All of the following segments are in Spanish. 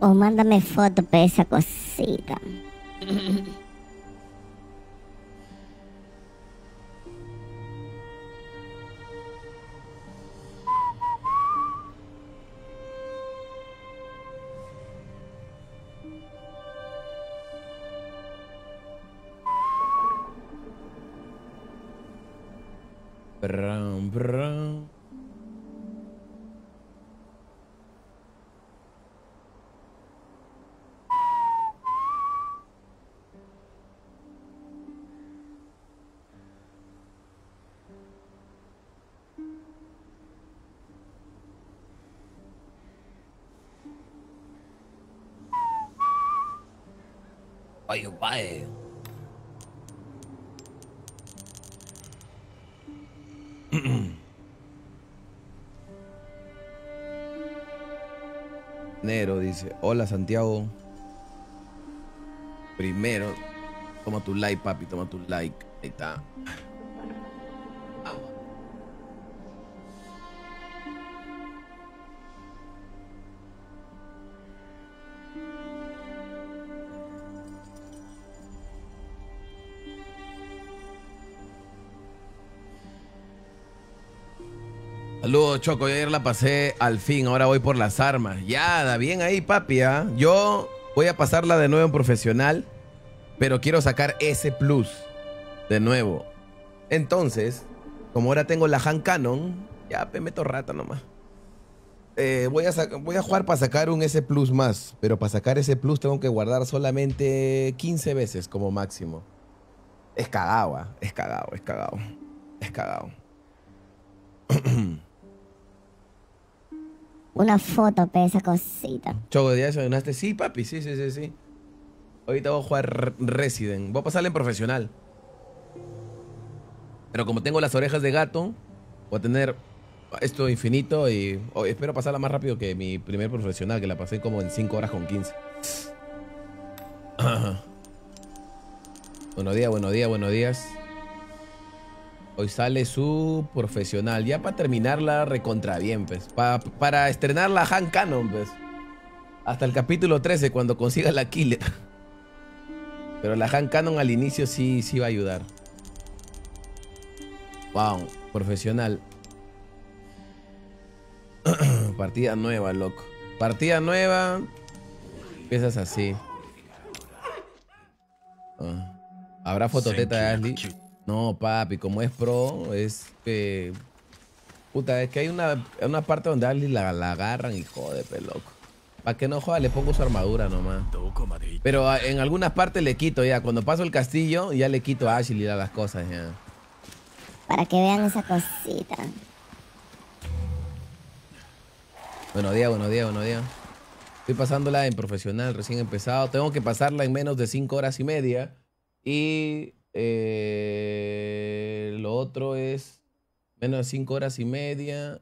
O mándame foto de esa cosita. Brum, brum. Vaya. Nero dice, hola Santiago. Primero, toma tu like, papi, toma tu like. Ahí está. Saludos, Choco. Ayer la pasé al fin. Ahora voy por las armas. Ya, da bien ahí, papi. ¿ah? Yo voy a pasarla de nuevo en profesional. Pero quiero sacar ese plus de nuevo. Entonces, como ahora tengo la Han Canon, ya me meto rata nomás. Eh, voy, a voy a jugar para sacar un S Plus más. Pero para sacar ese plus tengo que guardar solamente 15 veces como máximo. Es cagado, ¿ah? es cagado, es cagado. Es cagado. Una foto de esa cosita. Choco, ¿ya desayunaste? Sí, papi, sí, sí, sí, sí. Ahorita voy a jugar Re- Resident. Voy a pasarle en profesional. Pero como tengo las orejas de gato, voy a tener esto infinito y oh, espero pasarla más rápido que mi primer profesional, que la pasé como en 5 horas con 15. buenos días, buenos días, buenos días. Hoy sale su profesional. Ya para terminarla recontra bien, pues. Pa- para estrenar la Han Canon, pues. Hasta el capítulo 13, cuando consiga la killer. Pero la Han Canon al inicio sí, sí va a ayudar. Wow, profesional. Partida nueva, loco. Partida nueva. Empiezas así. Ah. ¿Habrá fototeta de Ashley? No, papi, como es pro, es que. Puta, es que hay una, una parte donde Ashley la, la agarran y jode, pe loco. Para que no joda, le pongo su armadura nomás. Pero ah, en algunas partes le quito ya. Cuando paso el castillo, ya le quito a Ashley las cosas ya. Para que vean esa cosita. Buenos días, buenos días, buenos días. Estoy pasándola en profesional, recién empezado. Tengo que pasarla en menos de 5 horas y media. Y eh, lo otro es menos de 5 horas y media.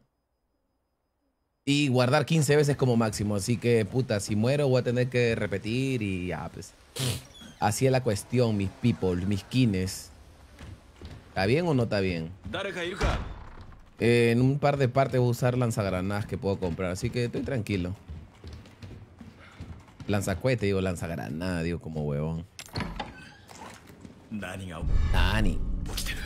Y guardar 15 veces como máximo. Así que, puta, si muero voy a tener que repetir y ya, pues. Así es la cuestión, mis people, mis kines. ¿Está bien o no está bien? Eh, en un par de partes voy a usar lanzagranadas que puedo comprar. Así que estoy tranquilo. Lanzacuete, digo, lanzagranada, digo, como huevón. 何が Nani. 起きてる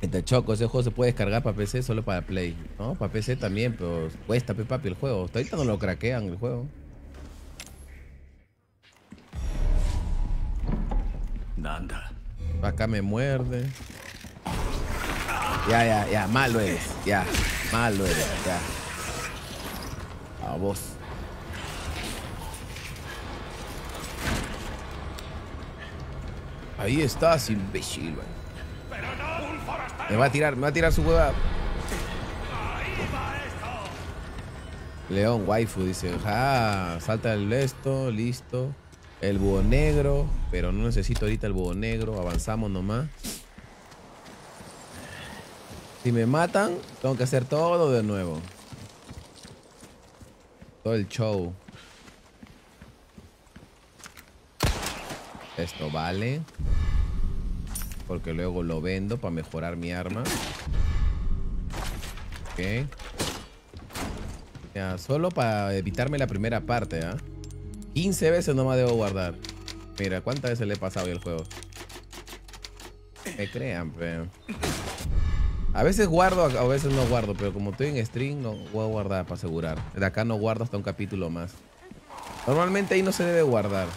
Este choco, ese juego se puede descargar para PC, solo para Play. No, para PC también, pero cuesta, pe, papi, el juego. Hasta ahorita no lo craquean el juego. なんだ Acá me muerde. Ya, ya, ya, malo eres. Ya, malo eres, ya. A vos. Ahí estás, imbécil, güey. Me va a tirar, me va a tirar su hueva. León, waifu, dice. Ah, salta el esto, listo. El búho negro, pero no necesito ahorita el búho negro. Avanzamos nomás. Si me matan, tengo que hacer todo de nuevo. Todo el show. Esto vale. Porque luego lo vendo para mejorar mi arma. Ok. Ya, solo para evitarme la primera parte, ¿ah? 15 veces no me debo guardar. Mira, ¿cuántas veces le he pasado yo el juego? Me crean, pero... A veces guardo, a veces no guardo, pero como estoy en stream, no voy guardar para asegurar. De acá no guardo hasta un capítulo más. Normalmente ahí no se debe guardar,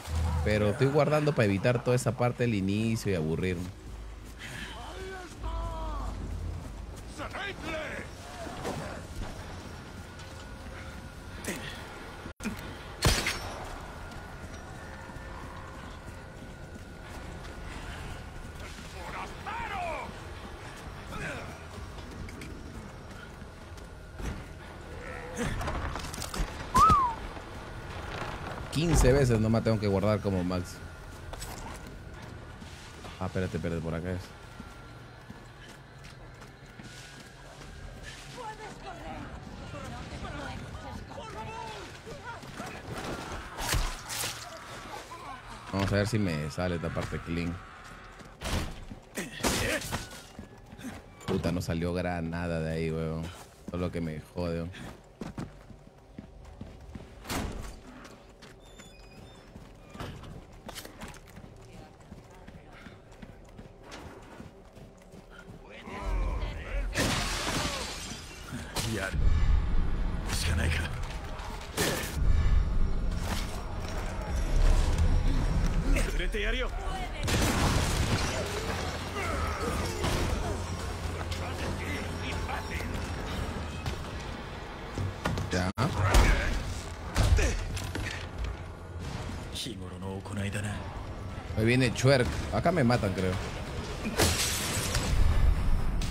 pero estoy guardando para evitar toda esa parte del inicio y aburrirme. 15 veces nomás tengo que guardar como max. Ah, espérate, espérate, por acá es. Vamos a ver si me sale esta parte clean. Puta, no salió granada de ahí, weón. Solo que me jode. やるしかないか触れてやるよ Ya. 日頃の行いだな Ahí viene Chuerk. Acá me matan, creo.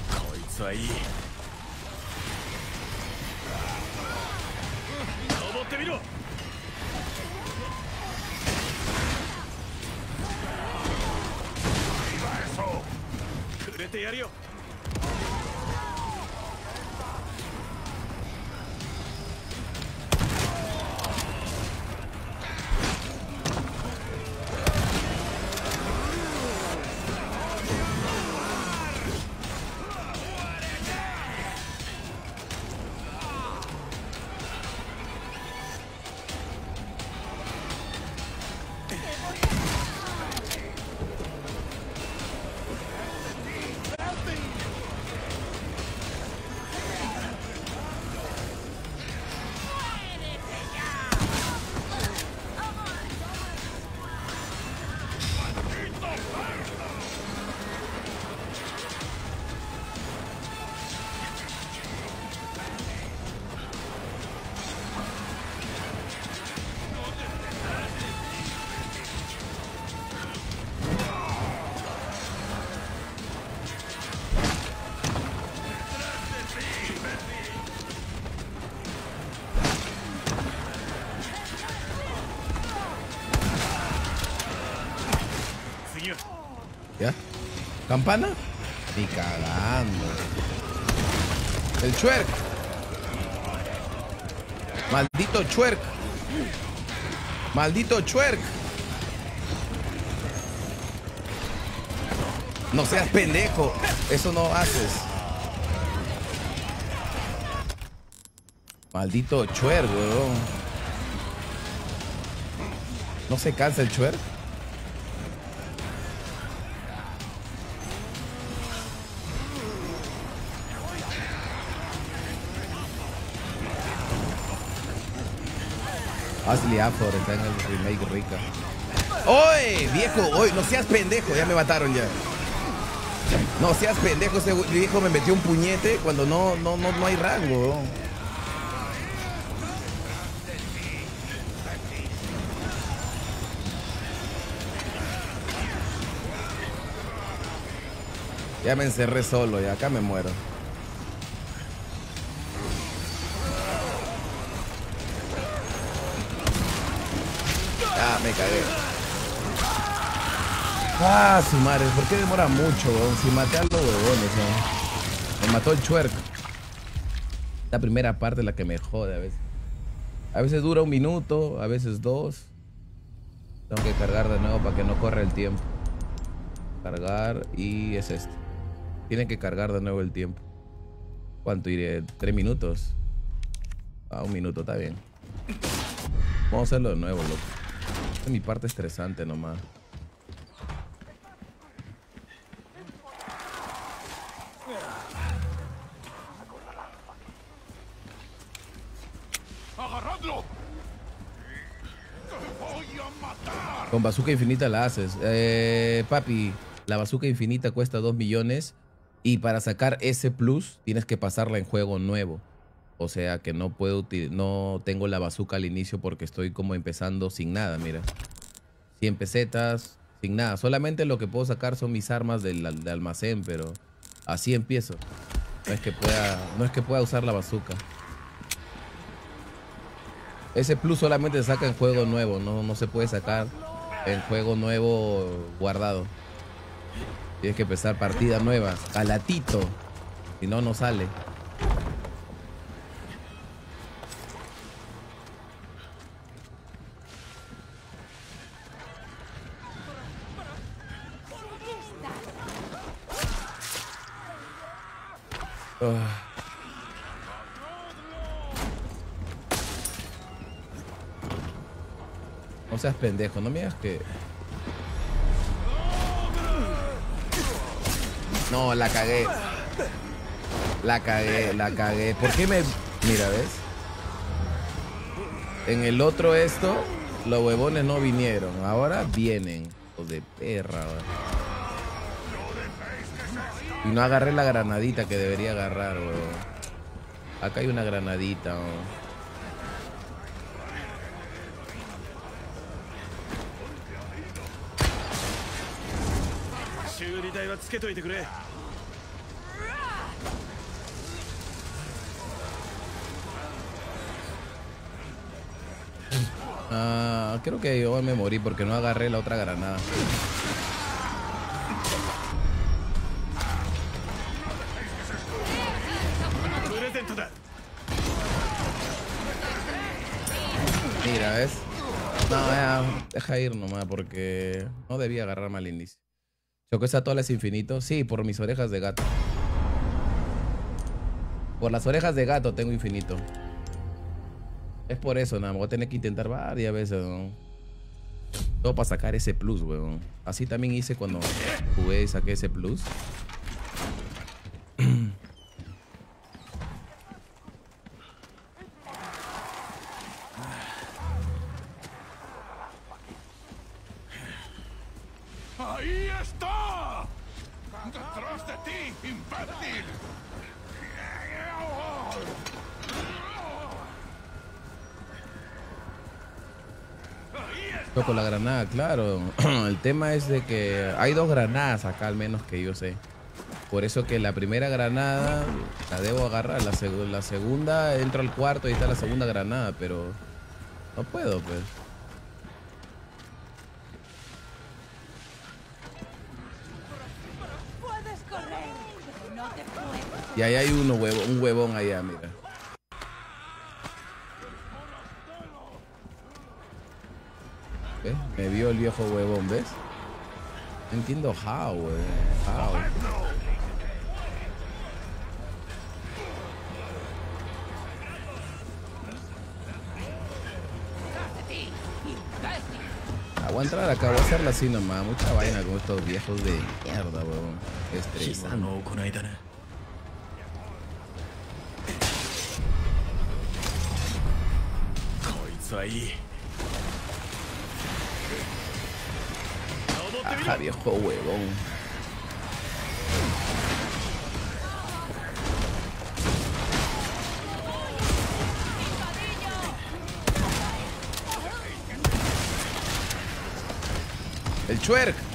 こいつはいい やるよ ¿Campana? Ni cagando. El Chuerk. Maldito Chuerk. Maldito Chuerk. No seas pendejo. Eso no haces. Maldito Chuerk, weón. ¿No se cansa el Chuerk? Ashley Afford está en el remake rica. ¡Oye! Viejo, oye, no seas pendejo, ya me mataron ya. No seas pendejo, ese viejo me metió un puñete cuando no, no, no, no hay rango. Ya me encerré solo y acá me muero. Ah, su ¿por qué demora mucho, weón? Si maté a los huevones, ¿no? Me mató el chuerco. La primera parte es la que me jode a veces. A veces dura un minuto, a veces dos. Tengo que cargar de nuevo para que no corra el tiempo. Cargar y es este. Tiene que cargar de nuevo el tiempo. ¿Cuánto iré? ¿Tres minutos? Ah, un minuto, está bien. Vamos a hacerlo de nuevo, loco. Es mi parte estresante nomás. Con bazooka infinita la haces. Eh, papi, la bazooka infinita cuesta 2 millones. Y para sacar ese plus, tienes que pasarla en juego nuevo. O sea que no puedo no tengo la bazooka al inicio porque estoy como empezando sin nada, mira. 100 pesetas, sin nada. Solamente lo que puedo sacar son mis armas del almacén, pero así empiezo. No es que pueda, no es que pueda usar la bazooka. Ese plus solamente se saca en juego nuevo, no, no se puede sacar en juego nuevo guardado. Tienes que empezar partida nueva, calatito. Si no, no sale. Pendejo, no me digas que. No, la cagué. La cagué, la cagué. ¿Por qué me.? Mira, ¿ves? En el otro esto, los huevones no vinieron. Ahora vienen. Hijos de perra. Y no agarré la granadita que debería agarrar. Acá hay una granadita. つけといてくれ Ah, creo que yo me morí porque no agarré la otra granada. プレゼントだ Mira, ¿ves? No, ya, deja ir nomás porque no debía agarrarme al inicio. Choco esa tola es infinito. Sí, por mis orejas de gato. Por las orejas de gato tengo infinito. Es por eso, nada, voy a tener que intentar varias veces, ¿no? Todo para sacar ese plus, weón. Así también hice cuando jugué y saqué ese plus. Claro. El tema es de que hay dos granadas acá, al menos que yo sé. Por eso que la primera granada la debo agarrar. La, seg- la segunda, entro al cuarto y está la segunda granada, pero no puedo, pues. Y ahí hay uno, huevo, un huevón allá, mira. Me vio el viejo huevón, ¿ves? No entiendo how, wey. How. Ah, voy a entrar acá, voy a hacerla así nomás. Mucha vaina con estos viejos de mierda, huevón. Qué 日 Ajá, viejo huevón. El chuerk.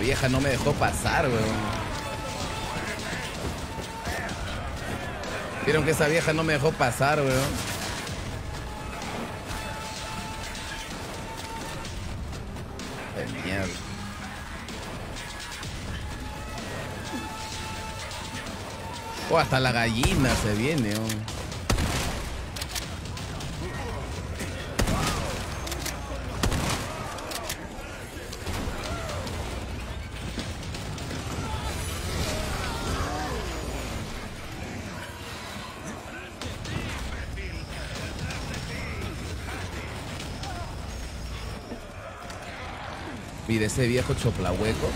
Vieja no me dejó pasar, weón. Vieron que esa vieja no me dejó pasar, weón. Mierda. Oh, hasta la gallina se viene, oh. Ese viejo choplahueco.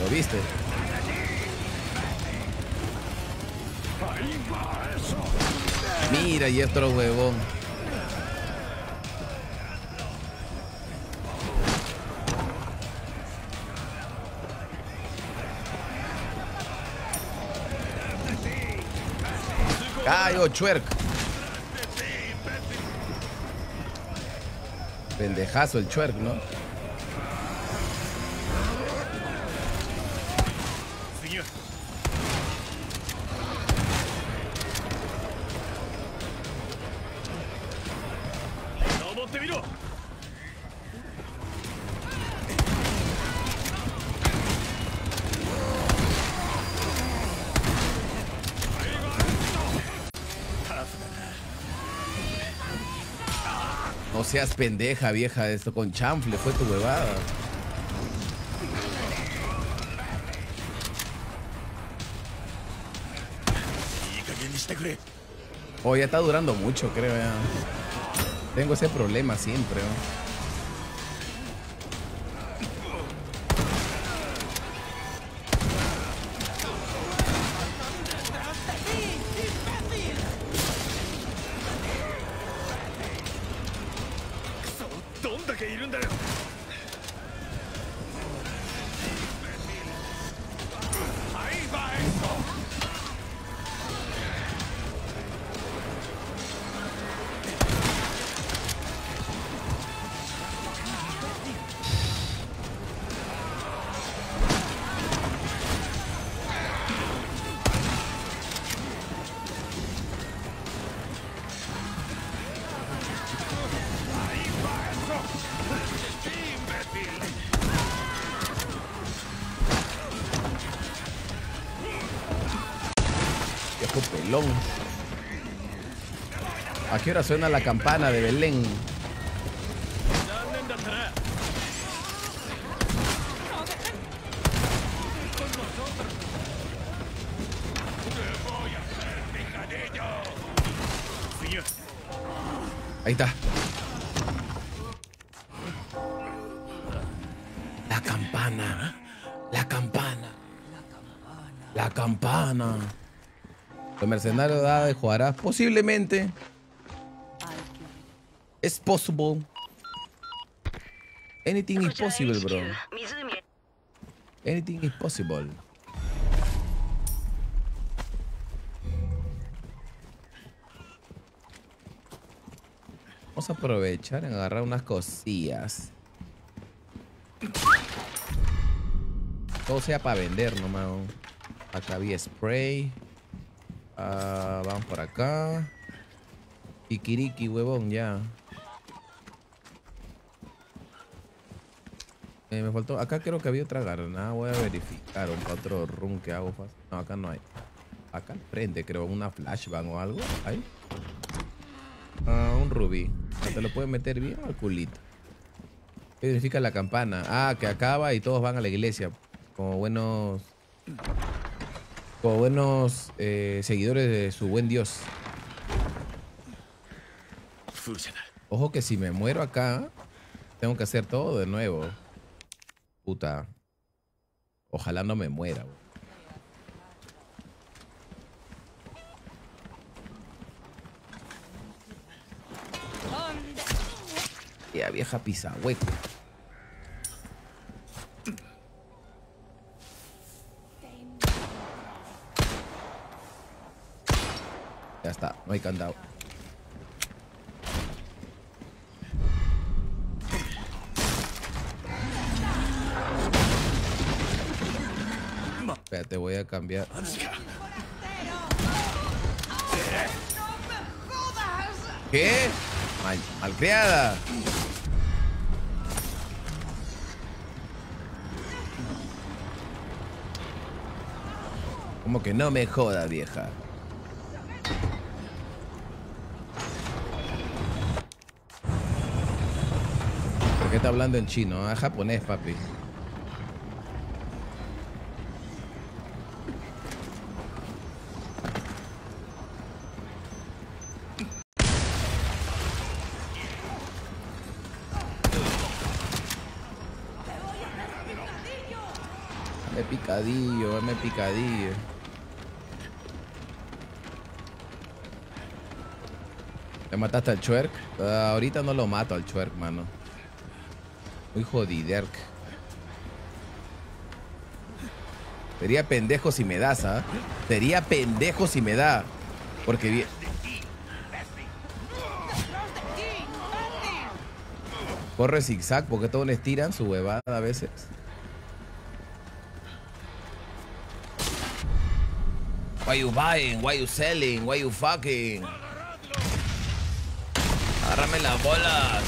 ¿Lo viste? Mira, y otro huevón. ¡Ay, oh, chuerk! Pendejazo el chuerk, ¿no? Pendeja, vieja, esto con chanfle fue tu huevada. Oh, ya está durando mucho, creo ya. Tengo ese problema siempre. Suena la campana de Belén? Ahí está. La campana. La campana. La campana. Los mercenarios de Hades jugarás posiblemente. Possible. Anything is possible, bro. Anything is possible. Vamos a aprovechar en agarrar unas cosillas. Todo sea para vender nomás. Acá había spray. Ah, vamos por acá. Ikiriki, huevón, ya. Eh, me faltó. Acá creo que había otra granada. Voy a verificar un otro run que hago fácil. No, acá no hay. Acá al frente, creo, una flashbang o algo. Ahí. Ah, un rubí. No te lo puedes meter bien al culito. ¿Qué significa la campana? Ah, que acaba y todos van a la iglesia. Como buenos. Como buenos eh, seguidores de su buen Dios. Ojo que si me muero acá, tengo que hacer todo de nuevo. Puta. Ojalá no me muera, güey. Ya, vieja pizza, hueco. Ya está, no hay candado. Espérate, voy a cambiar. ¿Qué? Mal, malcriada. Como que no me joda, vieja. ¿Por qué está hablando en chino? Ah, japonés, papi. Picadillo, dame picadillo. ¿Le mataste al Chuerk? Ah, ahorita no lo mato al Chuerk, mano. Muy jodiderk. Sería pendejo si me das, ¿ah? Sería pendejo si me da. Porque corre zigzag, porque todos les tiran su huevada a veces. Why you buying? Why you selling? Why you fucking? Agárrame las bolas.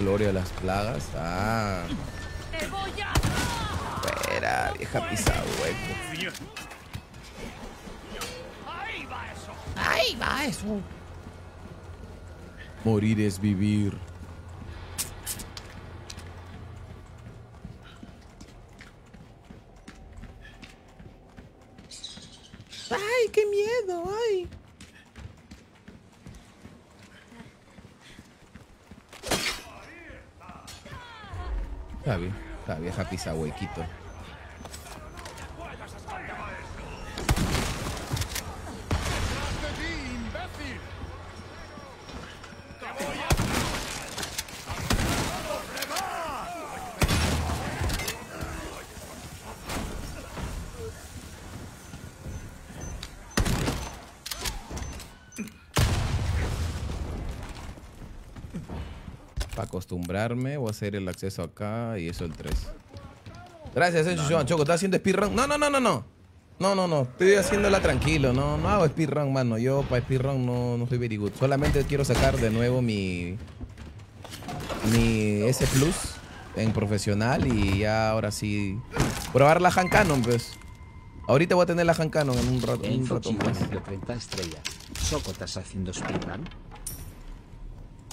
Gloria a las plagas. Ah, ¡Te voy a... espera, vieja pisa hueco. Ahí va eso. Morir es vivir. Está vieja pisa huequito. ¡Detrás de ti, imbécil! Para acostumbrarme, voy a hacer el acceso acá y eso el 3. Gracias, eh, Chuchuan. Choco, ¿estás haciendo speedrun? No, no, no, no, no. No, no, no. Estoy haciéndola tranquilo. No, no hago speedrun, mano. Yo para speedrun no, no soy very good. Solamente quiero sacar de nuevo mi. Mi S Plus en profesional y ya ahora sí. Probar la Han Canon, pues. Ahorita voy a tener la Han Canon en un rato, en En un rato más. de 30 estrellas. Soco, ¿estás haciendo speedrun?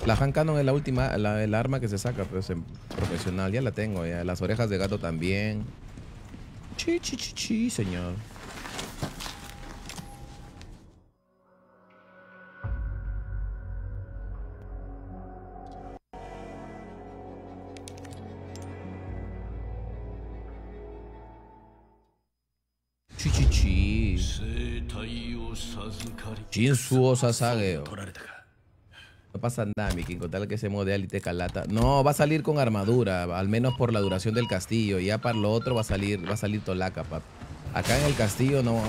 La Han Canon es la última, la, el arma que se saca, pues en profesional. Ya la tengo, ya. Las orejas de gato también. Chi, chi, chi, chi, señor. Chi, chi, chi. 生体 No pasa nada, Miki, con tal que se modele y te calata. No, va a salir con armadura, al menos por la duración del castillo. Ya para lo otro va a salir, va a salir tolaca, papi. Acá en el castillo no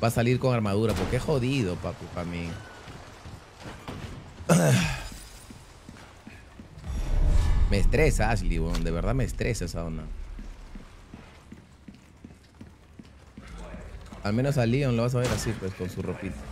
va a salir con armadura, porque es jodido, papi, para mí. Me estresa, Ashley. De verdad me estresa esa onda. Al menos a Leon lo vas a ver así, pues, con su ropita.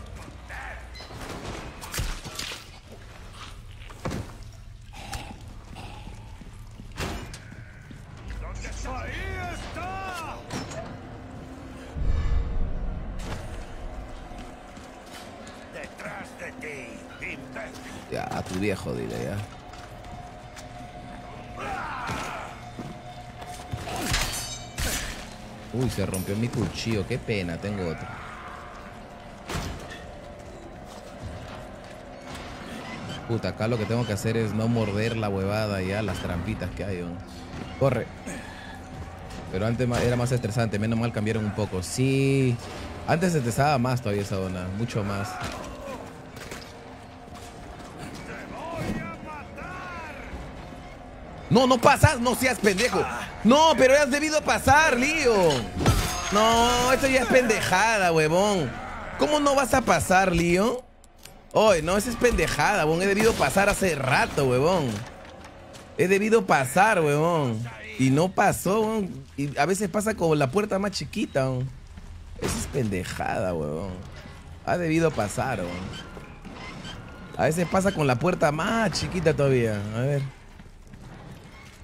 Uy, se rompió mi cuchillo. Qué pena, tengo otro. Puta, acá lo que tengo que hacer es no morder la huevada ya, las trampitas que hay. Corre. Pero antes era más estresante, menos mal cambiaron un poco. Sí. Antes estresaba más todavía esa zona, mucho más. No, no pasas, no seas pendejo. No, pero has debido pasar, lío. No, esto ya es pendejada, huevón. ¿Cómo no vas a pasar, Lío? Oye, no, esa es pendejada, huevón. He debido pasar hace rato, huevón. He debido pasar, huevón. Y no pasó, huevón. Y a veces pasa con la puerta más chiquita, huevón. Esa es pendejada, huevón. Ha debido pasar, huevón. A veces pasa con la puerta más chiquita todavía. A ver.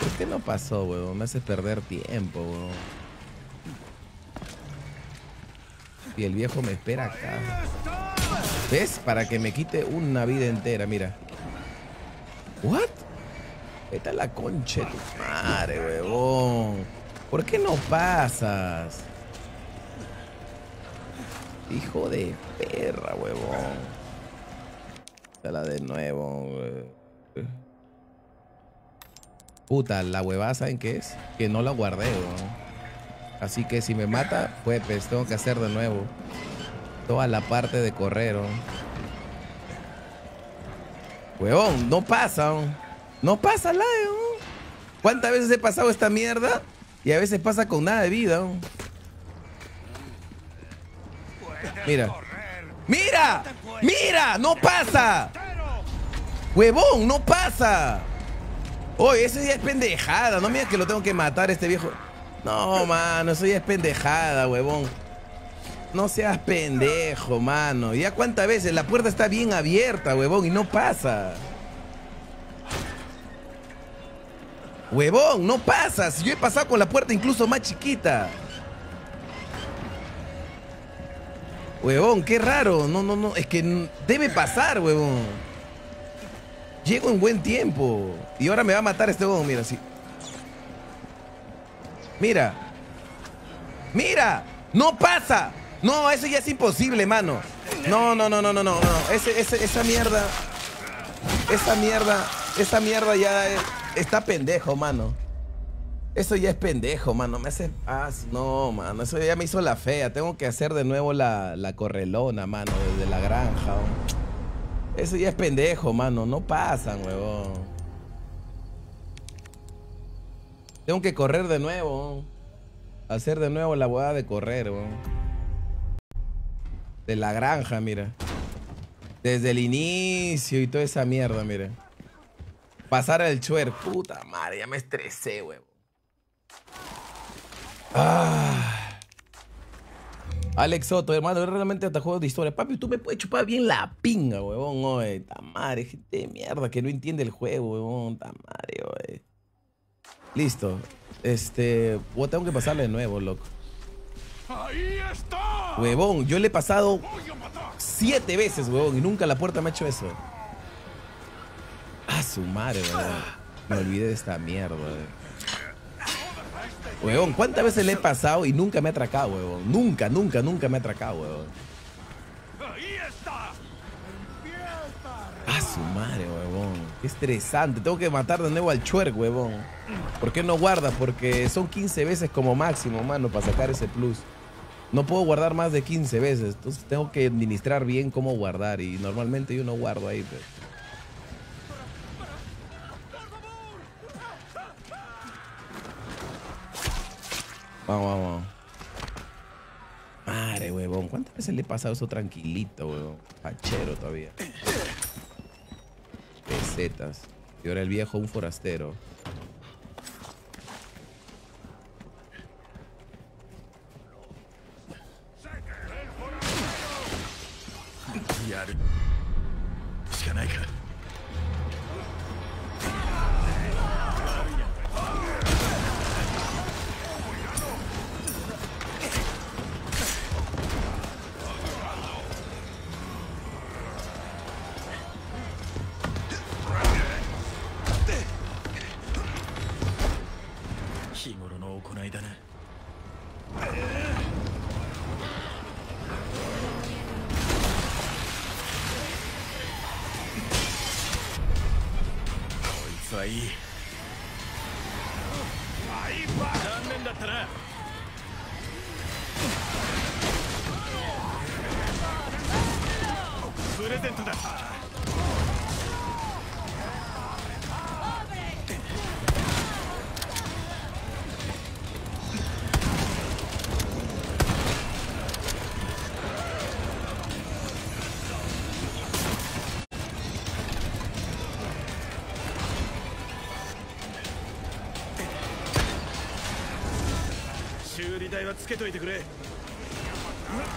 ¿Por qué no pasó, huevón? Me hace perder tiempo, huevón. Y el viejo me espera acá. ¿Ves? Para que me quite una vida entera, mira. ¿What? Esta es la concha de tu madre, huevón. ¿Por qué no pasas? Hijo de perra, huevón. Dala de nuevo, huevón. Puta, la huevada, ¿saben qué es? Que no la guardé. Así que si me mata, pues, pues tengo que hacer de nuevo. Toda la parte de correr. Huevón, no pasa, ¿no? Pasa la, ¿no? ¿Cuántas veces he pasado esta mierda? Y a veces pasa con nada de vida. Mira. ¡Mira! ¡Mira! ¡No pasa! ¡Huevón! ¡No pasa! Oye, eso ya es pendejada. No mira que lo tengo que matar este viejo. No, mano, eso ya es pendejada, huevón. No seas pendejo, mano. Ya cuántas veces la puerta está bien abierta, huevón, y no pasa. Huevón, no pasa. Si yo he pasado con la puerta incluso más chiquita. Huevón, qué raro. No, no, no. Es que debe pasar, huevón. Llego en buen tiempo. Y ahora me va a matar este huevón, mira, así. Mira. Mira. No pasa. No, eso ya es imposible, mano. No, no, no, no, no, no. no. Ese, ese, esa mierda. Esa mierda. Esa mierda ya es- está pendejo, mano. Eso ya es pendejo, mano. Me hace. No, mano. Eso ya me hizo la fea. Tengo que hacer de nuevo la, la correlona, mano. Desde la granja. oh. Eso ya es pendejo, mano. No pasan, huevón. Tengo que correr de nuevo. Hacer de nuevo la hueá de correr, weón. De la granja, mira. Desde el inicio y toda esa mierda, mira. Pasar el chuer. Puta madre, ya me estresé, weón. Ah. Alex Soto, hermano, es realmente hasta juegos de historia. Papi, tú me puedes chupar bien la pinga, huevón, oye. Ta madre, gente de mierda que no entiende el juego, huevón. Ta madre, oye. Listo. Este. o tengo que pasarle de nuevo, loco. ¡Ahí está! Huevón, yo le he pasado siete veces, huevón, y nunca la puerta me ha hecho eso. Ah, su madre, huevón. Me olvidé de esta mierda, huevón. Huevón, ¿cuántas veces le he pasado y nunca me ha atracado, huevón? Nunca, nunca, nunca me ha atracado, huevón. ¡Ahí está! Ah, su madre, huevón. Qué estresante. Tengo que matar de nuevo al chuerk, huevón. ¿Por qué no guarda? Porque son 15 veces como máximo, mano, para sacar ese plus. No puedo guardar más de 15 veces. Entonces tengo que administrar bien cómo guardar. Y normalmente yo no guardo ahí, pues. Vamos, vamos, vamos. Madre, huevón. ¿Cuántas veces le he pasado eso tranquilito, huevón? Pachero todavía. Pesetas. Y ahora el viejo, un forastero. ¡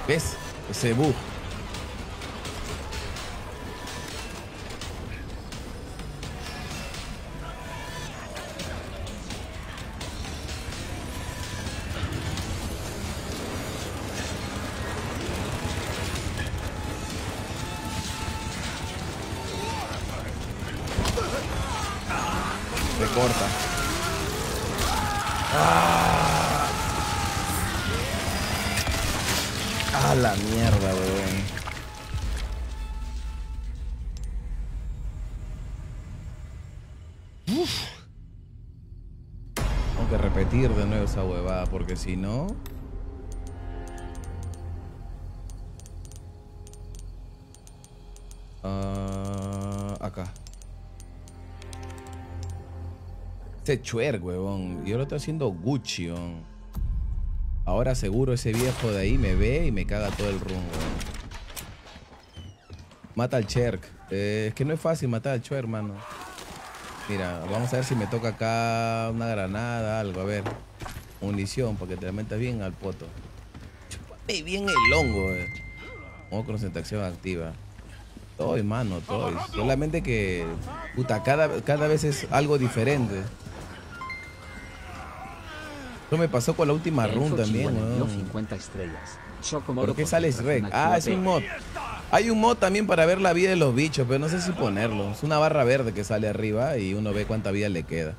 Vês? Você é burro. Si no. Ah, acá. Ese chuer, huevón. Yo lo estoy haciendo Gucci, weón. Ahora seguro ese viejo de ahí me ve y me caga todo el rumbo. Mata al Cherk. Eh, es que no es fácil matar al Chuer, hermano. Mira, vamos a ver si me toca acá una granada, algo. A ver. Munición, para que te la metas bien al poto. Chúpame bien el hongo, eh. Concentración activa. Todo, mano, todo. Solamente que, puta, cada, cada vez es algo diferente. Eso me pasó con la última run también, weón. 50 estrellas. ¿Por qué por sale filtración Shrek? activa Ah, es un mod. Hay un mod también para ver la vida de los bichos, pero no sé si ponerlo. Es una barra verde que sale arriba y uno ve cuánta vida le queda.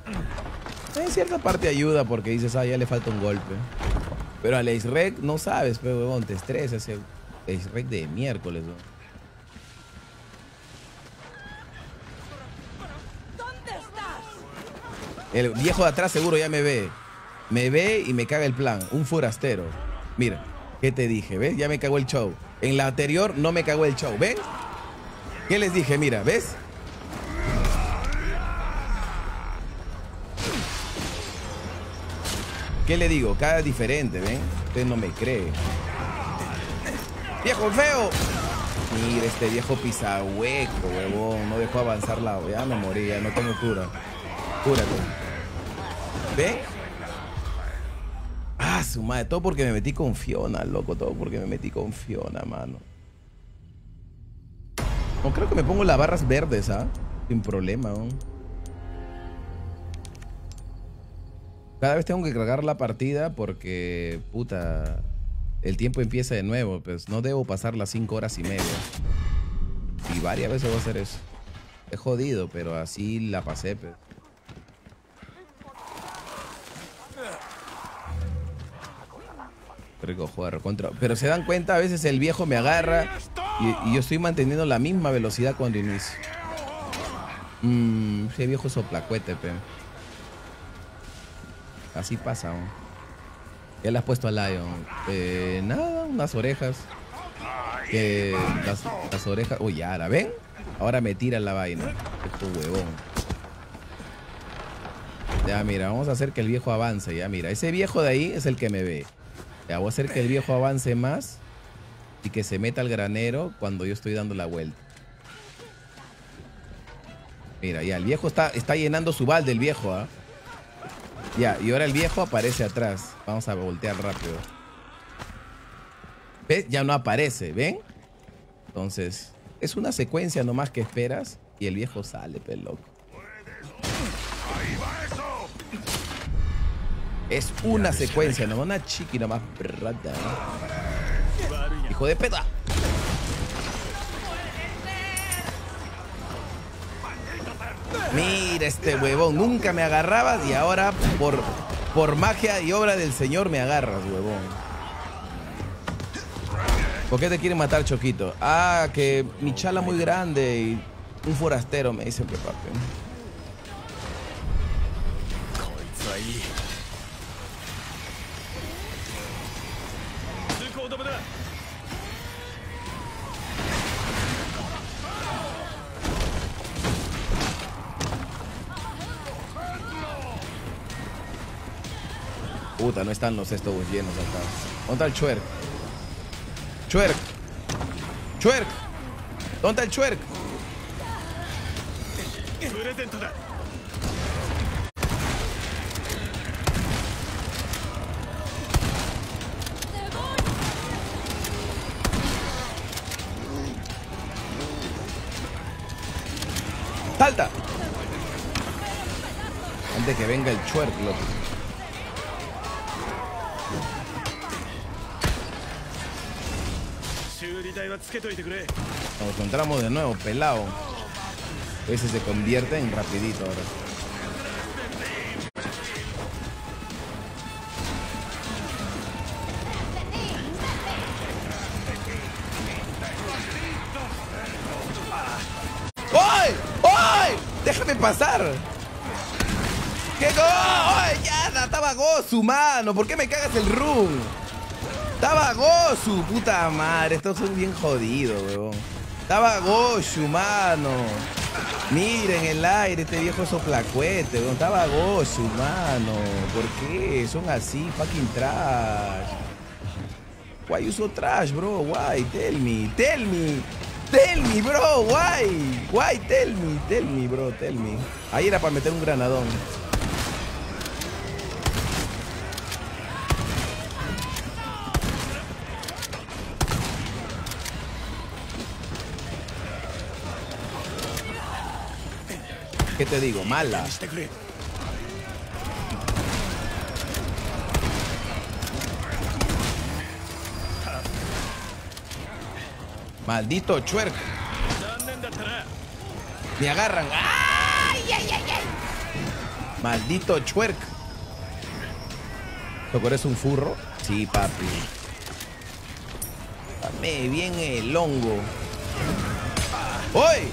En cierta parte ayuda porque dices, ah, ya le falta un golpe. Pero al Ace Rec no sabes, pero huevón, te estresa ese Ace Rec de miércoles, weón. ¿Dónde estás? El viejo de atrás seguro ya me ve. Me ve y me caga el plan. Un forastero. Mira, ¿qué te dije? ¿Ves? Ya me cagó el show. En la anterior no me cagó el show. ¿Ven? ¿Qué les dije? Mira, ¿ves? ¿Qué le digo? Cada diferente, ¿ven? Usted no me cree. ¡Viejo feo! Mira este viejo pisahueco, huevón. No dejó avanzar la... Ya me morí, ya no tengo cura. Cúrate. ¿Ve? Ah, su madre. Todo porque me metí con Fiona, loco. Todo porque me metí con Fiona, mano. No creo que me pongo las barras verdes, ¿ah? Sin problema, ¿no? Cada vez tengo que cargar la partida porque, puta, el tiempo empieza de nuevo. Pues no debo pasar las 5 horas y media. Y varias veces voy a hacer eso. Es jodido, pero así la pasé, pues. Rico jugar contra. Pero se dan cuenta, a veces el viejo me agarra y, y yo estoy manteniendo la misma velocidad cuando inicio. Mmm, ese viejo soplacuete, pe. Así pasa, ¿no? ¿Qué le has puesto al Lion? Eh, nada, unas orejas. Que las, las orejas. Uy, ahora, ¿ven? Ahora me tira la vaina. Este huevón. Ya, mira, vamos a hacer que el viejo avance. Ya, mira, ese viejo de ahí es el que me ve. Ya, voy a hacer que el viejo avance más y que se meta al granero cuando yo estoy dando la vuelta. Mira, ya, el viejo está, está llenando su balde, el viejo, ¿ah? Ya, y ahora el viejo aparece atrás. Vamos a voltear rápido. ¿Ves? Ya no aparece, ¿ven? Entonces, es una secuencia nomás que esperas y el viejo sale, pe loco. Es una secuencia, nomás una chiqui nomás. brata. Hijo de peta. Mira este huevón, nunca me agarrabas y ahora por, por magia y obra del Señor me agarras, huevón. ¿Por qué te quieren matar, Choquito? Ah, que mi chala muy grande y un forastero me dice que. No están los cestos llenos acá. ¿Dónde está el chuerk? Chuerk. Chuerk. ¿Dónde está el chuerk? ¡Salta! Antes que venga el chuerk, loco. Nos encontramos de nuevo, pelado. Ese se convierte en rapidito ahora. ¡Ay! ¡Ay! ¡Déjame pasar! ¿Qué go? ¡Ay, ya! Estaba Gozu, mano. ¿Por qué me cagas el room? Estaba Gozu, puta madre. Estos son bien jodidos, weón. Estaba Gozu, mano. Miren el aire, este viejo soplacuete, weón. Estaba Gozu, mano. ¿Por qué? Son así, fucking trash. Why you so trash, bro? Why? Tell me, tell me. Tell me, bro, why? Why? Tell me, tell me, bro, tell me. Ahí era para meter un granadón. ¿Qué te digo? Mala. Maldito chuerk. Me agarran. ¡Ay, ay, ay, ay! Maldito chuerk. ¿Tú eres un furro? Sí, papi. Dame bien el hongo. ¡Oy!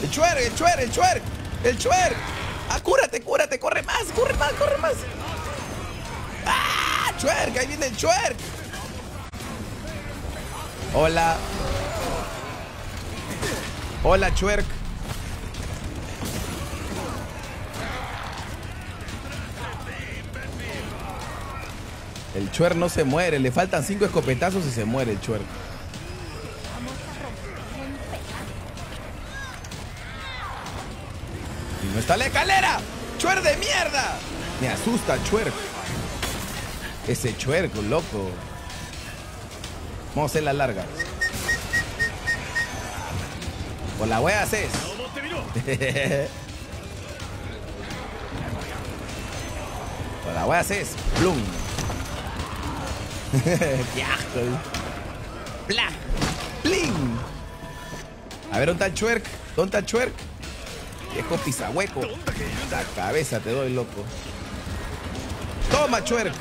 El chuerk, el chuerk, el chuerk. El chuerk. Ah, cúrate. Corre más, corre más, corre más. ¡Ah! Chuerk, ahí viene el chuerk. Hola. Hola, Chuerk. El Chuerk no se muere. Le faltan cinco escopetazos y se muere el Chuerk. No está la escalera. ¡Chuerk de mierda! Me asusta, Chuerk. Ese Chuerk, loco. Vamos a hacer la larga. Por la wea haces. Por la wea haces. Plum. Qué asco. Pla. Plin. A ver, ¿dónde está el chuerk? ¿Dónde está el chuerk? Viejo pisahueco. La cabeza te doy, loco. Toma, chuerk.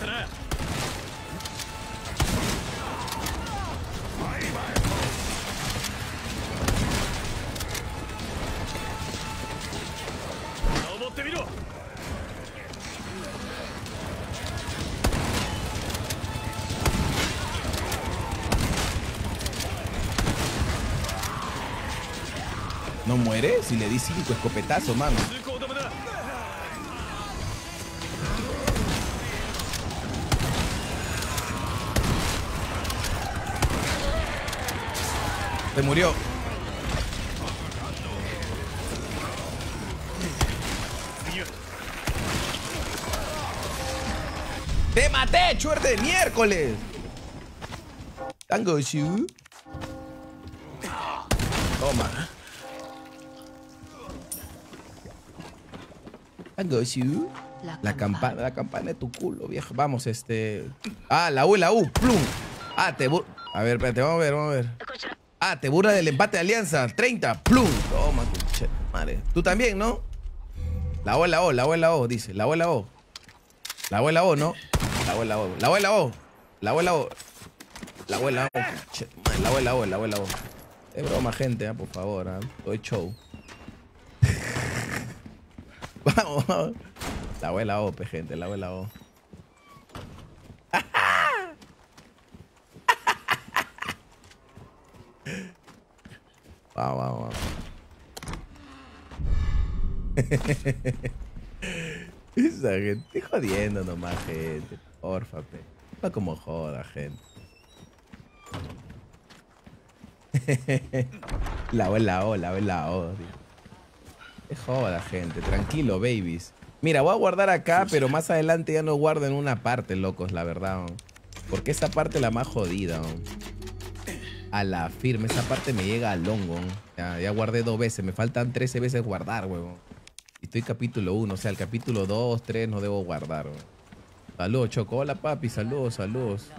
¿No muere? Si le di cinco escopetazos, mano. Se murió. ¡Te maté, chuerte de miércoles! Tango Shu. Toma. La campana, la campana de tu culo, viejo. Vamos, este. Ah, la U, la U, plum. Ah, te bur... A ver, espérate, vamos a ver, vamos a ver. Ah, te burla del empate de alianza. 30, plum. Toma, tu che- madre. Tú también, ¿no? La O, la O, la O, la O, dice. La O, la O. La O, la O, ¿no? La O, la O. La O, la O. La O, la O. La O, la O. Che, La O, la O, la O, la O. Es broma, gente, ah, por favor. ah. Todo es show. Vamos, vamos. La abuela O, pe, gente, la abuela O. Vamos, vamos, vamos. Esa gente, estoy jodiendo nomás, gente. Porfa, pe. No como joda, gente. la abuela O, la abuela O. tío. Es joda, gente. Tranquilo, babies. Mira, voy a guardar acá, pero más adelante ya no guardo en una parte, locos, la verdad. ¿no? Porque esa parte es la más jodida. ¿no? A la firme, esa parte me llega al hongo. ¿no? Ya, ya guardé dos veces, me faltan 13 veces guardar, huevón. Estoy capítulo 1, o sea, el capítulo 2, 3 no debo guardar. Saludos, Choco. Hola, papi. Saludos, saludos.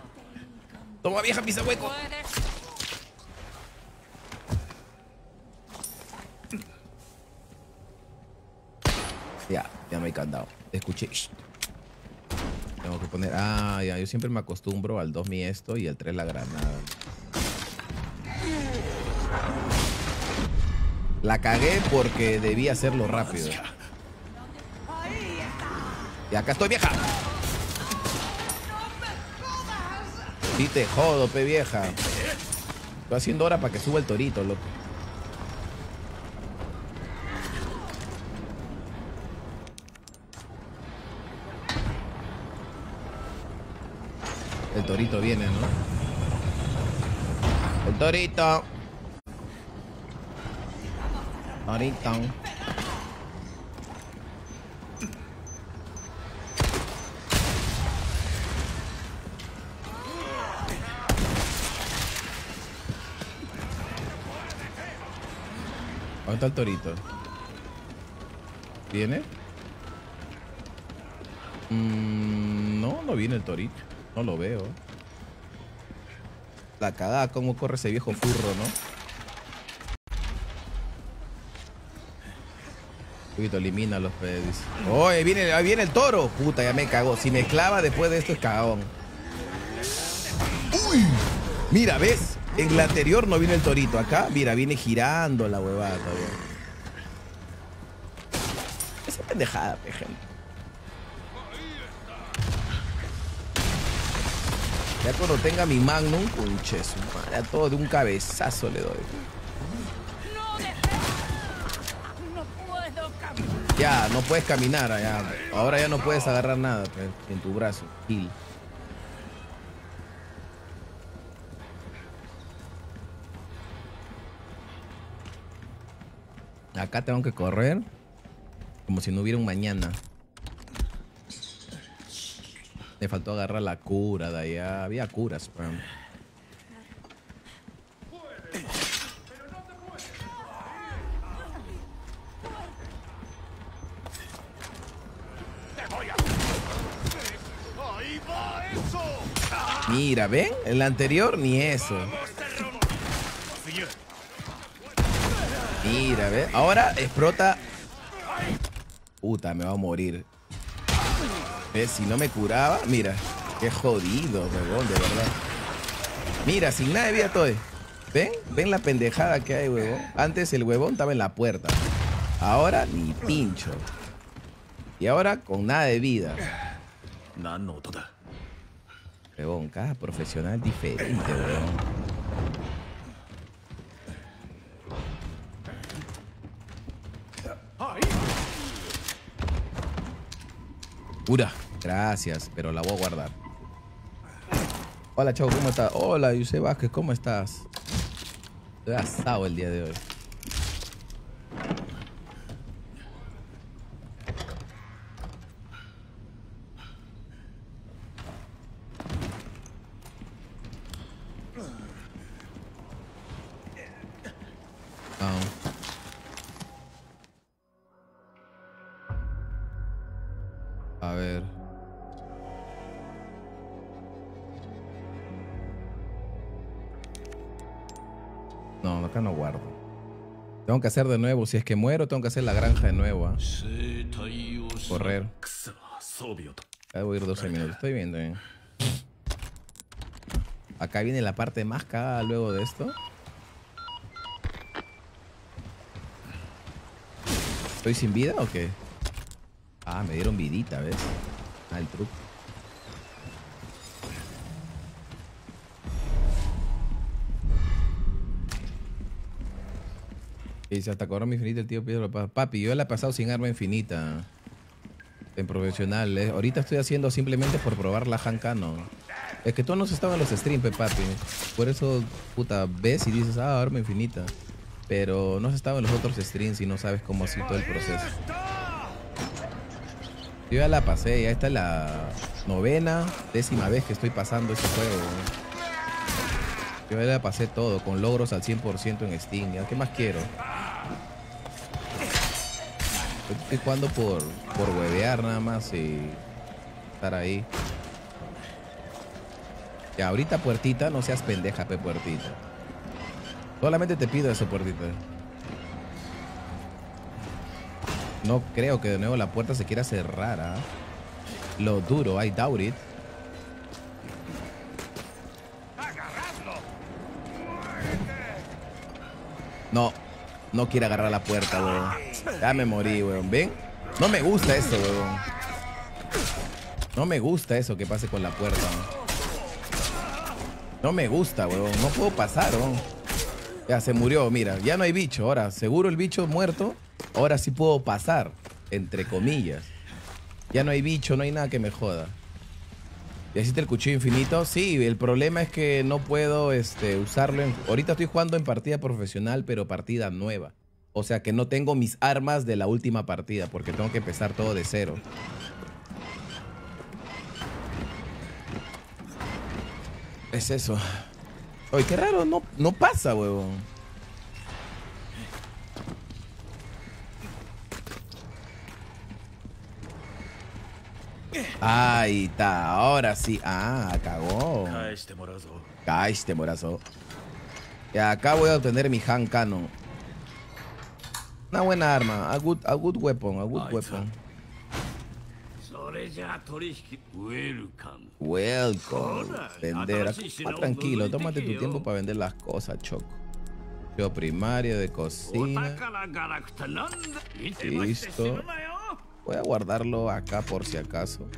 Toma, vieja, pisa hueco. Ya, ya me he candado. Escuché. Tengo que poner. Ah, ya, yo siempre me acostumbro al 2 mi esto y al 3 la granada. La cagué porque debía hacerlo rápido. Y acá estoy, vieja. Sí te jodo, pe vieja. Estoy haciendo hora para que suba el torito, loco. El torito viene, ¿no? El torito. Torito. ¿Dónde está el torito? ¿Viene? Mm, no, no viene el torito. No lo veo. La cagada, cómo corre ese viejo furro, ¿no? Poquito, elimina los pedis. Viene, ahí viene el toro. Puta, ya me cago. Si me clava después de esto es cagón. Uy. Mira, ¿ves? En la anterior no viene el torito. Acá, mira, viene girando la huevada todavía. Esa pendejada, pe, gente. Ya cuando tenga mi magnum, conche su madre, a todo de un cabezazo le doy. ¡No me ¡No puedo caminar! Ya, no puedes caminar ya. Ahora ya no puedes agarrar nada pe, en tu brazo. Gil. Acá tengo que correr como si no hubiera un mañana. Me faltó agarrar la cura de allá. Había curas, pero... ¡Ahí va eso! Mira, ¿ven? En la anterior ni eso. Mira, ¿ves? Ahora explota. Puta, me va a morir. ¿Ves? Si no me curaba, mira. Qué jodido, huevón, de verdad. Mira, sin nada de vida estoy. ¿Ven? ¿Ven la pendejada que hay, huevón? Antes el huevón estaba en la puerta. Ahora ni pincho. Y ahora con nada de vida. Huevón, cada profesional diferente, huevón. Gracias, pero la voy a guardar. Hola, chavo, ¿cómo estás? Hola, Yusef Vázquez, ¿cómo estás? Estoy asado el día de hoy. que hacer de nuevo. Si es que muero, tengo que hacer la granja de nuevo. ¿ah? Correr. Ya voy a ir 12 minutos. Estoy viendo bien. Acá viene la parte más cagada luego de esto. ¿Estoy sin vida o qué? Ah, me dieron vidita, ¿ves? Ah, el truco. Dice, hasta cobrar mi infinita el tío Pedro. Papi, yo la he pasado sin arma infinita. En profesional. eh. Ahorita estoy haciendo simplemente por probar la Hankano. Es que tú no has estado en los streams, papi. Por eso, puta, ves y dices, ah, arma infinita. Pero no has estado en los otros streams y no sabes cómo así todo el proceso. Yo ya la pasé, ya esta es la novena, décima vez que estoy pasando este juego. Yo ya la pasé todo, con logros al 100% en Steam. ¿Qué más quiero? Estoy jugando por, por huevear nada más y estar ahí. Ya, ahorita puertita, no seas pendeja, pe puertita. Solamente te pido eso, puertita. No creo que de nuevo la puerta se quiera cerrar, ¿ah? Lo duro, I doubt it. No, no quiere agarrar la puerta, weón. Ya me morí, weón. ¿Ven? No me gusta eso, weón. No me gusta eso que pase con la puerta. No me gusta, weón. No puedo pasar, weón. Ya se murió, mira. Ya no hay bicho. Ahora, seguro el bicho muerto. Ahora sí puedo pasar. Entre comillas. Ya no hay bicho, no hay nada que me joda. ¿Y existe el cuchillo infinito? Sí, el problema es que no puedo este, usarlo. En... Ahorita estoy jugando en partida profesional, pero partida nueva. O sea que no tengo mis armas de la última partida porque tengo que empezar todo de cero. Es eso. Oye, qué raro, no, no pasa, huevón. Ahí está, ahora sí. Ah, cagó. Caíste morazo. Caíste morazo. Y acá voy a obtener mi Han Cannon. Una buena arma. A good, a good weapon. A good weapon. Welcome. Vender. Ah, tranquilo. Tómate tu tiempo para vender las cosas, Choco. Yo primaria de cocina. Listo. Voy a guardarlo acá por si acaso.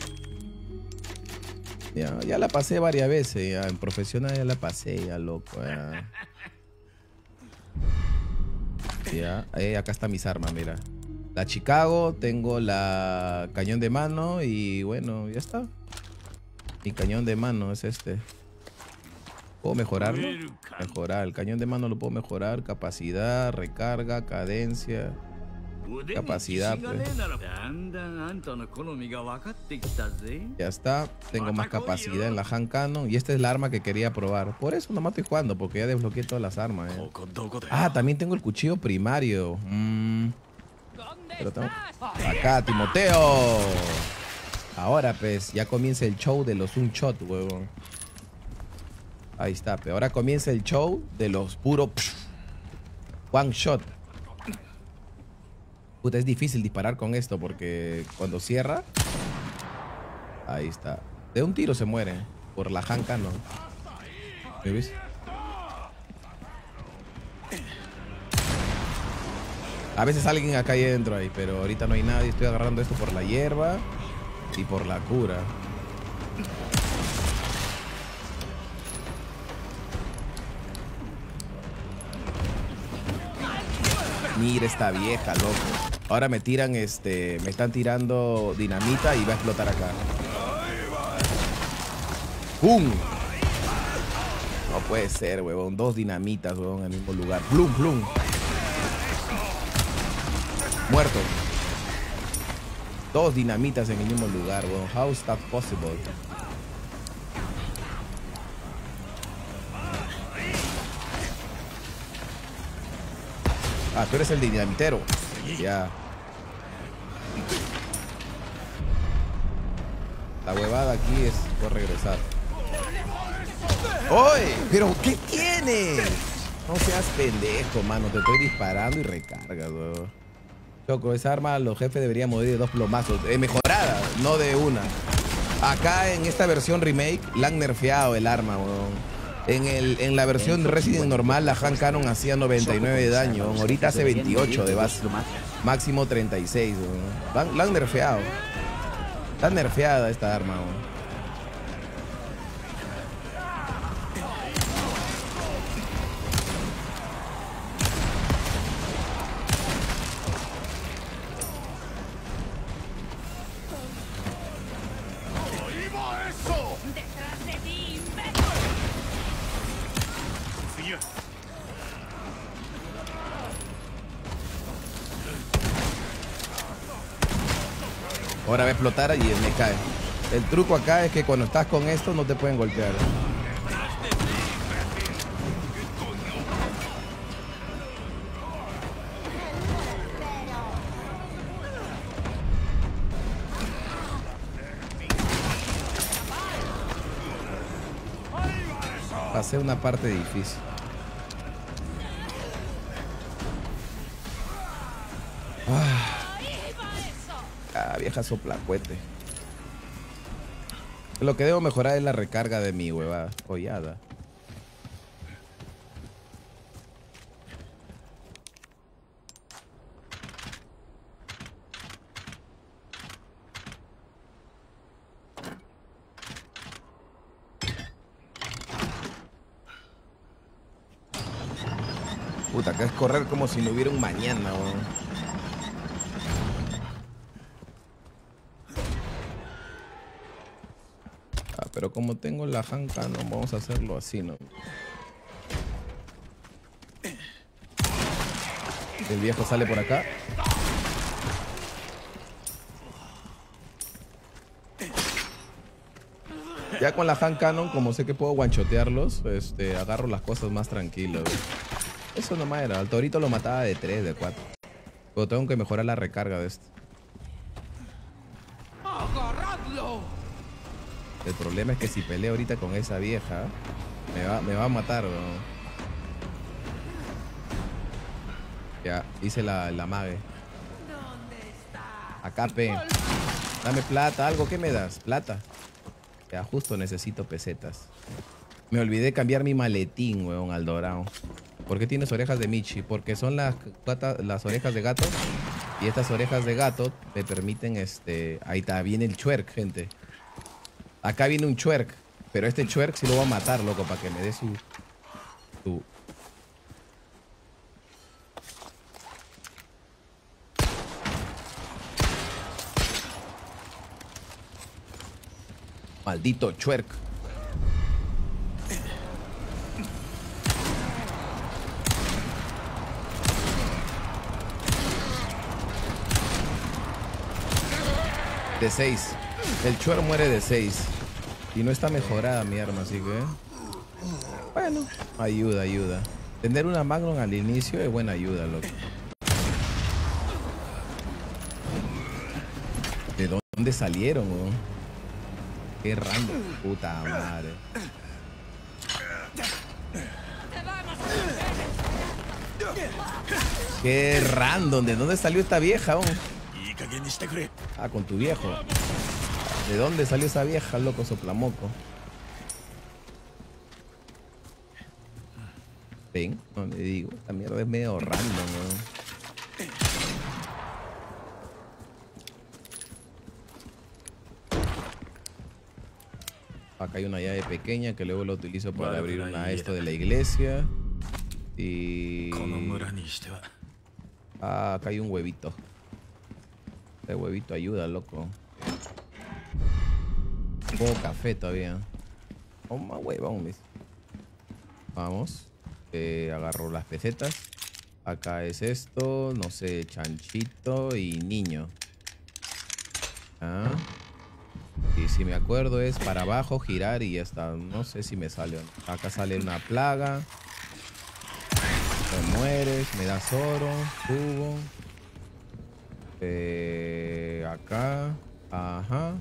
Ya, ya la pasé varias veces. Ya. En profesional ya la pasé, ya loco. Ya. Ya, eh, acá están mis armas, mira. La Chicago, tengo la cañón de mano y bueno, ya está. Mi cañón de mano es este. ¿Puedo mejorarlo? Mejorar. El cañón de mano lo puedo mejorar. Capacidad, recarga, cadencia capacidad. Pues. Ya está, tengo más capacidad en la Han Cannon y esta es la arma que quería probar. Por eso nomás estoy jugando, porque ya desbloqueé todas las armas. Eh. Ah, también tengo el cuchillo primario. Mm. Pero tengo... Acá, Timoteo. Ahora pues, ya comienza el show de los un shot, huevón. Ahí está, pero ahora comienza el show de los puro one shot. Puta, es difícil disparar con esto porque cuando cierra. Ahí está. De un tiro se muere. Por la Han Cannon. ¿Me ves? A veces alguien acá hay adentro ahí, pero ahorita no hay nadie. Estoy agarrando esto por la hierba y por la cura. Mira esta vieja, loco. Ahora me tiran, este, me están tirando dinamita y va a explotar acá. ¡Pum! No puede ser, huevón. Dos dinamitas, huevón, en el mismo lugar. ¡Plum, plum! Muerto. Dos dinamitas en el mismo lugar, weón. How is that possible? Ah, tú eres el dinamitero. Ya. La huevada aquí es por regresar. ¡Oye! ¿Pero qué tienes? No seas pendejo, mano. Te estoy disparando y recargas, weón. Choco, esa arma los jefes deberían morir de dos plomazos. Eh, mejorada, no de una. Acá en esta versión remake, la han nerfeado el arma, weón. En, el, en la versión Resident normal, la Han Cannon hacía 99 de daño. Ahorita hace 28 de base. Máximo 36, weón. La, han- nerfeado. Está nerfeada esta arma. matara y me cae. El truco acá es que cuando estás con esto no te pueden golpear. Pasé una parte difícil. Vieja soplacuete. Lo que debo mejorar es la recarga de mi hueva hollada. Puta, que es correr como si no hubiera un mañana, weón. Pero como tengo la janca, no vamos a hacerlo así, ¿no? El viejo sale por acá. Ya con la hand cannon, como sé que puedo guanchotearlos, este, agarro las cosas más tranquilas. Eso nomás era. Al torito lo mataba de 3, de 4. Pero tengo que mejorar la recarga de esto. El problema es que si peleo ahorita con esa vieja, me va, me va a matar, weón. Ya, hice la, la mague. Acá, pe. Dame plata, algo, ¿qué me das? Plata. Ya, justo necesito pesetas. Me olvidé cambiar mi maletín, weón, al dorado. ¿Por qué tienes orejas de Michi? Porque son las, las orejas de gato. Y estas orejas de gato me permiten, este... Ahí está, viene el chuerk, gente. Acá viene un chuerk. Pero este chuerk sí lo voy a matar, loco, para que me dé su... Maldito chuerk. De 6. El chuer muere de 6. Y no está mejorada mi arma, así que... Bueno, ayuda, ayuda. Tener una Magnum al inicio es buena ayuda, loco. ¿De dónde salieron, weón? Qué random, puta madre. Qué random, ¿de dónde salió esta vieja, weón? Ah, con tu viejo. ¿De dónde salió esa vieja, loco soplamoco? Ven, no le digo, esta mierda es medio random, weón. Acá hay una llave pequeña que luego la utilizo para abrir una esto de la iglesia. Y... Ah, acá hay un huevito. Este huevito ayuda, loco. Pongo café todavía. Oh, más huevón, mis. Vamos. Eh, agarro las pesetas. Acá es esto, no sé, chanchito y niño. Ah. Y si me acuerdo es para abajo, girar y ya está. No sé si me sale. o no. Acá sale una plaga. Te mueres, me das oro, subo. Eh, acá. Ajá.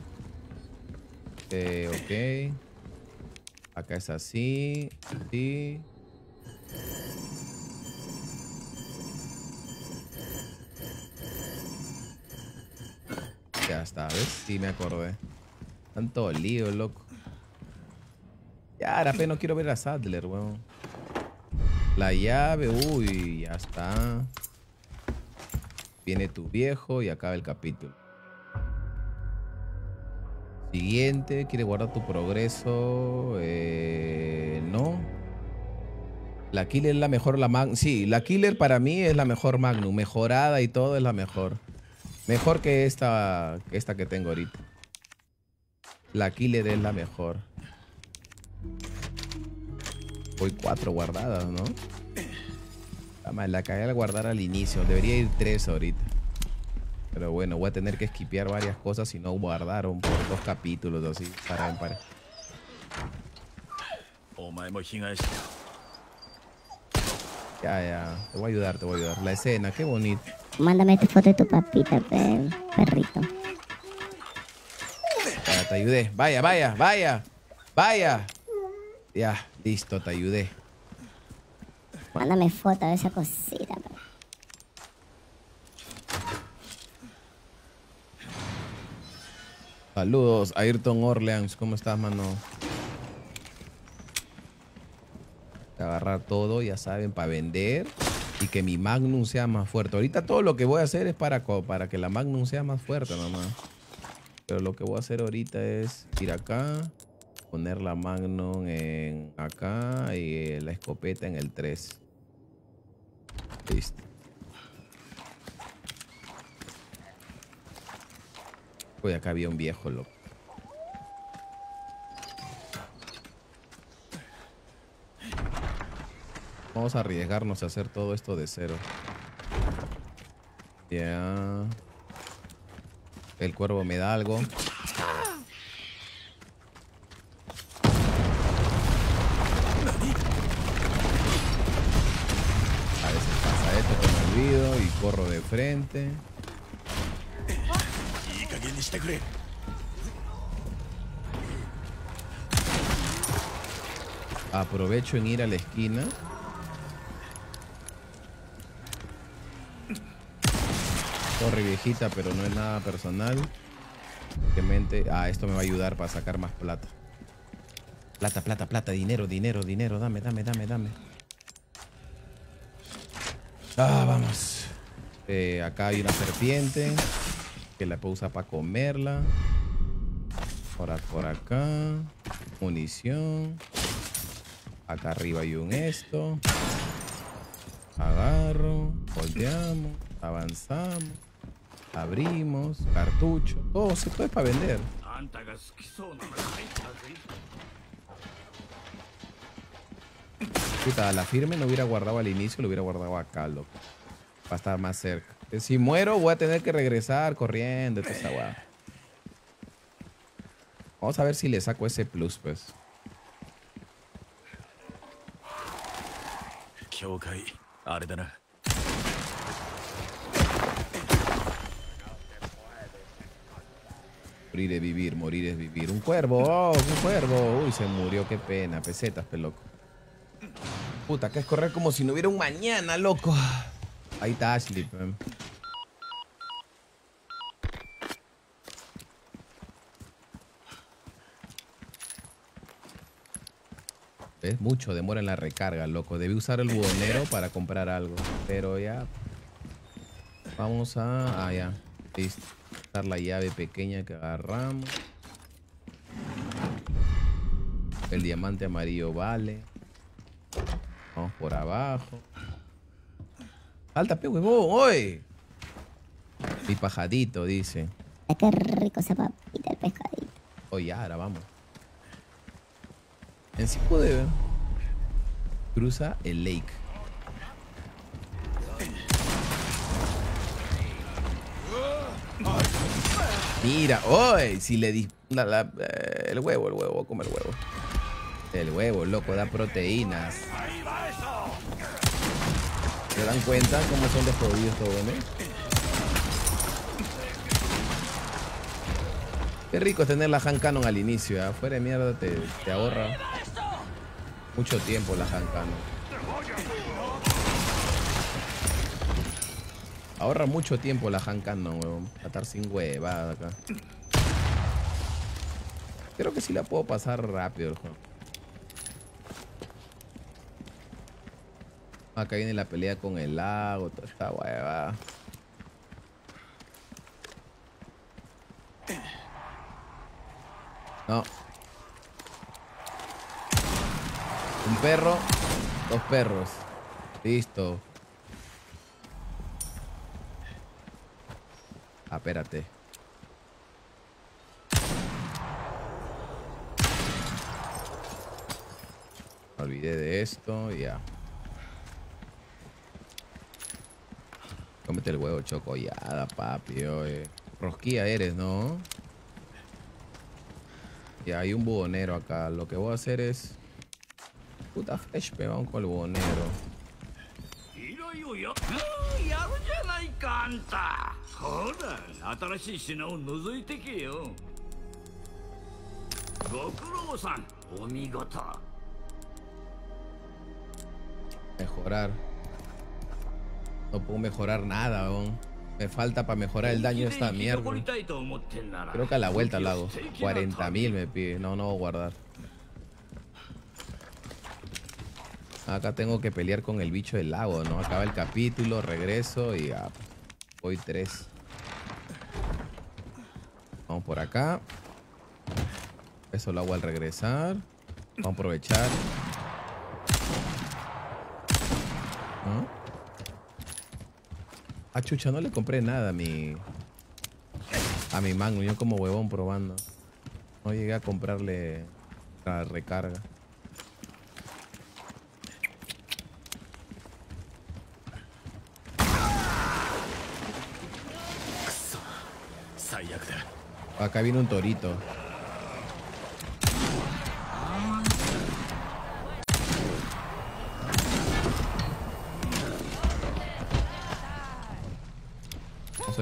Eh, ok. Acá es así. Así. Ya está, ¿ves? Sí me acordé. Tanto lío, loco. Ya, Arape, no quiero ver a Sadler, weón. La llave, uy, ya está. Viene tu viejo y acaba el capítulo. Siguiente, quiere guardar tu progreso. Eh, no. La Killer es la mejor, la Magnum. Sí, la Killer para mí es la mejor Magnum. Mejorada y todo es la mejor. Mejor que esta, esta que tengo ahorita. La Killer es la mejor. Voy cuatro guardadas, ¿no? La cagué al guardar al inicio. Debería ir tres ahorita. Pero bueno, voy a tener que esquipear varias cosas y no guardaron por dos capítulos así, para en para. Ya, ya, te voy a ayudar, te voy a ayudar. La escena, qué bonito. Mándame tu foto de tu papita, perrito. Ya, te ayudé. Vaya, vaya, vaya, vaya. Ya, listo, te ayudé. Mándame foto de esa cosita, per. Saludos, Ayrton Orleans. ¿Cómo estás, mano? Agarrar todo, ya saben, para vender y que mi Magnum sea más fuerte. Ahorita todo lo que voy a hacer es para, para que la Magnum sea más fuerte, nomás. Pero lo que voy a hacer ahorita es ir acá, poner la Magnum en acá y la escopeta en el 3. Listo. Uy, acá había un viejo, loco. Vamos a arriesgarnos a hacer todo esto de cero. Ya. El cuervo me da algo. A veces pasa esto que me olvido y corro de frente いい加減にしてくれ Aprovecho en ir a la esquina. Sorry viejita, pero no es nada personal. Simplemente, ah, esto me va a ayudar para sacar más plata. Plata, plata, plata, dinero, dinero, dinero, dame, dame, dame, dame. Ah, vamos. Eh, acá hay una serpiente la puedo usar para comerla. Ahora por acá. Munición. Acá arriba hay un esto. Agarro. Volteamos. Avanzamos. Abrimos. Cartucho. Todo, oh, todo es para vender. Puta, la firme no hubiera guardado al inicio, lo hubiera guardado acá, loco. Para estar más cerca. Este, si muero voy a tener que regresar corriendo. Vamos a ver si le saco ese plus, pues. Morir es vivir, morir es vivir. Un cuervo, oh, un cuervo. Uy, se murió, qué pena. Pesetas, peloco. Puta, que es correr como si no hubiera un mañana, loco. Ahí está Ashley. ¿Ves? Mucho demora en la recarga, loco. Debí usar el buhonero para comprar algo. Pero ya. Vamos a. Ah, ya. Listo. Dar la llave pequeña que agarramos. El diamante amarillo vale. Vamos por abajo. Salta, pe huevón, hoy. Mi pajadito, dice. Ay, qué rico esa papita, el pescadito. Oye, ahora vamos. En sí puede ver. Cruza el lake. Mira, hoy si le di la- la- eh, el huevo, el huevo, come el huevo. El huevo, loco, da proteínas. ¿Se dan cuenta cómo son de jodidos güeyes? Qué rico es tener la hand cannon al inicio, ¿ah? fuera de mierda te, te ahorra mucho tiempo la hand cannon. Ahorra mucho tiempo la hand cannon, weón. Estar sin huevada acá. Creo que sí la puedo pasar rápido el juego. Acá viene la pelea con el lago, toda esta huevada. No. Un perro, dos perros. Listo. Ah, espérate. Me olvidé de esto, ya. Cómete el huevo, chocollada, papi, oye. Rosquilla eres, ¿no? Ya hay un buhonero acá. Lo que voy a hacer es... Puta fresh, pe, vamos con el buhonero. Mejorar. No puedo mejorar nada. Me falta para mejorar el daño de esta mierda. Creo que a la vuelta lo hago. 40.000 me pide. No, no voy a guardar. Acá tengo que pelear con el bicho del lago, ¿no? Acaba el capítulo, regreso y ah, voy tres. Vamos por acá. Eso lo hago al regresar. Vamos a aprovechar. ¿Ah? A Chucha no le compré nada a mi... A mi Magnum, yo como huevón probando. No llegué a comprarle la recarga. Acá viene un torito.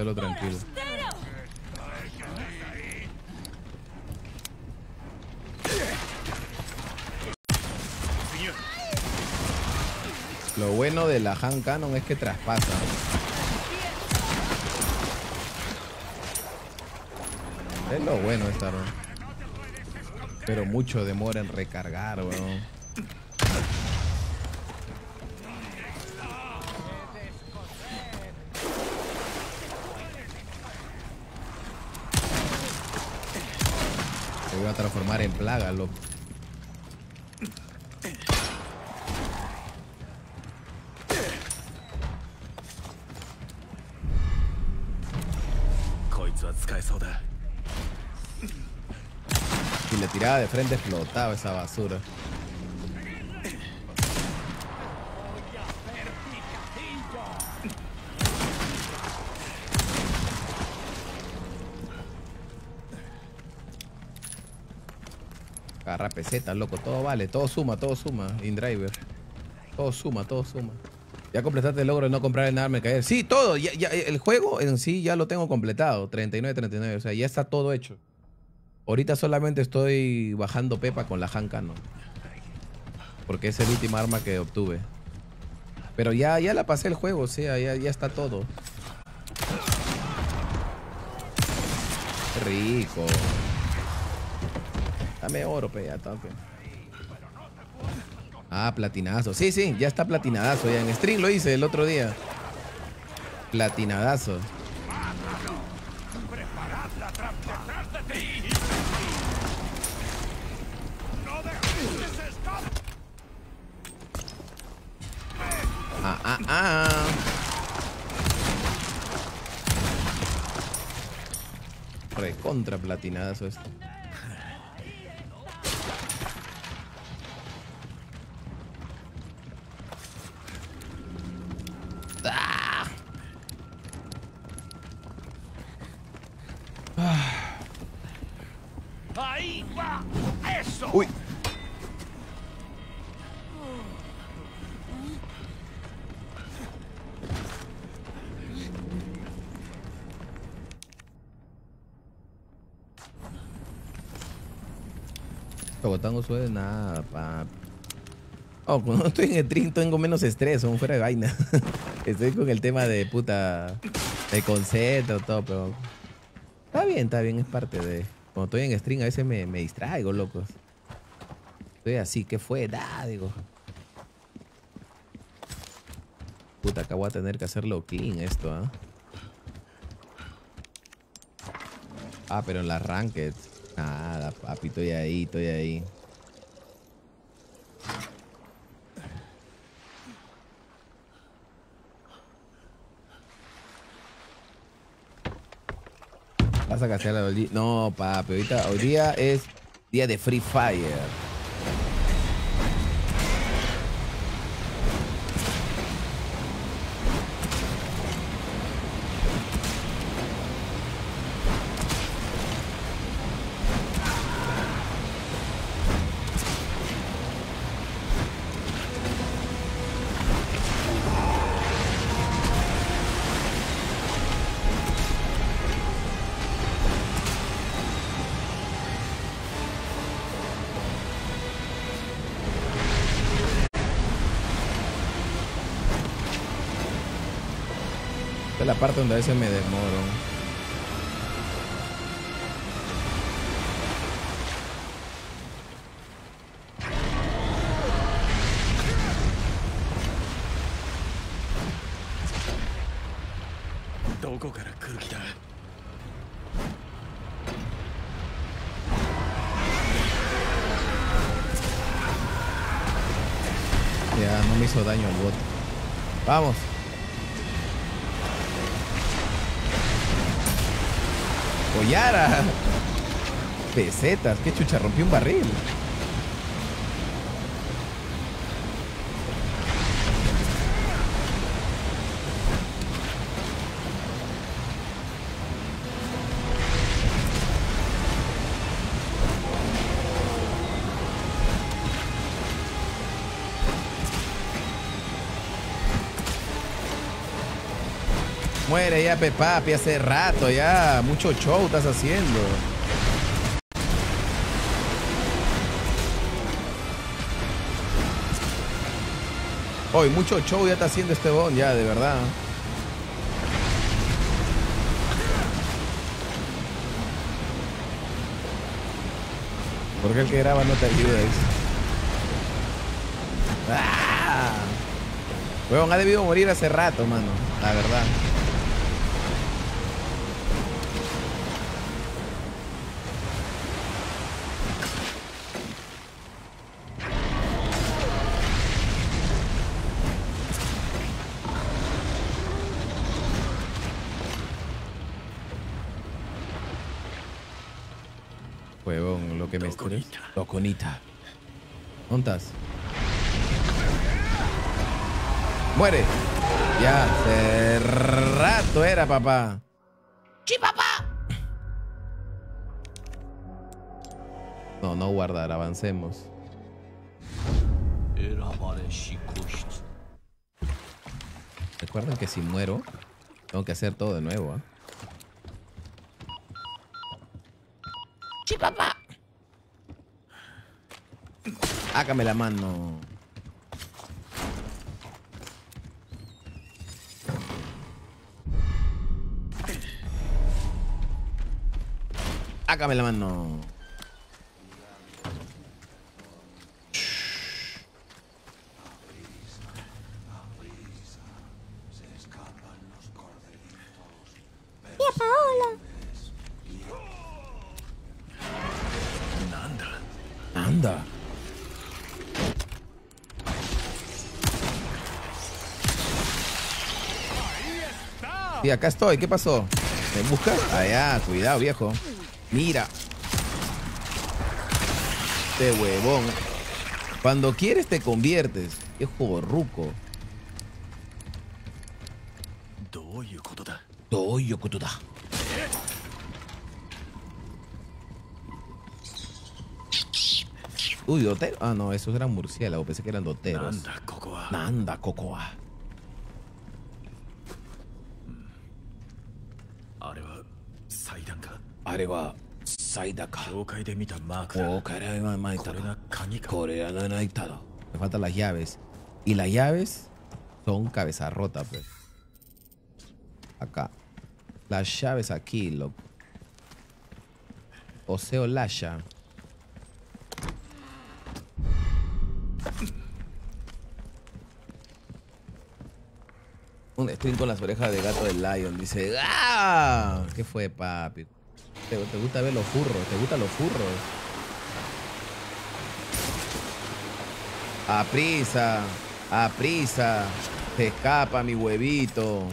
Hacerlo tranquilo. Lo bueno de la Han Cannon es que traspasa. Es lo bueno esta arma. Pero mucho demora en recargar, weón. a transformar en plaga, loco. Y le tiraba de frente, explotaba esa basura. Agarra peseta, loco. Todo vale, todo suma, todo suma. InDriver. Todo suma, todo suma. Ya completaste el logro de no comprar el de caer. Sí, todo. El juego en sí ya lo tengo completado. 39, 39. O sea, ya está todo hecho. Ahorita solamente estoy bajando pepa con la Han Cannon. Porque es el último arma que obtuve. Pero ya, ya la pasé el juego, o sea, ya, ya está todo. Rico. Dame oro, pe, ya. Ah, platinazo. Sí, sí, ya está platinadazo. Ya en stream lo hice el otro día. Platinadazo. Ah, ah, ah. Recontra platinadazo esto. Togotango suele nada, papi. Oh, cuando estoy en el stream tengo menos estrés, son fuera de vaina. Estoy con el tema de puta, de concepto, todo, pero... Está bien, está bien, es parte de... Cuando estoy en stream a veces me, me distraigo, locos. Estoy así, ¿qué fue? Da, digo. Puta, acá voy a tener que hacerlo clean esto, ¿ah? Ah, pero en la ranked. Nada, papi, estoy ahí, estoy ahí. Vas a castear la. No, papi, ahorita, hoy día es día de Free Fire. Esta es la parte donde a veces me demoro. Qué chucha, rompí un barril. Muere ya, Pepapi, hace rato ya. Mucho show estás haciendo. Hoy mucho show ya está haciendo este bon, ya, de verdad. Porque el que graba no te ayuda. ¡Ah! Huevón, ha debido morir hace rato, mano. La verdad. Loconita. ¿Montas? Muere. Ya, hace rato era, papá. ¡Sí, papá! No, no guardar, avancemos. Recuerden que si muero, tengo que hacer todo de nuevo, ¿eh? ¡Sí, papá! Hágame la mano. Hágame la mano. Acá estoy, ¿qué pasó? ¿Me buscas? Allá, cuidado, viejo. Mira. Este huevón. Cuando quieres te conviertes. Viejo ruco. Uy, dotero. Ah, no, esos eran murciélagos. Pensé que eran doteros. Nanda, cocoa. Nanda, cocoa. 壇か Areva, saidaka. 教会で見たマークだ Oh, caramba, こ maita. れが鍵か Corea no necesitado. Me faltan las llaves. Y las llaves son cabeza rota, pues. Acá. Las llaves aquí, loco. Oseo Lasha. Un stream con las orejas de gato del Lion. Dice, ¡ah! ¿Qué fue, papi? ¿Te, gusta ver los furros? ¿Te gustan los furros? A prisa, a prisa. Se escapa mi huevito.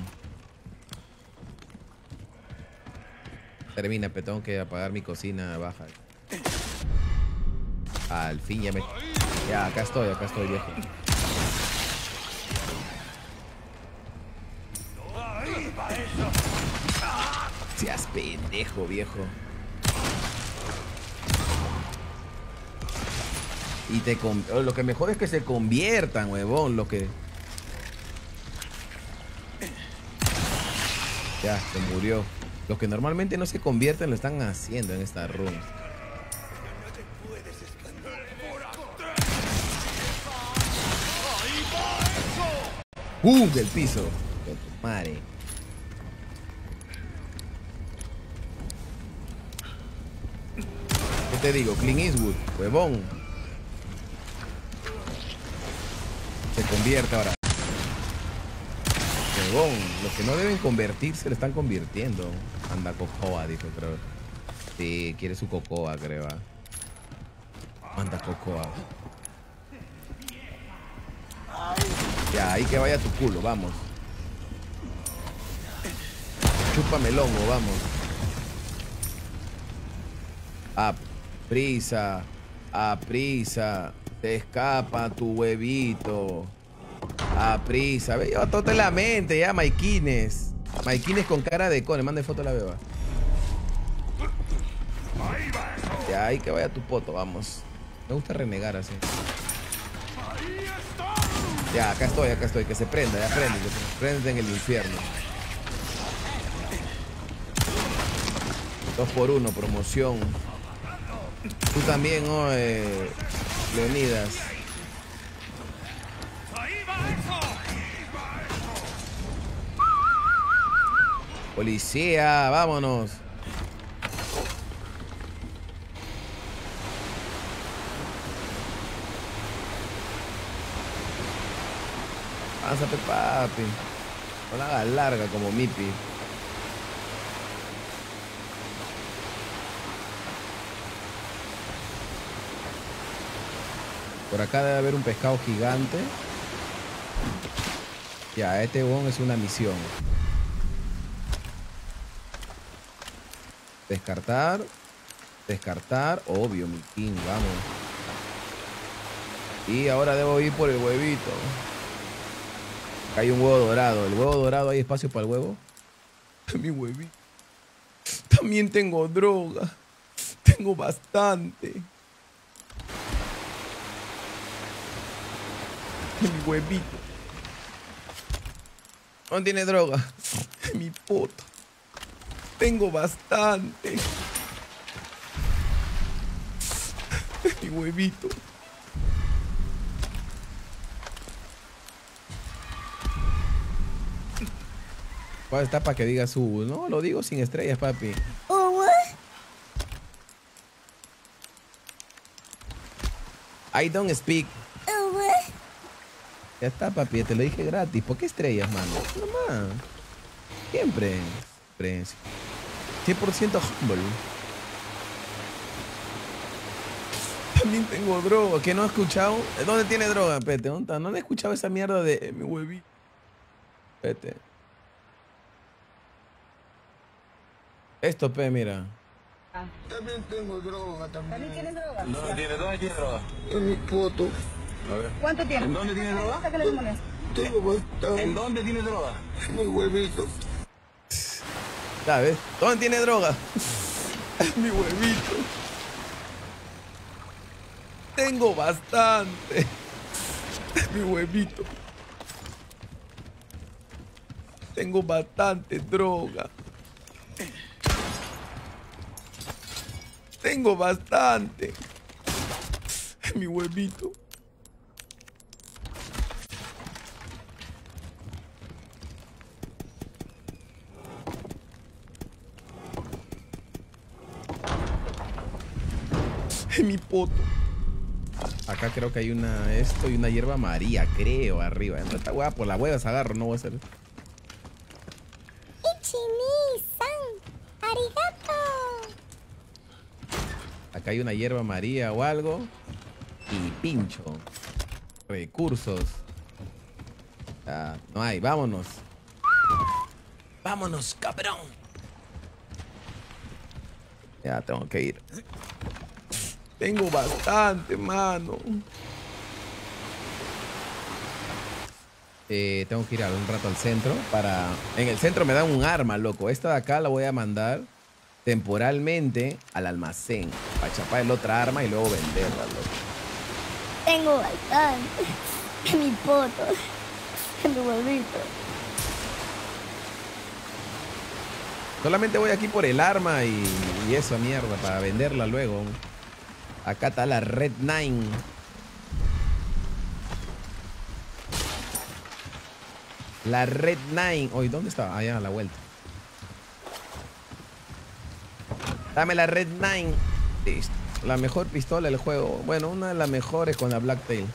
Termina, pero tengo que apagar mi cocina baja. Al fin ya me. Ya, acá estoy, acá estoy, viejo. Seas pendejo, viejo. Y te oh, lo que mejor es que se conviertan, huevón, lo que. Ya, se murió. Los que normalmente no se convierten lo están haciendo en esta run. ¡Uh! Del piso. Madre. ¿Qué te digo? Clint Eastwood, huevón. Se convierte ahora. Huevón, los que no deben convertirse le están convirtiendo. Anda cocoa, dijo, creo. Sí, quiere su cocoa, creo. ah. Anda cocoa. Ya, ahí que vaya tu culo, vamos. Chúpame el hongo, vamos. A prisa, a prisa. Te escapa tu huevito. A prisa. Ve, yo todo en la mente ya, Maikines. Maikines con cara de cone. Mande foto a la beba. Ya, ahí que vaya tu poto, vamos. Me gusta renegar así. Ya, acá estoy, acá estoy. Que se prenda, ya prende. Que se prende en el infierno. Dos por uno, promoción. Tú también, oh, eh, Leonidas. Policía, vámonos. Pásate, papi. No la hagas larga como Mipi. Por acá debe haber un pescado gigante. Ya, este bon es una misión. Descartar. Descartar. Obvio, mi king, vamos. Y ahora debo ir por el huevito. Acá hay un huevo dorado. ¿El huevo dorado hay espacio para el huevo? mi huevito. También tengo droga. Tengo bastante. Mi huevito. No tiene droga. Mi poto. Tengo bastante. Mi huevito. ¿Cuál está para que diga su? No, lo digo sin estrellas, papi. Oh? I don't speak. Oh? Ya está, papi, te lo dije gratis. ¿Por qué estrellas, mano? Nomás. Siempre. Siempre. 100% humble. También tengo droga. ¿Que no he escuchado? ¿Dónde tiene droga, Pete? ¿Dónde está? No he escuchado esa mierda de eh, mi huevito. Pete. Esto, Pe, mira. También tengo droga también. ¿También tienes droga? ¿Dónde tiene, dónde tiene droga? En mi ¿Cuánto tienes? ¿En dónde tiene droga? ¿En dónde tiene droga? En mi huevito. ¿Sabes? ¿Dónde tiene droga? mi huevito. Tengo bastante. mi huevito. Tengo bastante droga. Tengo bastante. Mi huevito. Mi poto. Acá creo que hay una esto y una hierba María, creo, arriba. No, esta hueá por la hueva se agarro, no voy a hacer. Ichimi-san. Arigato. Acá hay una hierba María o algo. Y pincho. Recursos. Ah, no hay, vámonos. Vámonos, cabrón. Ya tengo que ir. Tengo bastante, mano. Eh, tengo que ir a un rato al centro para... En el centro me dan un arma, loco. Esta de acá la voy a mandar temporalmente al almacén para chapar el otra arma y luego venderla, loco. Tengo bastante. En mi poto. En mi huevito. Solamente voy aquí por el arma y, y eso, mierda, para venderla luego. Acá está la Red 9. La Red 9. Oye, ¿dónde estaba? Allá a la vuelta. Dame la Red 9. Listo. la mejor pistola del juego. Bueno, una de las mejores con la Blacktail.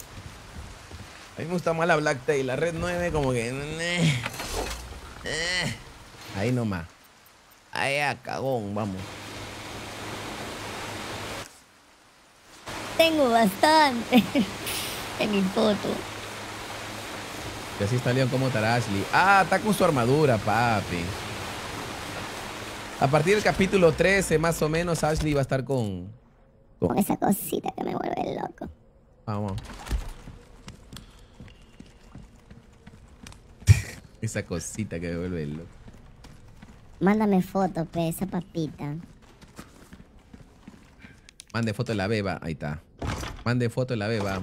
A mí me gusta más la Blacktail. La Red 9 como que... eh, eh. Ahí nomás. Ahí a cagón, vamos. Tengo bastante. en mi foto. Y así está Leon como estará Ashley. Ah, está con su armadura, papi. A partir del capítulo 13, más o menos, Ashley va a estar con... Con esa cosita que me vuelve loco. Vamos. Esa cosita que me vuelve loco. Mándame foto, pe, esa papita. Mande foto de la beba. Ahí está. Mande foto de la beba.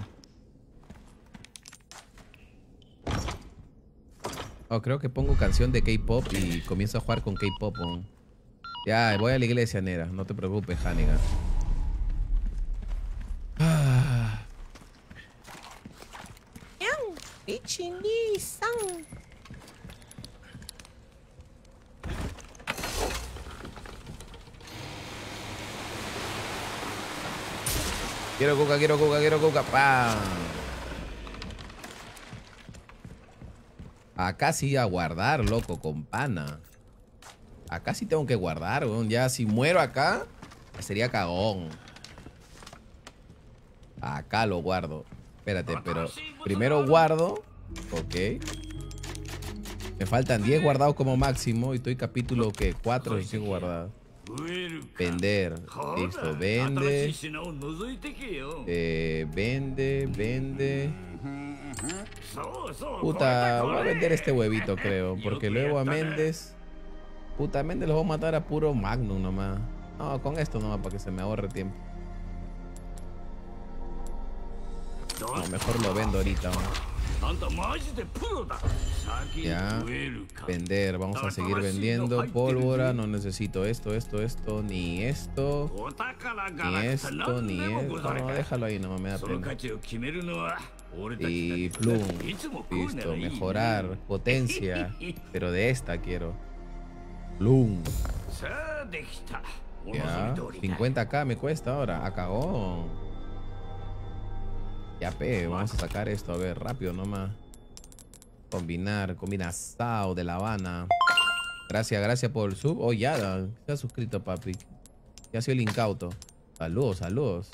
Oh, creo que pongo canción de K-pop y comienzo a jugar con K-pop. Ya, voy a la iglesia, Nera. No te preocupes, Haniga. Ah. Quiero cuca, quiero cuca, quiero cuca. ¡Pam! Acá sí a guardar, loco, con pana. Acá sí tengo que guardar, weón. Ya si muero acá, sería cagón. Acá lo guardo. Espérate, pero primero guardo. Ok. Me faltan 10 guardados como máximo y estoy capítulo que 4 o 5 guardados. Vender. Listo, vende. Eh, eh, vende, vende. Puta, voy a vender este huevito, creo. Porque luego a Méndez. Puta, a Méndez lo voy a matar a puro Magnum nomás. No, con esto nomás, para que se me ahorre tiempo. Mejor lo vendo ahorita. Ya, vender, vamos a seguir vendiendo pólvora, no necesito esto, esto, esto, ni esto, ni esto, ni esto, no, déjalo ahí, no me da pena. Y plum, listo, mejorar, potencia, pero de esta quiero. Plum. Ya, 50k me cuesta ahora, acabó. Ya, pe, vamos a sacar esto, a ver, rápido nomás. Combinar, combina Sao de La Habana. Gracias, gracias por el sub. Oh, ya, se ha suscrito, papi. Ya sido el incauto. Saludos, saludos.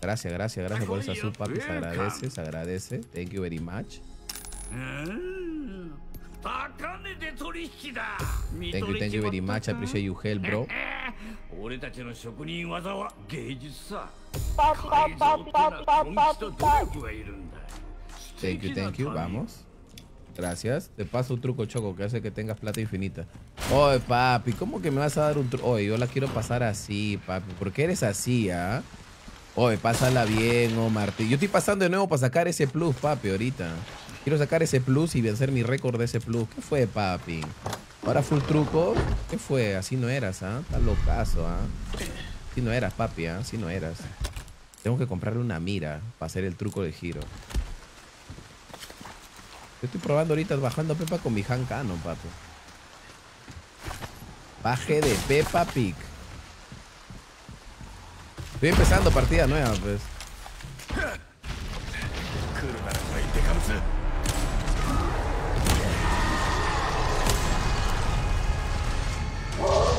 Gracias, gracias, gracias por esa sub, papi. Se agradece, se agradece. Thank you very much. Thank you, thank you very much. I appreciate you bro. Thank you, thank you, vamos. Gracias. Te paso un truco choco que hace que tengas plata infinita. Oye, papi, ¿cómo que me vas a dar un truco? Oye, yo la quiero pasar así, papi. ¿Por qué eres así, ah? Oye, pásala bien, oh, Martín. Yo estoy pasando de nuevo para sacar ese plus, papi, ahorita. Quiero sacar ese plus y vencer mi récord de ese plus. ¿Qué fue, papi? Ahora full truco. ¿Qué fue? Así no eras, ¿ah? Está locazo, ¿ah? Así no eras, papi, ¿ah? Así no eras. Tengo que comprarle una mira para hacer el truco de giro. Estoy probando ahorita bajando Pepa con mi Han Canon, papi. Baje de Peppa Pig. Estoy empezando partida nueva, pues. 来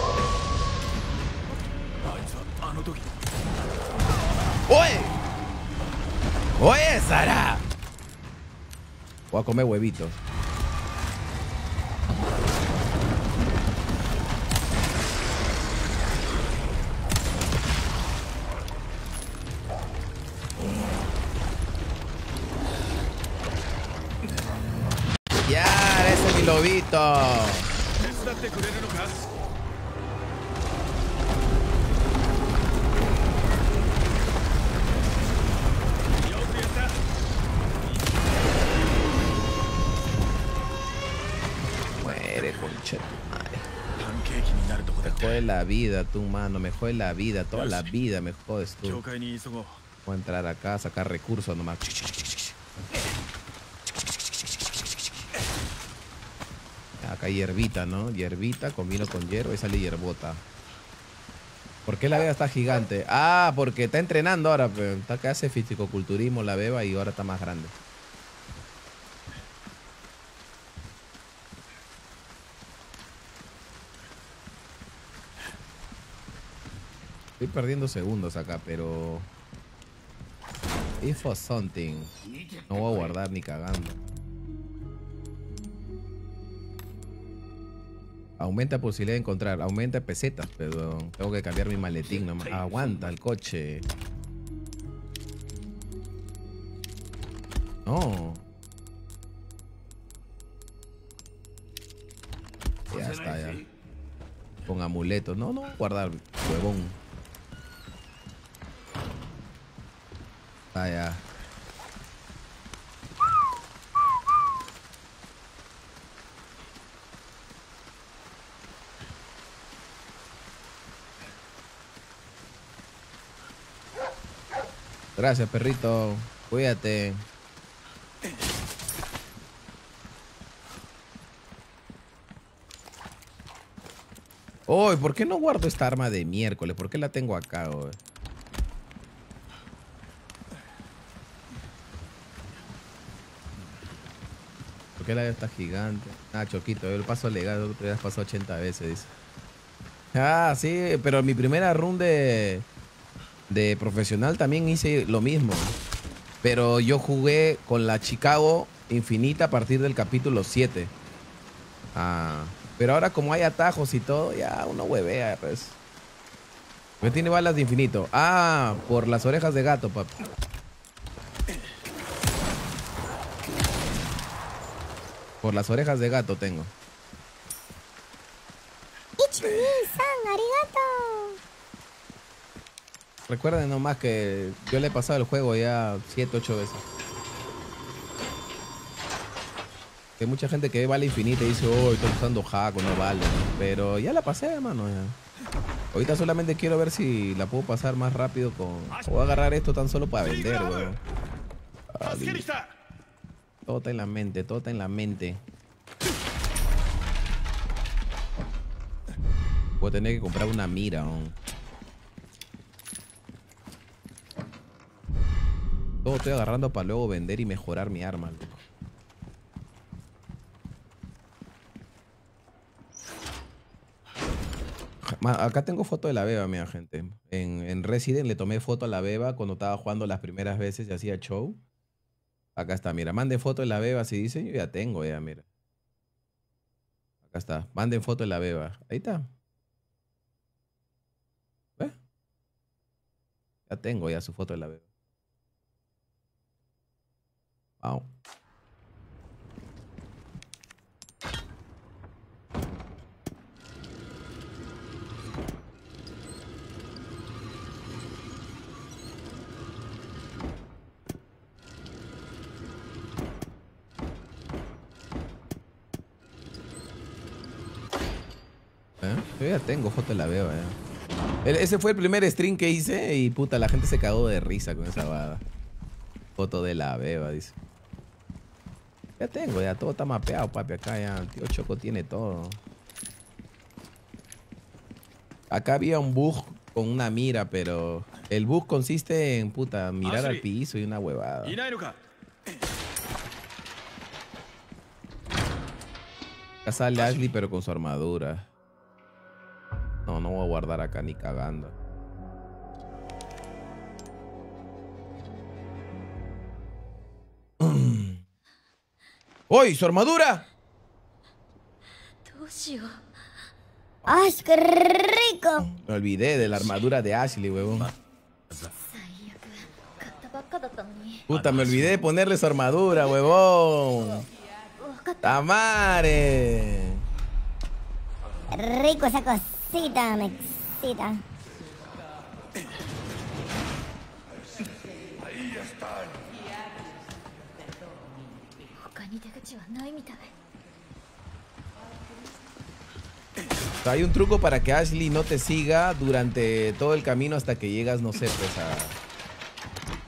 ¡Oye! ¡Oye, Sara! Voy a comer huevitos. ¡Ya! ¡Ese es mi lobito! Che, me jode la vida, tú, mano. Me jode la vida. Toda la vida me jodes tú. Voy a entrar acá, sacar recursos nomás. Acá hierbita, ¿no? Hierbita, combino con hierba y sale hierbota. ¿Por qué la beba está gigante? Ah, porque está entrenando ahora. Está que hace fisicoculturismo la beba y ahora está más grande. Estoy perdiendo segundos acá, pero... If for something. No voy a guardar ni cagando. Aumenta posibilidad de encontrar. Aumenta pesetas, pero tengo que cambiar mi maletín nomás. Aguanta el coche. No. Ya está, ya. Con amuletos. No, no, guardar, huevón. Ah, ya. Gracias, perrito. Cuídate. Uy, ¿por qué no guardo esta arma de miércoles? ¿Por qué la tengo acá, güey? Qué veo está gigante? Ah, Choquito, el paso legal, el otro día pasó 80 veces, dice. Ah, sí, pero mi primera run de, de profesional también hice lo mismo. Pero yo jugué con la Chicago Infinita a partir del capítulo 7. Ah, pero ahora como hay atajos y todo, ya uno huevea, pues. ¿Me tiene balas de infinito? Ah, por las orejas de gato, papi. Por las orejas de gato tengo. Ichimi-san, arigato. Recuerden nomás que yo le he pasado el juego ya 7, 8 veces. Que mucha gente que ve bala infinita y dice, oh, estoy usando Jaco, no vale. Pero ya la pasé, hermano. Ya. Ahorita solamente quiero ver si la puedo pasar más rápido con... Voy a agarrar esto tan solo para vender, weón. Todo está en la mente, todo está en la mente. Voy a tener que comprar una mira, ¿no? Todo estoy agarrando para luego vender y mejorar mi arma, loco. Acá tengo foto de la beba, mira, gente. En Resident le tomé foto a la beba cuando estaba jugando las primeras veces y hacía show. Acá está, mira, manden foto de la beba si dicen, yo ya tengo, ya, mira. Acá está, manden foto de la beba. Ahí está. ¿Ves? Ya tengo ya su foto de la beba. Wow. Ya tengo foto de la beba. Ya. Eh. ese fue el primer stream que hice y puta, la gente se cagó de risa con esa bada. Foto de la beba, dice. Ya tengo, ya todo está mapeado, papi. Acá ya, el tío Choco tiene todo. Acá había un bug con una mira, pero el bug consiste en puta mirar ah, al piso y una huevada. Acá sale Ashley, pero con su armadura. No, no voy a guardar acá ni cagando. ¡Uy! ¡Su armadura! ¡Ash, qué rico! Me olvidé de la armadura de Ashley, huevón. Puta, me olvidé de ponerle su armadura, huevón. ¡Tamare! Rico esa cosa excita, me excita. Ahí están. Hay un truco para que Ashley no te siga durante todo el camino hasta que llegas, no sé, pues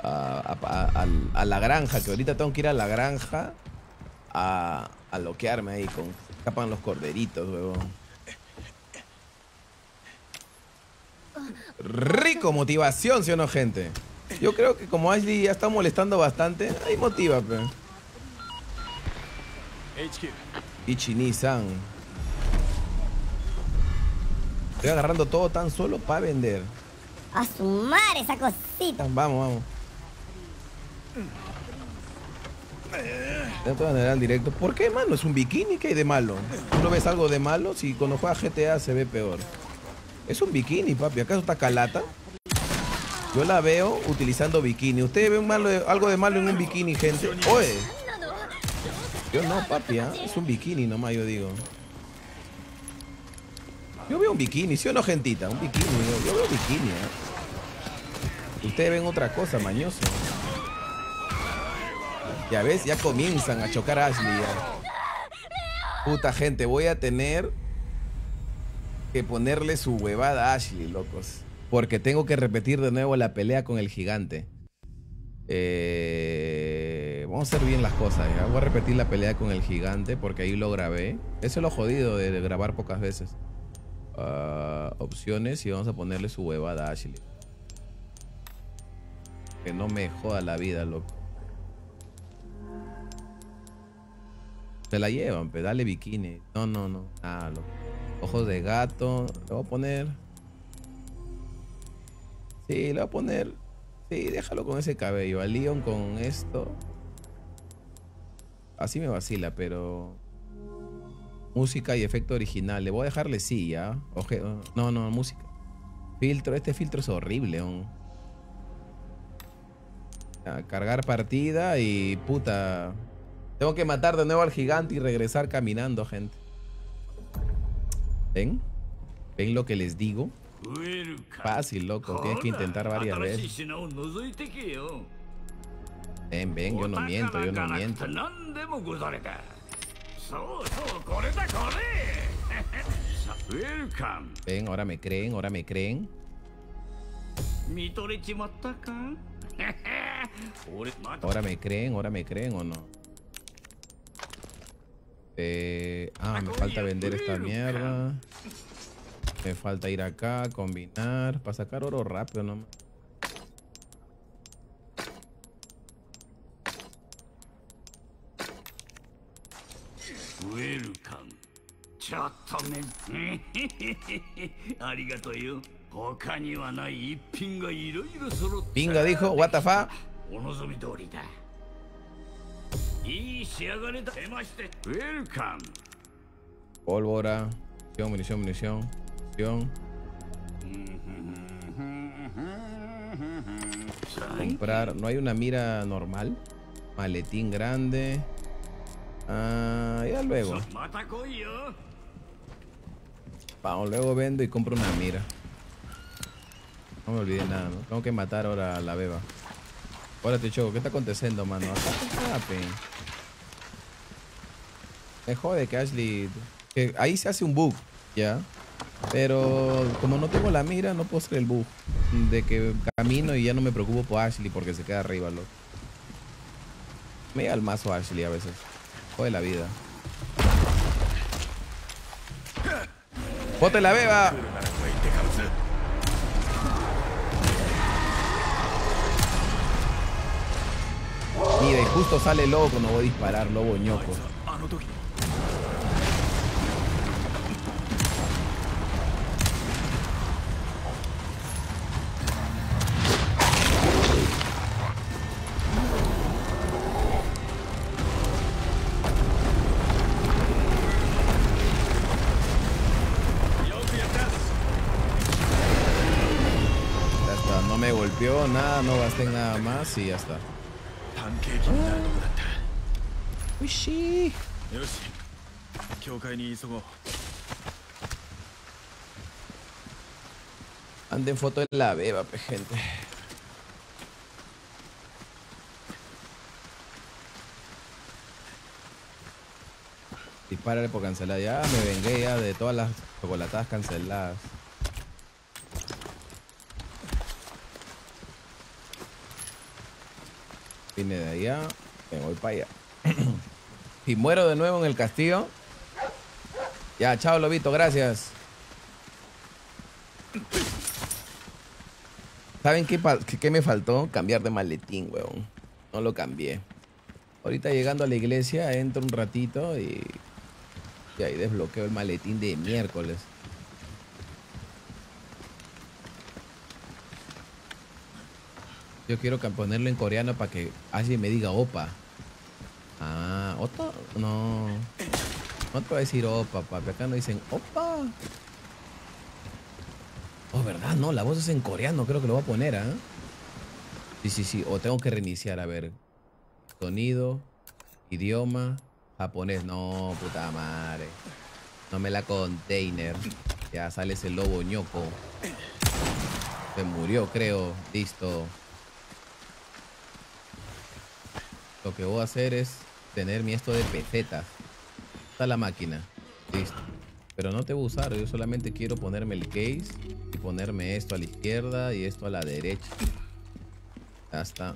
a, a, a, a la granja, que ahorita tengo que ir a la granja a, a loquearme ahí con... Escapan los corderitos, huevón. Rico, motivación, ¿sí o no, gente? Yo creo que como Ashley ya está molestando bastante, ahí motiva, pe. Ichini-san. Estoy agarrando todo tan solo para vender. A sumar esa cosita. Vamos, vamos. A dar al directo. ¿Por qué, mano? Es un bikini, ¿qué hay de malo? ¿Tú no ves algo de malo? Si cuando juega GTA se ve peor. Es un bikini, papi. ¿Acaso está calata? Yo la veo utilizando bikini. ¿Ustedes ven malo, algo de malo en un bikini, gente? Oye. Yo no, papi, ¿ah? Es un bikini nomás, yo digo. Yo veo un bikini, ¿sí o no, gentita? Un bikini, yo, yo veo bikini, ¿ah? Ustedes ven otra cosa, mañoso. Ya ves, ya comienzan a chocar a Ashley ya. Puta gente, voy a tener que ponerle su huevada a Ashley, locos. Porque tengo que repetir de nuevo la pelea con el gigante. Eh, vamos a hacer bien las cosas. ¿ya? Voy a repetir la pelea con el gigante porque ahí lo grabé. Eso es lo jodido de, grabar pocas veces. Ah, opciones y vamos a ponerle su huevada a Ashley. Que no me joda la vida, loco. Se la llevan, pero dale bikini. No, no, no. Ah, loco. Ojos de gato. Le voy a poner. Sí, le voy a poner. Sí, déjalo con ese cabello. A Leon con esto. Así me vacila, pero. Música y efecto original. Le voy a dejarle sí, ya. Oje- No, no, música. Filtro. Este filtro es horrible, cargar partida y puta. Tengo que matar de nuevo al gigante y regresar caminando, gente. ¿Ven? ¿Ven lo que les digo? Fácil, loco. Tienes que intentar varias veces. Ven, ven, yo no miento, yo no miento. Ven, ahora me creen, ahora me creen. Ahora me creen, ahora me creen o no. Eh, ah, me falta vender esta mierda. Me falta ir acá, combinar, para sacar oro rápido nomás. ウェルカムちょっとねありがとうよ他にはない一品がいろいろ揃って Pinga dijo, what the fuck? お望み通りだ いい仕上がりだ出ましてウェルカム Pólvora, munición, munición, munición. munición. Comprar, no hay una mira normal. Maletín grande. Ah, ya luego. また来いよ Vamos, luego vendo y compro una mira. No me olvidé nada, ¿no? Tengo que matar ahora a la beba. Hola, Choco, ¿qué está aconteciendo, mano? Acá está, pe. me jode que Ashley... Ahí se hace un bug, ¿ya? Pero como no tengo la mira, no puedo hacer el bug. De que camino y ya no me preocupo por Ashley porque se queda arriba, loco. Me llega el mazo Ashley a veces. Jode la vida. ¡Bote la beba! Mira, y justo sale lobo cuando voy a disparar, lobo ñoco. gasten nada más y ya está. Oh. Anden foto de la beba, gente. Dispárale por cancelar. Ya me vengué ya de todas las chocolatadas canceladas. Vine de allá, me voy para allá. y muero de nuevo en el castillo. Ya, chao, Lobito, gracias. ¿Saben qué- qué me faltó? Cambiar de maletín, weón. No lo cambié. Ahorita llegando a la iglesia, entro un ratito y, y ahí desbloqueo el maletín de miércoles. Yo quiero ponerlo en coreano para que alguien me diga opa. Ah, ¿opa? No. No te voy a decir opa, papi. Acá no dicen opa. Oh, ¿verdad? No, la voz es en coreano. Creo que lo voy a poner, ¿ah? Sí, sí, sí. O tengo que reiniciar. A ver. Sonido. Idioma. Japonés. No, puta madre. No me la container. Ya sale ese lobo ñoco. Se murió, creo. Listo. Lo que voy a hacer es tener mi esto de pesetas. Está la máquina. Listo. Pero no te voy a usar. Yo solamente quiero ponerme el case y ponerme esto a la izquierda y esto a la derecha. Ya está.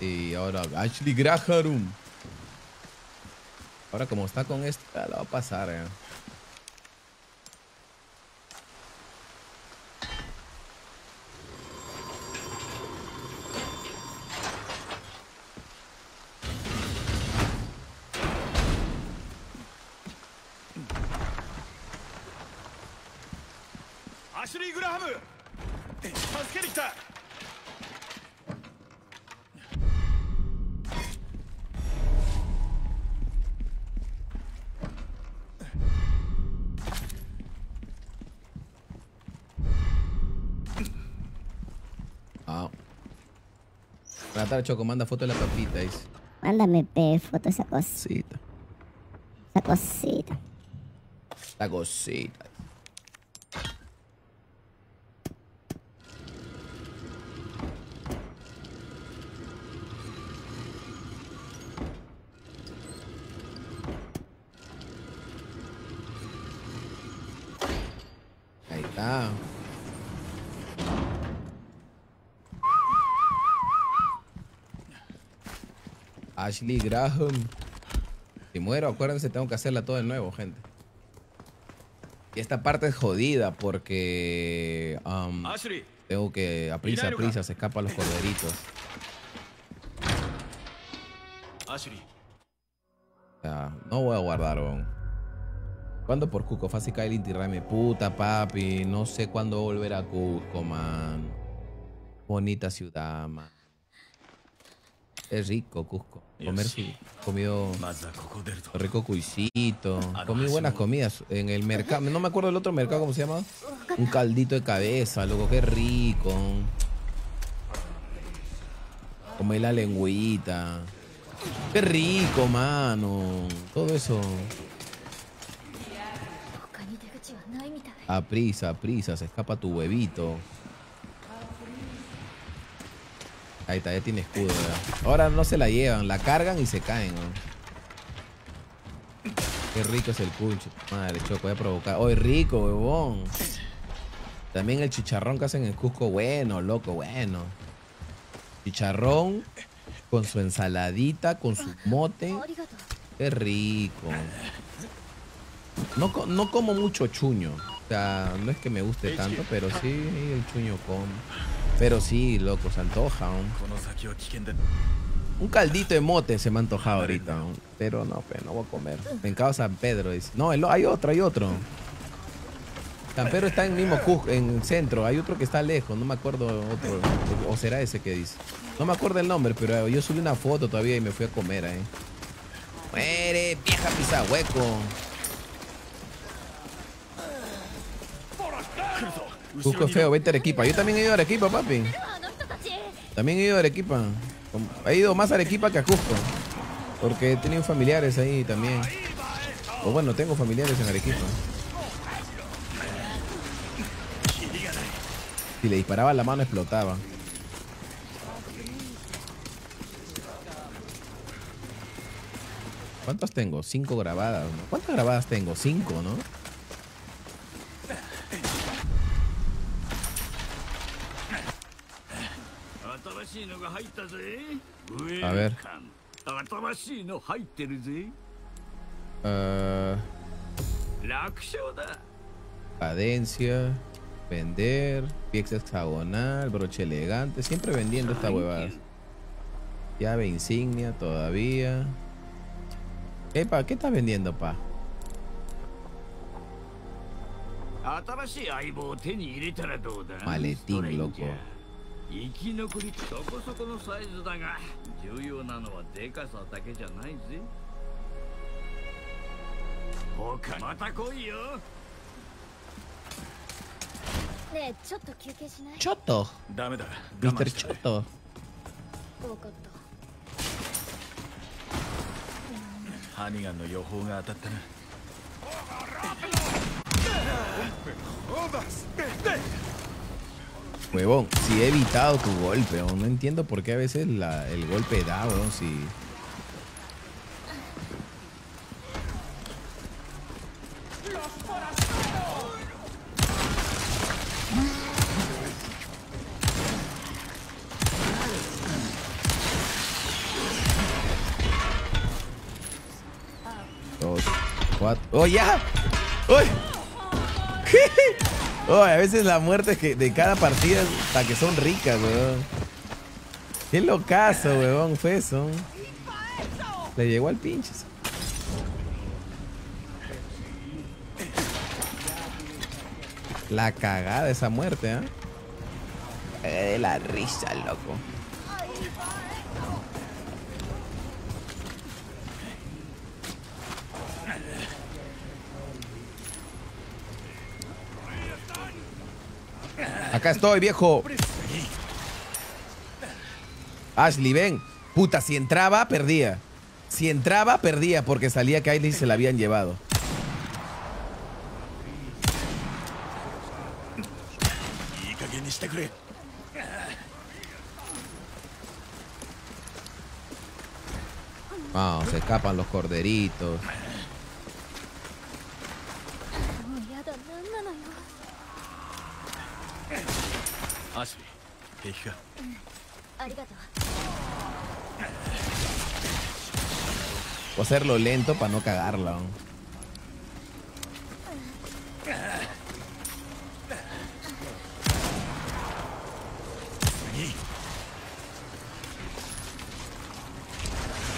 Y ahora Ashley Graham. Ahora como está con esto, ya la va a pasar. ya. ハム助けに来た Ah. Buenas tardes, Choco. Manda foto de la papita. Dice. Mándame pe, foto esa cosa. Cosita. Esa cosita. La cosita. Ashley Graham. Si muero, acuérdense, tengo que hacerla todo de nuevo, gente. Y esta parte es jodida porque... Um, tengo que... A prisa, a prisa, se escapan los corderitos. Ah, no voy a guardar, bon. ¿Cuándo por Cusco? Fácil cae el Inti Raymi. Puta, papi. No sé cuándo volver a Cusco, man. Bonita ciudad, man. Es rico, Cusco. Comer comido rico cuisito. Comí buenas comidas en el mercado. No me acuerdo del otro mercado, ¿cómo se llama? Un caldito de cabeza, loco, qué rico. Comí la lengüita. Qué rico, mano. Todo eso. A prisa, a prisa, se escapa tu huevito. Ahí está, ya tiene escudo. Ahora no se la llevan, la cargan y se caen. Qué rico es el punch. Madre, choco, voy a provocar. ¡Oye, oh, rico, huevón! También el chicharrón que hacen en Cusco, bueno, loco, bueno. Chicharrón con su ensaladita, con su mote. Qué rico. No, no como mucho chuño no es que me guste tanto, pero sí el chuño con. Pero sí, loco, se antoja. Un caldito de mote se me ha antojado ahorita, pero no, pero no voy a comer. En Cabo San Pedro dice. No, hay otro, hay otro. San Pedro está en mismo Cusco, en centro. Hay otro que está lejos, no me acuerdo otro. O será ese que dice. No me acuerdo el nombre, pero yo subí una foto todavía y me fui a comer ahí. Muere, vieja pisa hueco. Cusco feo, vete a Arequipa. Yo también he ido a Arequipa, papi. También he ido a Arequipa. He ido más a Arequipa que a Cusco. Porque he tenido familiares ahí también. O bueno, tengo familiares en Arequipa. Si le disparaba la mano explotaba. ¿Cuántas tengo? Cinco grabadas. ¿Cuántas grabadas tengo? Cinco, ¿no? A ver. Uh, cadencia. Vender. Pieza hexagonal. Broche elegante. Siempre vendiendo esta huevada. Llave insignia todavía. Epa, ¿qué estás vendiendo, pa? Maletín, loco. 生き残りそこそこのサイズだが重要なのはでかさだけじゃないぜ。他また来いよ。ねえちょっと休憩しない？Choto. ダメだ。我.慢して。くれ Choto. 分かった。ハニガンの予報が当たったな Huevón, si he evitado tu golpe, weón. no entiendo por qué a veces la- el golpe da, weón, si... Dos, cuatro... ¡Oh, ya! ¡Uy! Oh, a veces las muertes que de cada partida hasta que son ricas, weón. Qué locazo, weón, fue eso. Le llegó al pinche. La cagada esa muerte, ¿ah? Cagué de la risa, loco. Acá estoy, viejo. Ashley, ven. Puta, si entraba, perdía. Si entraba, perdía porque salía que Ashley se la habían llevado. Vamos, se escapan los corderitos. アシュリー平気かありがとう Voy a hacerlo lento para no cagarla. ¿no?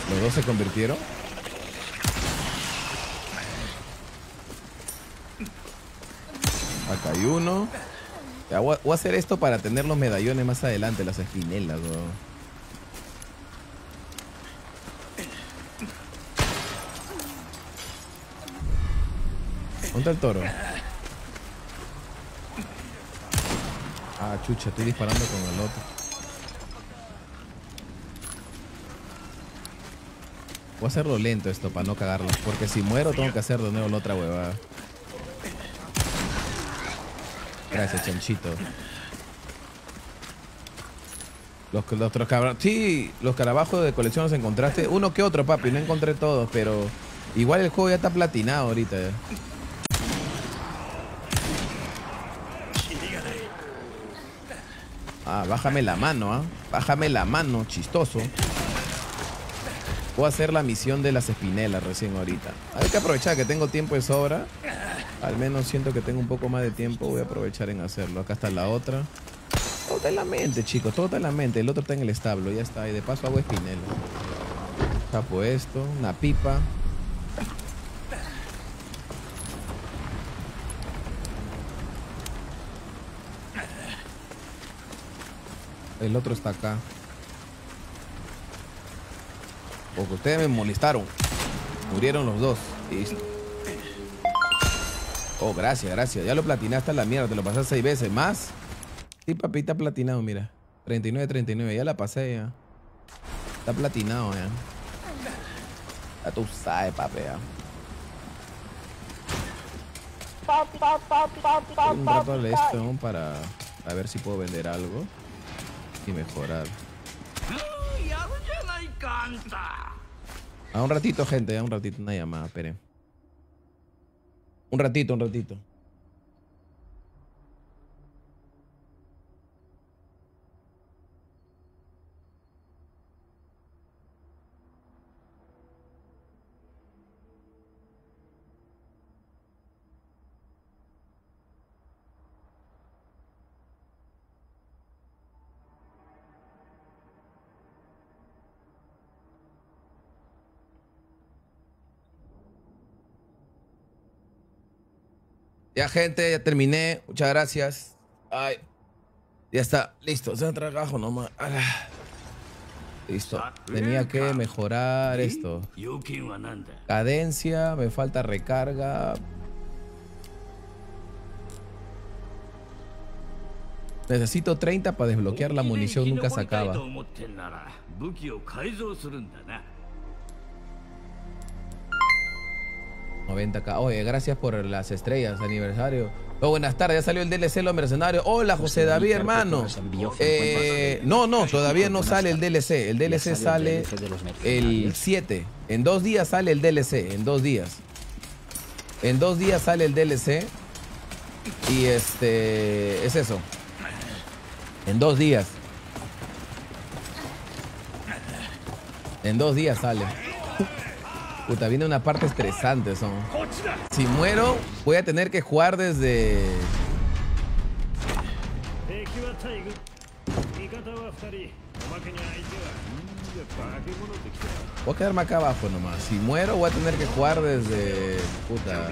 Los dos se convirtieron. Acá hay uno. Ya, voy, a, voy a hacer esto para tener los medallones más adelante, las espinelas, weón. ¿Dónde está el toro? Ah, chucha, estoy disparando con el otro. Voy a hacerlo lento esto para no cagarlo. Porque si muero tengo que hacer de nuevo la otra huevada. Gracias, chanchito. Los, los, cabra- sí, los carabajos de colección los encontraste. Uno que otro, papi. No encontré todos, pero igual el juego ya está platinado ahorita. ya. Ah, bájame la mano, ¿ah? Bájame la mano, chistoso. Voy a hacer la misión de las espinelas recién ahorita. Hay que aprovechar que tengo tiempo de sobra. Al menos siento que tengo un poco más de tiempo. Voy a aprovechar en hacerlo. Acá está la otra. Todo está en la mente, chicos. Todo en la mente. El otro está en el establo. Ya está. Y de paso hago espinela. Tapo esto. Una pipa. El otro está acá. Porque ustedes me molestaron. Murieron los dos. Listo. Oh, gracias, gracias. Ya lo platinaste a la mierda, te lo pasas seis veces más. Sí, papi, está platinado, mira. 39, 39, ya la pasé ya. Está platinado ya. Ya tú sabes, papi, ya. Un rato al esto para a ver si puedo vender algo y mejorar. A un ratito, gente, a un ratito, una llamada, esperen. Un ratito, un ratito. Ya, gente, ya terminé. Muchas gracias. Ay, ya está. Listo. Se trabajo nomás. Ah. Listo. Tenía que mejorar esto. Cadencia, me falta recarga. Necesito 30 para desbloquear la munición nunca se acaba. 90k. Oye, gracias por las estrellas, aniversario. Oh, buenas tardes, ya salió el DLC Los Mercenarios. Hola, José David, hermano. Eh, no, no, todavía no sale el DLC. El DLC sale el 7. En dos días sale el DLC, en dos días. En dos días sale el DLC. Y este, es eso. En dos días. En dos días sale. Puta, viene una parte estresante, son. Si muero, voy a tener que jugar desde... Voy a quedarme acá abajo nomás. Si muero, voy a tener que jugar desde... Puta.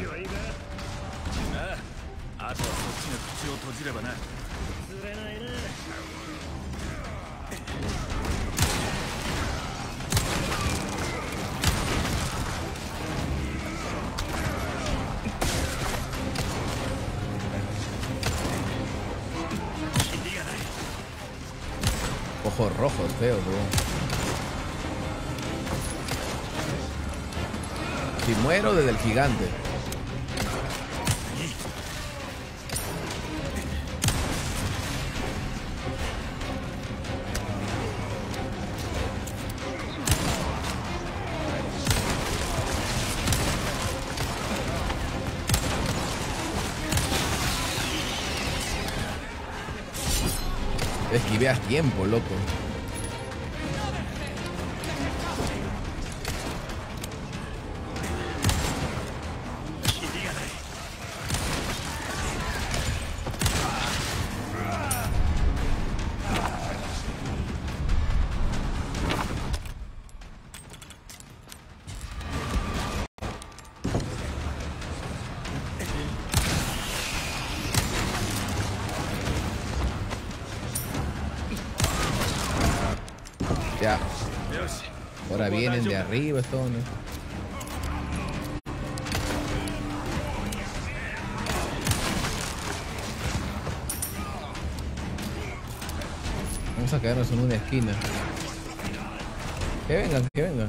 Ojos rojos, feos, weón. Si muero, desde el gigante. A tiempo, loco. Arriba estos. ¿no? Vamos a quedarnos en una esquina. Que vengan, que vengan.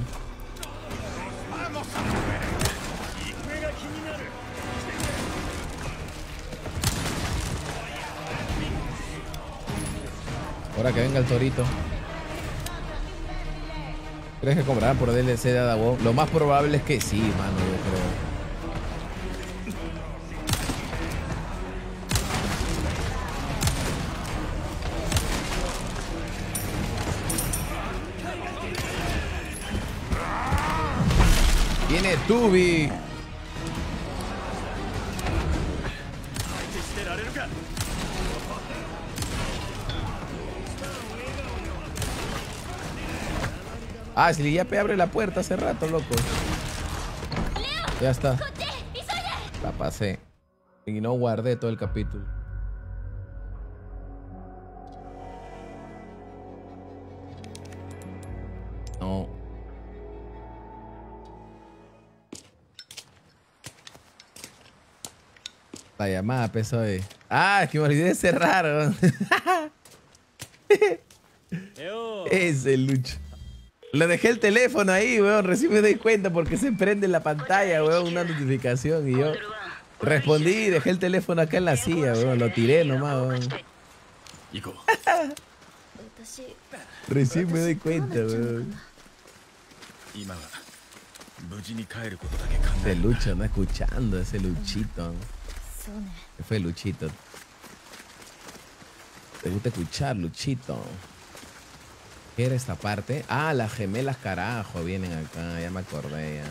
Ahora que venga el torito. ¿Crees que comprarán por DLC de Adabo? Lo más probable es que sí, mano, yo creo. Viene Tubi. Ah, si ya pe abre la puerta hace rato, loco. Ya está. La pasé. Y no guardé todo el capítulo. No. La llamada peso de. Ah, es que me olvidé de cerrar. Ese Lucho. Lo dejé el teléfono ahí, weón. Recién me doy cuenta porque se prende en la pantalla, weón, una notificación. Y yo respondí y dejé el teléfono acá en la silla, weón. Lo tiré nomás, weón. Recién me doy cuenta, weón. Ese Lucho no escuchando, ese Luchito. Fue Luchito? ¿Te gusta escuchar, Luchito? ¿Qué era esta parte? Ah, las gemelas, carajo, vienen acá, ya me acordé ya.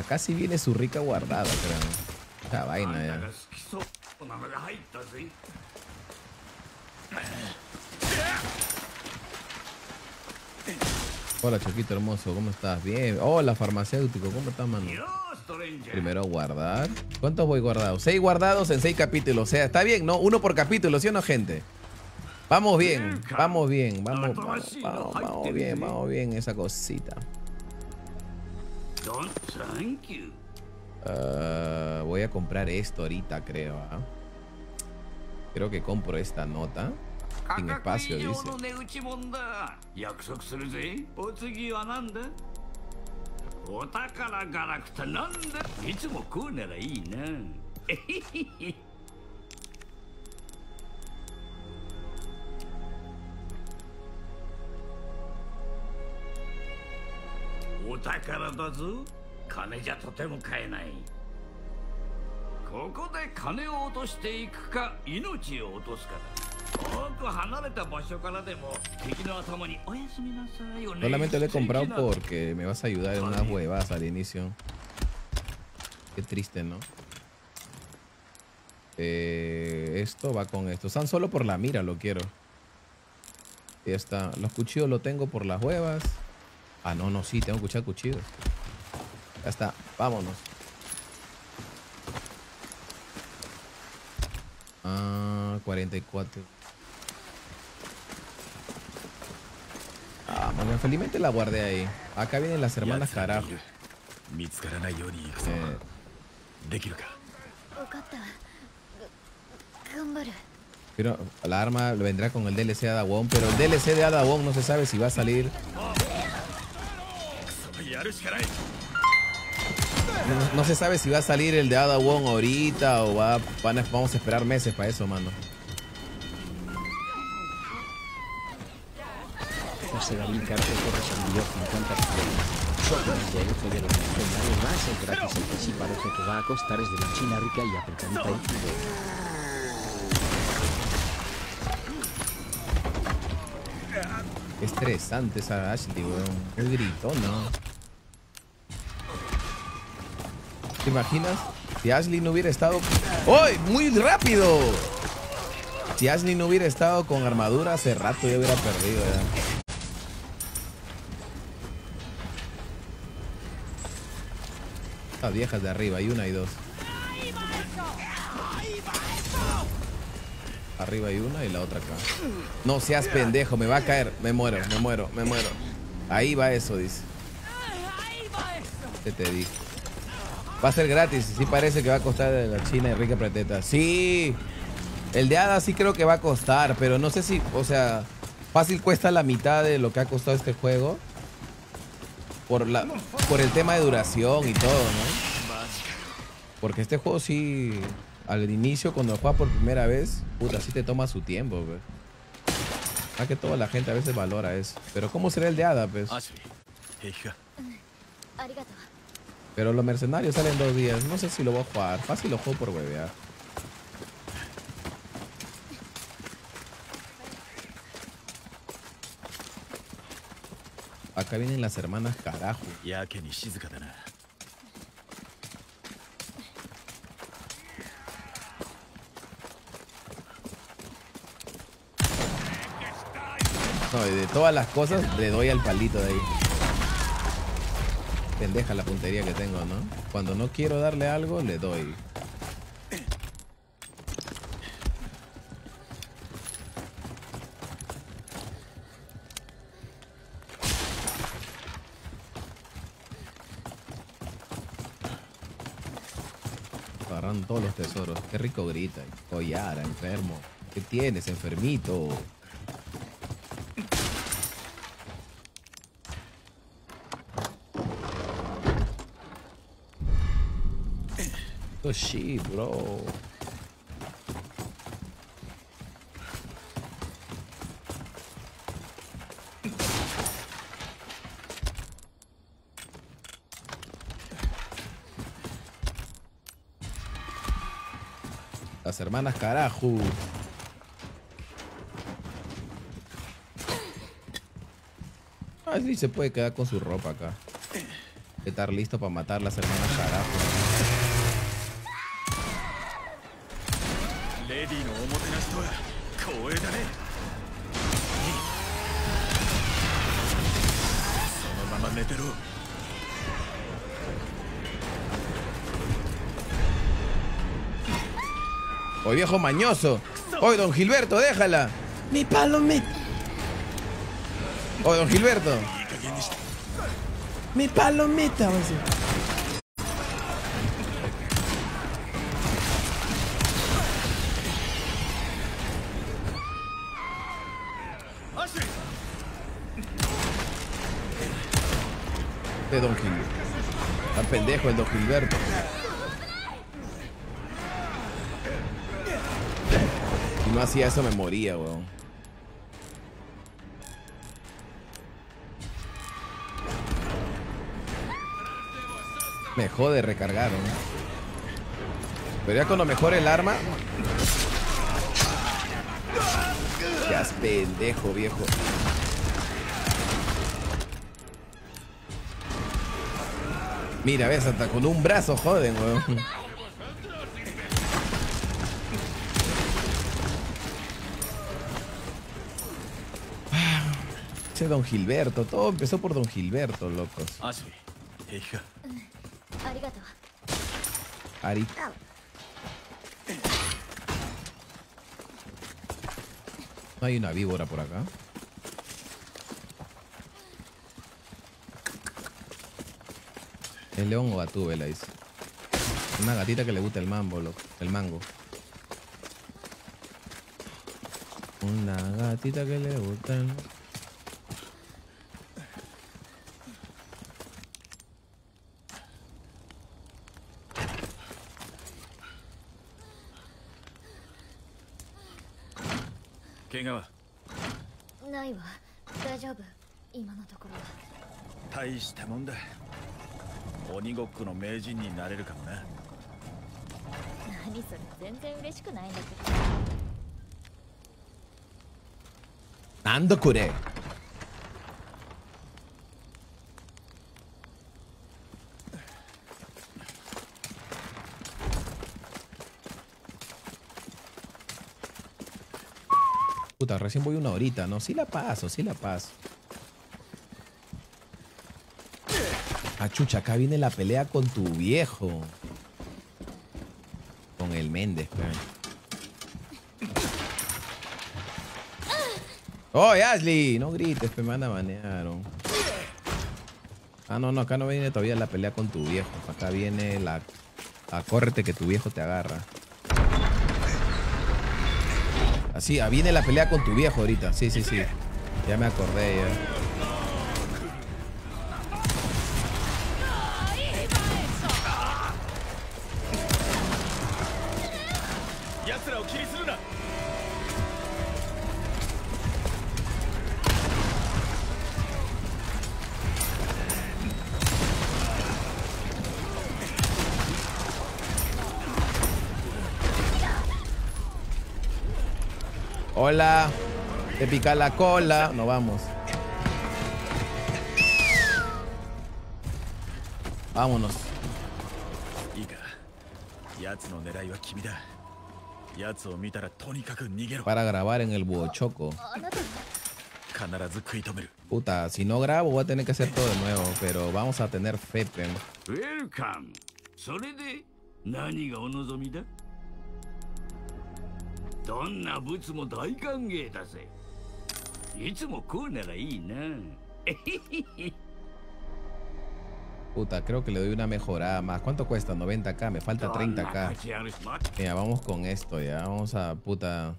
Acá sí viene su rica guardada, creo. Esta vaina ya. Hola, Choquito hermoso, ¿cómo estás? Bien. Hola, farmacéutico, ¿cómo estás, mano? Primero guardar. ¿Cuántos voy guardados? Seis guardados en seis capítulos. O sea, está bien, ¿no? Uno por capítulo, ¿sí o no, gente? Vamos bien, vamos bien, vamos, vamos, vamos, bien, vamos bien esa cosita. Ah, voy a comprar esto ahorita, creo. ¿eh? Creo que compro esta nota. Sin espacio, dice. お宝ガラクタなんだいつも食うならいいな。えへへへお宝だぞ。金じゃとても買えない。ここで金を落としていくか命を落とすかだ。Solamente lo he comprado porque me vas a ayudar en unas huevas al inicio. Qué triste, ¿no? Eh, esto va con esto. San solo por la mira lo quiero. Ya está. Los cuchillos lo tengo por las huevas. Ah, no, no, sí, tengo que escuchar cuchillos. Ya está. Vámonos. Ah, 44. Ah, bueno, felizmente la guardé ahí. Acá vienen las hermanas carajo. Eh. Pero la arma vendrá con el DLC de Adawon, pero el DLC de Adawon no se sabe si va a salir. No, se sabe si va a salir el de Adawon ahorita o va, vamos a esperar meses para eso, mano. José Darín Cárcel Torres envió 50 estrellas. Solo el uso de los legendarios va a ser gratis el que sí parece que va a costar es de la China rica y apretadita y fidel. Estresante esa Ashley, weón. Qué gritona. ¿Te imaginas? Si Ashley no hubiera estado. ¡Uy! ¡Muy rápido! Si Ashley no hubiera estado con armadura hace rato ya hubiera perdido ya. Las viejas de arriba, hay una y dos. Arriba hay una y la otra acá. No seas pendejo, me va a caer. Me muero, me muero, me muero. Ahí va eso, dice. ¿Qué te digo? Va a ser gratis. Sí parece que va a costar de la China Enrique Preteta. Sí. El de Hada sí creo que va a costar, pero no sé si, o sea, fácil cuesta la mitad de lo que ha costado este juego por, la, por el tema de duración y todo, ¿no? Porque este juego sí, al inicio, cuando juegas por primera vez, puta, sí te toma su tiempo, güey. Ah, que toda la gente a veces valora eso. Pero ¿cómo será el de Ada, pues? Pero los mercenarios salen dos días. No sé si lo voy a jugar. Fácil lo juego por huevear. Acá vienen las hermanas, carajo. Ya que ni No, de todas las cosas le doy al palito de ahí. Pendeja la puntería que tengo, ¿no? Cuando no quiero darle algo, le doy. Rico grita. Collara, enfermo. ¿Qué tienes, enfermito? Oh shit, bro. mandas carajo. Ah, Así se puede quedar con su ropa acá. Estar listo para matar a las hermanas carajo. Lady no Hoy viejo mañoso. Hoy don Gilberto, déjala. Mi palo me. Hoy don Gilberto. Mi palomita, o sea. De Don Gilberto. Está pendejo el Don Gilberto. Hacía eso me moría, weón. Me jode recargar, ¿no? Pero ya cuando mejore el arma. Ya es pendejo, viejo. Mira, ves, hasta con un brazo joden, weón. Don Gilberto. Todo empezó por Don Gilberto, locos. Ah, sí. Hija. Ari. No hay una víbora por acá. Es león o gatúbe, la dice. Una gatita que le gusta el mambo, loco. El mango. Una gatita que le gusta el mango. 全然嬉しくないんだけど Ando curé. Puta, recién voy una horita, ¿no? Sí la paso, sí la paso. Ah, chucha, acá viene la pelea con tu viejo. ¡Oye, Ashley! No grites, me van a banear. oh. Ah, no, no, acá no viene todavía la pelea con tu viejo. Acá viene la... la córrete que tu viejo te agarra. Así, ah, viene la pelea con tu viejo ahorita. Sí, sí, sí. Ya me acordé, ya. Te pica la cola. Nos vamos. Vámonos. いいか奴の狙いは君だ奴を見たらとにかく逃げろ Para grabar en el Buochoco. あなた必ず食い止める Puta, si no grabo voy a tener que hacer todo de nuevo. Pero vamos a tener fe, pen. ウェルカムそれで何がお望みだどんなブツも大歓迎だぜ いつもこうならいいな Puta, creo que le doy una mejorada más. ¿Cuánto cuesta? 90k. Me falta 30k. Mira, vamos con esto ya. Vamos a puta.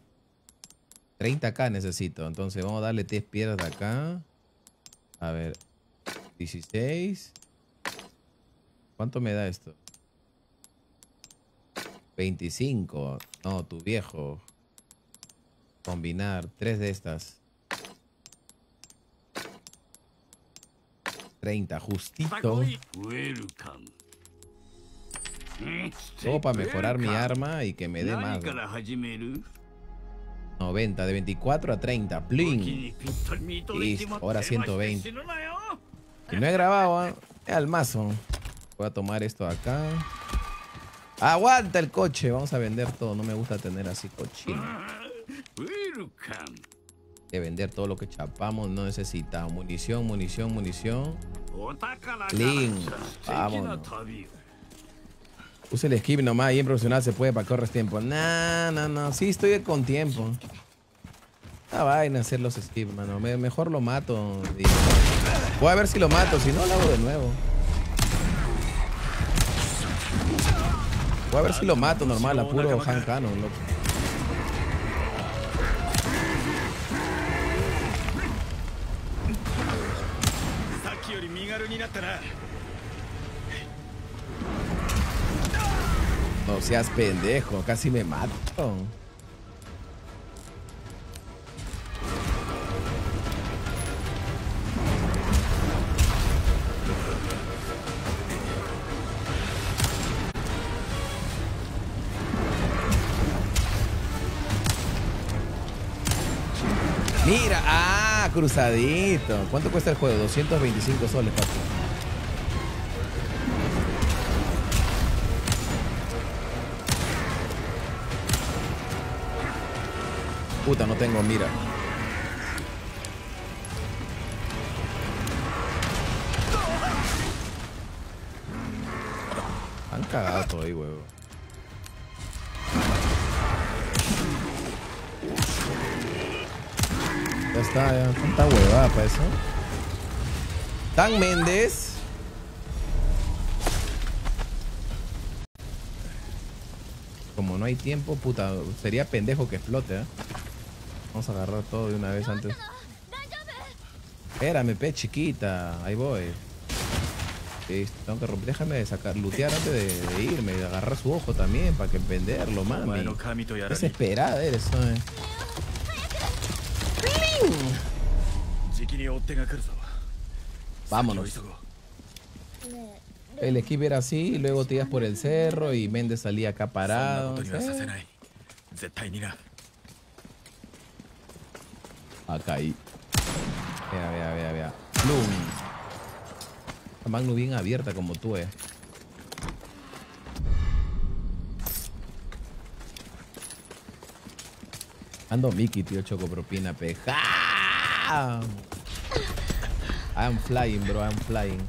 30k necesito. Entonces vamos a darle 10 piedras de acá. A ver. 16. ¿Cuánto me da esto? 25. No, tu viejo. Combinar. Tres de estas. 30, justito. Todo para mejorar mi arma y que me dé más. 90, de 24 a 30. Plin. Listo, ahora 120. Si no he grabado, ¿eh? al mazo. Voy a tomar esto de acá. Aguanta el coche. Vamos a vender todo. No me gusta tener así cochino de vender todo lo que chapamos. No necesitamos munición, munición, munición. Clean. Vámonos. Use el skip nomás ahí en profesional se puede para que tiempo. No, no, no. Sí, estoy con tiempo. Ah, vaina hacer los skip, mano. Me, mejor lo mato. Y... Voy a ver si lo mato. Si no, lo hago de nuevo. Voy a ver si lo mato normal, a puro Han Cano, loco. No seas pendejo, casi me mato. Cruzadito. ¿Cuánto cuesta el juego? 225 soles, papi. Puta, no tengo mira. Han cagado todo ahí, huevo. Ya está, ya. Tanta huevada para eso. Dan Méndez. Como no hay tiempo, puta, sería pendejo que explote, ¿eh? Vamos a agarrar todo de una vez antes. Espérame, pe, chiquita. Ahí voy. Listo, tengo que romper. Déjame sacar, lootear antes de, irme. De agarrar su ojo también para que venderlo, mami. Desesperada eres, ¿eh? Vámonos. El equipo era así, y luego tiras por el cerro y Méndez salía acá parado. Acá ahí. Vea, vea, vea, vea. La Magnu bien abierta como tú, eh. Ando Mickey, tío Choco Propina, peja. I'm flying, bro, I'm flying.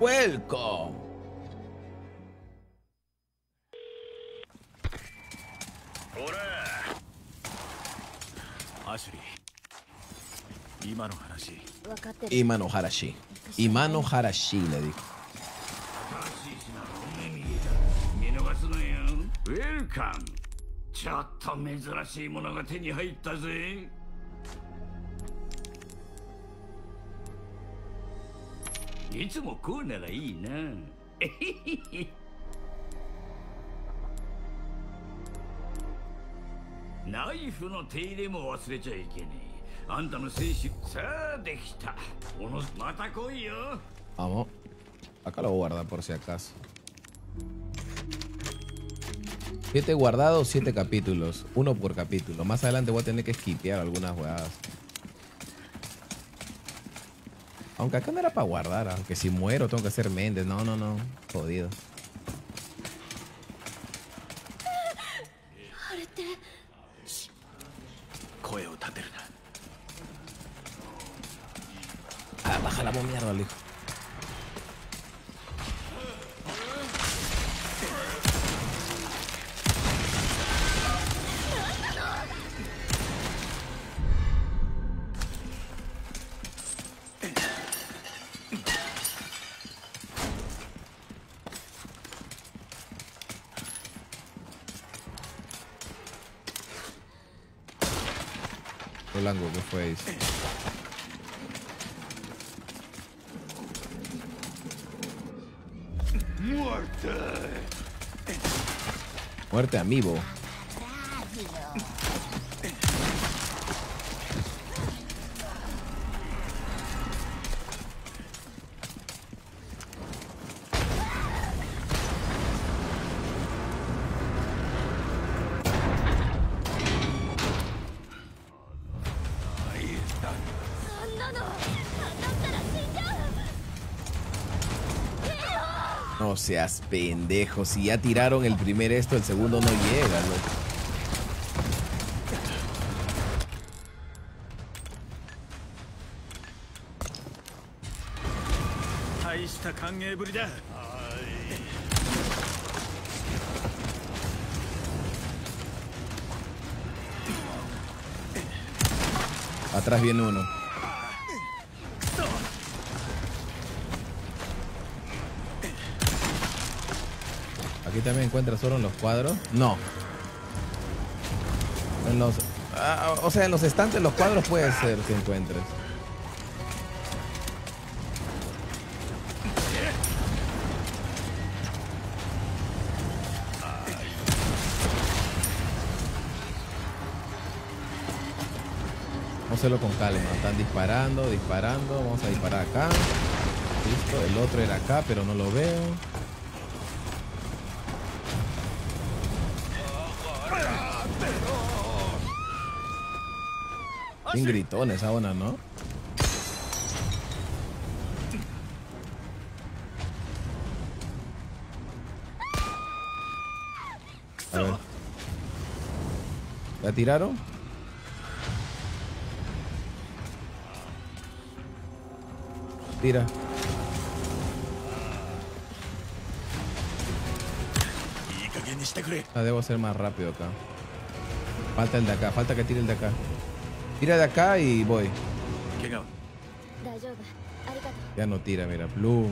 Welcome. Imano Harashi. Imano Harashi. Imano Harashi, le digo. Welcome. ちょっと珍しいものが手に入ったぜ。いつもこうならいいな。えへへへナイフの手入れも忘れちゃいけねえ。あんたの精子さあできた。おのまた来いよ。Vamos. Acá lo voy a guardar por si acaso. Siete guardados, siete capítulos. Uno por capítulo. Más adelante voy a tener que esquitear algunas jugadas. Aunque acá no era para guardar. Aunque si muero tengo que hacer Méndez. No, no, no. Jodido. Ah, baja la bomba, mierda, hijo. ¿Qué fue eso? Muerte amigo. seas pendejo. Si ya tiraron el primer esto, el segundo no llega, loco. Atrás viene uno. También encuentras solo en los cuadros. No. En los. ah, o sea, en los estantes, los cuadros puede ser que encuentres. Hacerlo con calma. Están disparando, disparando. Vamos a disparar acá. Listo. El otro era acá, pero no lo veo. Bien gritón esa ona, ¿no? A ver. ¿La tiraron? Tira. Ah, debo ser más rápido acá. Falta el de acá, falta que tire el de acá. Tira de acá y voy. Ya no tira, mira, plum.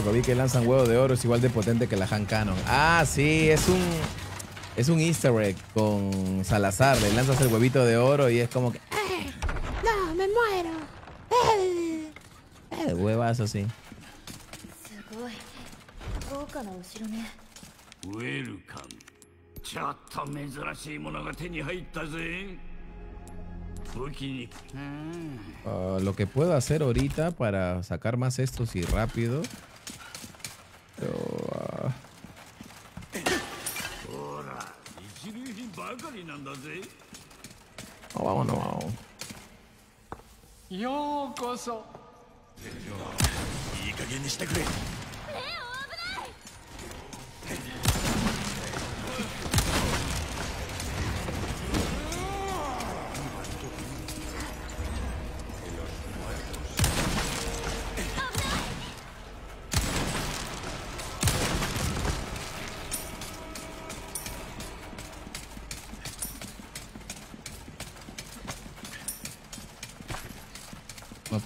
Loco, vi que lanzan huevo de oro, es igual de potente que la Han Cannon. Ah, sí, es un. Es un easter egg con Salazar. Le lanzas el huevito de oro y es como que. ¡Eh! ¡No, me muero! ¡Eh! Eh, huevazo, sí. すごい豪華なお城ねウェルカムちょっと珍しいものが手に入ったぜ武器に Ah, lo que puedo hacer ahorita para sacar más estos y rápido.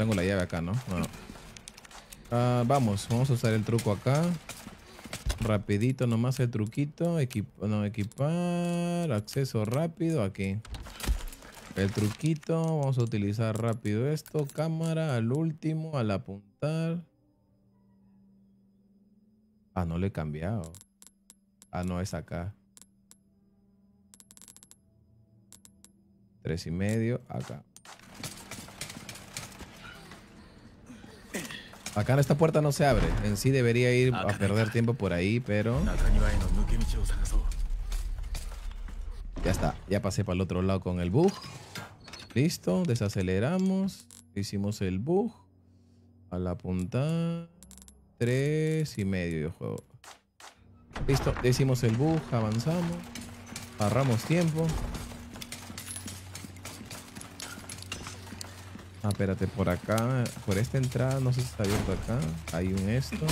tengo la llave acá, ¿no? Ah, vamos, vamos a usar el truco acá. Rapidito nomás el truquito. Equip no, equipar. Acceso rápido aquí. El truquito. Vamos a utilizar rápido esto. Cámara al último, al apuntar. Ah, no le he cambiado. Ah, no, es acá. Tres y medio, acá. Acá en esta puerta no se abre. En sí debería ir ah, a perder tiempo por ahí, pero... Ya está. Ya pasé para el otro lado con el bug. Listo. Desaceleramos. Hicimos el bug. A la punta. Tres y medio yo juego. Listo. Hicimos el bug. Avanzamos. Agarramos tiempo. Ah, espérate, por acá, por esta entrada, no sé si está abierto acá. Hay un esto.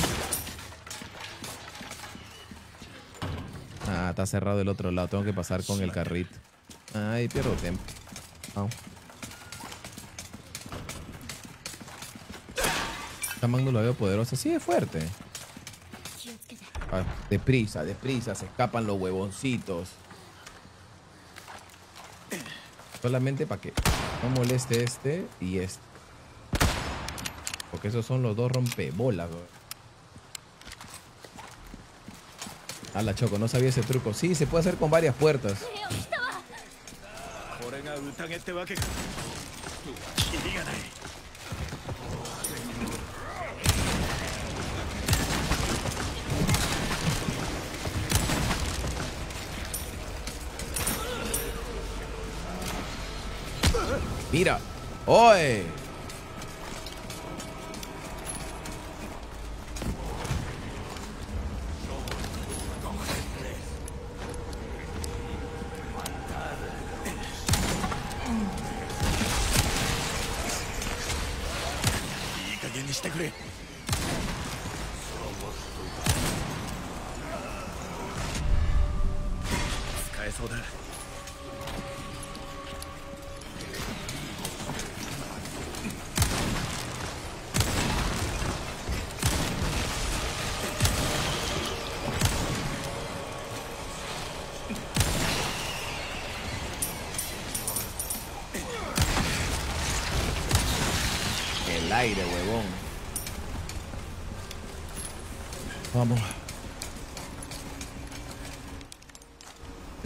Ah, está cerrado el otro lado. Tengo que pasar con el carrito. Ay, pierdo tiempo. Oh. Esta mano lo veo poderosa. Sí, es fuerte. Ah, deprisa, deprisa. Se escapan los huevoncitos. Solamente para que no moleste este y este. Porque esos son los dos rompebolas. A la choco, no sabía ese truco. Sí, se puede hacer con varias puertas. Mira. ¡Oye!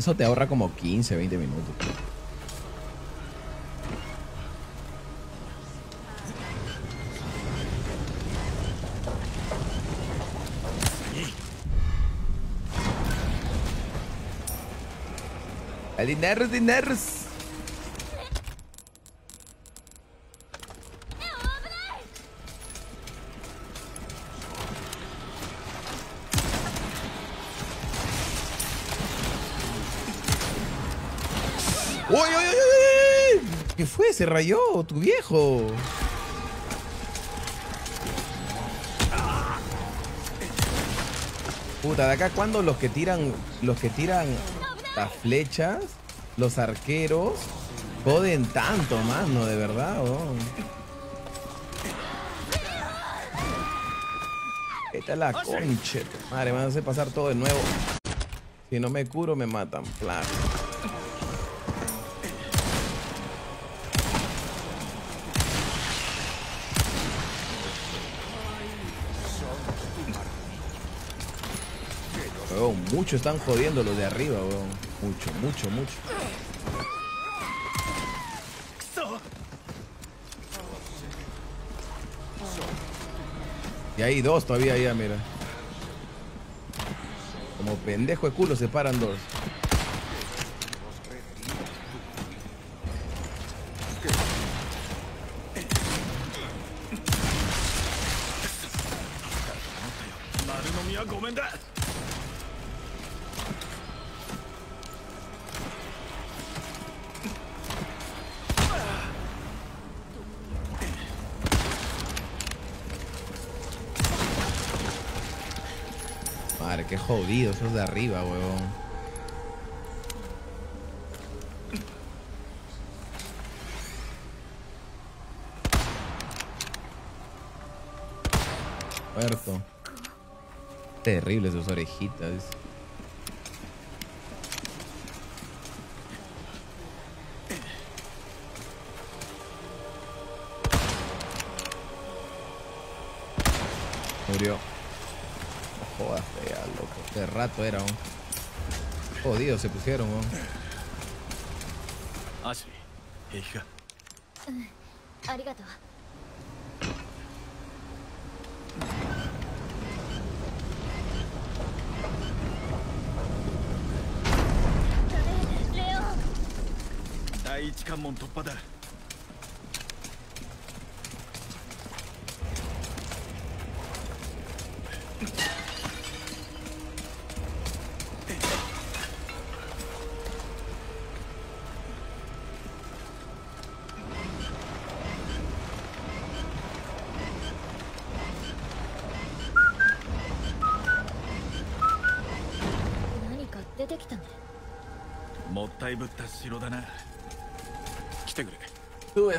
Eso te ahorra como 15, 20 minutos. El dinero, dinero. Se rayó tu viejo. Puta, de acá cuando los que tiran, los que tiran las flechas, los arqueros, joden tanto, mano, de verdad, weón. Esta es la concha. Madre, me van a hacer pasar todo de nuevo. Si no me curo, me matan. Plan. Mucho están jodiendo los de arriba, weón. Mucho, mucho, mucho. Y hay dos todavía allá, mira. Como pendejo de culo se paran dos. Esos de arriba, weón. Muerto. Terrible sus orejitas. rato era, weón. Jodidos se pusieron, weón. アシュリー平気かありがとうレオン第一関門突破だ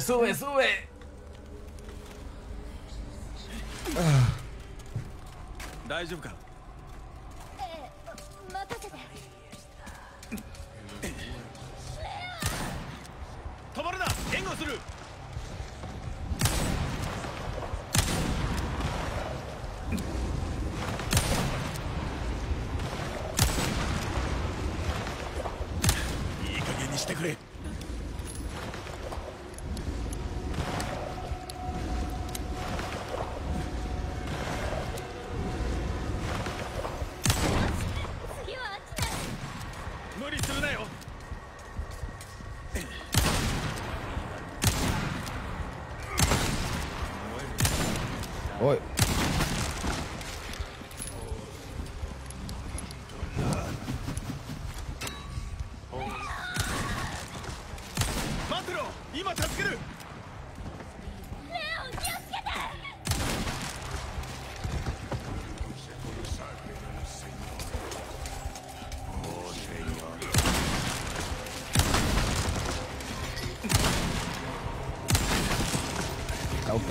Sube, sube.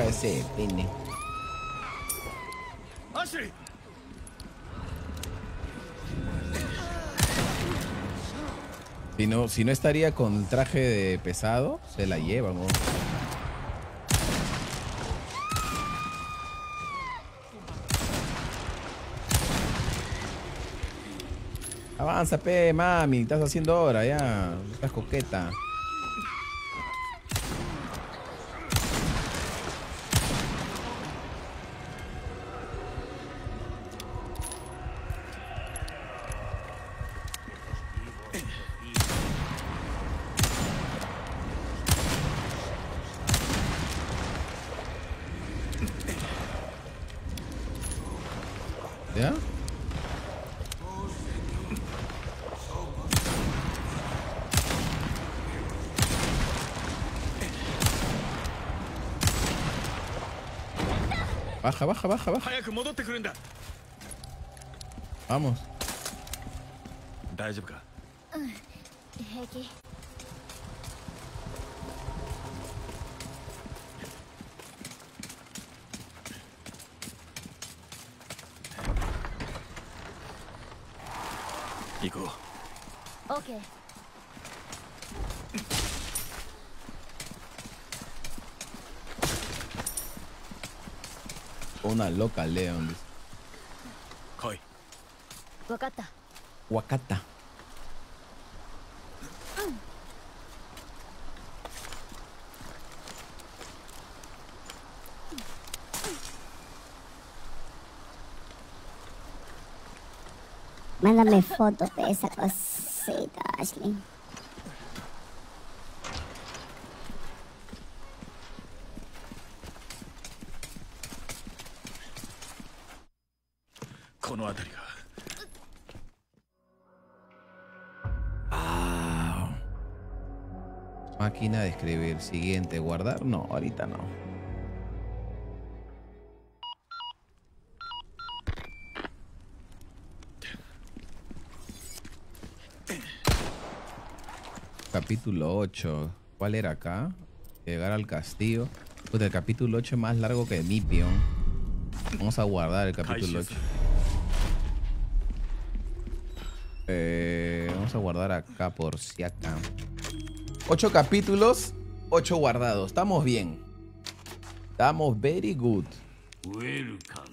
ese pene. Ah, si no, si no estaría con traje de pesado, se la llevan. Avanza, pe, mami. Estás haciendo hora ya. Estás coqueta. Baja, baja, baja, baja. Vamos. llama Local Leon. Koi. Wakata. Wakata. Mándame fotos de esa cosita, Ashley. Escribir. Siguiente. Guardar. No, ahorita no. Capítulo 8. ¿Cuál era acá? Llegar al castillo. Pues el capítulo 8 es más largo que Nipion. Vamos a guardar el capítulo 8. Eh, vamos a guardar acá por si acá. Ocho capítulos, ocho guardados. Estamos bien. Estamos very good. Welcome.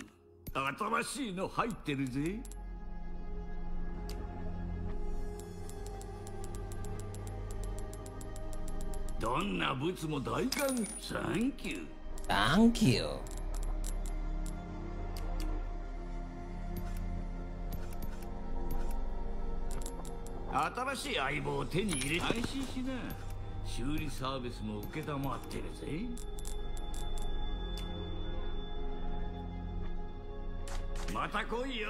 Thank you. Thank you. 新しい相棒を手に入れ安心しな修理サービスも承ってるぜ。また来いよ。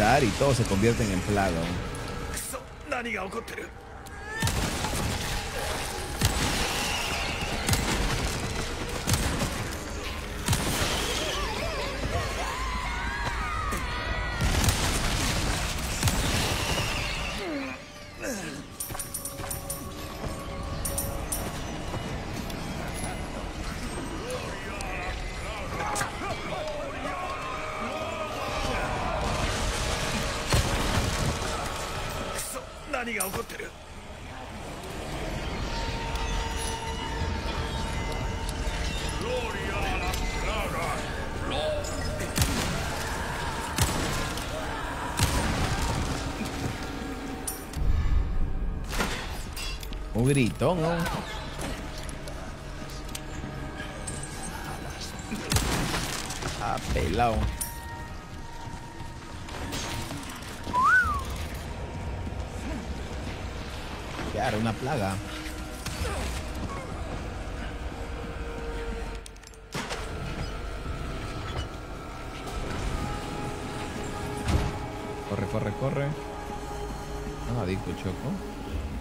Y todos se convierten en plaga. Gritón, ¿no? Ah. Claro, una plaga. Corre, corre, corre. No, adicto, choco.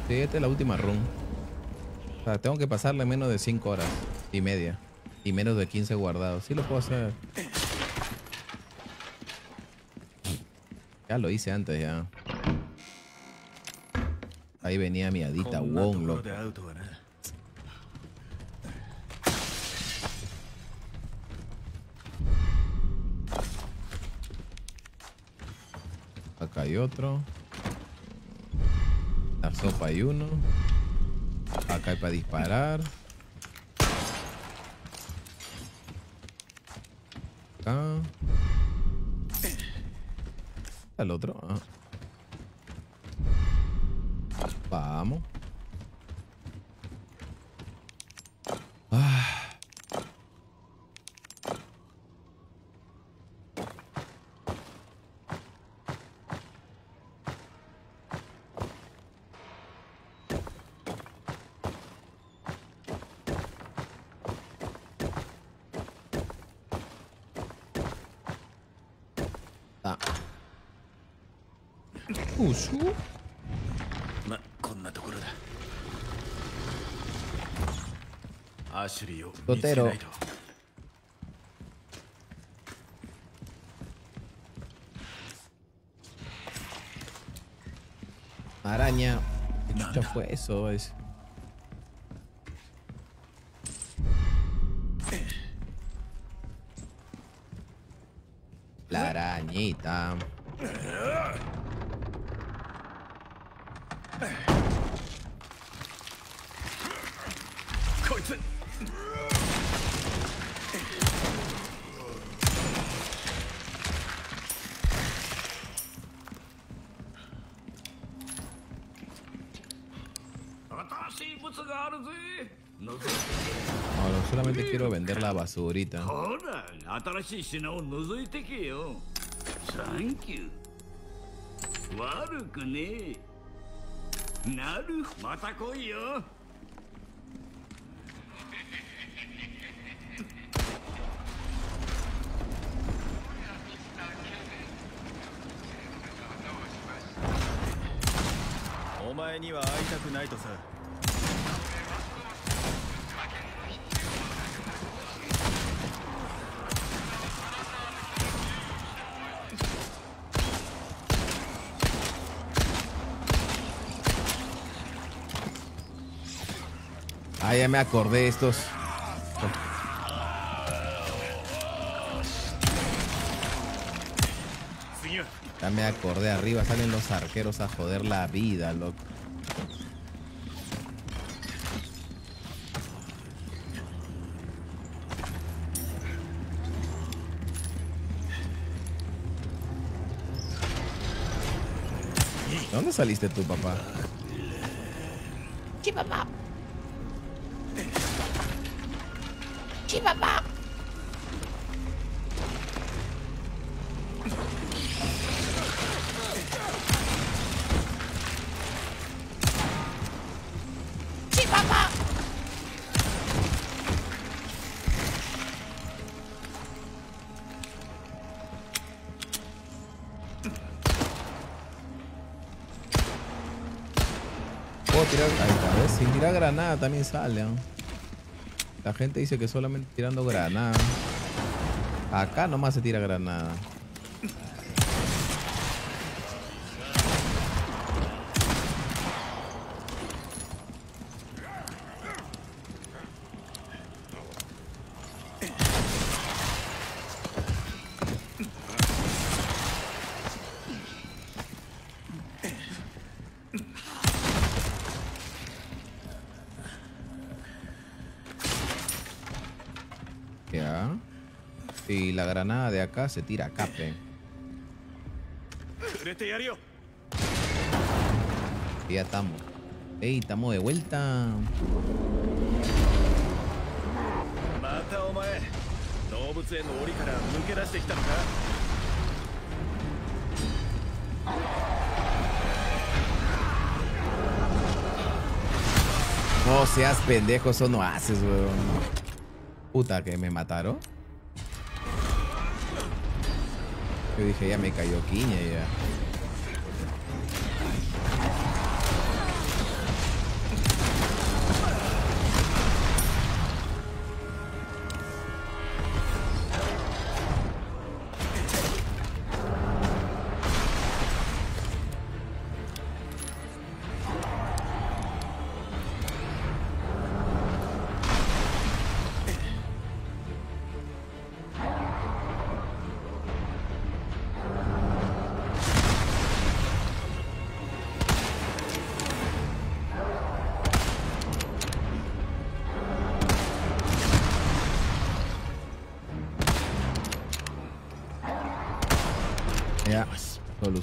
Sí, esta es la última run tengo que pasarle menos de 5 horas y media. Y menos de 15 guardados. Sí lo puedo hacer. Ya lo hice antes ya. Ahí venía mi adita Wong, loco. Acá hay otro. La sopa hay uno. Para disparar. Totero. Araña. ¿Qué fue eso? Es... ますオほら新しい品を覗いてけよ。サンキュー悪くねえ。なるまた来いよ。Me acordé de estos. Ya me acordé, arriba salen los arqueros a joder la vida, loco. ¿Dónde saliste tú, papá? Chipapá. Chipapá. Granada también sale. La gente dice que solamente tirando granada. Acá nomás se tira granada. granada de acá se tira a cape. Y ya estamos. Ey, estamos de vuelta. No seas pendejo, eso no haces, weón. Puta, que me mataron. Yo dije, ya me cayó quiña ya.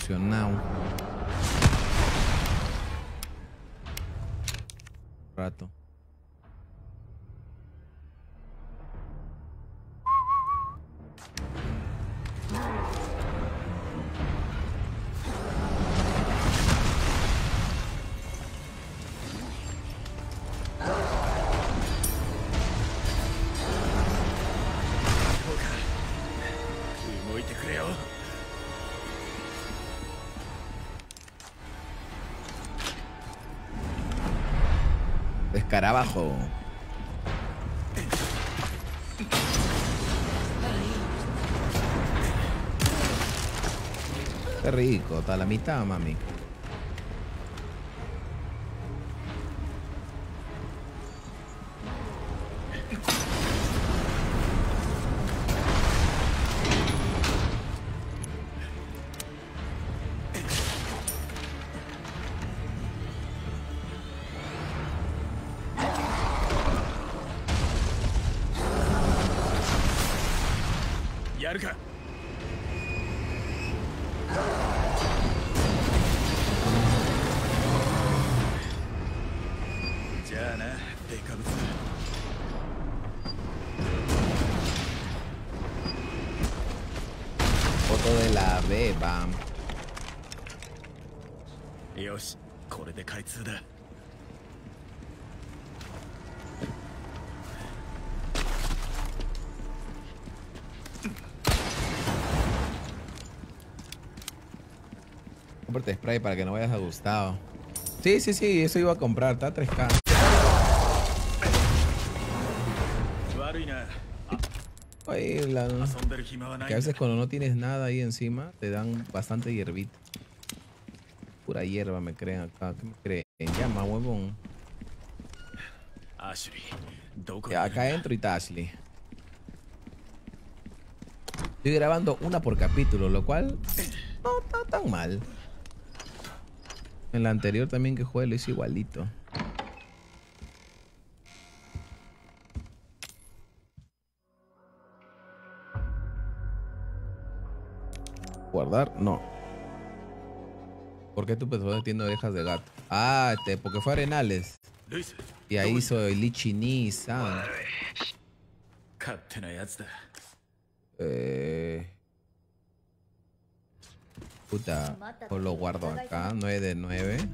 Solucionado. Rato. Escarabajo. Qué rico, está la mitad, mami. spray para que no vayas ajustado. Sí, sí, sí, eso iba a comprar, está 3K. Que a veces cuando no tienes nada ahí encima, te dan bastante hierbita. Pura hierba me creen acá, ¿qué me creen? Llama, huevón. Ya, acá entro y está Ashley. Estoy grabando una por capítulo, lo cual no está tan mal. En la anterior también que jugué lo hice igualito. ¿Guardar? No. ¿Por qué tu personaje tiene orejas de gato? Ah, este, porque fue Arenales. Y ahí hizo el Ichinis, Eh puta, pues lo guardo acá, 9 de 9.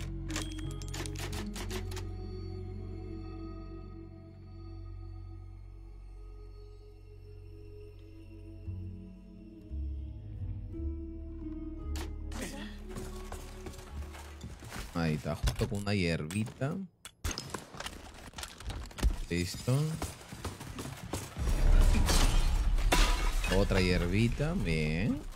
Ahí está, justo con una hierbita. Listo. Otra hierbita, bien.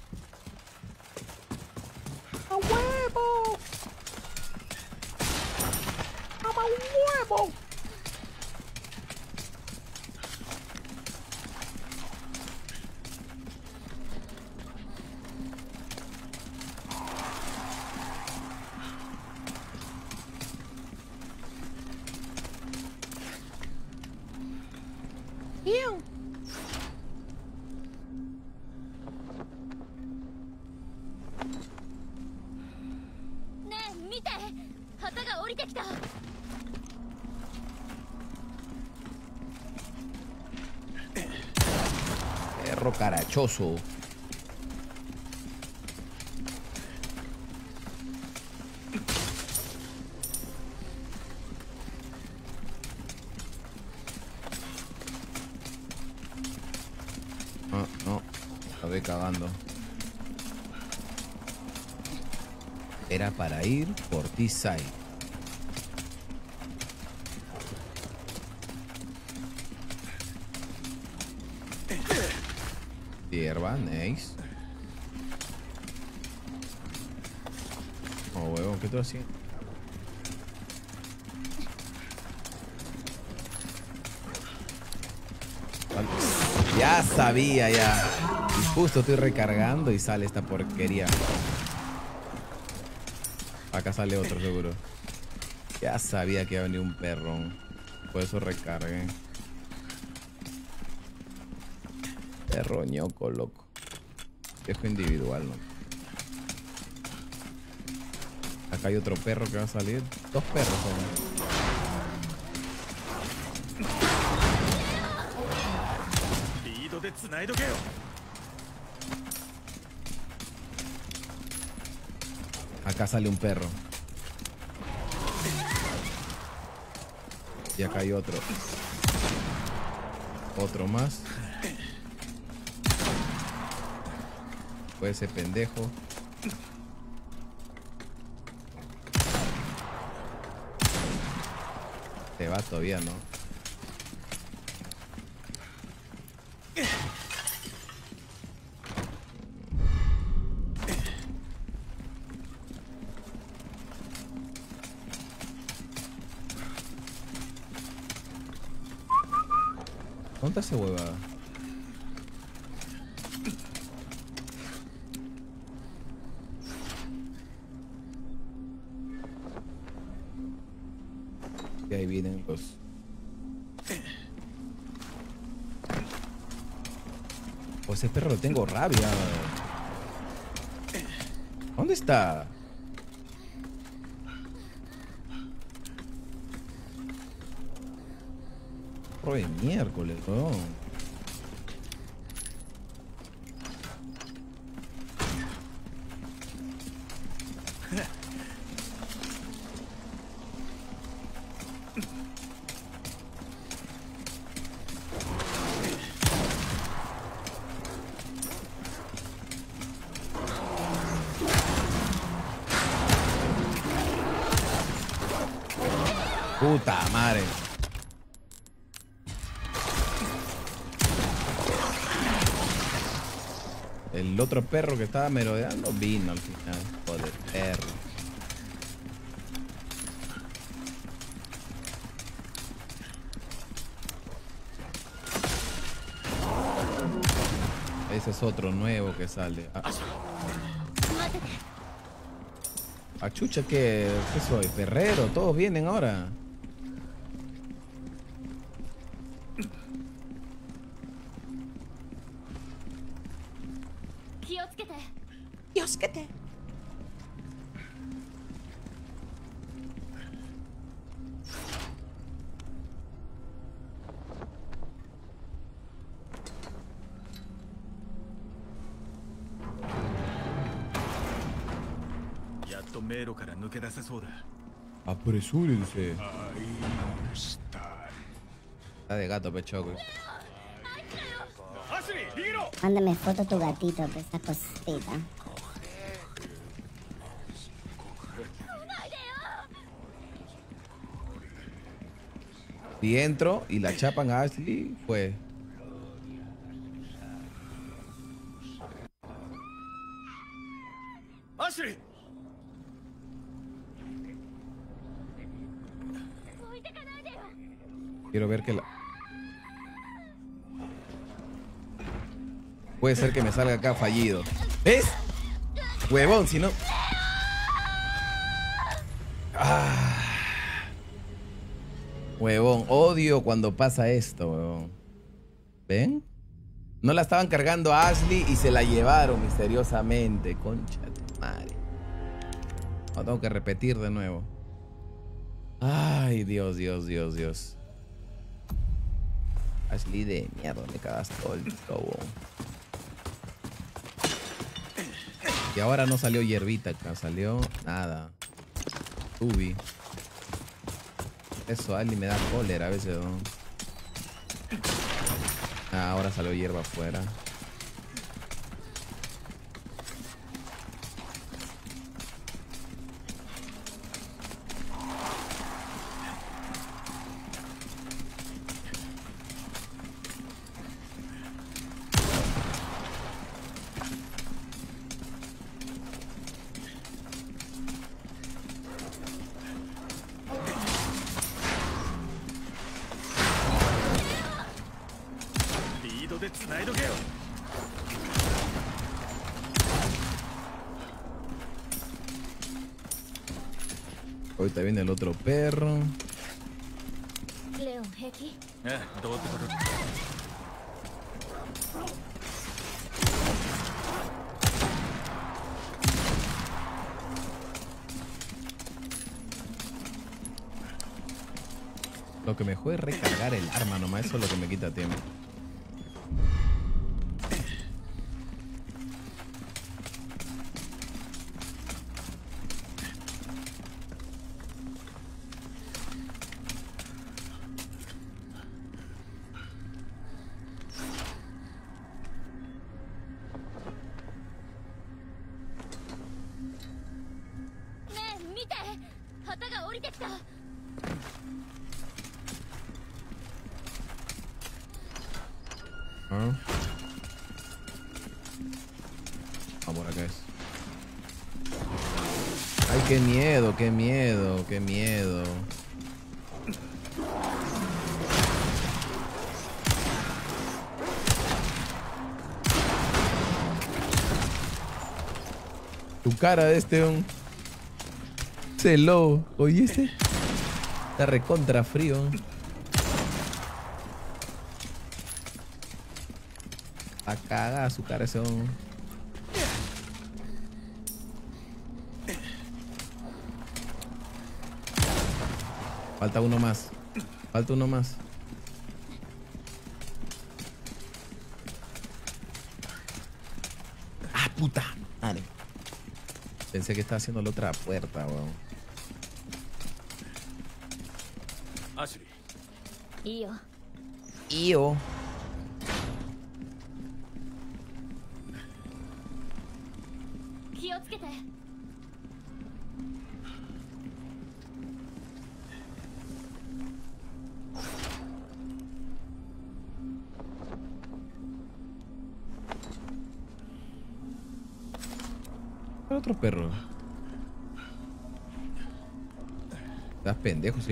Ah, no. Acabé cagando. Era para ir por T-Side. Oh, huevón, ¿qué tú haciendo? Ya sabía, ya. Justo estoy recargando y sale esta porquería. Acá sale otro seguro. Ya sabía que iba a venir un perrón. Por eso recargué. Perro ñoco, loco. Dejo individual, ¿no? Hay otro perro que va a salir. Dos perros son. Acá sale un perro. Y acá hay otro. Otro más. Fue ese pendejo. Todavía, ¿no? ¿Dónde está ese huevada? Ese perro lo tengo rabia. ¿Dónde está? Perro de miércoles, weón. Estaba merodeando vino al final. Joder, perro. Ese es otro nuevo que sale. Ah, ah, ¿qué, ¿qué soy? Perrero, todos vienen ahora. Carretera Azura. Apresúrense. Está. De gato, pechoco. Mándame foto tu gatito, pues esa cosita. Si entro y la chapan a Ashley, pues Puede ser que me salga acá fallido. ¿Ves? Huevón, si no. Ah. Huevón, odio cuando pasa esto, huevón. ¿Ven? No la estaban cargando a Ashley y se la llevaron misteriosamente. Concha de madre. No tengo que repetir de nuevo. Ay, Dios, Dios, Dios, Dios. Ashley de mierda, me cagas todo el todo. Y ahora no salió hierbita salió nada. Ubi. Eso, Ali me da cólera a veces, ¿no? Ah, ahora salió hierba afuera. Ahorita viene el otro perro. Lo que me jode es recargar el arma nomás, eso es lo que me quita tiempo. Qué miedo, qué miedo. Tu cara de este un celo. Ese está recontra frío. A cagar su cara ese Falta uno más. Falta uno más. Ah, puta. Dale. Pensé que estaba haciendo la otra puerta, weón. Ah, Ashley. Io. Io.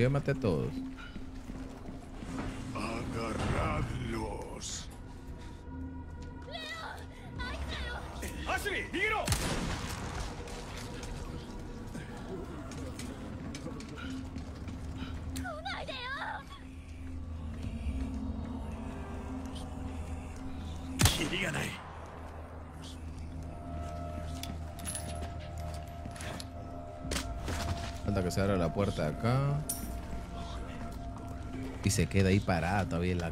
Maté a todos. se queda ahí parada todavía la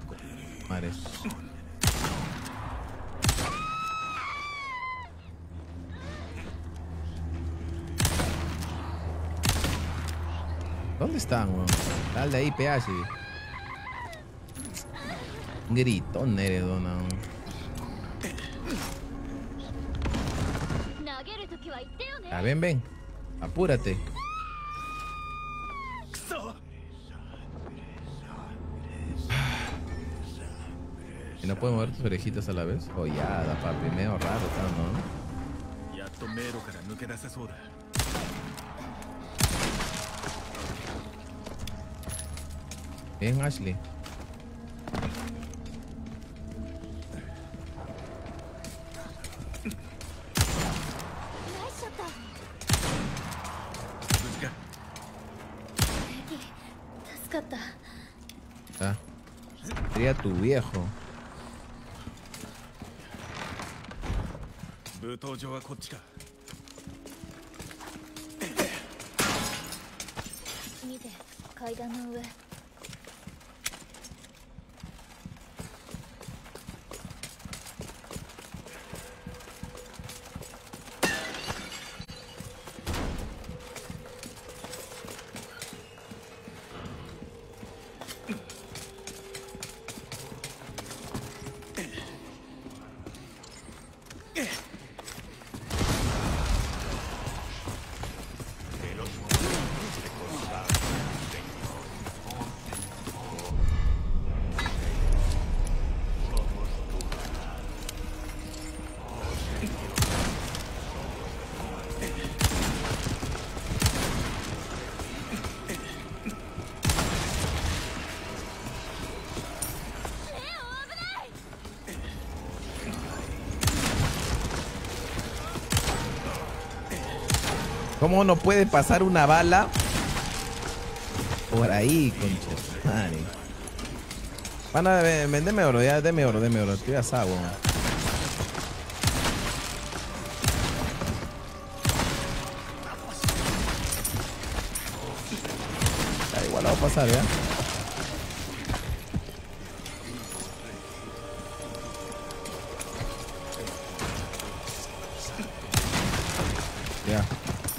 madre. ¿Dónde están, weón? Dale ahí, PH. Gritón eres, dona, Ya, ah, ven, ven. Apúrate. puedes mover tus orejitas a la vez? Oh, Joyada, papi, medio raro está, ¿no? Bien, Ashley. Ah. Tu viejo. 道場はこっちか。見て階段の上。¿Cómo no puede pasar una bala por ahí, concha? Madre. Pana, ve- vendeme oro, ya, deme oro, deme oro. Estoy asado, weón. Da igual, la voy a pasar. Ya.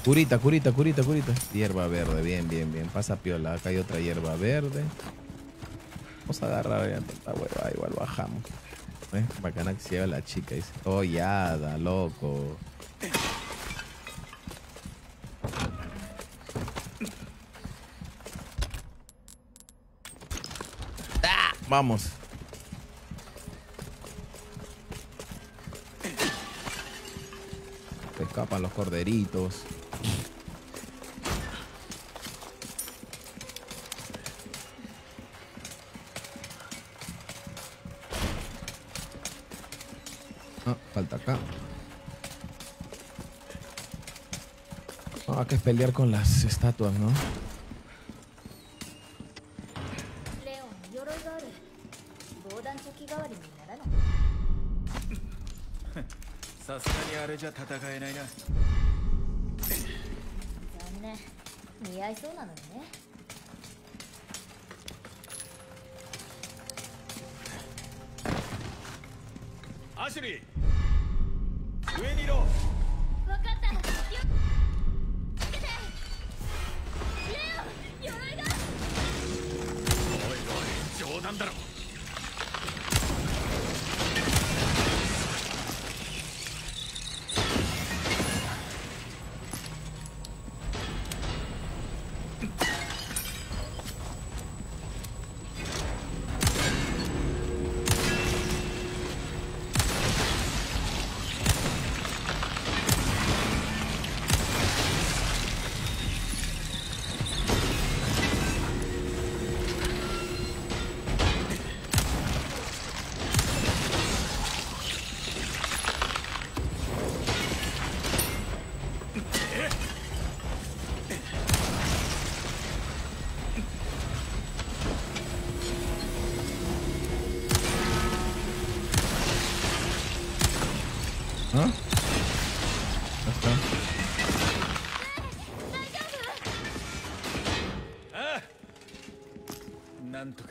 Curita, curita, curita, curita. Hierba verde, bien, bien, bien. Pasa piola. Acá hay otra hierba verde. Vamos a agarrar tanta hueva. Igual bajamos. ¿Eh? Bacana que se lleva la chica. Dice, yada, loco. ¡Ah! Vamos. Se escapan los corderitos. Ah, falta acá. Ah, hay que pelear con las estatuas, ¿no?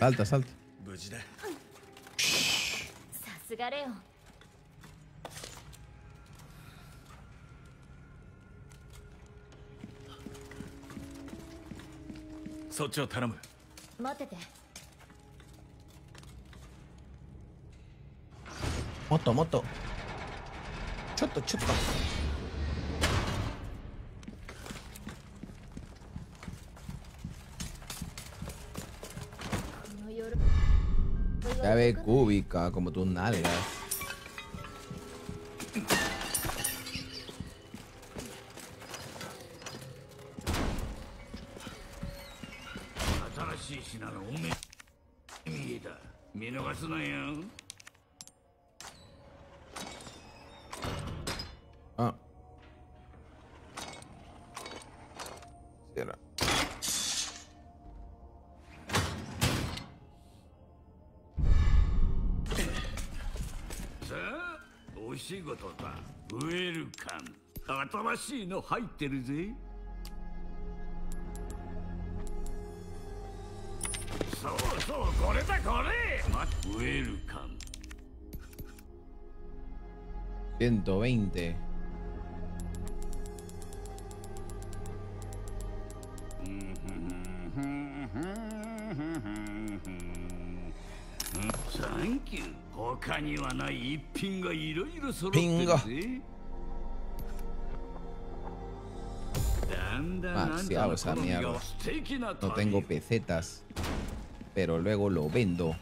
Salta, salta. そっちを頼む待っててもっともっとちょっとちょっと cúbica, como tus nalgas. しいの入ってるぜ。そうそうこれだこれ。ウェルカム 120. No tengo pesetas. Pero luego lo vendo.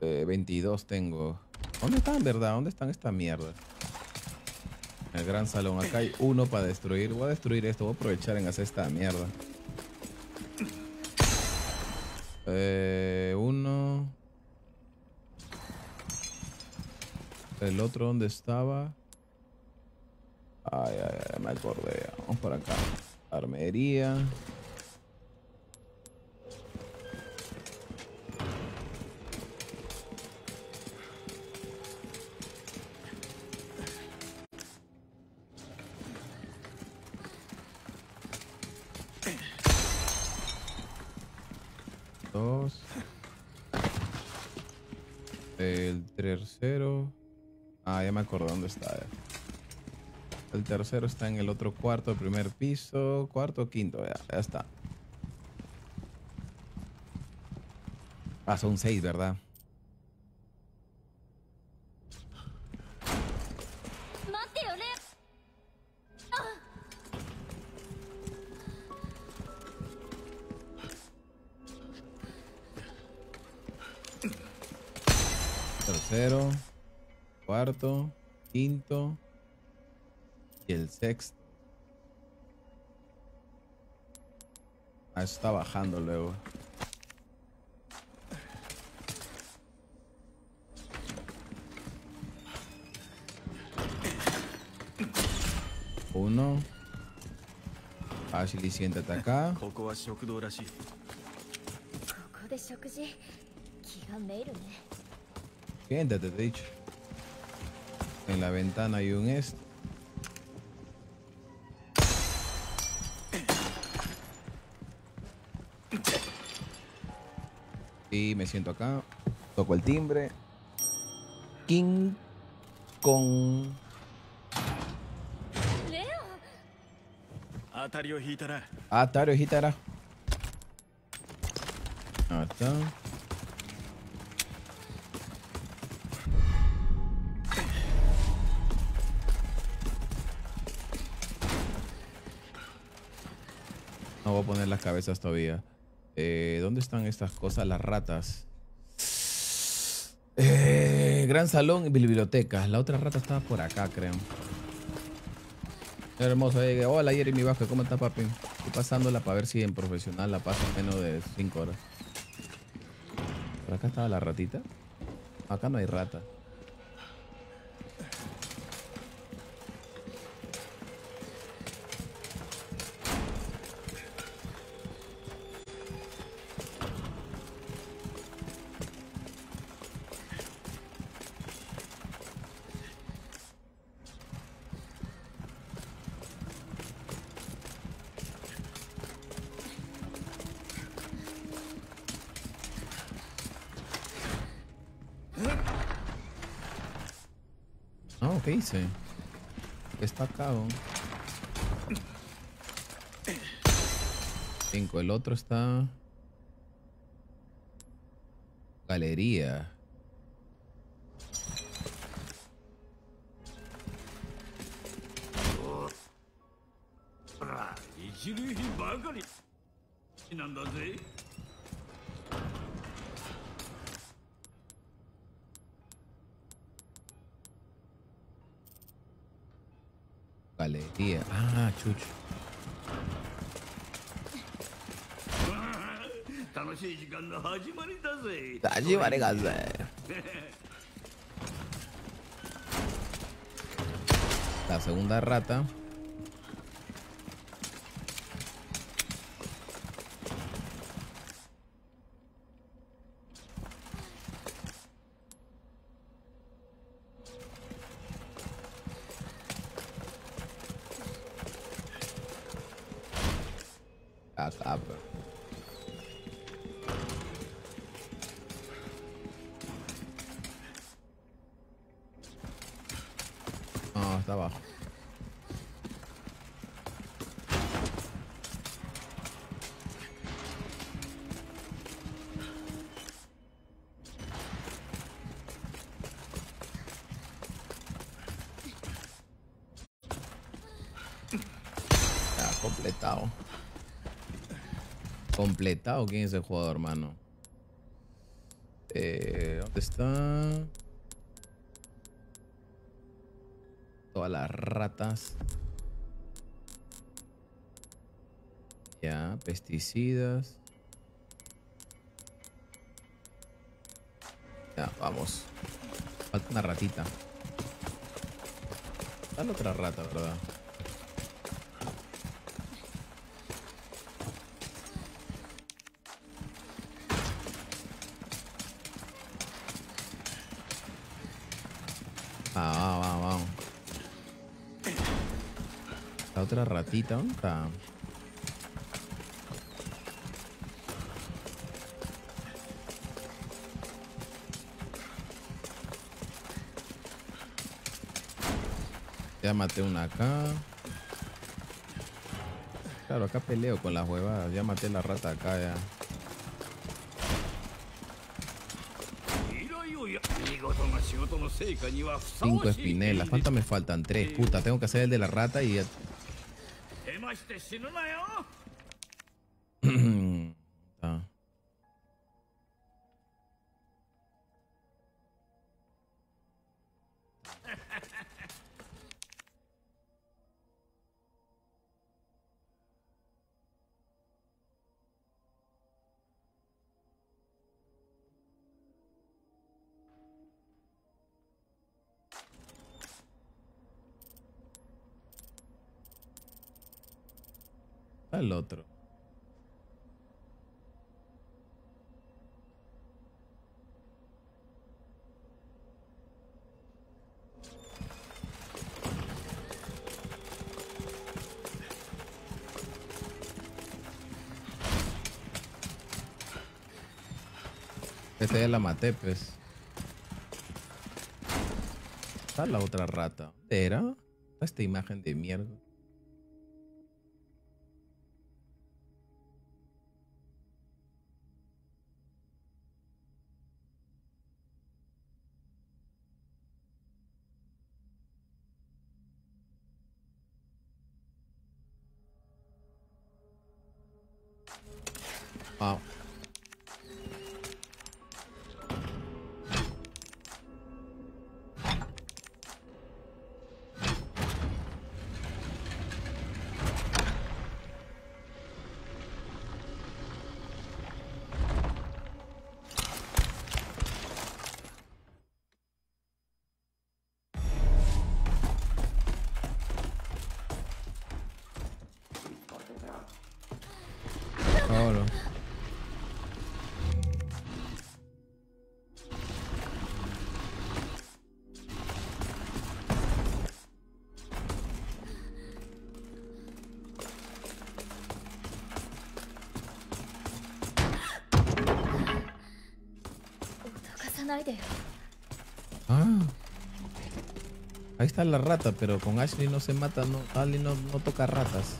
Eh, 22 tengo. ¿Dónde están, verdad? ¿Dónde están esta mierda? El gran salón. Acá hay uno para destruir. Voy a destruir esto. Voy a aprovechar en hacer esta mierda. Eh, uno. El otro, ¿dónde estaba? Ay, ay, ay, me acordé. Vamos por acá. Armería. Dos. El tercero. Ah, ya me acordé dónde está. El tercero está en el otro cuarto, primer piso. Cuarto, o quinto, ya, está. Ah, son seis, ¿verdad? Tercero, cuarto, quinto, y el sexto. Ah, está bajando luego. Uno. Ashley, siéntate acá. Siéntate, te he dicho. En la ventana hay un este. Y me siento acá. Toco el timbre. King Kong. Atario Hitara. Atario Hitara. No voy a poner las cabezas todavía. Eh, ¿Dónde están estas cosas? Las ratas. Eh, gran salón y biblioteca. La otra rata estaba por acá, creo. Hermoso. eh, Hola, Jeremy Vázquez. ¿Cómo está, papi? Estoy pasándola para ver si en profesional la paso en menos de 5 horas. ¿Por acá estaba la ratita? Acá no hay rata. ¿Qué hice? Está acá. Cinco. El otro está. Galería. La segunda rata. Acá, bro. No, está abajo. Ya, completado. Completado. ¿Quién es el jugador, hermano? Eh, ¿Dónde está? Todas las ratas. Ya, pesticidas. Ya, vamos. Falta una ratita. Dale otra rata, ¿verdad? otra ratita. Tá. Ya maté una acá. Claro, acá peleo con las huevadas. Ya maté la rata acá ya. Cinco espinelas. ¿Cuántas me faltan? Tres, puta. Tengo que hacer el de la rata y して死ぬなよ。Esta ya la maté, pues. Está la otra rata. ¿Dónde era? Esta imagen de mierda. La rata, pero con Ashley no se mata, no, Ashley no, no toca ratas.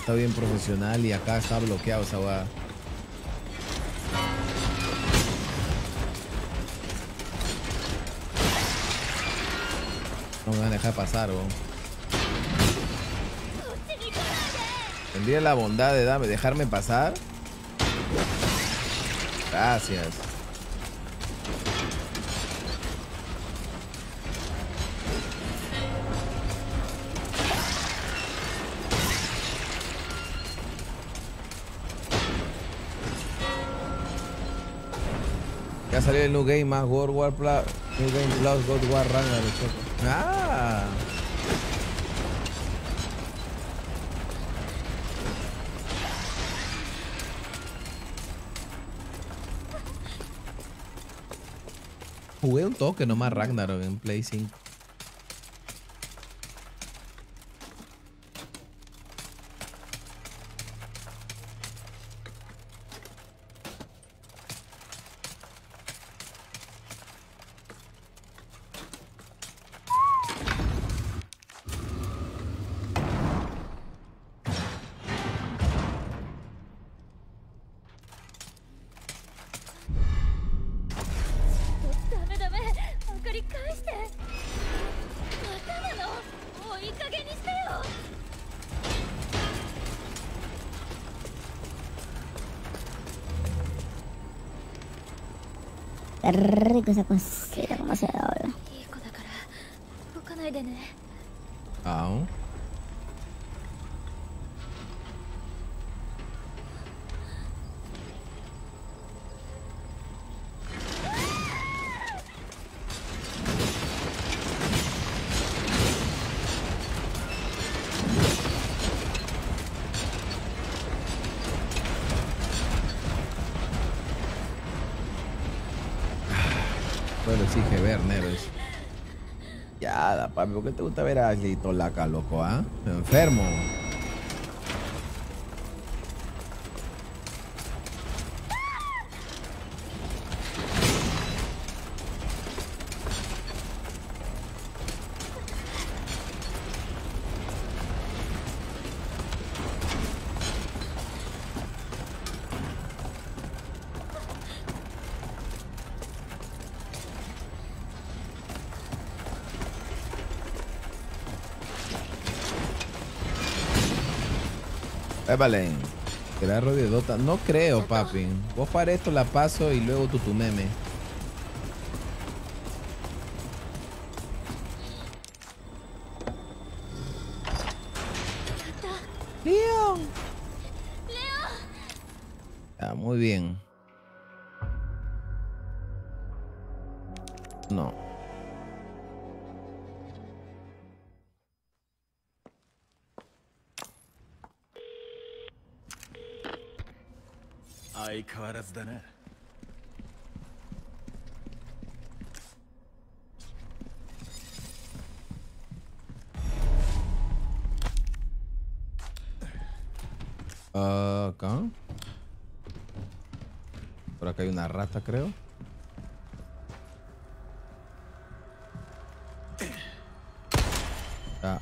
Está bien profesional y acá está bloqueado esa weá. No me van a dejar pasar, weón. ¿Tendría la bondad de darme- dejarme pasar? Gracias. Ya salió el New Game más World War Plus, New Game Plus God War choco. Ah. Jugué un toque nomás Ragnarok en Play 5. Rico esa ¿por qué te gusta ver a Ashley Tolaca, loco, ah? Enfermo. Evelyn. ¿Será de Dota? No creo, papi. Vos para esto la paso y luego tú tu meme. Leon. Ah, muy bien. 変わらずだな」 Ah, acá. Por acá hay una rata, creo. Ah,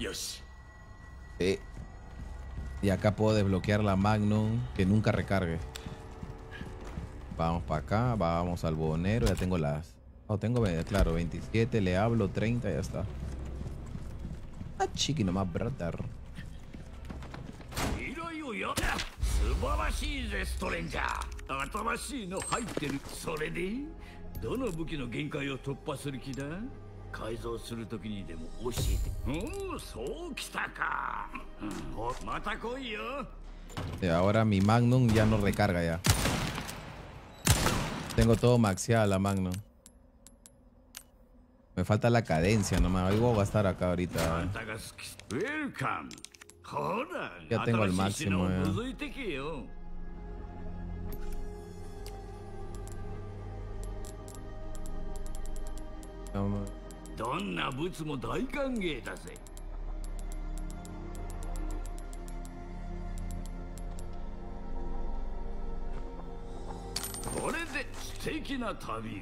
よし sí. Y acá puedo desbloquear la Magnum que nunca recargue. vamos para acá, vamos al bonero, ya tengo las... Oh, tengo, eh, claro, 27, le hablo, 30, ya está. Ah, chiqui nomás, brother. Y ahora mi Magnum ya no recarga ya. Tengo todo maxeada la Magnum. Me falta la cadencia nomás. Ahí voy a gastar acá あ ahorita. んたが好きウェルカムほら Ya tengo el 新しい品を máximo, ya. 覗いてけよ Vamos. どんな物も大歓迎だぜ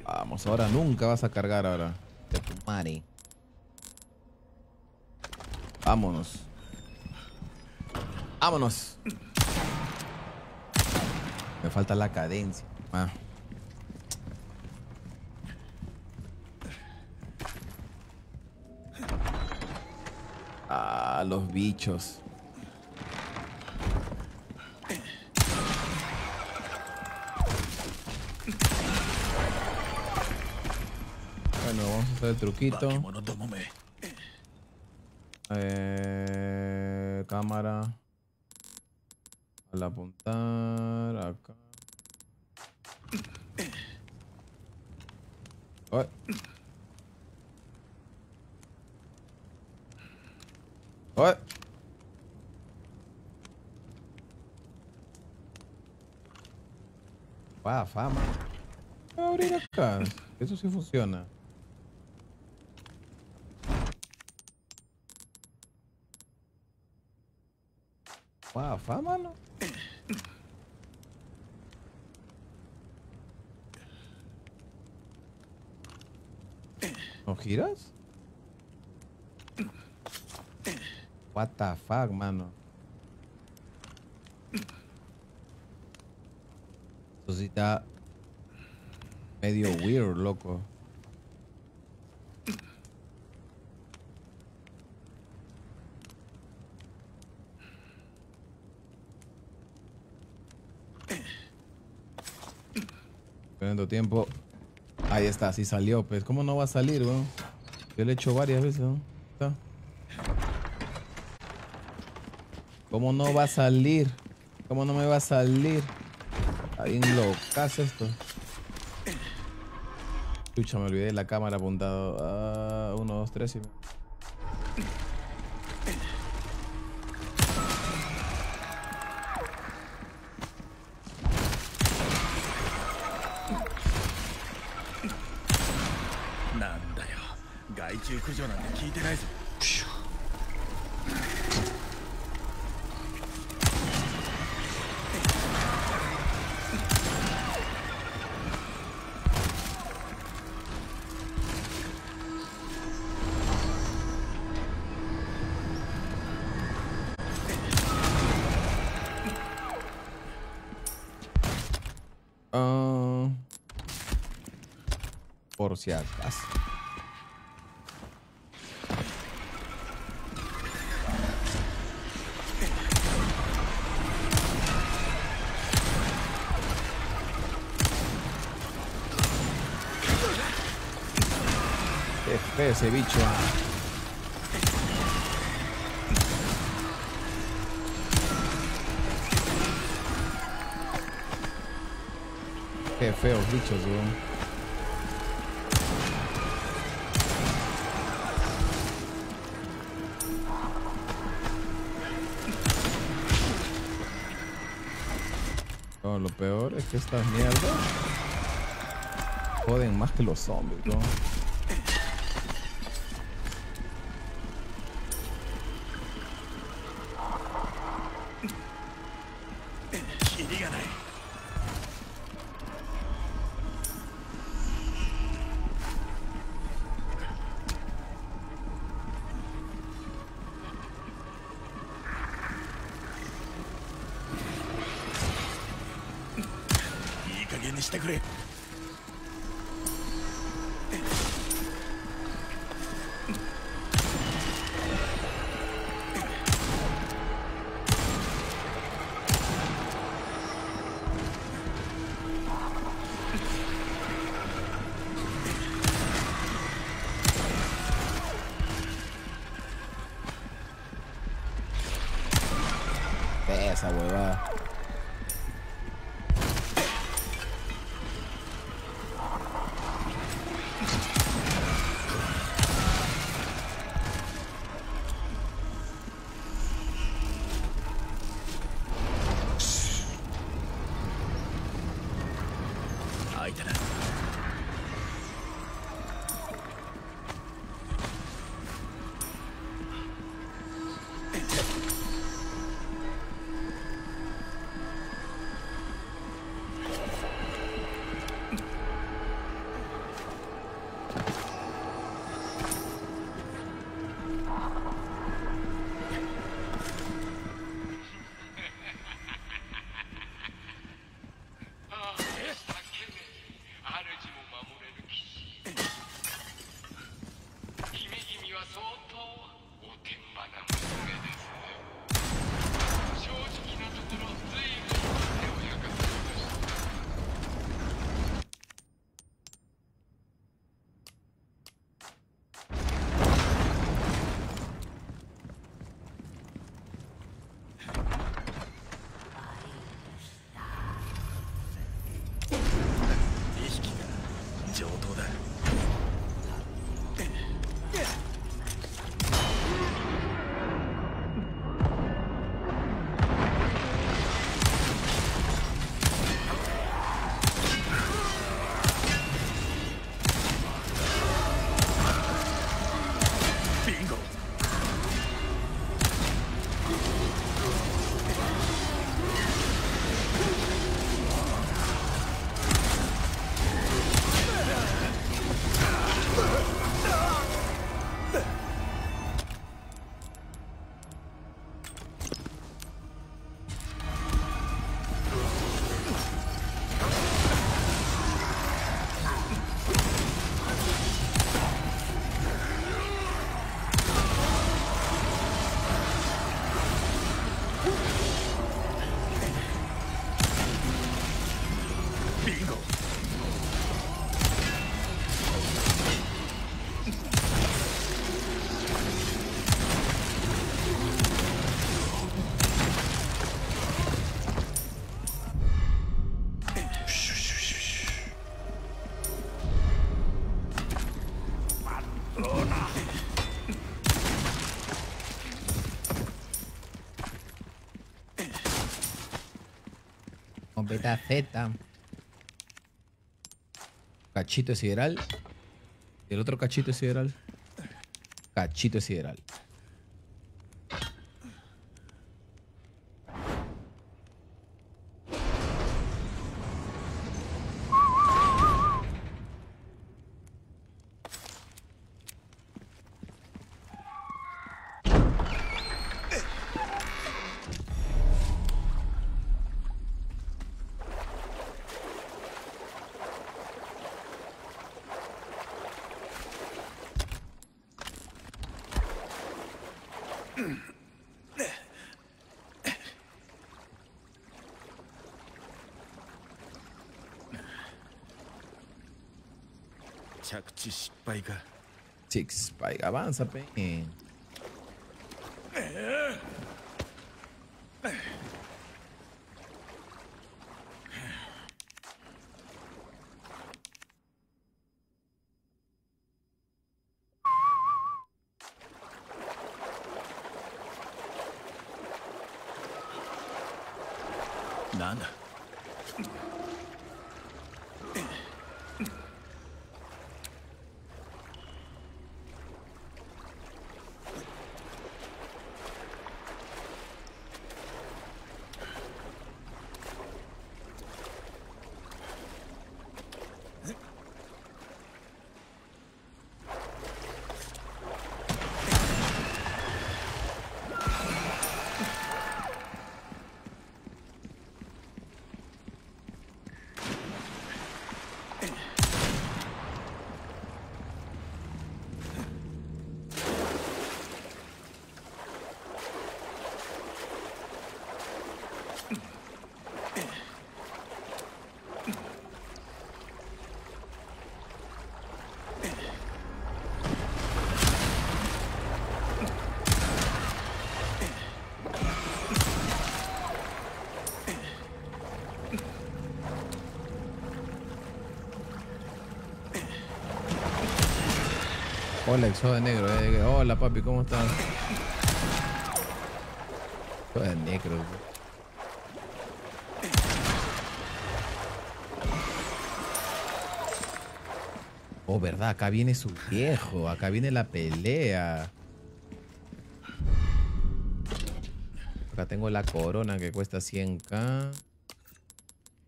Vamos, ahora nunca vas a cargar ahora. De tu madre. Vámonos. Vámonos. Me falta la cadencia. Ah. Ah, los bichos. el truquito. Eh, cámara. Al apuntar, acá. Oh. Wow, fama. Voy a abrir acá. Eso sí funciona. Wow, fama, ¿no? ¿No giras? What the fuck, mano. Eso sí está medio weird, loco. Perdiendo tiempo. Ahí está, sí salió, pues. ¿Cómo no va a salir, weón? Yo le he hecho varias veces, ¿no? Está. ¿Cómo no va a salir? ¿Cómo no me va a salir? Está bien locazo esto. Chucha, me olvidé la cámara apuntado. Ah, uno, dos, tres y... si acaso. Qué feo ese bicho. Qué feos bichos, weón. Estas mierdas joden más que los zombies, ¿no? Z. Cachito sideral. ¿Y el otro cachito sideral? Cachito sideral. Six Spike, avanza, pe. Nada. Hola, Exoda Negro. eh. Hola, papi, ¿cómo estás? Exoda Negro. Oh, verdad, acá viene su viejo, acá viene la pelea. Acá tengo la corona que cuesta 100k.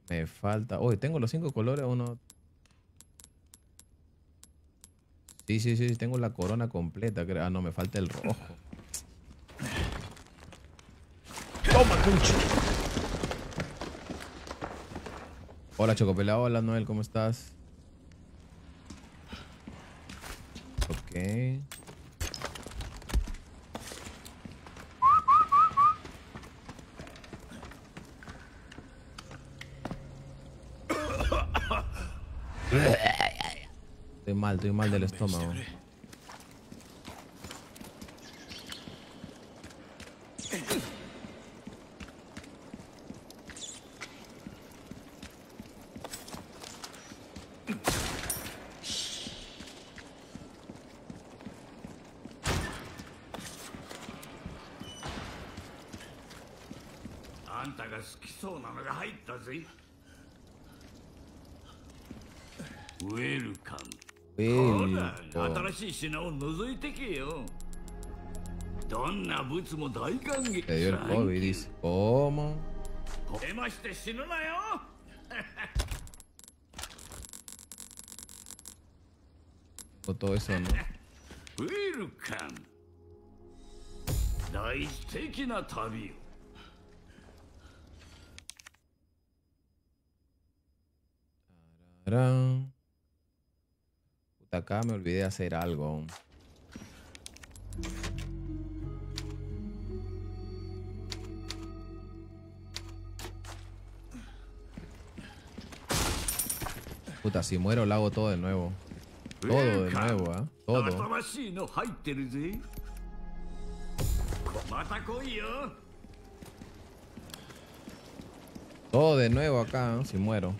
Me falta... Oye, ¿tengo los cinco colores o no? Sí, sí, sí, tengo la corona completa. creo. Ah, no, me falta el rojo. Toma, concha. Hola, Chocopela. Hola, Noel, ¿cómo estás? Ok. Estoy mal, del estómago. しい品を覗いてけよどんなブツも大歓迎 Te dio el COVID, dice. ¿Cómo? 出まして死ぬなよ O todo eso, ¿no? ウェルカム大素敵な旅を Tarán. acá me olvidé hacer algo. Puta, si muero lo hago todo de nuevo. Todo de nuevo, ¿ah? ¿eh? Todo. Todo de nuevo acá, ¿ah? si muero.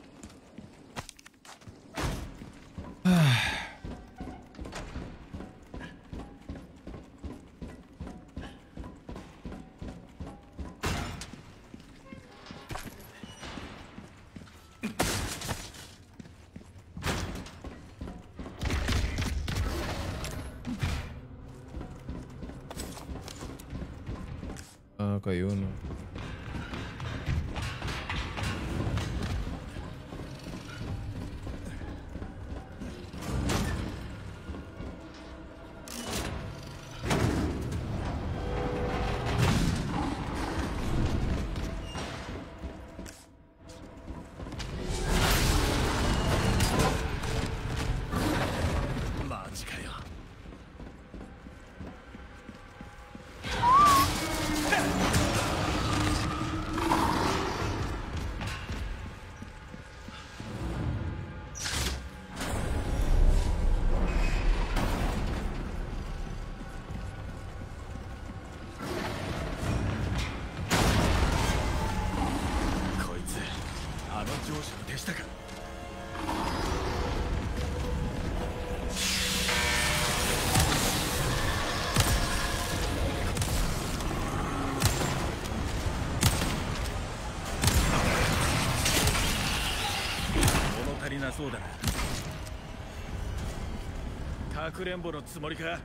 くれんぼのつもりか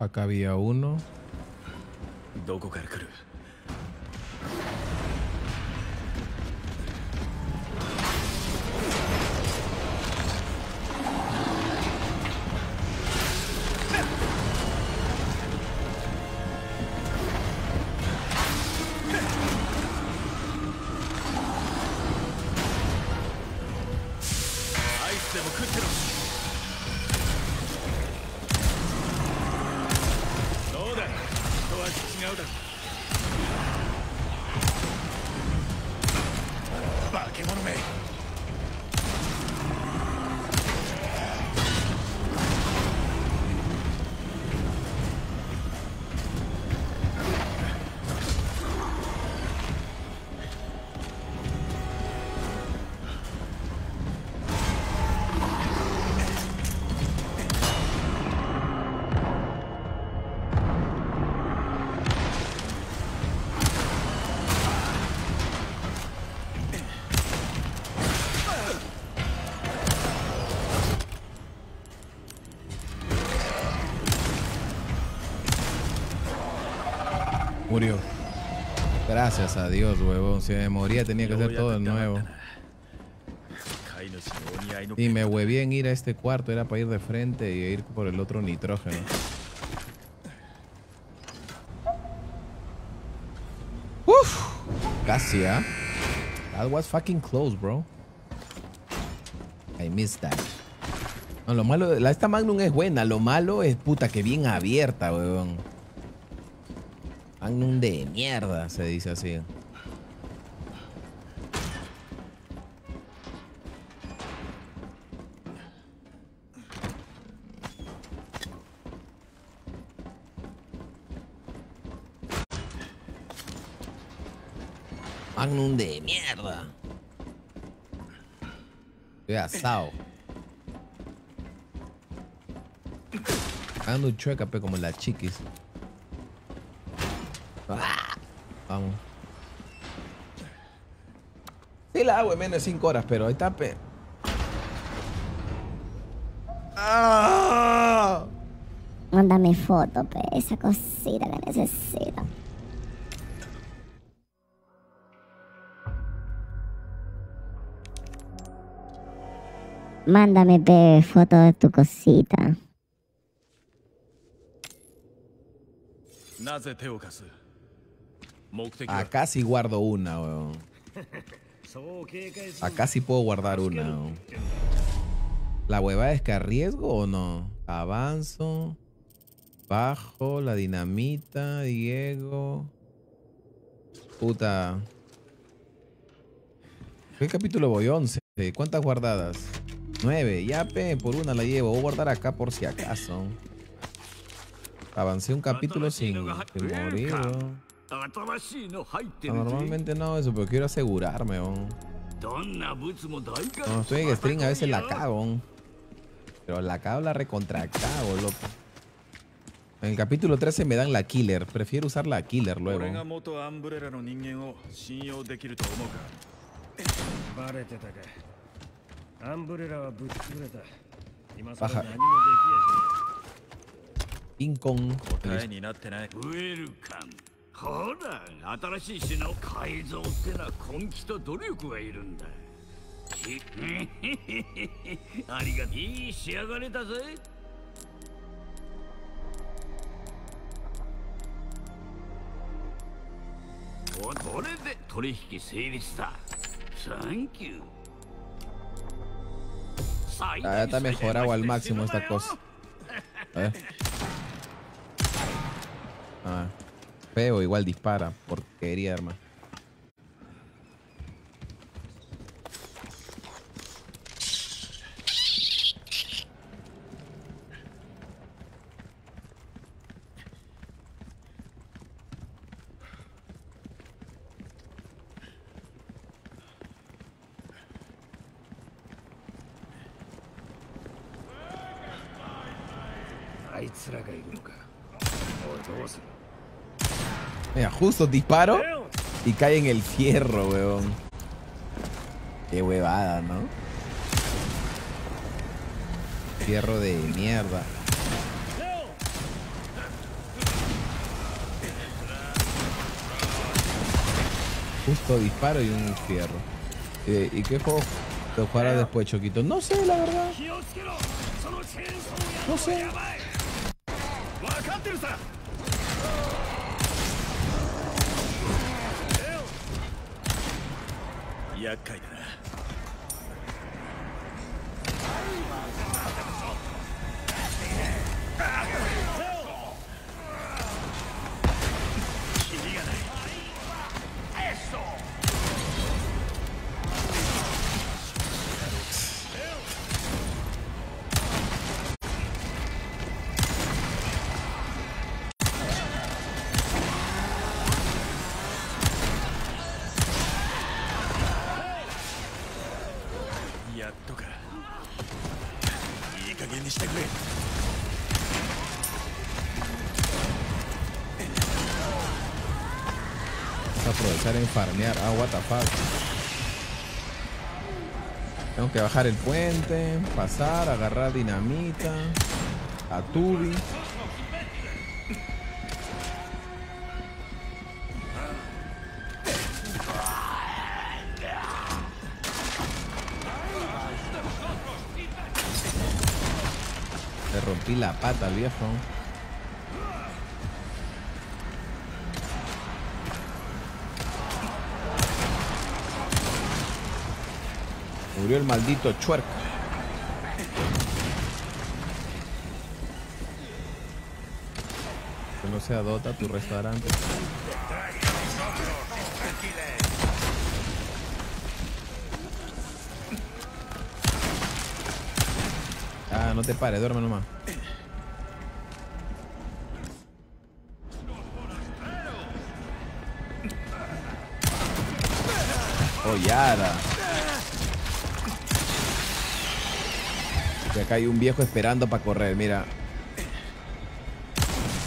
Acá había uno. どこから来る？Gracias a Dios, huevón. Si me moría tenía que hacer todo de nuevo. Y me hueví en ir a este cuarto. Era para ir de frente y ir por el otro nitrógeno. Uf. Casi, ¿ah? That was fucking close, bro. I missed that. No, lo malo... Esta Magnum es buena. Lo malo es, puta, que bien abierta, huevón. Magnum de mierda, se dice así. Magnum de mierda. Estoy asado. Ando chueca, pe, como las chiquis. Ah, Vamos. Sí, la hago en menos de 5 horas, pero ahí está, pe. Ah. Mándame foto, pe, esa cosita que necesito. Mándame, pe, foto de tu cosita. なぜ手を貸す目的は Acá sí guardo una, weón. Acá sí puedo guardar una. La huevada es que arriesgo o no. Avanzo. Bajo. La dinamita. Diego. Puta. ¿Qué capítulo voy? 11. ¿Cuántas guardadas? 9. Ya, pe, por una la llevo. Voy a guardar acá por si acaso. Avancé un capítulo sin, morir. Ah, normalmente no eso, pero quiero asegurarme, estoy en string a veces la cago. Pero la cago la recontracago, loco. En el capítulo 13 me dan la killer. Prefiero usar la killer luego. Baja. ほら新しい品を改造ってな根気と努力がいるんだ。し ありがいい仕上がりだぜ。おこれで取引成立だ。サンキュー Ah, ya está mejorado al máximo esta cosa. A ver. Ah, feo, igual dispara. Porquería, hermano. Mira, justo disparo y cae en el fierro, weón. Qué huevada, ¿no? Fierro de mierda. Justo disparo y un fierro. Eh, ¿Y qué juego te jugarás después, Choquito? No sé, la verdad. No sé. 厄介だな。や Aprovechar en farmear. Ah, what the fuck. Tengo que bajar el puente, pasar, agarrar dinamita, a Tubi. Le rompí la pata al viejo. El maldito chuerco. Que no sea Dota tu restaurante. Ah, no te pares, duerme nomás. Oh, acá hay un viejo esperando para correr, mira.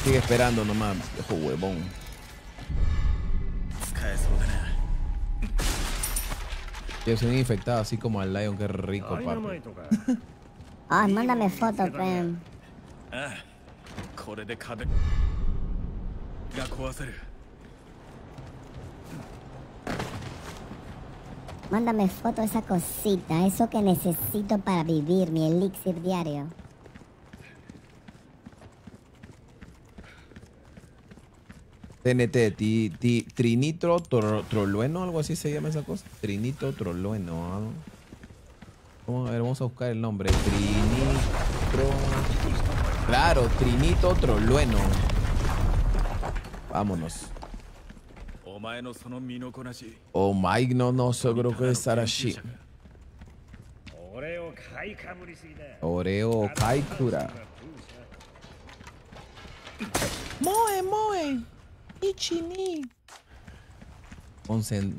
Sigue esperando nomás, viejo huevón. Yo soy infectado así como al Lion, qué rico, papi. Ay, mándame fotos, pen. Mándame foto de esa cosita, eso que necesito para vivir, mi elixir diario. TNT, ti- ti- trinitro tro- trolueno, algo así se llama esa cosa. Trinitro trolueno. ¿ah? Vamos a ver, vamos a buscar el nombre. Trinitro. Claro, trinito trolueno. Vámonos. お前のその身のこなし Oh my, no, no, seguro que estar así. 俺を買いかぶりすぎだ Oreo Kaikura. Moe, moe. Ichini. Concen-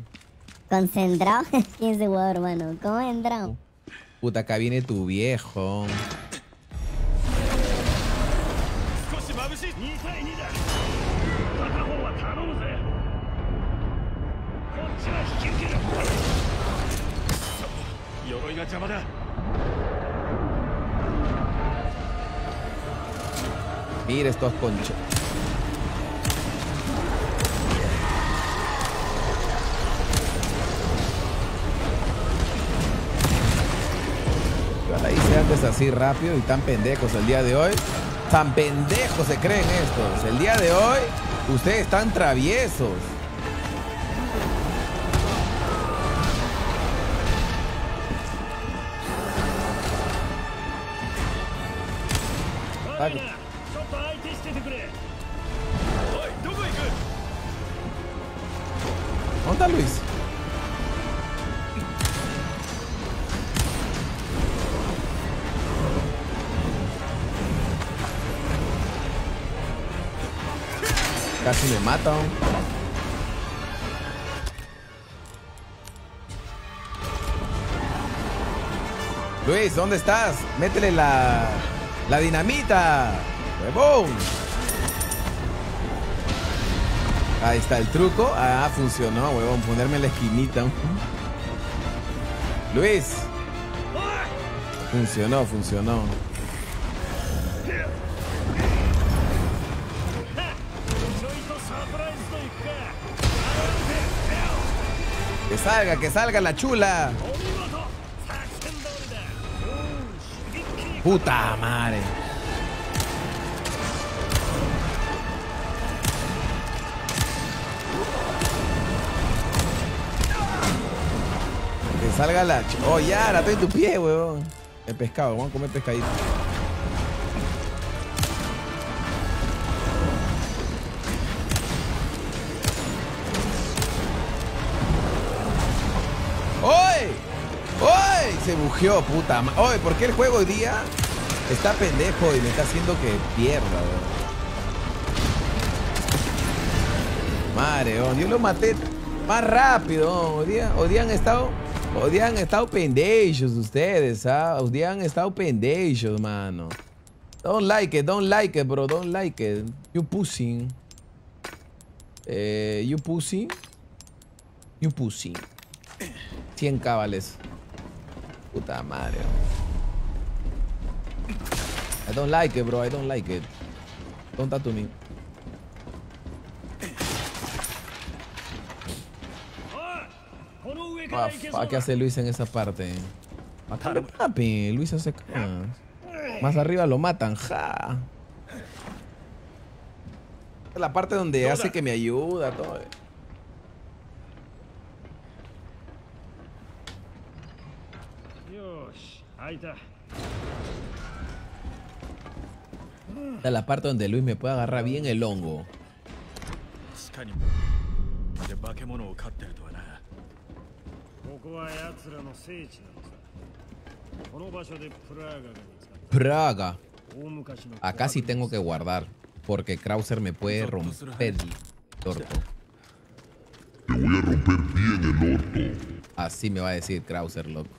Concentrado. ¿Quién se jugador, hermano? ¿Cómo he entrado? Puta, acá viene tu viejo. が邪魔だ Mira estos conchos. Yo la hice antes así rápido y tan pendejos el día de hoy. Tan pendejos se creen estos. El día de hoy, ustedes están traviesos. Ah, ちょっと相手しててくれおいどこ行く ¿Dónde está Luis? Casi me matan. Luis, ¿dónde estás? Métele la, La dinamita. ¡Huevón! Ahí está el truco. Ah, funcionó, huevón. Ponerme en la esquinita. Luis. Funcionó, funcionó. Que salga, que salga la chula. Puta madre. Que salga la... Oh, ya, la estoy en tu pie, huevón. El pescado, vamos a comer pescadito. Bujeó, puta ¿por qué el juego hoy día está pendejo y me está haciendo que pierda, weón? Madre, yo lo maté más rápido. Hoy día, hoy día han estado. Hoy día han estado pendejos ustedes, ¿ah? Hoy día han estado pendejos, mano. Don't like it, don't like it, bro. Don't like it. You pussy. Eh, you pussy. You pussy. 100 cabales. Puta madre. I don't like it, bro. I don't like it. Don't talk to me. Ah, fa, ¿Qué hace Luis en esa parte? Papi. Luis hace cosas. Más arriba lo matan. Ja. La parte donde hace que me ayuda, todo. Esta es la parte donde Luis me puede agarrar bien el hongo. Praga. Acá sí tengo que guardar. Porque Krauser me puede romper el orto. Así me va a decir Krauser, loco.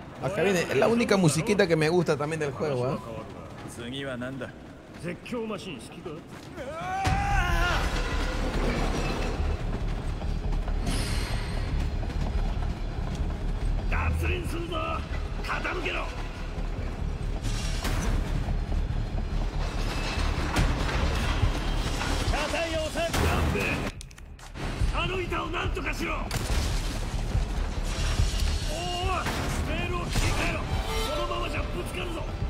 Acá viene, la única musiquita que me gusta también del juego, ¿eh? そのままじゃぶつかるぞ。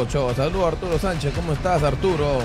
Ochoa. Saludos Arturo Sánchez, ¿cómo estás Arturo?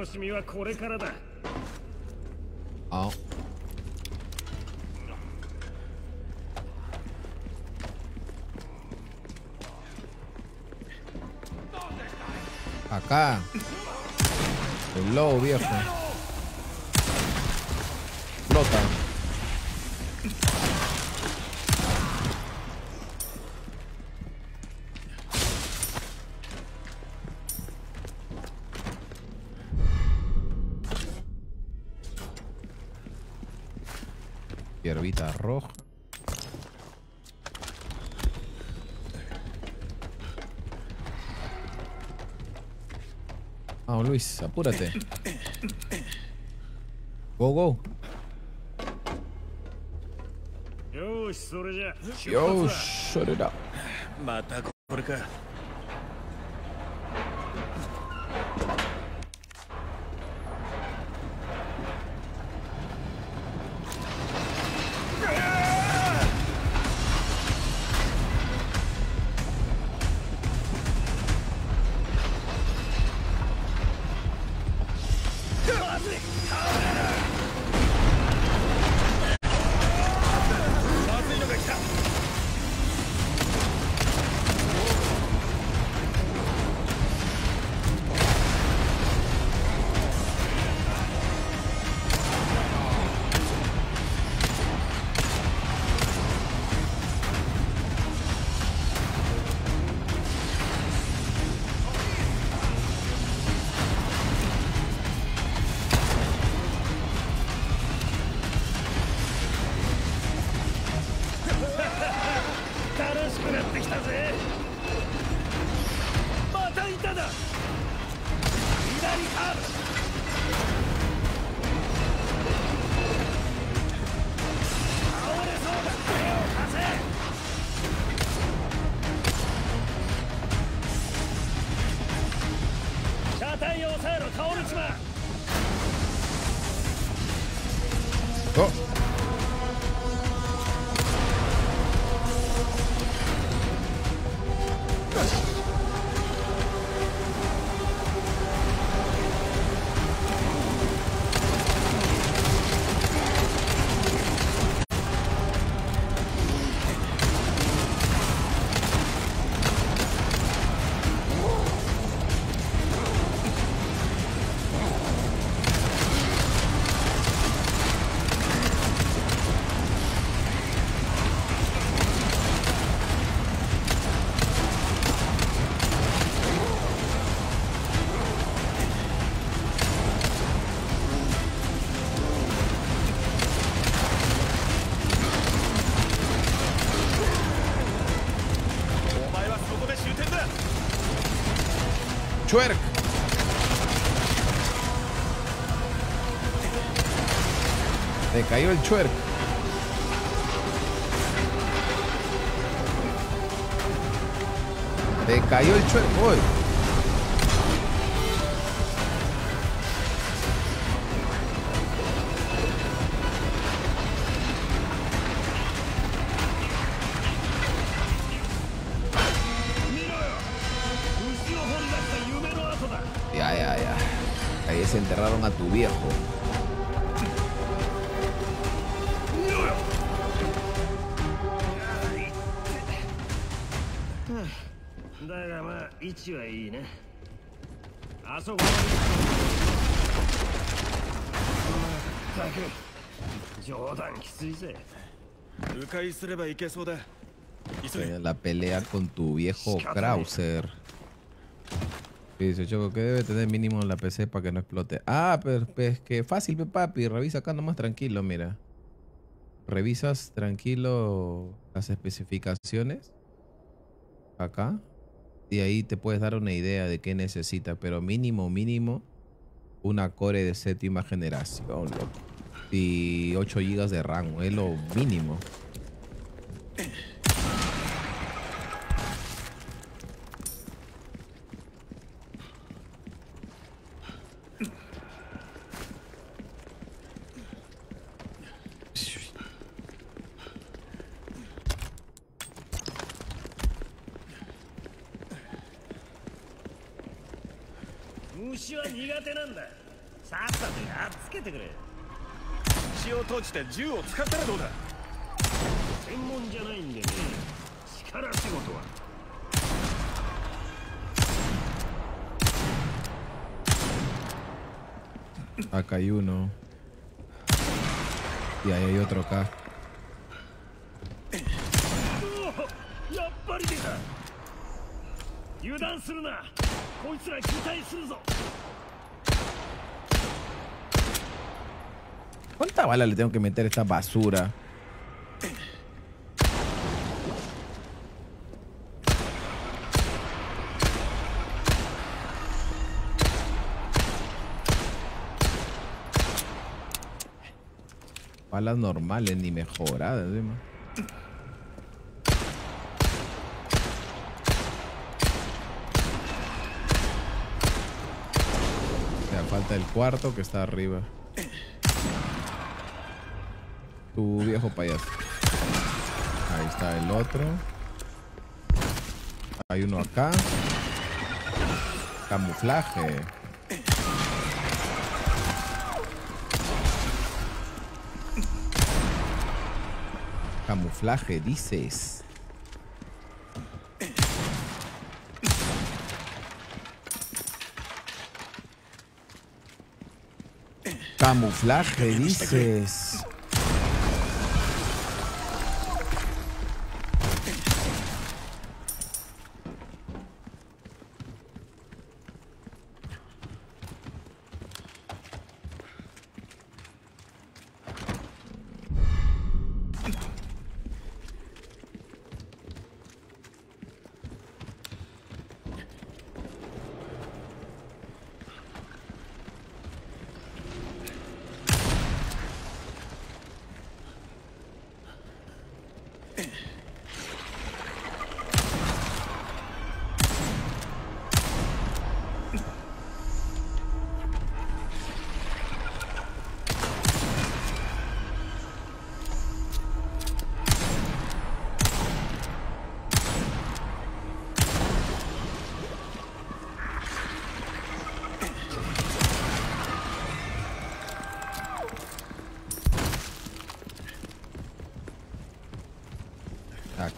楽しみはこれからだ。Luis, apúrate. Go, go. Yo, sort it. Yo, sort it up. Chuer. Te cayó el Chuer. Te cayó el Chuer. La pelea con tu viejo Krauser. Y Dice Choco que debe tener mínimo la PC para que no explote. Ah, pero es que fácil, pe, papi. Revisa acá nomás tranquilo, mira. Revisas tranquilo las especificaciones. Acá. Y ahí te puedes dar una idea de qué necesita. Pero mínimo, mínimo. Una core de séptima generación, loco y 8 GB de RAM, es lo mínimo. さとやっつけてくれ血を閉じて銃を使ったらどうだ？専門じゃないんでね。力仕事は。Acá hay uno. Y ahí hay otro acá. やっぱり出た。油断するな。こいつら期待するぞ ¿Cuánta bala le tengo que meter a esta basura? Balas normales ni mejoradas. Ya falta el cuarto que está arriba. Tu viejo payaso. Ahí está el otro. Hay uno acá. Camuflaje. Camuflaje, dices. Camuflaje, dices.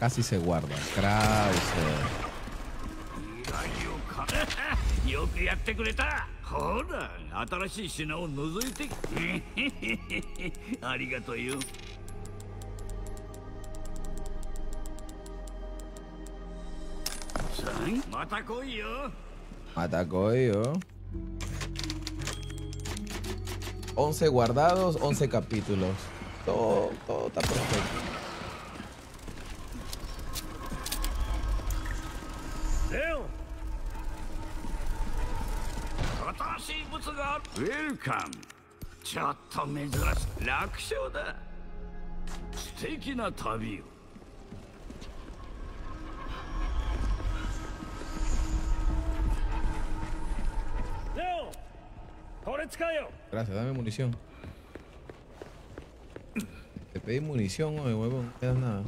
Acá sí se guarda. Krauser. よくやってくれたほら新しい品を覗いてありがとうよさあまた来いよ Atacó yo. 11 guardados, 11 capítulos. Todo, todo está perfecto. るウェルカムちょっと珍しい楽勝だ素敵な旅をレオンこれ使えよ Gracias, dame munición. Te pedí munición, oye, huevón. No me das nada.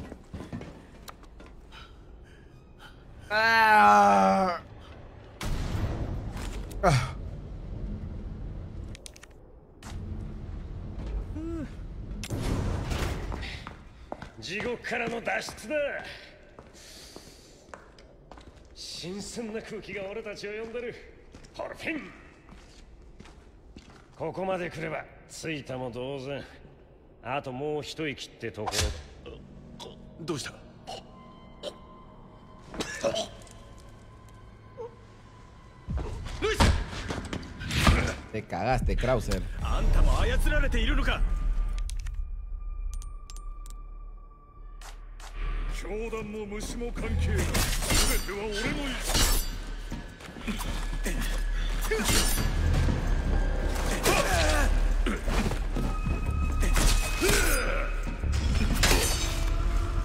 Ah. Ah. からの脱出だ。新鮮な空気が俺たちを呼んでる。ホルフィン。ここまで来れば着いたも同然。あともう一息ってところだ。どうした？Te cagaste, Krauser. 教団も虫も関係ない全ては俺の意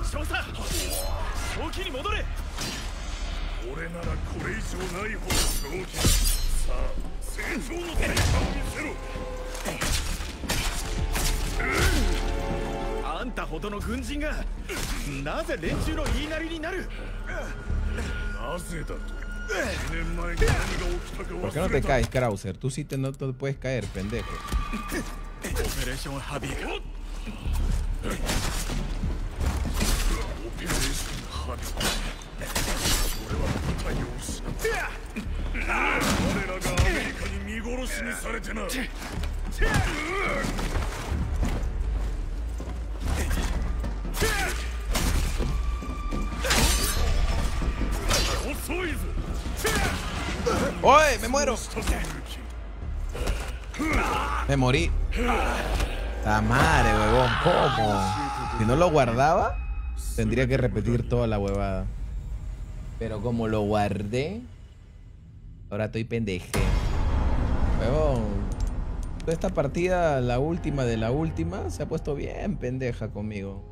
少佐正気に戻れ。俺ならこれ以上ないほど正気さあ成長の成果を見せろ。たほどの軍人がなぜ連中の言いなりになるなぜだと2年前に何が起きたか ¿Por qué no 忘 te caes, Krauser? Tú sí te, no te puedes caer, pendejo. オペレー ¡Oye! ¡Me muero! Me morí. La madre, huevón. ¿Cómo? Si no lo guardaba, tendría que repetir toda la huevada. Pero como lo guardé, ahora estoy pendeje. Huevón. Toda esta partida, la última de la última, se ha puesto bien pendeja conmigo.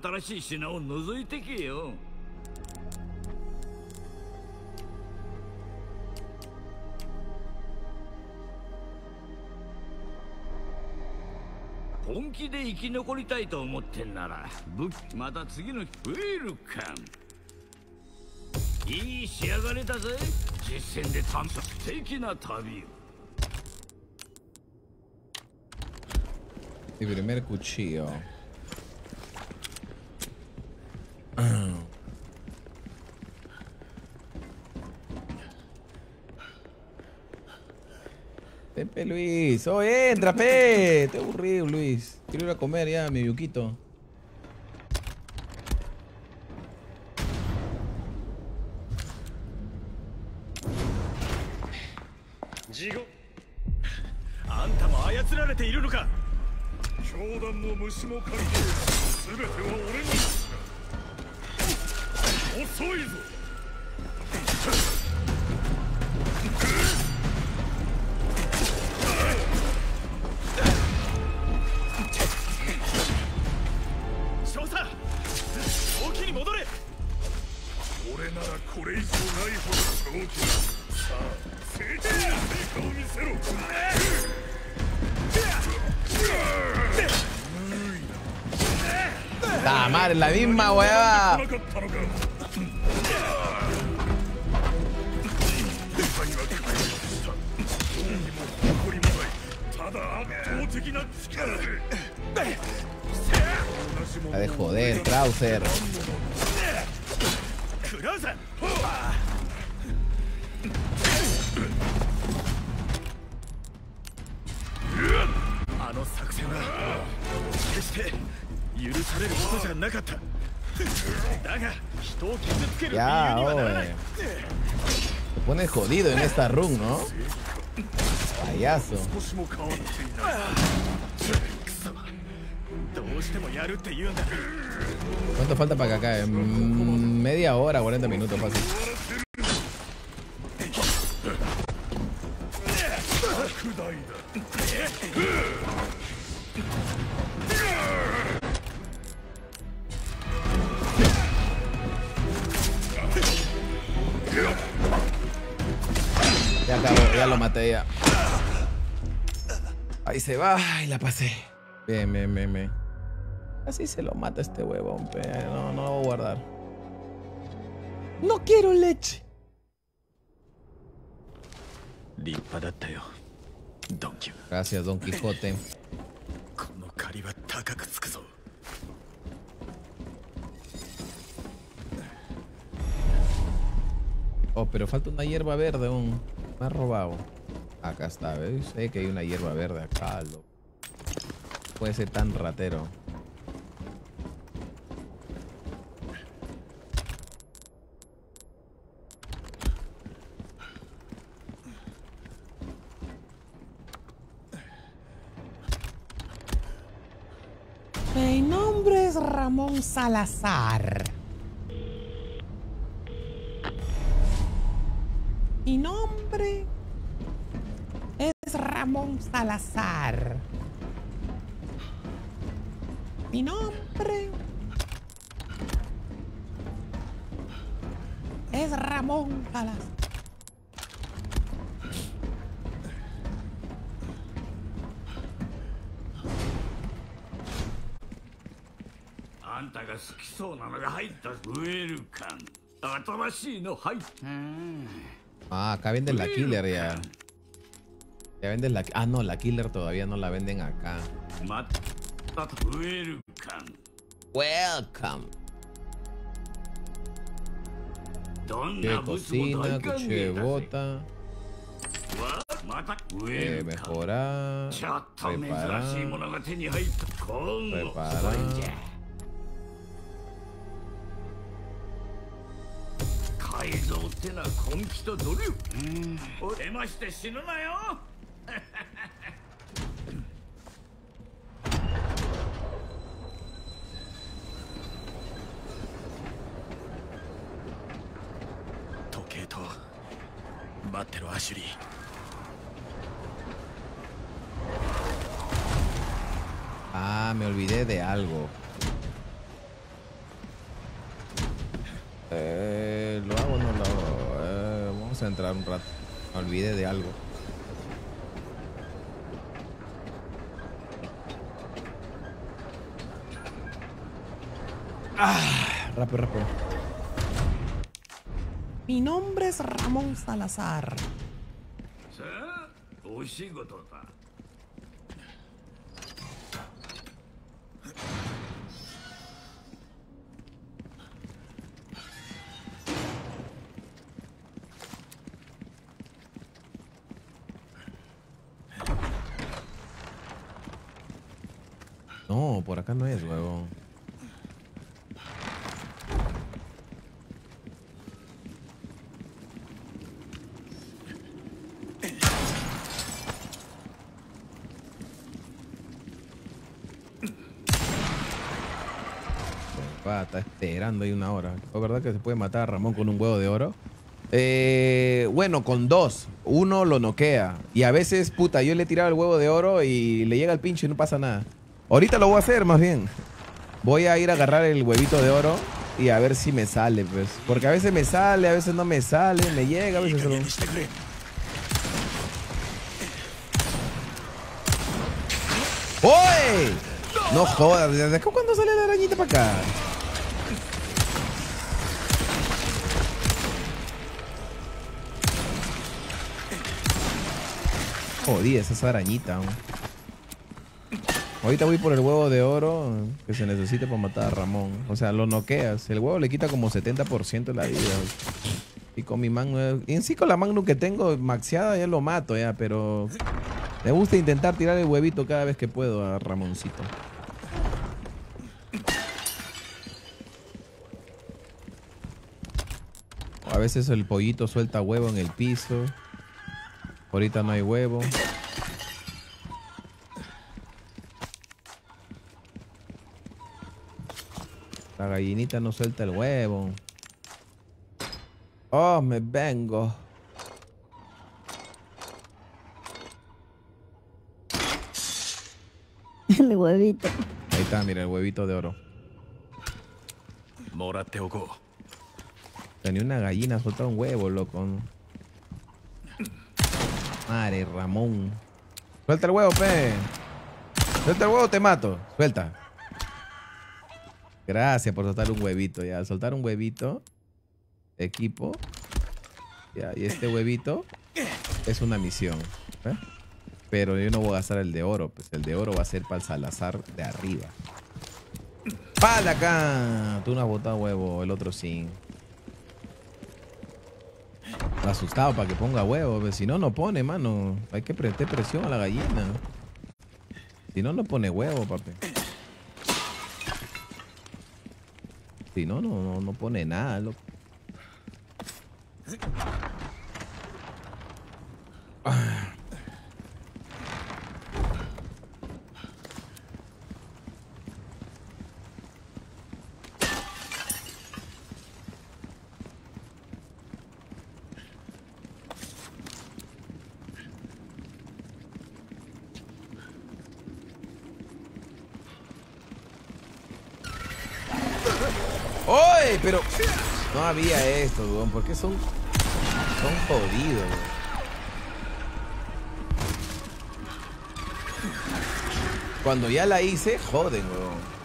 新しい品を覗いてけよ。本気で生き残りたいと思ってんなら武器また次のウェルカムいい仕上がりだぜ。実戦で探査素敵な旅を。Mi primer cuchillo. Pepe Luis, oh entra. Te aburrido, Luis. Quiero ir a comer ya, mi yuquito. 遅いぞ。少佐正気に戻れ。俺ならこれ以上ないほど正気ださあ成長の成果を見せろ。¡La madre, la misma hueva! De joder, Krauser. Ya, oye. Te pones jodido en esta run, ¿no? Payaso. ¿Cuánto falta para que acabe? Mm, media hora, 40 minutos fácil. Ya acabo, ya lo maté ya. Ahí se va y la pasé. Bien, bien, bien, bien. Así se lo mata este huevón, pero no, no lo voy a guardar. ¡No quiero leche! Gracias, Don Quijote. Oh, pero falta una hierba verde aún. Me ha robado. Acá está, ¿ves? Sé que hay una hierba verde acá, loco. Puede ser tan ratero. Mi nombre es Ramón Salazar. Mi nombre es Ramón Salazar. Mi nombre es Ramón Salazar. あんたが好きそうなのが入ったウェルカム新しいの入った Ah, acá venden la killer ya. Ya venden la. Ah, no, la killer todavía no la venden acá. またウェルカム Welcome. どん Que な物も cocina, 大歓 cuchillo de 迎だぜ bota. わまたウ Eh, ェルカム mejorar. ちょっと珍しい Preparar. ものが手に入った今度 Preparar. 改造ってのは根気と努力。お出まして死ぬなよ。時計と待ってろアシュリー。Ah, me olvidé de algo. Eh, ¿Lo hago o no lo hago? Eh, vamos a entrar un rato. Me olvidé de algo. Ah, rápido, rápido. Mi nombre es Ramón Salazar. さ No, por acá no es, huevón. Está esperando ahí una hora. ¿Es verdad que se puede matar a Ramón con un huevo de oro? Eh, bueno, con dos. Uno lo noquea. Y a veces, puta, yo le he tirado el huevo de oro y le llega el pincho y no pasa nada. Ahorita lo voy a hacer, más bien. Voy a ir a agarrar el huevito de oro y a ver si me sale, pues. Porque a veces me sale, a veces no me sale, me llega, a veces no. ¡Oye! No jodas, ¿desde cuándo sale la arañita para acá? Jodida esa arañita, man. Ahorita voy por el huevo de oro que se necesita para matar a Ramón. O sea, lo noqueas. El huevo le quita como 70% de la vida. Y con mi magnum... Eh, en sí con la magnum que tengo maxeada ya lo mato ya, pero... Me gusta intentar tirar el huevito cada vez que puedo a Ramoncito. A veces el pollito suelta huevo en el piso. Ahorita no hay huevo. La gallinita no suelta el huevo. Oh, me vengo. El huevito. Ahí está, mira, el huevito de oro. Tenía una gallina, suelta un huevo, loco. Madre, Ramón. Suelta el huevo, pe. Suelta el huevo, te mato. Suelta. Gracias por soltar un huevito. Ya, soltar un huevito. Equipo. Ya, y este huevito es una misión. ¿eh? Pero yo no voy a gastar el de oro. Pues el de oro va a ser para el Salazar de arriba. ¡Pala acá! Tú no has botado huevo, el otro sí. Asustado para que ponga huevo. pues, Si no, no pone, mano. Hay que prestar presión a la gallina. Si no, no pone huevo, papi. Si no, no, no, no pone nada, loco. Pero no había esto, weón. ¿Por qué son, son jodidos? Cuando ya la hice, joden, weón.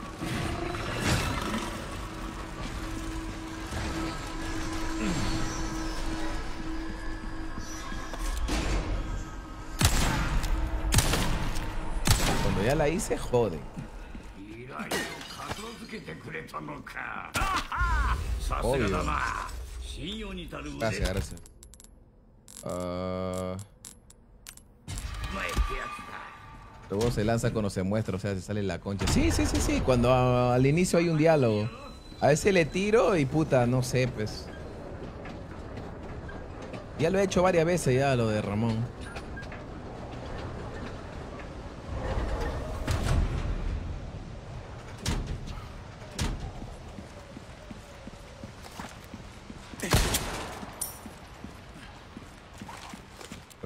Cuando ya la hice, joden. Obvio. Gracias, gracias. Ah. Uh... Luego se lanza cuando se muestra, o sea, se sale la concha. Sí, sí, sí, sí. Cuando al inicio hay un diálogo. A veces le tiro y puta, no sé, pues. Ya lo he hecho varias veces ya lo de Ramón.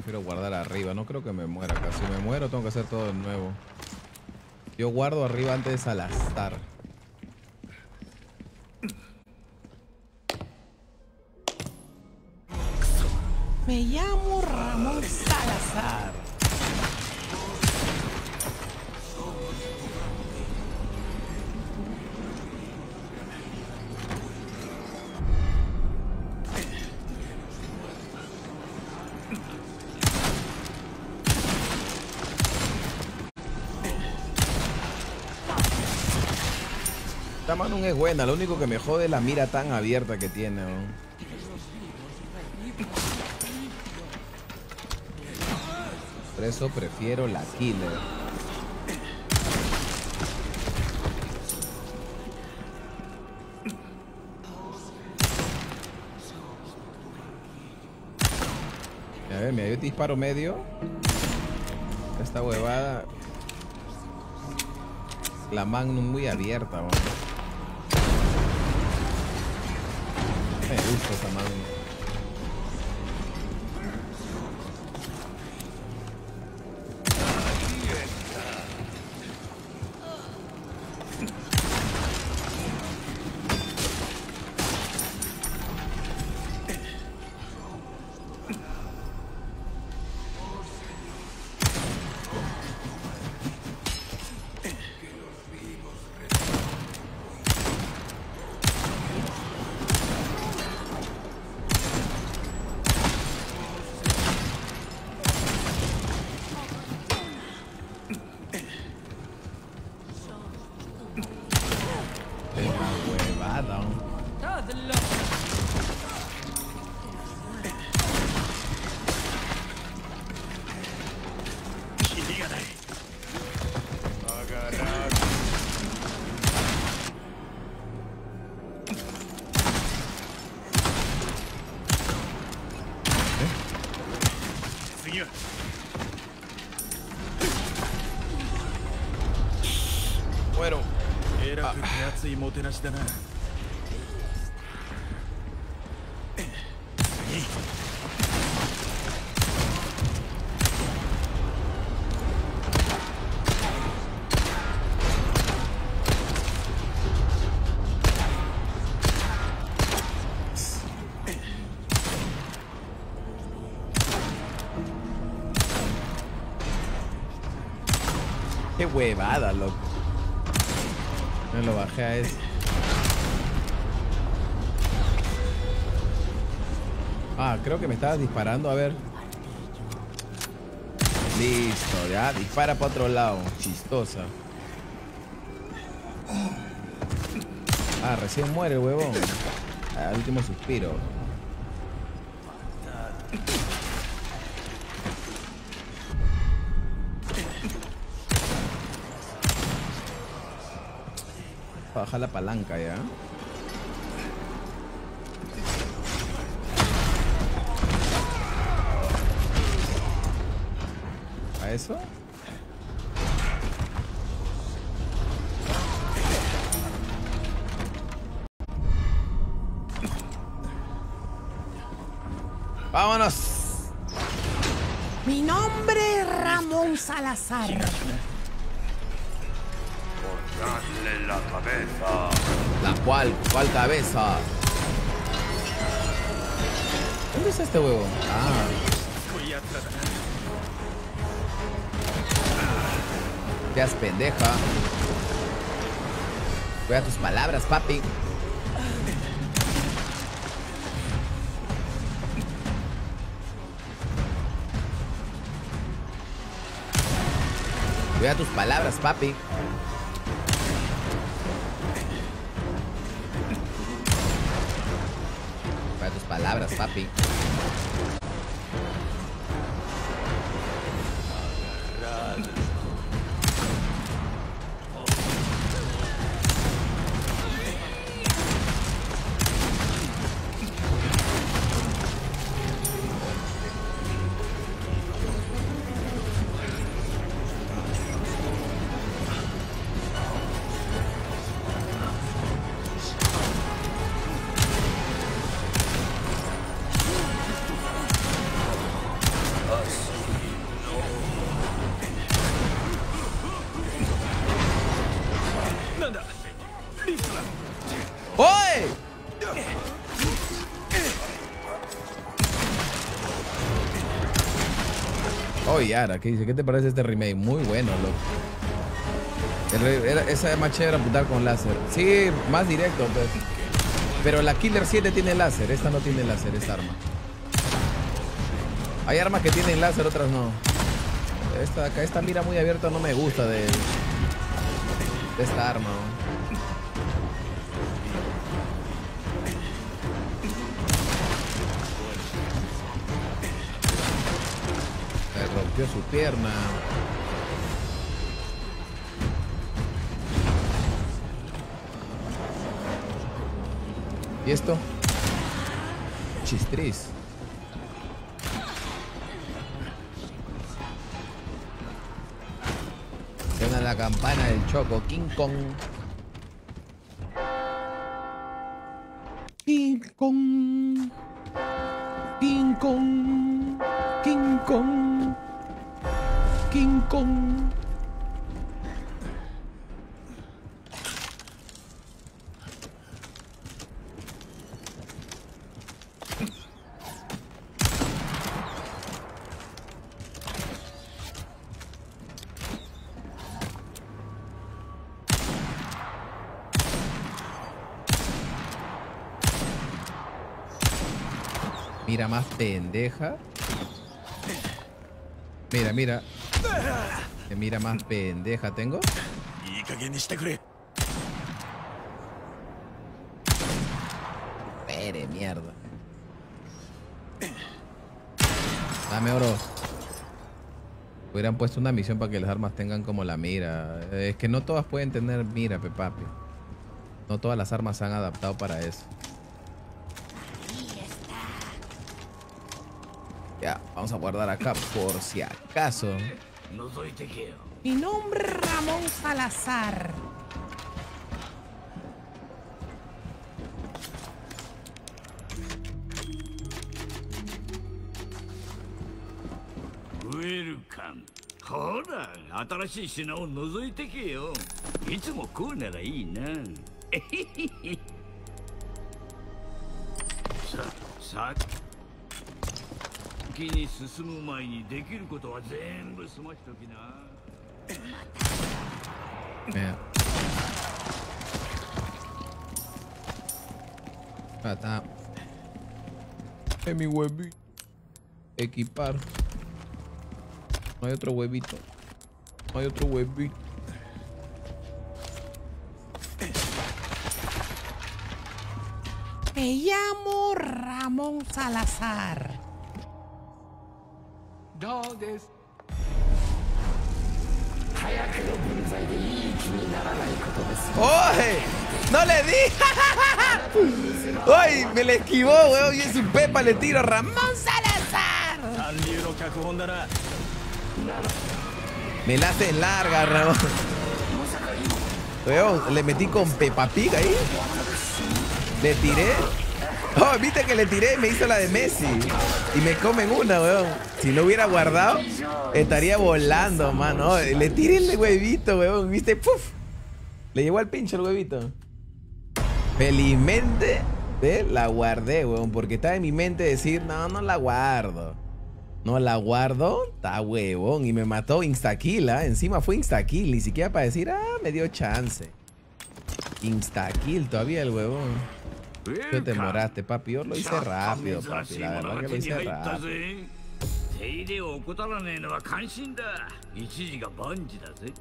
Prefiero guardar arriba, no creo que me muera acá. Si me muero tengo que hacer todo de nuevo. Yo guardo arriba antes de salastar. Me llamo Ramón Salazar. Es buena, lo único que me jode es la mira tan abierta que tiene. Por eso prefiero la killer. A ver, mira, yo disparo medio. Esta huevada. La magnum muy abierta, weón. Me gusta 次は。終えろ。えらく熱いもてなしだな。Ah, creo que me estabas disparando, a ver. Listo, ya, dispara para otro lado. Chistosa. Ah, recién muere el huevón. Al último suspiro. La palanca ya. ¿A eso? ¡Vámonos! Mi nombre es Ramón Salazar. este huevo? Ah. Seas pendeja. Cuida tus palabras, papi. Cuida tus palabras, papi. Yara, ¿qué dice? ¿Qué te parece este remake? Muy bueno, loco. El era- esa es más chévere apuntar con láser. Sí, más directo, pues. Pero la Killer 7 tiene láser, esta no tiene láser, esta arma. Hay armas que tienen láser, otras no. Esta acá, esta mira muy abierta no me gusta de, esta arma. Pierna. ¿Y esto? Chistriz. Suena la campana del Choco, King Kong. Mira, mira. Que mira más pendeja tengo. Pere, mierda. Dame oro. Hubieran puesto una misión para que las armas tengan como la mira. Es que no todas pueden tener mira, pepapi. No todas las armas se han adaptado para eso. vamos a guardar acá por si acaso. No soy tequeo. Mi nombre es Ramón Salazar. Welcome. 先に進む前にできることは全部済ましときな Mira. Ah, está. Es mi huevito. Equipar. No hay otro huevito. No hay otro huevito. Me llamo Ramón Salazar. ¡Oye! ¡No le di! ¡Ay! Me le esquivó, weón. Y es un pepa, le tiro a Ramón Salazar. 三流の脚本だな Me la hace larga, Ramón. Weón, le metí con Peppa Pig ahí. Le tiré. Oh, viste que le tiré y me hizo la de Messi. Y me comen una, weón. Si no hubiera guardado, estaría volando, mano. Le tiré el huevito, weón. ¿Viste? ¡Puf! Le llegó al pincho el huevito. Felizmente la guardé, weón. Porque estaba en mi mente decir, no, no la guardo. No la guardo, está huevón. Y me mató instakill, ¿ah? Encima fue instakill. Ni siquiera para decir, ah, me dio chance. Instakill todavía el huevón. Tú te demoraste, papi. Yo lo hice rápido, papi. La verdad que lo hice rápido. 手入れを怠らねえのは感心だ一時が万事だぜ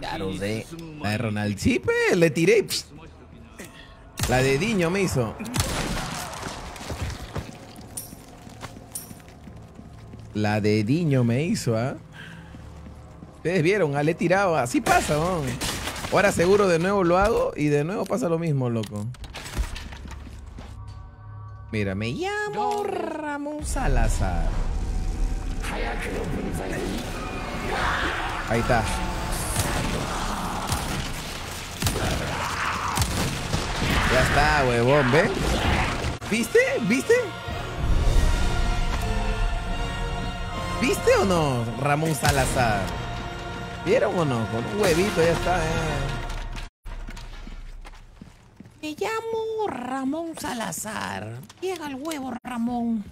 Claro, de la de Ronald. Sí, pues, le tiré. y, pss, La de Diño me hizo. La de Diño me hizo, ¿ah? Ustedes vieron, ah, le he tirado. Así pasa, ¿no? Ahora seguro de nuevo lo hago y de nuevo pasa lo mismo, loco. Mira, me llamo Ramón Salazar. Ahí está. Ya está, huevón, ¿ves? ¿Viste? ¿Viste? ¿Viste o no, Ramón Salazar? ¿Vieron o no? Con un huevito ya está, eh. Me llamo Ramón Salazar. Llega el huevo, Ramón.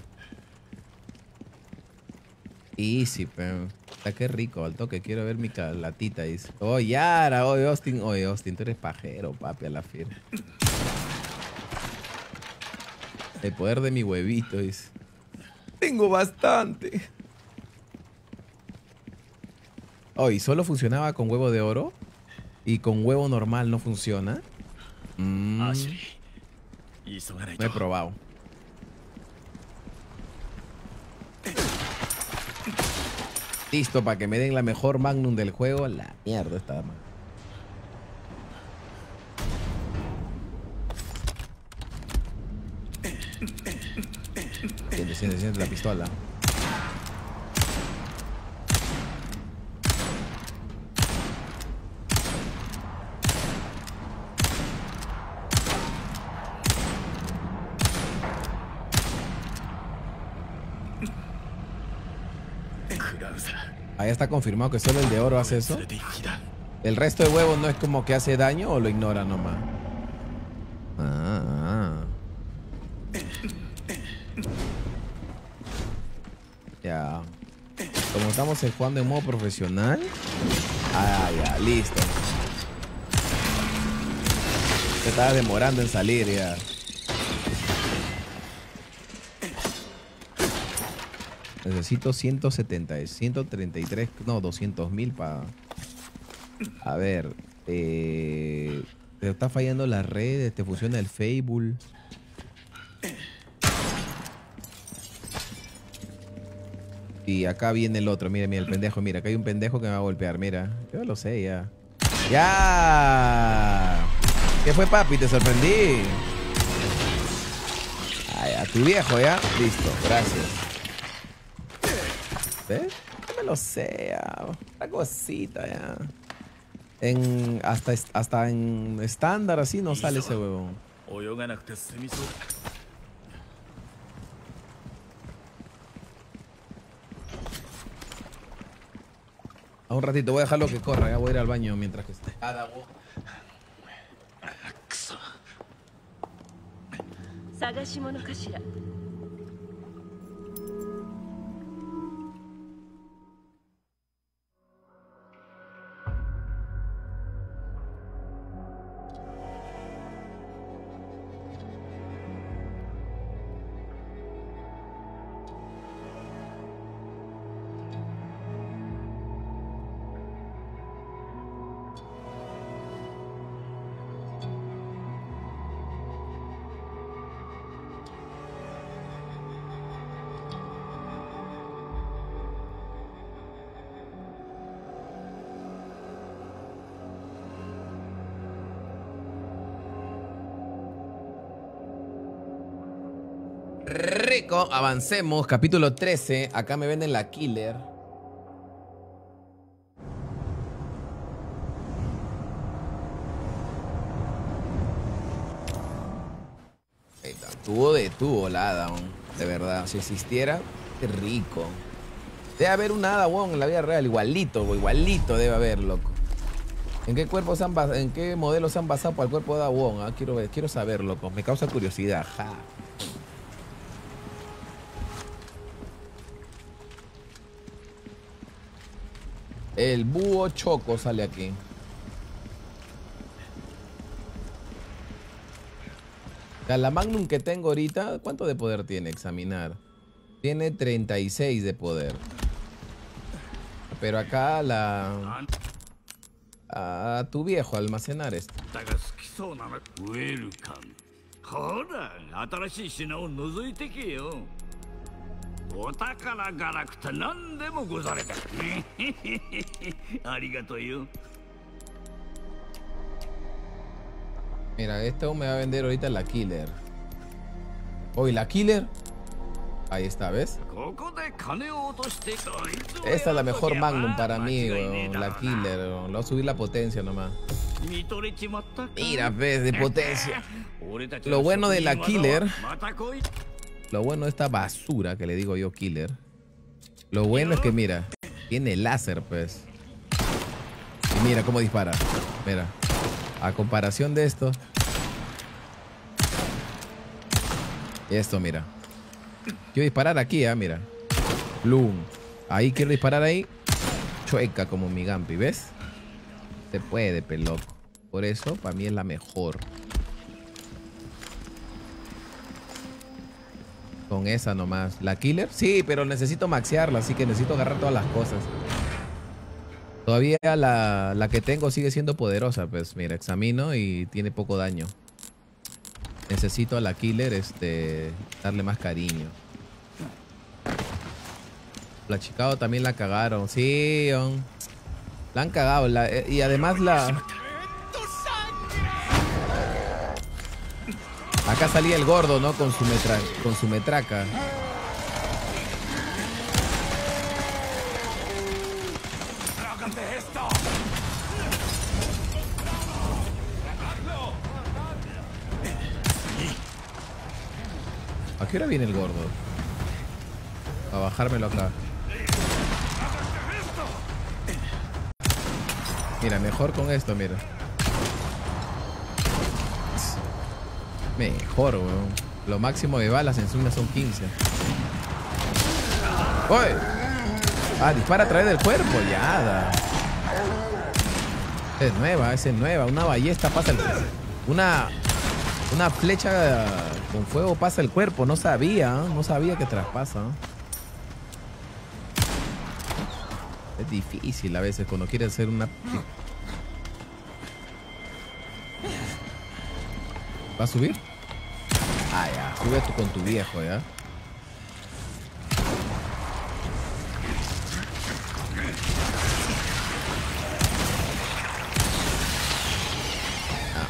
Easy, pero. Está que rico, al toque. Quiero ver mi latita. Dice. Oh, Yara, oye, Austin. Oye, Austin, tú eres pajero, papi, a la firma. El poder de mi huevito, dice. Tengo bastante. Oh, solo funcionaba con huevo de oro. Y con huevo normal no funciona. Mm. He probado. Listo, para que me den la mejor magnum del juego. La mierda esta dama. Siente, siente, siente la pistola. Ahí está confirmado que solo el de oro hace eso. El resto de huevos no es como que hace daño o lo ignora nomás. Ah. Ya. Como estamos jugando en modo profesional. Ah, ya, listo. Te estabas demorando en salir ya. Necesito 170, 133, no, 200 mil para... A ver, eh, te está fallando las redes, te funciona el Facebook. Y acá viene el otro, mira, mira, el pendejo, mira, acá hay un pendejo que me va a golpear, mira. Yo lo sé ya. ¡Ya! ¿Qué fue, papi? Te sorprendí. A tu viejo, ¿ya? Listo, gracias sé. No me lo sé, ya. Una cosita, ya. En, hasta, hasta en estándar así no sale ese huevón. A un ratito, voy a dejarlo que corra, ya voy a ir al baño mientras que esté. Rico, avancemos. Capítulo 13. Acá me venden la killer. Tuvo de tubo la hada, weón. de verdad. Si existiera, qué rico. Debe haber un hada, weón, en la vida real. Igualito, igualito debe haber, loco. ¿En qué cuerpos han en qué modelos se han basado para el cuerpo de Awon? Ah, quiero quiero saber, loco. Me causa curiosidad. Ja. El búho choco sale aquí. La Magnum que tengo ahorita, ¿cuánto de poder tiene? Examinar. Tiene 36 de poder. Pero acá la... A tu viejo almacenar esto. だが好きそうなのウェルカムほら新しい品を覗いてけよお宝ガラクタ何でもござれだありがとうよ Mira, esto me va a vender ahorita la killer. Hoy la killer. Ahí está, ¿ves? ここで金を落としてこいつを Esta es la mejor 選ぶときは Magnum para 間 mí, 違いねえ weón, だろ la うな killer. weón. Le voy a subir la potencia nomás. 見とれちまったか Mira, ves, de potencia. 俺たち Lo bueno de la 職人技は killer また来い lo bueno de esta basura que le digo yo killer. Lo bueno es que mira, tiene láser pues. Y mira cómo dispara. Mira. A comparación de esto. Esto, mira. Quiero disparar aquí, ah, mira. Bloom. Ahí quiero disparar ahí. Chueca como mi Gampi, ¿ves? Se puede, peloco. Por eso, para mí es la mejor. Con esa nomás. ¿La killer? Sí, pero necesito maxearla, así que necesito agarrar todas las cosas. Todavía la, la que tengo sigue siendo poderosa, pues mira, examino y tiene poco daño. Necesito a la killer este, darle más cariño. La Chicago también la cagaron. Sí, on. la han cagado. eh, y además la... Acá salía el gordo, ¿no? Con su, metra, con su metraca. ¿A qué hora viene el gordo? A bajármelo acá. Mira, mejor con esto, mira. Mejor, weón. Lo máximo de balas en Zuna son 15. ¡Oye! Ah, dispara a través del cuerpo, ya. Es nueva, es nueva. Una ballesta pasa el Una. Una flecha con fuego pasa el cuerpo. No sabía, ¿eh? no sabía que traspasa. ¿eh? Es difícil a veces cuando quieres hacer una. ¿Va a subir? Ah, ya. Sube tú con tu viejo, ¿ya? Ah.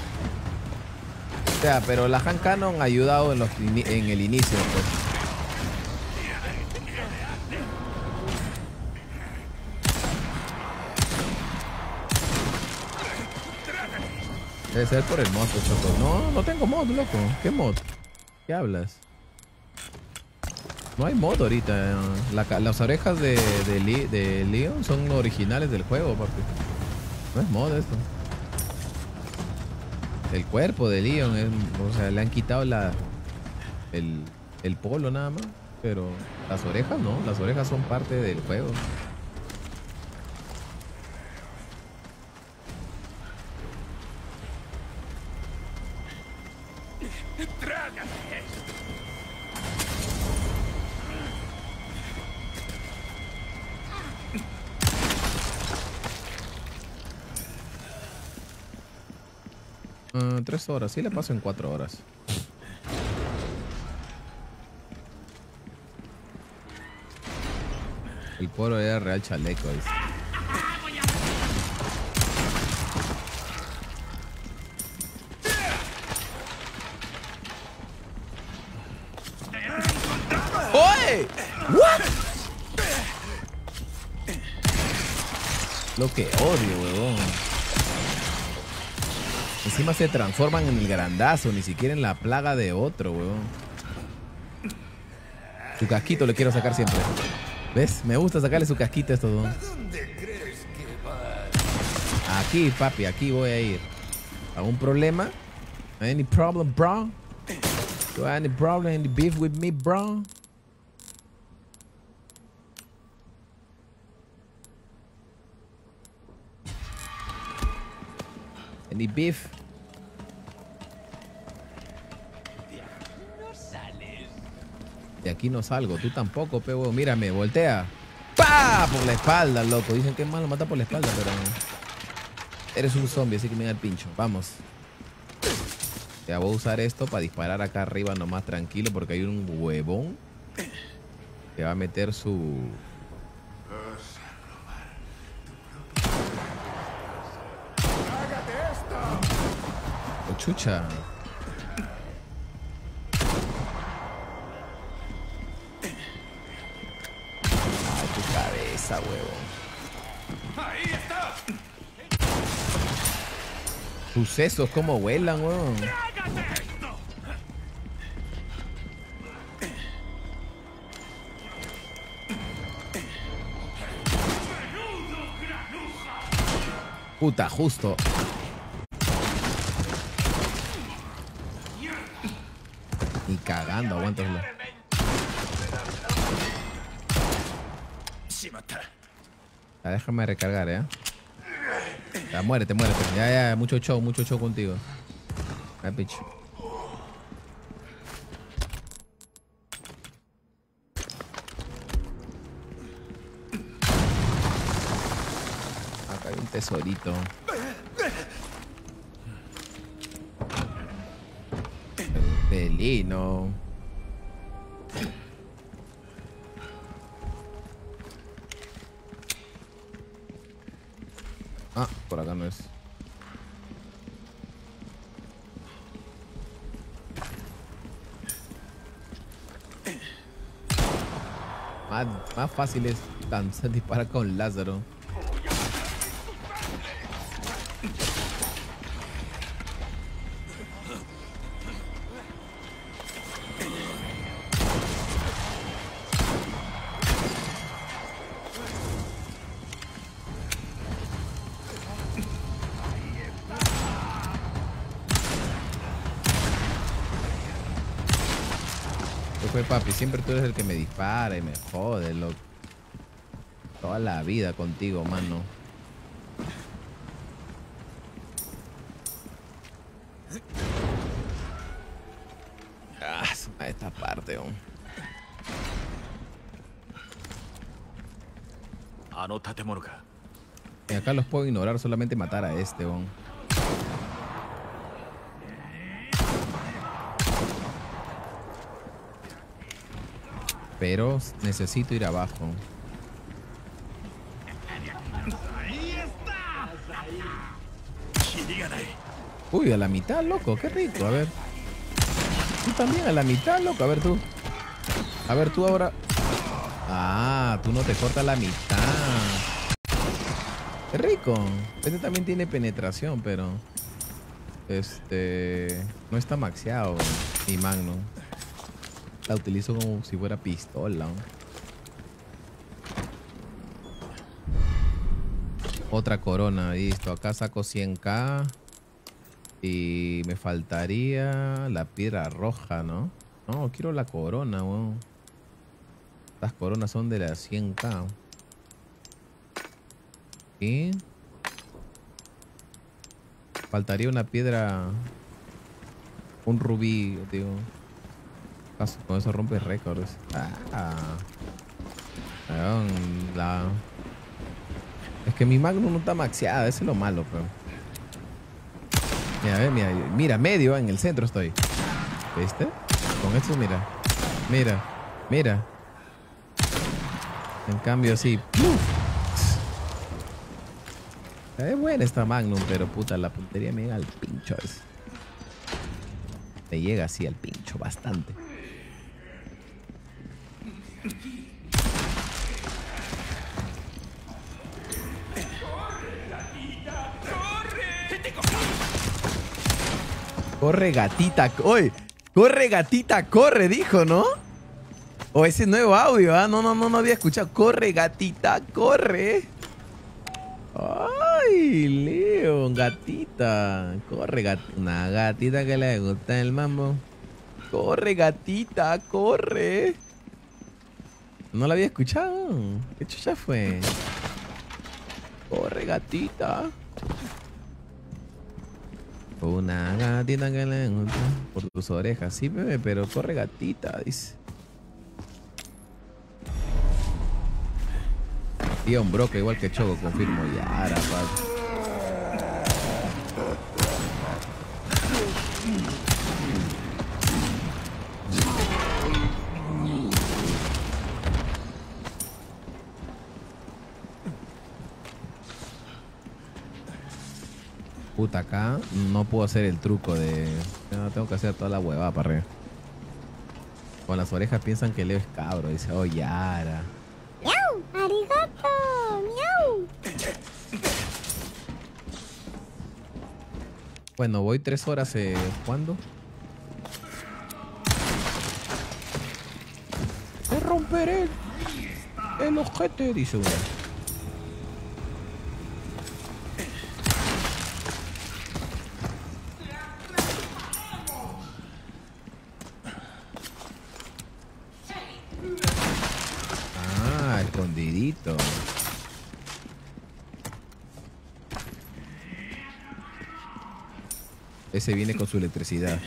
O sea, pero la Han Cannon ha ayudado en, los en el inicio, pues. Debe ser por el mod, pues, Choco. No, no tengo mod, loco. ¿Qué mod? ¿Qué hablas? No hay mod ahorita. La ca- las orejas de, de, Leon son originales del juego, papi. No es mod esto. El cuerpo de Leon, es- o sea, le han quitado la el, el polo nada más. Pero las orejas no, las orejas son parte del juego. Ah, tres horas, sí le paso en cuatro horas. El poro era real chaleco. Lo que odio, huevón. Encima se transforman en el grandazo, ni siquiera en la plaga de otro, huevón. Su casquito le quiero sacar siempre. ¿Ves? Me gusta sacarle su casquito a estos dos. Aquí, papi, aquí voy a ir. ¿Algún problema? Any problem, bro? Do I any problem, any beef with me, bro? Any beef? De aquí no salgo, tú tampoco, pe. Mírame, voltea. ¡Pa! Por la espalda, loco. Dicen que es malo mata por la espalda, pero. Eres un zombie, así que me da el pincho. Vamos. Ya voy a usar esto para disparar acá arriba nomás tranquilo, porque hay un huevón que va a meter su. Oh, chucha. Cabeza, huevón. ¡Ahí está! Tus sesos, cómo vuelan, huevón. Puta, justo. Ni cagando, aguántalo. Déjame recargar, ¿eh? Ya, muérete, muérete. Ya, ya, mucho show, mucho show contigo. Bitch. Acá hay un tesorito. Pelino. Ah, por acá no es. Más, más fácil es lanzar disparar con Lázaro. Siempre tú eres el que me dispara y me jode, loco. Toda la vida contigo, mano. Ah, su- a esta parte, oh. あの建物か Y acá los puedo ignorar, solamente matar a este, oh. Pero necesito ir abajo. Uy, a la mitad, loco, qué rico. A ver. Tú también a la mitad, loco. A ver tú. A ver tú ahora. Ah, tú no te cortas la mitad. Qué rico. Este también tiene penetración, pero. Este. No está maxeado. Mi magno. La utilizo como si fuera pistola. Otra corona, listo. Acá saco 100k. Y me faltaría la piedra roja, ¿no? No, quiero la corona, weón. Estas coronas son de las 100k. Y... Faltaría una piedra... Un rubí, digo. Con eso rompe récords. Ah. Es que mi Magnum no está maxeada, ese es lo malo, pero... Mira, mira, mira, medio, en el centro estoy. ¿Viste? Con esto, mira. Mira, mira. En cambio, sí. Es buena esta Magnum, pero puta, la puntería me llega al pincho. Es. Me llega así al pincho, bastante. Corre gatita, oye, corre gatita, corre, dijo, ¿no? O ese nuevo audio, ¿ah? No, no, no, no había escuchado. Corre gatita, corre. Ay, Leo, gatita. Corre, gatita. Una gatita que le gusta el mambo. Corre, gatita, corre. No la había escuchado. ¿Qué chucha fue? Corre, gatita. Una gatita que le gusta por tus orejas. Sí, bebé, pero corre gatita, dice. Y un broca igual que Choco, confirmo. Ya, rapaz. Puta, acá no puedo hacer el truco de... No, tengo que hacer toda la huevada para arriba. Con las orejas piensan que Leo es cabro. Dice, oh, Yara. ¡Miau! ¡Arigato! ¡Miau! Bueno, voy tres horas. Eh, ¿Cuándo? Te romperé el ojete, dice uno. Ah, escondidito. Ese viene con su electricidad.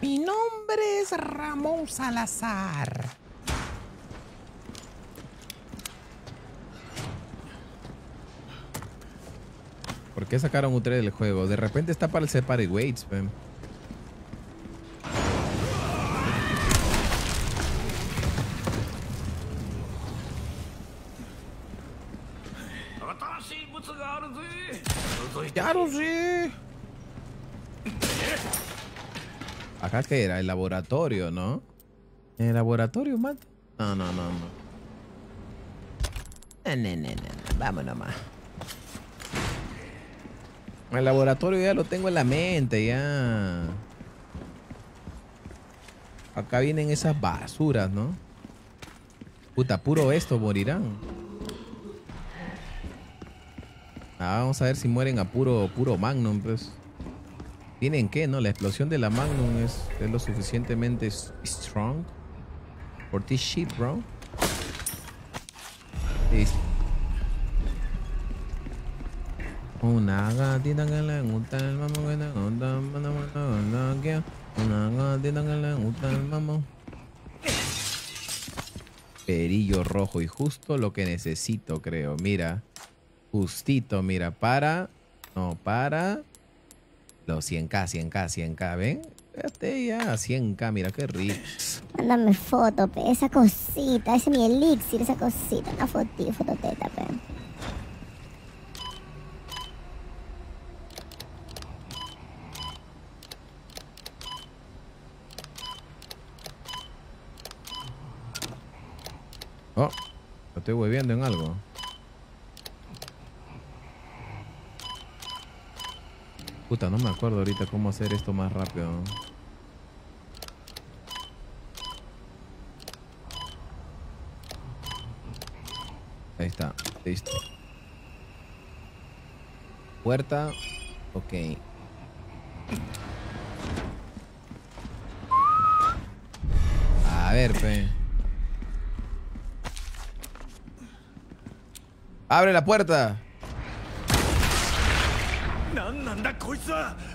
Mi nombre es Ramón Salazar. ¿Por qué sacaron un 3 del juego? De repente está para el separate weights, man. Claro, sí. Acá que era el laboratorio, ¿no? El laboratorio, mata. No, no, no, no. No, no, no, no. Vamos nomás. El laboratorio ya lo tengo en la mente, ya. Acá vienen esas basuras, ¿no? Puta, puro esto morirán. Ah, vamos a ver si mueren a puro, puro Magnum, pues. ¿Tienen qué, no? La explosión de la Magnum es, es lo suficientemente strong. For this shit, bro. Una gatita que le gusta el mambo que te gusta, mana, que- Una gatita que le gusta el mambo. Perillo rojo y justo lo que necesito, creo. Mira. Justito, mira. Para. No, para. Los 100k, 100k, 100k. ¿Ven? Este ya, 100k. Mira qué rico. Mándame foto, pe. Esa cosita, ese es mi elixir, esa cosita. Una fotito, fototeta, pe. Estoy hueviendo en algo. Puta, no me acuerdo ahorita cómo hacer esto más rápido. Ahí está, listo. Puerta, ok. A ver, pe. Abre la puerta.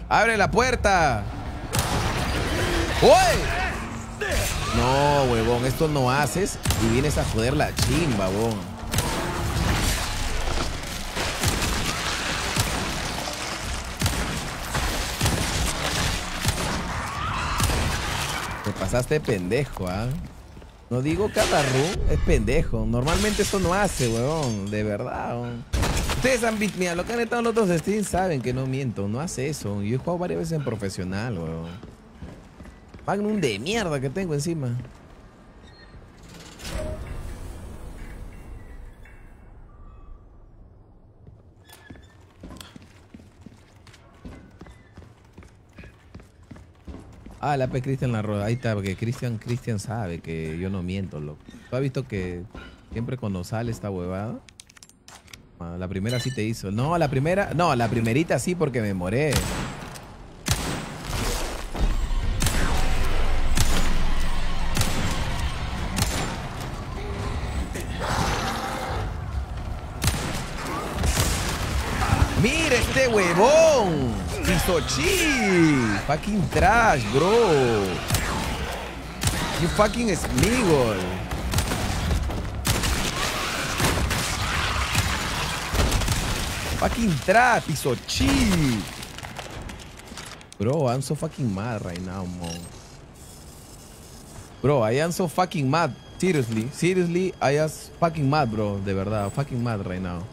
Abre la puerta. ¡Uy! No, huevón, esto no haces y vienes a joder la chimba, huevón. Te pasaste pendejo, ¿ah? ¿eh? No digo cada room, es pendejo. Normalmente eso no hace, huevón. De verdad, huevón. Ustedes han visto, mira, lo que han estado los otros streams saben que no miento, no hace eso. Yo he jugado varias veces en profesional, weón. Magnum de mierda que tengo encima. Ah, la P Cristian la rueda. Ahí está, porque Cristian Cristian sabe que yo no miento, loco. ¿Tú has visto que siempre cuando sale esta huevada? Ah, La primera sí te hizo. No, la primera. No, la primerita sí porque me moré. ¡Pisochi! Fucking trash, bro. You fucking Smigol. Fucking trap, Pisochi. Bro, I'm so fucking mad right now, mo. Bro, I am so fucking mad. Seriously, seriously, I am fucking mad, bro. De verdad, fucking mad right now.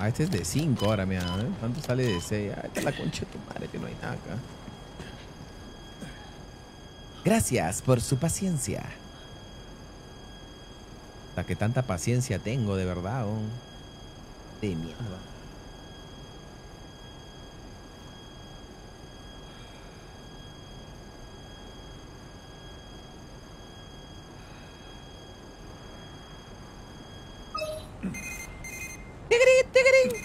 Ah, este es de 5 ahora, mira. ¿eh? ¿Cuánto sale de 6? Ah, esta es la concha de tu madre, que no hay nada acá. Gracias por su paciencia. La que tanta paciencia tengo, de verdad. oh. De mierda. テグリテグリ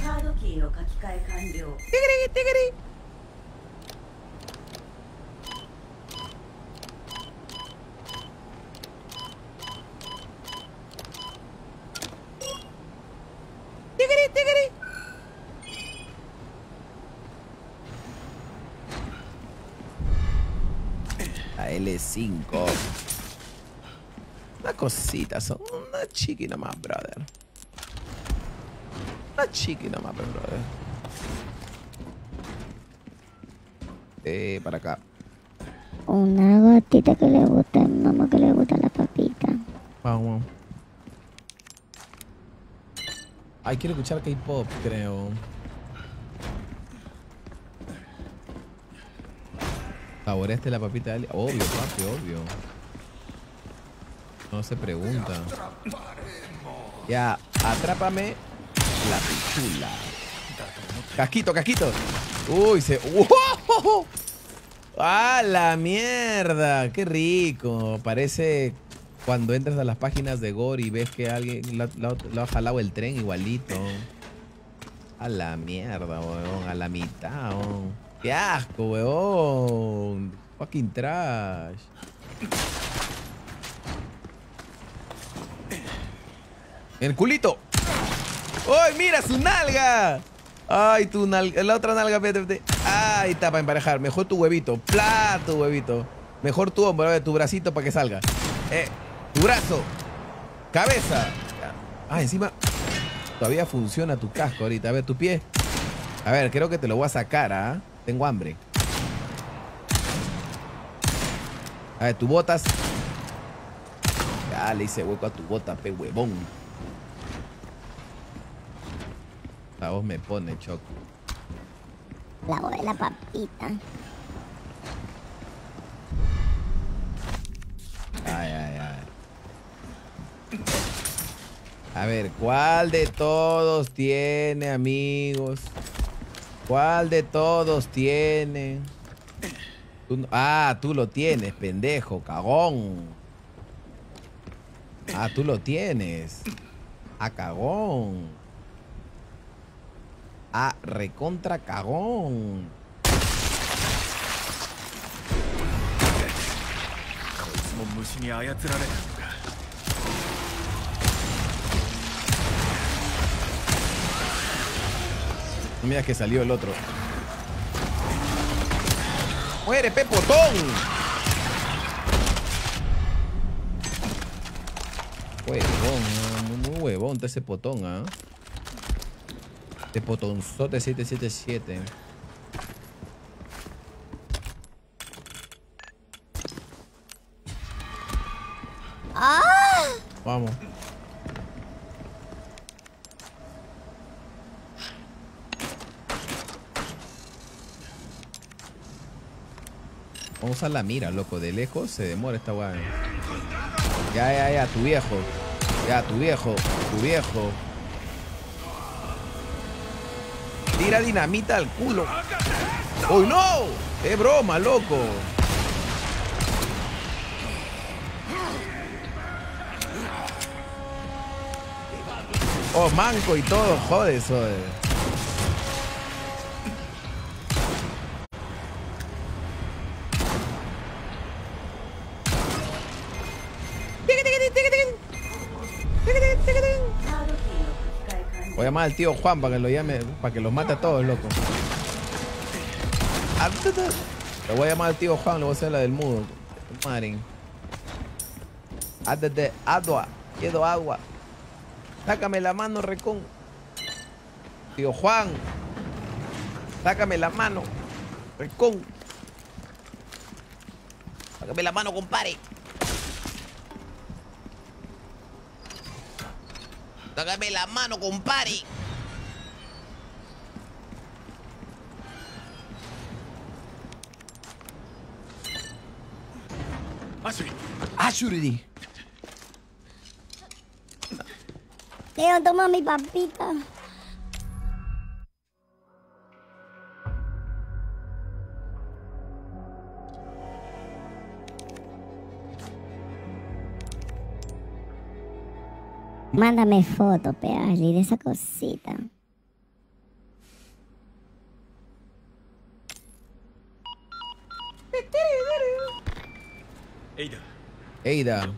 カードキーの書き換え完了。テグリテグリ5 Una cosita, son una chiqui nomás, brother. Una chiqui nomás, brother. Eh, para acá. Una gotita que le gusta, a mi mamá que le gusta la papita. Vamos. Ay, quiero escuchar K-pop, creo. ¿Saboreaste la papita de Ali? Obvio, papi, obvio. No se pregunta. Ya, atrápame la pichula. Casquito, casquito. Uy, se. ¡Wow! ¡Ah, la mierda! ¡Qué rico! Parece cuando entras a las páginas de Gore y ves que alguien lo, ha jalado el tren igualito. A la mierda, weón. A la mitad, weón. ¡Qué asco, weón! Fucking trash. ¡El culito! ¡Ay, mira su nalga! ¡Ay, tu nalga! La otra nalga, vete, vete. ¡Ay, está para emparejar! Mejor tu huevito. ¡Pla, tu huevito! Mejor tu hombro, tu bracito para que salga. Eh, tu brazo. Cabeza. Ah, encima. Todavía funciona tu casco ahorita. A ver, tu pie. A ver, creo que te lo voy a sacar, ¿ah? Tengo hambre. A ver, tu botas. Ya le hice hueco a tu bota, pe huevón. La voz me pone choco. La voz de la papita. Ay, ay, ay. A ver, ¿cuál de todos tiene, amigos? ¿Cuál de todos tiene? Tú no- ah, tú lo tienes, pendejo, cagón. Ah, tú lo tienes. Ah, cagón a recontra cagón. No que salió el otro. ¡Muere, Pepotón! Huevón, muy, huevón está ese potón, ¿ah? ¿eh? Este potonzote 777. ¡Ah! Vamos. Vamos a usar la mira, loco. De lejos se demora esta weá. Ya, ya, ya, tu viejo. Ya, tu viejo. Tu viejo. Tira dinamita al culo. ¡Oh, no! ¡Es broma, loco! Oh, manco y todo, joder, joder. Voy a llamar al tío Juan para que lo llame, para que los mate a todos, loco. Le voy a llamar al tío Juan, le voy a hacer la del mudo. Marín. Ándate, agua, quiero agua. Sácame la mano, recón. Tío Juan. Sácame la mano, recón. Sácame la mano, compadre. Sácame la mano, compadre. Ashuri Ashuri. Leo, toma mi papita. Mándame foto, Pearly, de esa cosita. Eida Eida.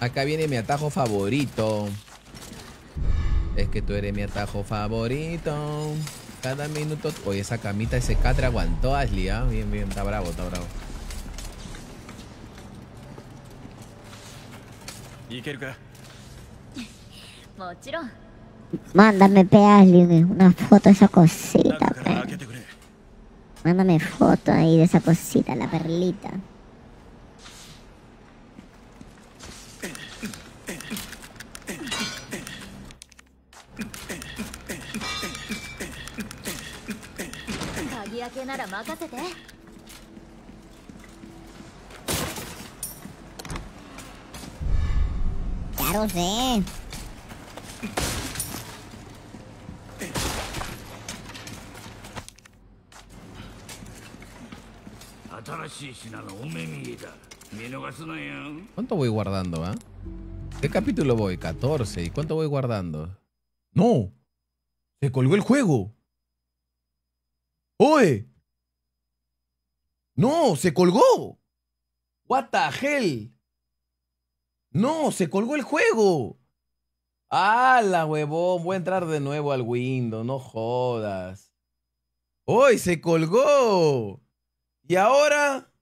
Acá viene mi atajo favorito. Es que tú eres mi atajo favorito. Cada minuto. Oye, esa camita, ese catre aguantó Ashley, ¿ah? Bien, bien, está bravo, está bravo. Mándame pearling, una foto de esa cosita, man. Mándame foto ahí de esa cosita, la perlita. ¿Cuánto voy guardando, eh? ¿Qué capítulo voy? 14. ¿Y cuánto voy guardando? ¡No! ¡Se colgó el juego! ¡Oye! ¡No! ¡Se colgó! ¡What the hell! ¡No! ¡Se colgó el juego! ¡Hala, huevón! Voy a entrar de nuevo al Windows, no jodas. ¡Hoy se colgó! ¿Y ahora?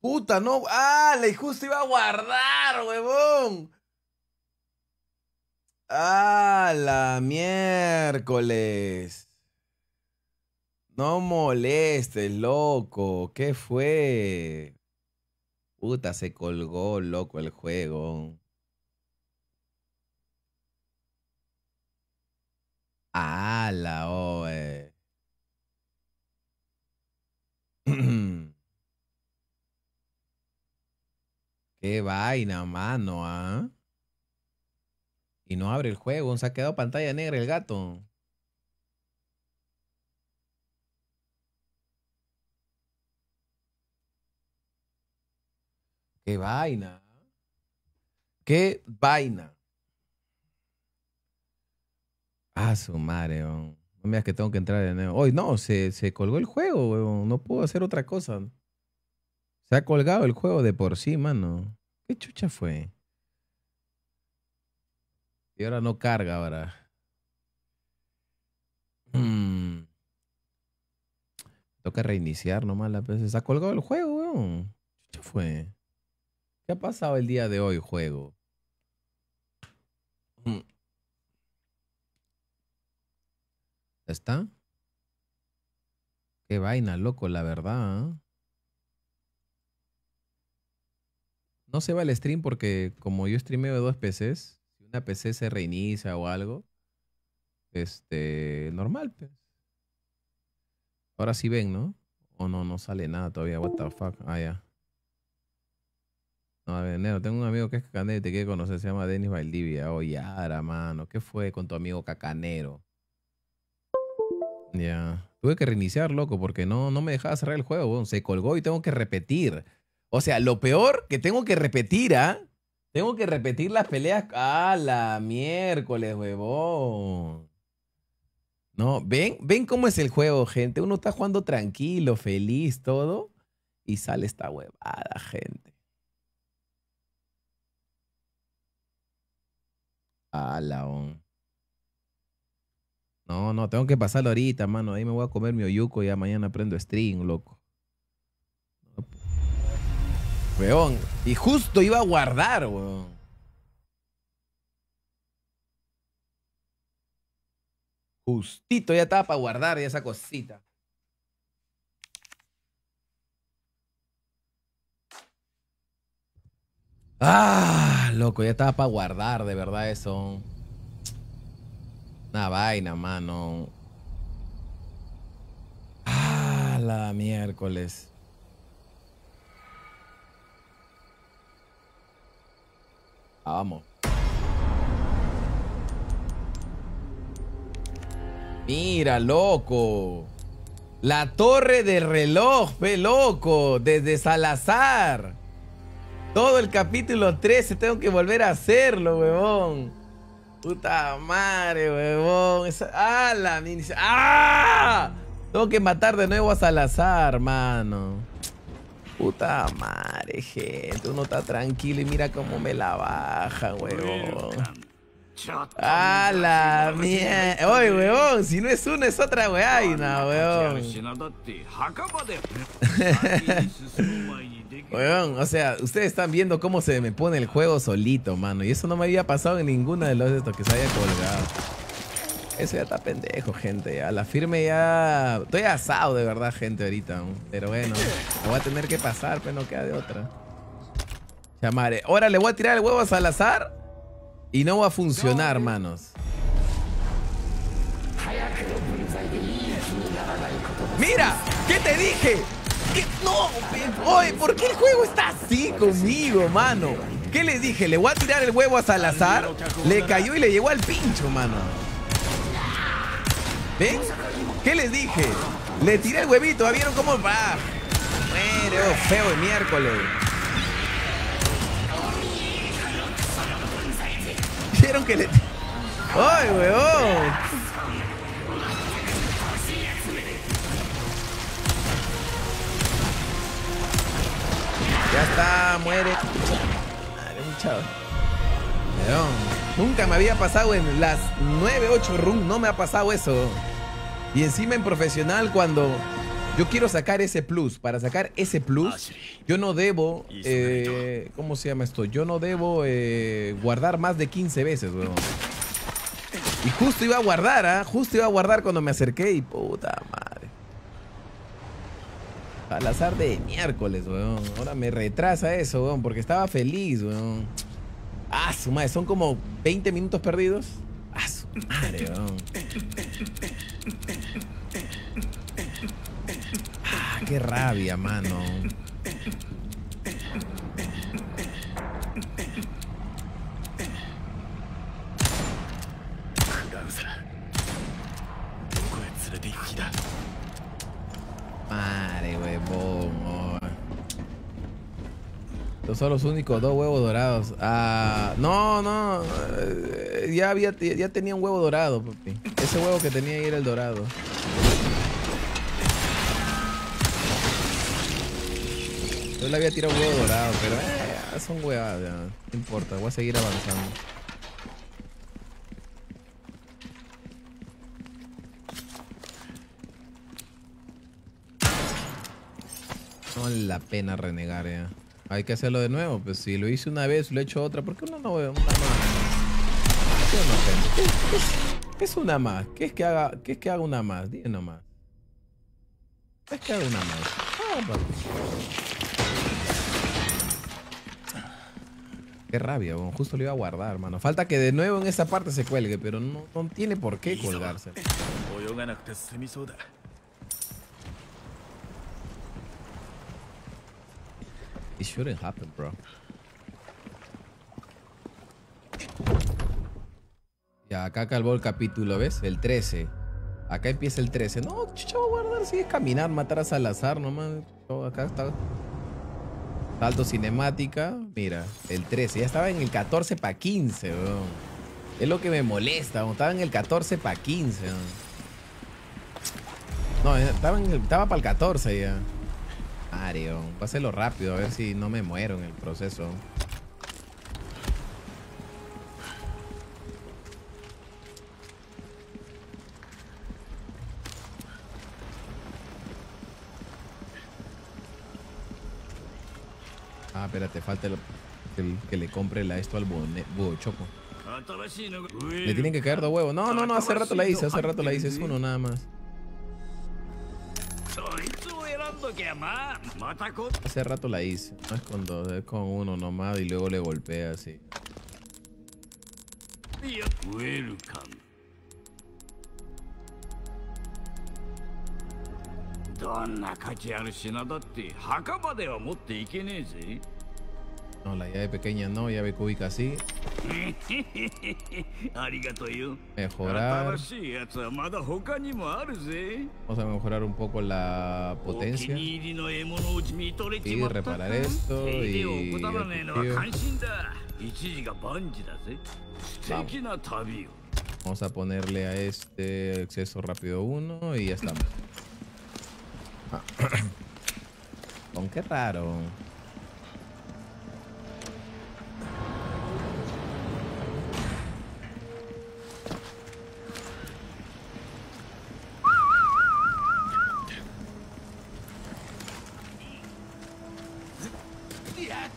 Puta, no. ¡Ah! Le justo iba a guardar, huevón. ¡Ah, la miércoles! No molestes, loco. ¿Qué fue? Puta, se colgó, loco, el juego. ¡Hala, oh, ¡Qué vaina, mano, ah! ¿eh? Y no abre el juego, se ha quedado pantalla negra el gato. Qué vaina. Qué vaina. Ah, su madre. No me que tengo que entrar de nuevo. Hoy no, se, se colgó el juego, weón. No puedo hacer otra cosa. Se ha colgado el juego de por sí, mano. ¿Qué chucha fue? Y ahora no carga ahora. Mm. Toca reiniciar nomás la PC. Se ha colgado el juego, weón. ¿Qué chucha fue? ¿Qué ha pasado el día de hoy, juego? Mm. ¿Ya ¿Está? Qué vaina, loco, la verdad. ¿ah? No se va el stream porque como yo streameo de dos PCs, si una PC se reinicia o algo, este, normal, pues. Ahora sí ven, ¿no? O no, no sale nada todavía. What the fuck? Ah, ya. No, a ver, Nero, tengo un amigo que es cacanero y te quiere conocer, se llama Denis Valdivia. Oh, Yara, mano. ¿Qué fue con tu amigo cacanero? Ya. Tuve que reiniciar, loco, porque no, no me dejaba cerrar el juego. Se colgó y tengo que repetir. O sea, lo peor que tengo que repetir, ¿ah? Tengo que repetir las peleas. ¡Ah, la miércoles, huevón! No, ven, ven cómo es el juego, gente. Uno está jugando tranquilo, feliz, todo. Y sale esta huevada, gente. Ah, on. No, no, tengo que pasarlo ahorita, mano. Ahí me voy a comer mi oyuco y ya mañana prendo string, loco. Weón. Y justo iba a guardar, weón. Justito ya estaba para guardar esa cosita. Ah, loco, ya estaba para guardar, de verdad eso. Una vaina, mano. Ah, la miércoles. Ah, Vamos. Mira, loco. La torre del reloj, ve loco. Desde Salazar. Todo el capítulo 13 tengo que volver a hacerlo, huevón. Puta madre, huevón. Esa- ¡Ah, la mini- ¡Ah! Tengo que matar de nuevo a Salazar, mano. Puta madre, gente. Uno está tranquilo y mira cómo me la baja, huevón. ¡Ah, la mierda! Oye, huevón, si no es una, es otra weaina, huevón. 品 Weón, o sea, ustedes están viendo cómo se me pone el juego solito, mano. Y eso no me había pasado en ninguna de los estos que se haya colgado. Eso ya está pendejo, gente. A la firme ya... Estoy asado de verdad, gente, ahorita. Pero bueno, lo voy a tener que pasar, pero no queda de otra. Chamaré. Ahora le voy a tirar el huevo a Salazar y no va a funcionar, manos. ¡Mira! ¿Qué te dije? No, oye, ¿por qué el juego está así conmigo, mano? ¿Qué le dije? Le voy a tirar el huevo a Salazar. Le cayó y le llegó al pincho, mano. ¿Ven? ¿Qué les dije? Le tiré el huevito, ¿ya ¿vieron cómo va? Muere, feo de miércoles. ¿Vieron que le... ¡Ay, weón! Ya está, muere. Madre, un chavo. Nunca me había pasado en las 9, 8 runs, no me ha pasado eso. Y encima en profesional cuando yo quiero sacar ese plus, para sacar ese plus, yo no debo, eh, ¿cómo se llama esto? Yo no debo eh, guardar más de 15 veces, weón. Y justo iba a guardar, ¿ah? Justo iba a guardar cuando me acerqué y puta madre. Al azar de miércoles, weón. Ahora me retrasa eso, weón, porque estaba feliz, weón. Ah, su madre, son como 20 minutos perdidos. Ah, su madre, weón. Ah, qué rabia, mano. Madre, huevón. Estos son los únicos dos huevos dorados. Ah, no, no. eh, Ya había, ya tenía un huevo dorado, papi. Ese huevo que tenía ahí era el dorado. Yo le había tirado un huevo dorado, pero eh, son huevadas. No importa, voy a seguir avanzando. No vale la pena renegar ya. Hay que hacerlo de nuevo. Pues si lo hice una vez, lo he hecho otra. ¿Por qué uno no ve una más? ¿Qué es, una más? ¿Qué es que haga, qué es que haga una más? Dime nomás. ¿Qué es que haga una más? Ah. Qué rabia, weón. justo lo iba a guardar, hermano. Falta que de nuevo en esa parte se cuelgue, pero no, no tiene por qué colgarse. This shouldn't happen, bro. Ya, acá acabó el capítulo, ¿ves? El 13. Acá empieza el 13. No, chavo, guardar, sigue caminar, matar a Salazar nomás. Acá está. Salto cinemática. Mira, el 13. Ya estaba en el 14 para 15, bro. Es lo que me molesta, bro. Estaba en el 14 para 15, bro. No, estaba, en el, estaba para el 14 ya. Mario, páselo rápido, a ver si no me muero en el proceso. Ah, espérate, falta el, que le compre esto al búho choco. Le tienen que caer dos huevos. No, no, no, hace rato la hice, hace rato la hice. Es uno nada más. Hace rato la hice. No es con dos, es con uno nomás y luego le golpea así. い no, la llave pequeña no, llave cúbica sí. Mejorar. Vamos a mejorar un poco la potencia. Y reparar esto y... Vamos. A ponerle a este exceso rápido 1 y ya estamos. Ah. Con qué raro.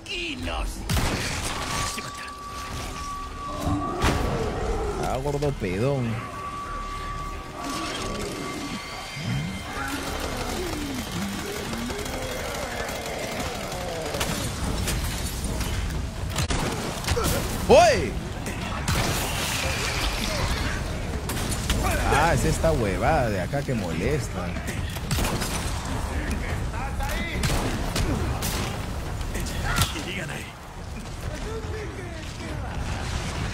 Nos Ah, gordo pedón. ¡Uy! Ah, es esta huevada de acá que molesta.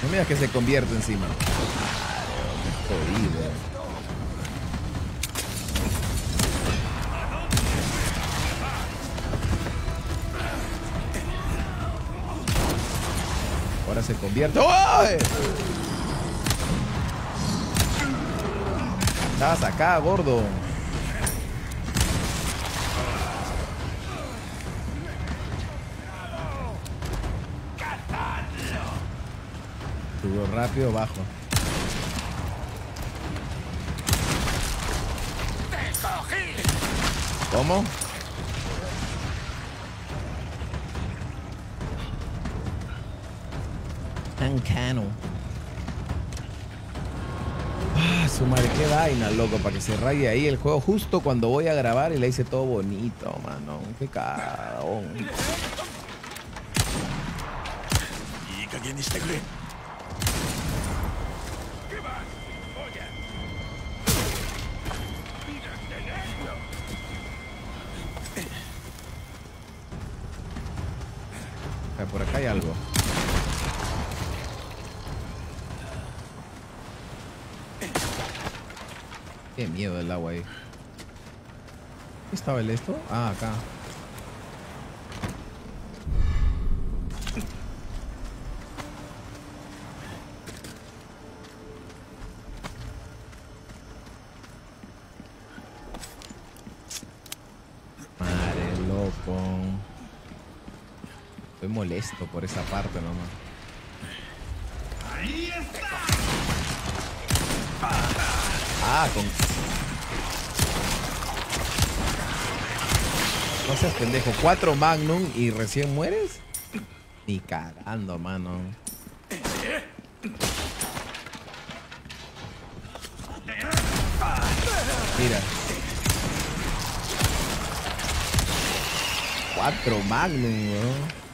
No me digas que se convierte encima. Ahora se convierte. ¡Uy! Estabas acá, gordo. Rápido, bajo. ¿Cómo? Tancano. Ah, su madre, qué vaina, loco, para que se raye ahí el juego justo cuando voy a grabar y le hice todo bonito, mano. Qué cagón. Agua ahí. ¿Dónde estaba el esto? Ah, acá. Pendejo. Cuatro Magnum y recién mueres. Ni cagando, mano. Mira. Cuatro Magnum, weón.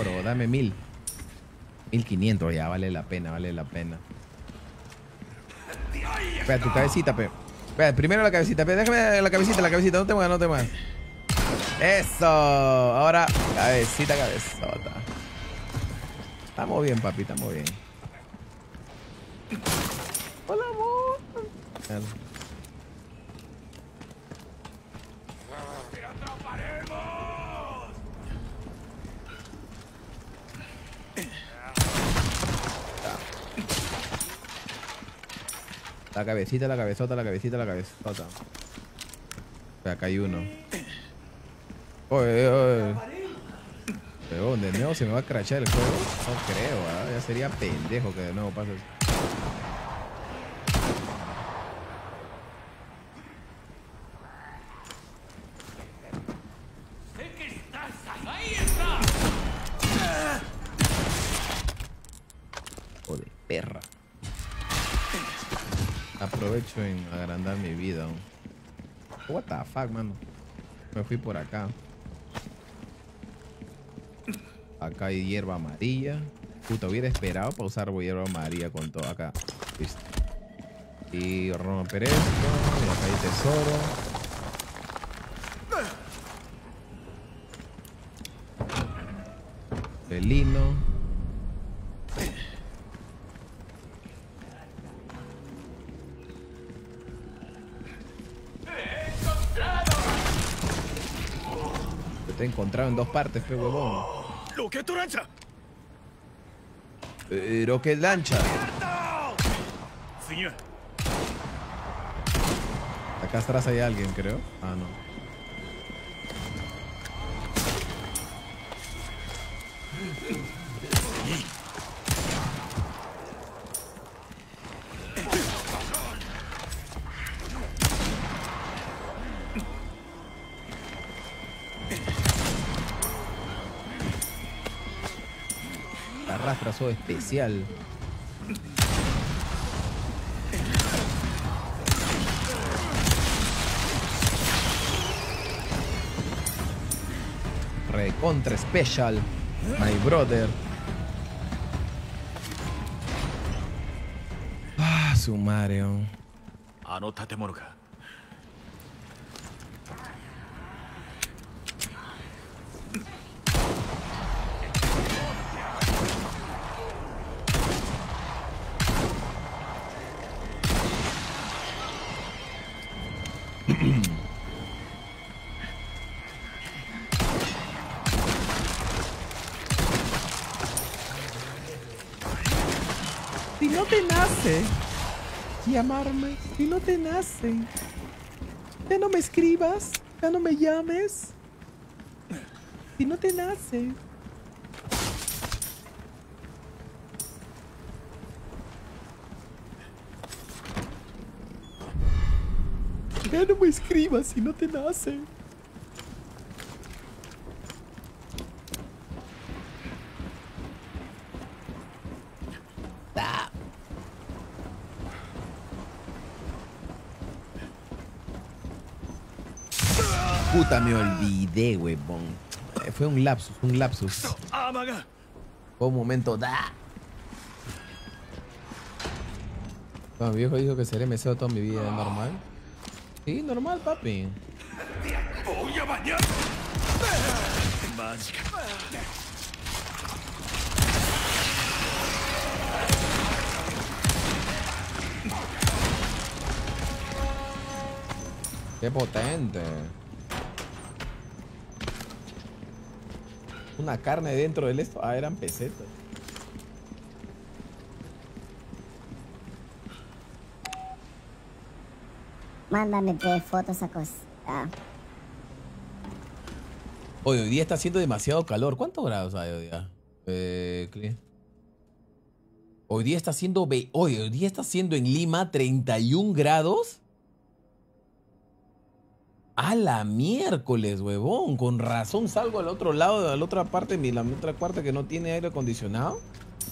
Oro, dame mil. Mil quinientos ya, vale la pena, vale la pena. Espera, tu cabecita, pe. Espera, primero la cabecita. Déjame la cabecita, la cabecita. No te muevas, no te muevas. Eso. Ahora, cabecita, cabezota. Estamos bien, papi, estamos bien. Hola, amor. La cabecita, la cabezota, la cabecita, la cabezota. Acá hay uno. Oye. Pero de nuevo se me va a crachar el juego. No creo, ¿ah? ya sería pendejo que de nuevo pase. Hijo de perra. Aprovecho en agrandar What the fuck, mano. Me fui por acá. Acá hay hierba amarilla. Puta, hubiera esperado para usar hierba amarilla con todo acá. Listo. Y romper esto. Y acá hay tesoro. Felino. encontrado en dos partes, pe huevón. ¡Rocket lancha! Eh, ¡Rocket lancha! Acá atrás hay alguien, creo. Ah, no. Especial. Recontra special. My brother. Ah, sumario. あ ya no me escribas, ya no me llames. Si no te nace. Ya no me escribas si no te nace. Puta, me olvidé, huevón. Eh, fue un lapsus, un lapsus. Fue un momento da. Bueno, mi viejo dijo que seré meseo toda mi vida, ¿es normal? Sí, normal, papi. Voy a. Qué potente. Una carne dentro del esto. Ah, eran pesetas. Mándame tres fotos a cosita. Oye, hoy día está haciendo demasiado calor. ¿Cuántos grados hay hoy día? Eh, Hoy día está haciendo. Oye, hoy día está haciendo en Lima 31 grados. La miércoles, huevón. Con razón salgo al otro lado, a la otra parte, mi- la otra cuarta que no tiene aire acondicionado.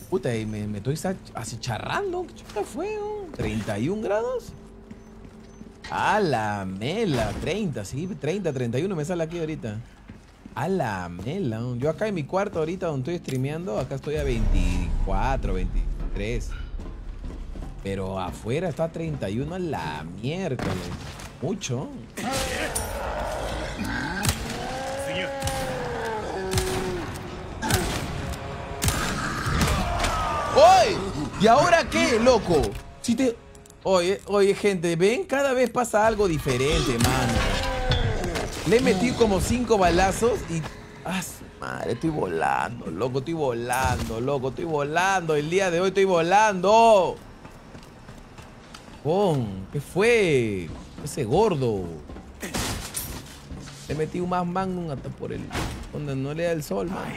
Puta, y me, me estoy acicharrando. ¿Qué chuta fue? oh? ¿31 grados? A la mela, 30, sí, 30, 31 me sale aquí ahorita. A la mela. Yo acá en mi cuarto ahorita donde estoy streameando, acá estoy a 24, 23. Pero afuera está a 31 a la miércoles. Mucho. ¡Oye! ¿Y ahora qué, loco? Si te... Oye, oye, gente, ven, cada vez pasa algo diferente, mano. Le he metido como cinco balazos y. ¡Ah, madre! Estoy volando, loco, estoy volando, loco, estoy volando. El día de hoy estoy volando. ¿qué fue? Ese gordo. Le metí un más magnum hasta por el. donde no le da el sol, man.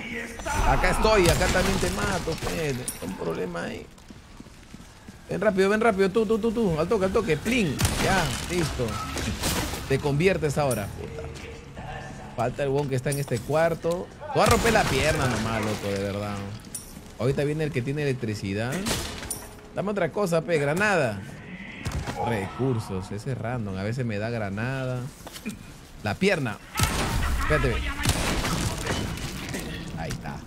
Acá estoy, acá también te mato, pues. Un problema ahí. Ven rápido, ven rápido, tú, tú, tú, tú. Al toque, al toque, plin. Ya, listo. Te conviertes ahora, puta. Falta el bon que está en este cuarto. Tú a romper la pierna nomás, loco, de verdad. Ahorita viene el que tiene electricidad. Dame otra cosa, pe, granada. Recursos, ese es random. A veces me da granada. La pierna. Espérate. Ahí está.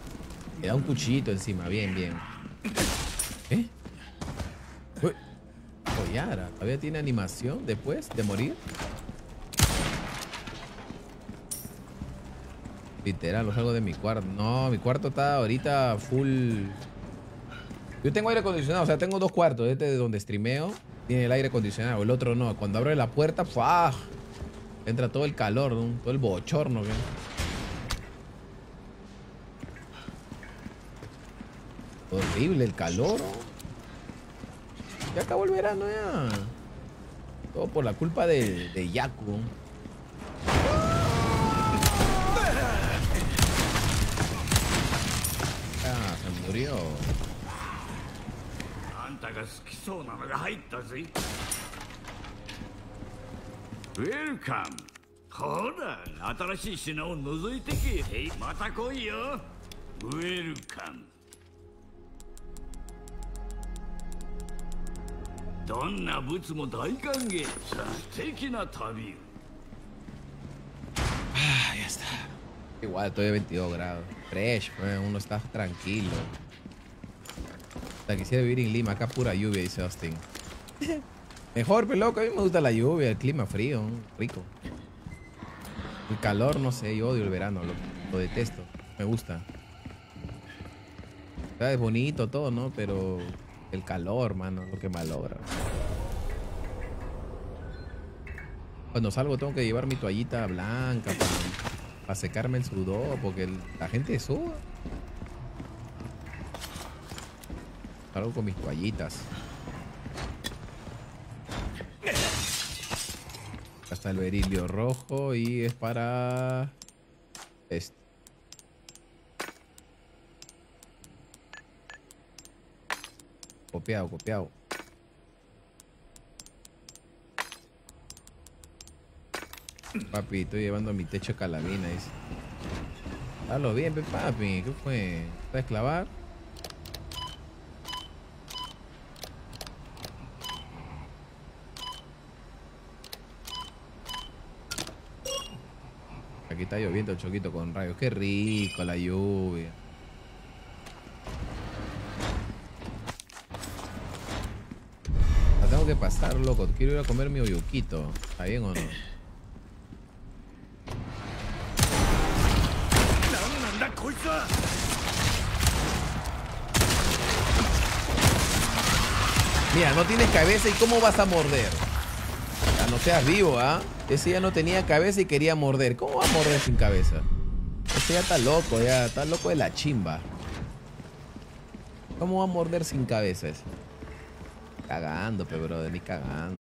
Me da un cuchillito encima, bien, bien. ¿Eh? Uy. ¿todavía tiene animación después de morir? Literal, lo salgo de mi cuarto. No, mi cuarto está ahorita full. Yo tengo aire acondicionado, o sea, tengo dos cuartos. Este de donde streameo tiene el aire acondicionado, el otro no. Cuando abro la puerta, ¡fua! entra todo el calor, ¿no? todo el bochorno. ¿qué? Horrible el calor. ¿no? Ya acabó el verano ya. Todo por la culpa de, de Yaku. Ah, se murió. が好きそうなのが入ったぜ。ウェルカムほら新しい品を覗いてけへいまた来いよ。ウェルカムどんな物も大歓迎。さ素敵な旅を。Ah, ya está. Igual, estoy a 22 grados. Fresh, pues, uno está tranquilo. Hasta quisiera vivir en Lima, acá pura lluvia, dice Austin. Mejor, pero loco, a mí me gusta la lluvia, el clima frío, rico. El calor, no sé, yo odio el verano, lo, detesto. Me gusta. Es bonito todo, ¿no? Pero el calor, mano, lo que malogra. Cuando salgo tengo que llevar mi toallita blanca para secarme el sudor, porque la gente suda. Salgo con mis toallitas. Acá está el berilio rojo y es para... Este. Copiado, copiado. Papi, estoy llevando mi techo de calamina, dice. Bien, papi. ¿Qué fue? ¿Vas a? está lloviendo el choquito con rayos. Qué rico la lluvia. La tengo que pasar, loco. Quiero ir a comer mi oyuquito. ¿Está bien o no? Mira, no tienes cabeza y cómo vas a morder. No seas vivo, ¿ah? Ese ya no tenía cabeza y quería morder. ¿Cómo va a morder sin cabeza? Ese ya está loco, ya está loco de la chimba. ¿Cómo va a morder sin cabeza ese? Cagando, pe, brother, ni cagando.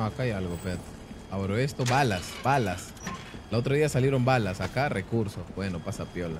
Ah, acá hay algo, Pet. Abro esto, balas, balas. El otro día salieron balas, acá recursos. Bueno, pasa piola.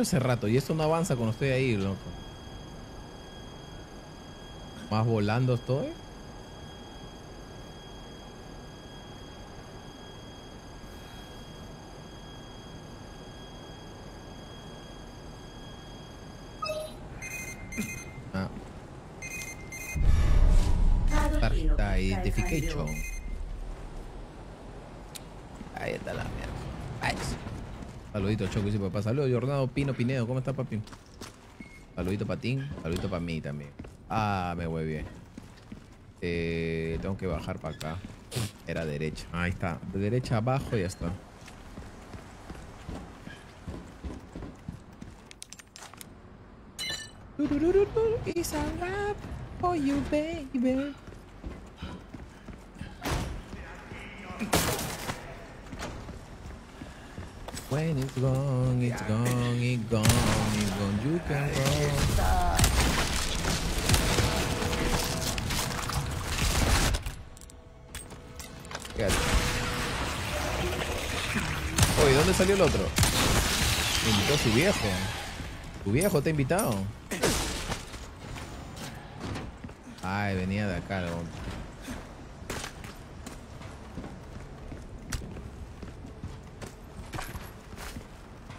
Hecho hace rato y esto no avanza cuando estoy ahí, loco. Más volando estoy. Saludos, Jordano Pino Pinedo. ¿Cómo está, papi? Saludito para ti. Saludito para mí también. Ah, me voy bien. Eh, tengo que bajar para acá. Era derecha. Ahí está. De derecha abajo y ya está. You, baby. When it's gone, it's gone, it's gone, it's gone, you can. Oye, ¿dónde salió el otro? Me invitó su viejo. Tu viejo te ha invitado. Ay, venía de acá, el hombre.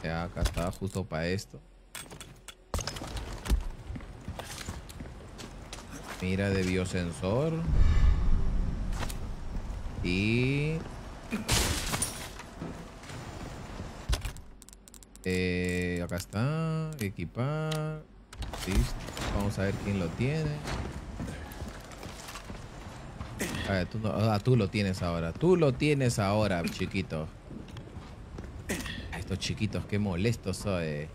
Ya, acá estaba justo para esto. Mira de biosensor. Y... Eh, acá está. Equipar. Vamos a ver quién lo tiene. A ver, tú, no- ah, tú lo tienes ahora. Tú lo tienes ahora, chiquito. Estos chiquitos, qué molestos soy.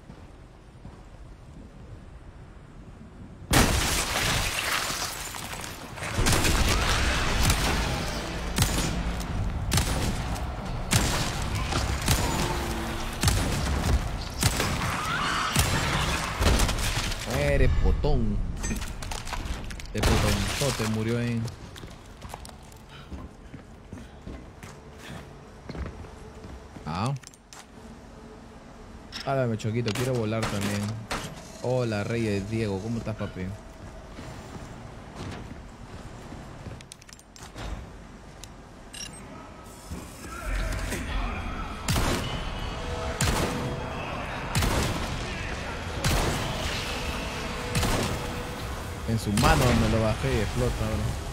Eres potón. De potonzote murió en. Ah. Háblame, Choquito, quiero volar también. Hola, Reyes Diego, ¿cómo estás, papi? En su mano me lo bajé y explota ahora.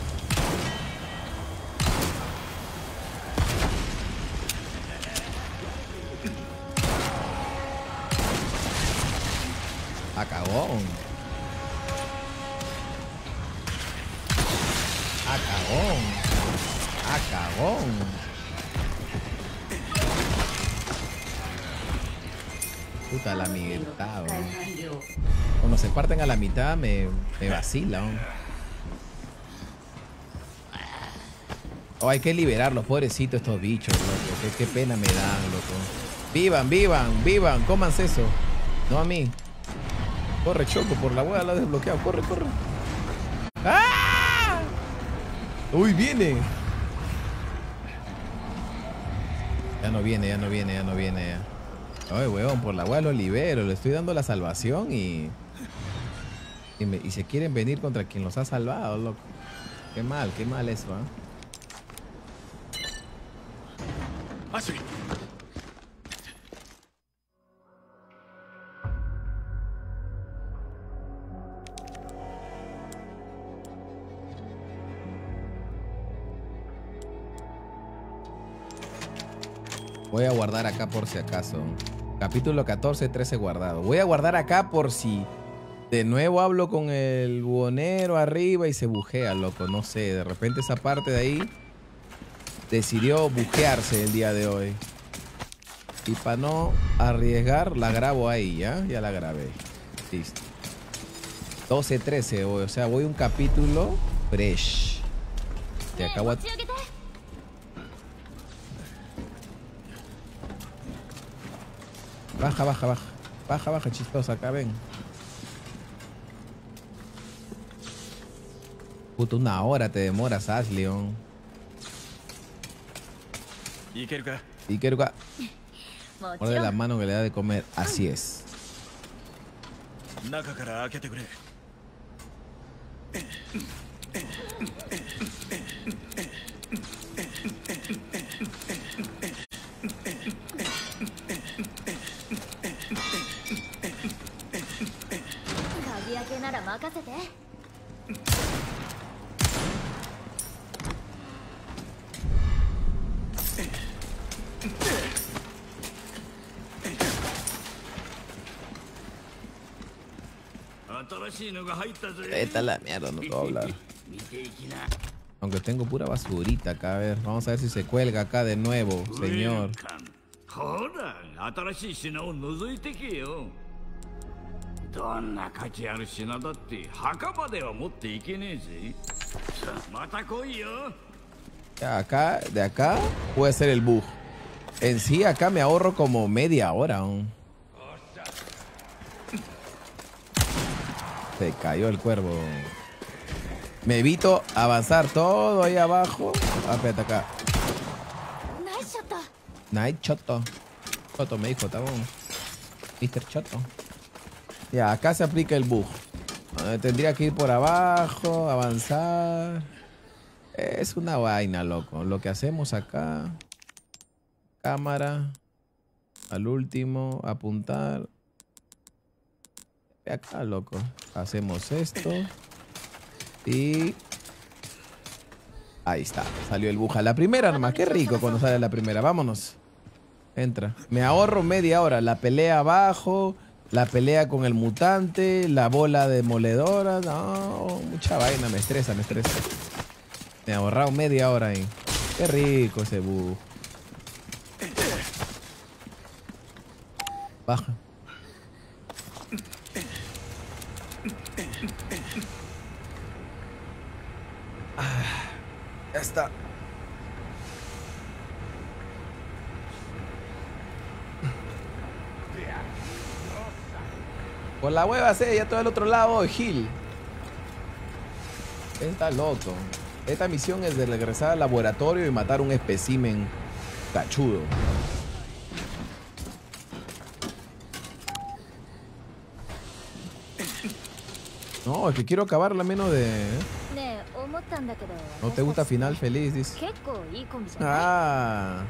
Me, vacila. Oh, hay que liberarlos, pobrecitos estos bichos, loco. Qué, qué pena me dan, loco. Vivan, vivan, vivan, cómanse eso. No a mí. Corre, Choco, por la hueá la he desbloqueado. Corre, corre. ¡Ah! Uy, viene. Ya no viene, ya no viene, ya no viene. Ya. Ay, weón, por la hueá lo libero. Le estoy dando la salvación y... Y, me- y se quieren venir contra quien los ha salvado, loco. Qué mal, qué mal eso, ¿ah? Ashley. Voy a guardar acá por si acaso. Capítulo 14, 13 guardado. Voy a guardar acá por si de nuevo hablo con el buonero arriba y se bujea, loco. No sé, de repente esa parte de ahí decidió bujearse el día de hoy. Y para no arriesgar, la grabo ahí, ¿ya? Ya la grabé. Listo. 12-13 hoy, o sea, voy un capítulo fresh. Te acabo a... Baja, baja, baja. Baja, baja, chistosa, acá ven. Puta, una hora te demoras, Asleon. Ikeruka. Ikeruka. Muerde la mano que le da de comer. Así es. Esta es la mierda, no puedo hablar. Aunque tengo pura basurita acá, a ver. Vamos a ver si se cuelga acá de nuevo, señor. Ya, acá, de acá, puede ser el bug. En sí, acá me ahorro como media hora. ¿no? Se cayó el cuervo. Me evito avanzar todo ahí abajo. Apeta acá. Night Choto. Choto me dijo, tabón. Mr. Choto. Ya, acá se aplica el bug. Eh, tendría que ir por abajo, avanzar. Es una vaina, loco. Lo que hacemos acá. Cámara. Al último, apuntar. Y acá, loco. Hacemos esto. Y... Ahí está, salió el buja. La primera nomás, qué rico cuando sale la primera. Vámonos. Entra. Me ahorro media hora. La pelea abajo, la pelea con el mutante, la bola demoledora. No, mucha vaina, me estresa, me estresa. Me he ahorrado media hora ahí. Qué rico ese bug. Baja. Ya está. Por la hueva, se ya todo el otro lado, Gil. Está loco. Esta misión es de regresar al laboratorio y matar un espécimen cachudo. No, es que quiero acabarla menos de... ¿No te gusta final feliz? Dice. Ah.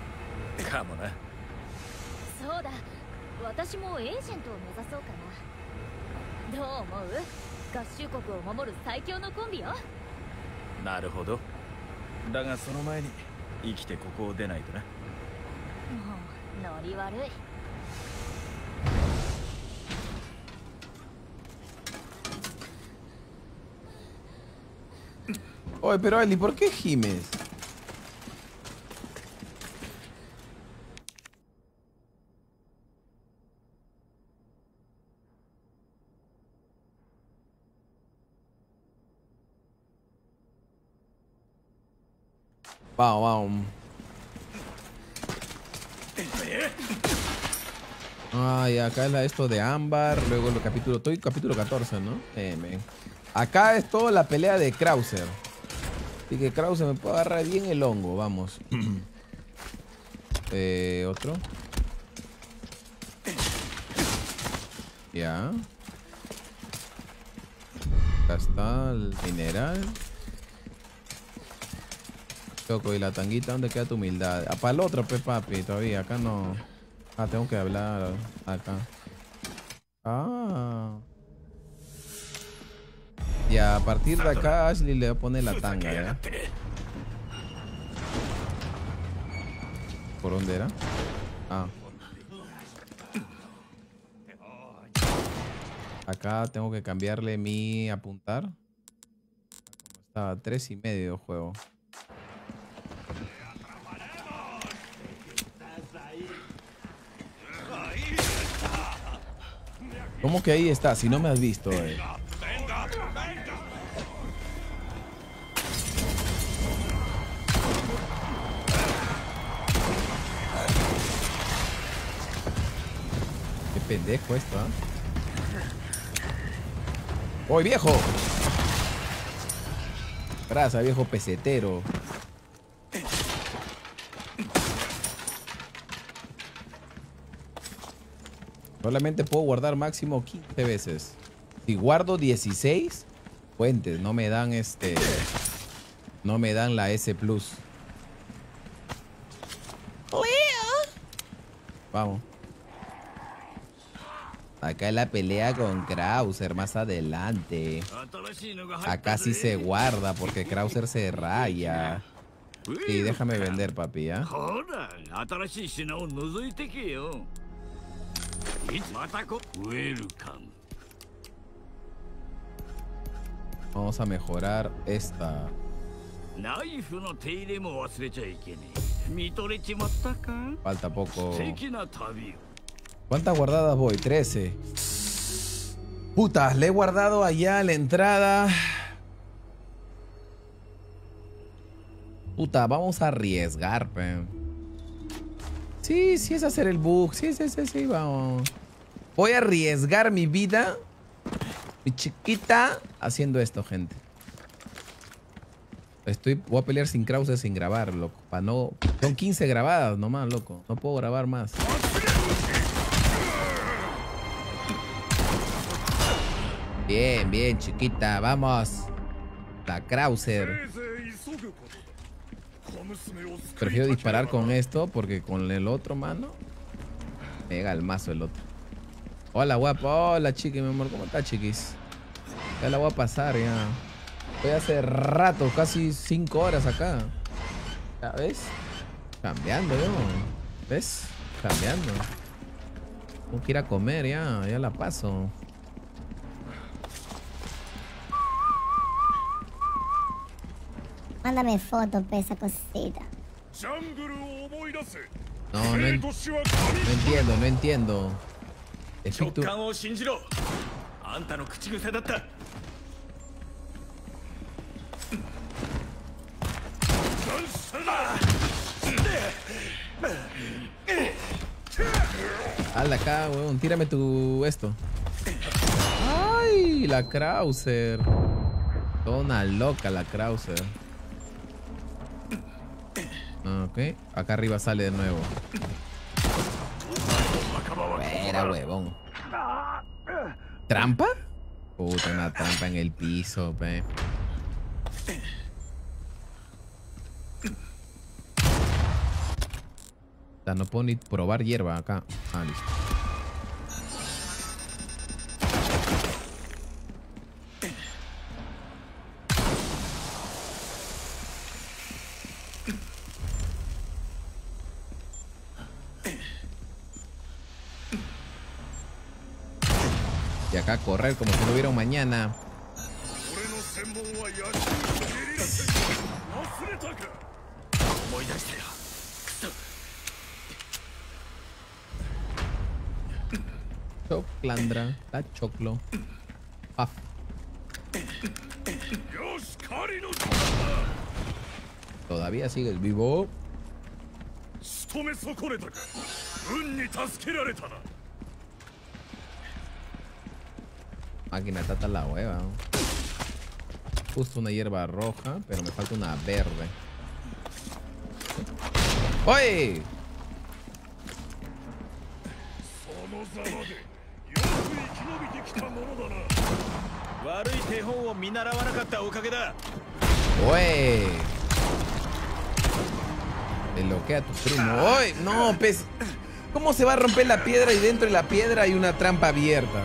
なるほどだがその前に生きてここを出ないとなもうノリ悪い Oye, pero Eli, ¿por qué gimes? Vamos, vamos. Ay, acá es esto de Ámbar, luego el capítulo... Estoy capítulo 14, ¿no? Eh, acá es toda la pelea de Krauser. Así que Krauser me puede agarrar bien el hongo, vamos. eh, otro. Ya. Acá está el mineral. Choco, ¿y la tanguita dónde queda tu humildad? Ah, para el otro, pe papi, todavía. Acá no. Ah, tengo que hablar acá. Ah. Y a partir de acá Ashley le va a poner la tanga, ¿ya? ¿Por dónde era? Ah. Acá tengo que cambiarle mi apuntar. Como estaba tres y medio juego. ¿Cómo que ahí está? Si no me has visto, eh. Pendejo esto. ¡Oy, viejo! Gracias, viejo pesetero. Solamente puedo guardar máximo 15 veces. Si guardo 16 fuentes, no me dan este. No me dan la S Plus. Vamos. Acá es la pelea con Krauser más adelante. Acá sí se guarda porque Krauser se raya. Y sí, déjame vender, papi. ¿eh? Vamos a mejorar esta. Falta poco. ¿Cuántas guardadas voy? 13. Putas, le he guardado allá a la entrada. Puta, vamos a arriesgar, pe. Sí, sí es hacer el bug. Sí, sí, sí, sí, vamos. Voy a arriesgar mi vida. Mi chiquita haciendo esto, gente. Estoy, voy a pelear sin Krause sin grabar, loco. Para no. Son 15 grabadas nomás, loco. No puedo grabar más. Bien, bien, chiquita, vamos. La Krauser. Prefiero disparar con esto porque con el otro mano pega el mazo el otro. Hola, guapa. Hola, chiqui, mi amor. ¿Cómo estás, chiquis? Ya la voy a pasar ya. Estoy hace rato, casi 5 horas acá. ¿Ya ves? Cambiando yo. ¿Ves? Cambiando. Tengo que ir a comer ya. Ya la paso. Mándame fotos de esa cosita. No, no, no entiendo, no entiendo. Es tu... Hala acá, weón, tírame tu esto. Ay, la Krauser. Toda loca la Krauser. Ok. Acá arriba sale de nuevo. Era huevón. ¿Trampa? Puta, una trampa en el piso, pe. O sea, no puedo ni probar hierba acá. Ah, listo. acá a correr como si no hubiera un mañana. Choclandra, la choclo. Paf. Todavía sigues vivo. Máquina tata la hueva. Justo una hierba roja, pero me falta una verde. ¡Oye! ¡Oye! Te tu primo. ¡Oye! No, pez. ¿Cómo se va a romper la piedra y dentro de la piedra hay una trampa abierta?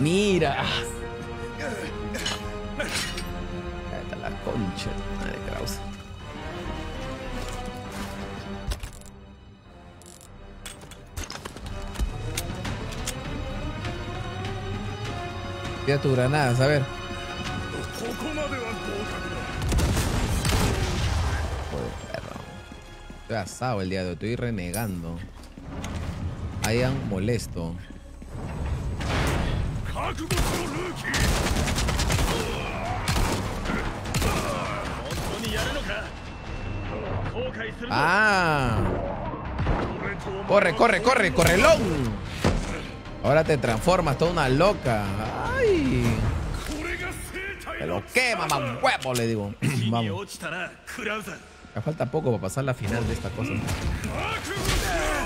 Mira. Ahí la concha madre Krause. Tira tu granada, a ver. Estoy asado el día de hoy, estoy renegando. Hayan molesto. Ah. Corre, corre, corre, correlón. Ahora te transformas toda una loca. Ay. Te lo quema, mamá huevo, le digo. Vamos. Me falta poco para pasar la final de esta cosa.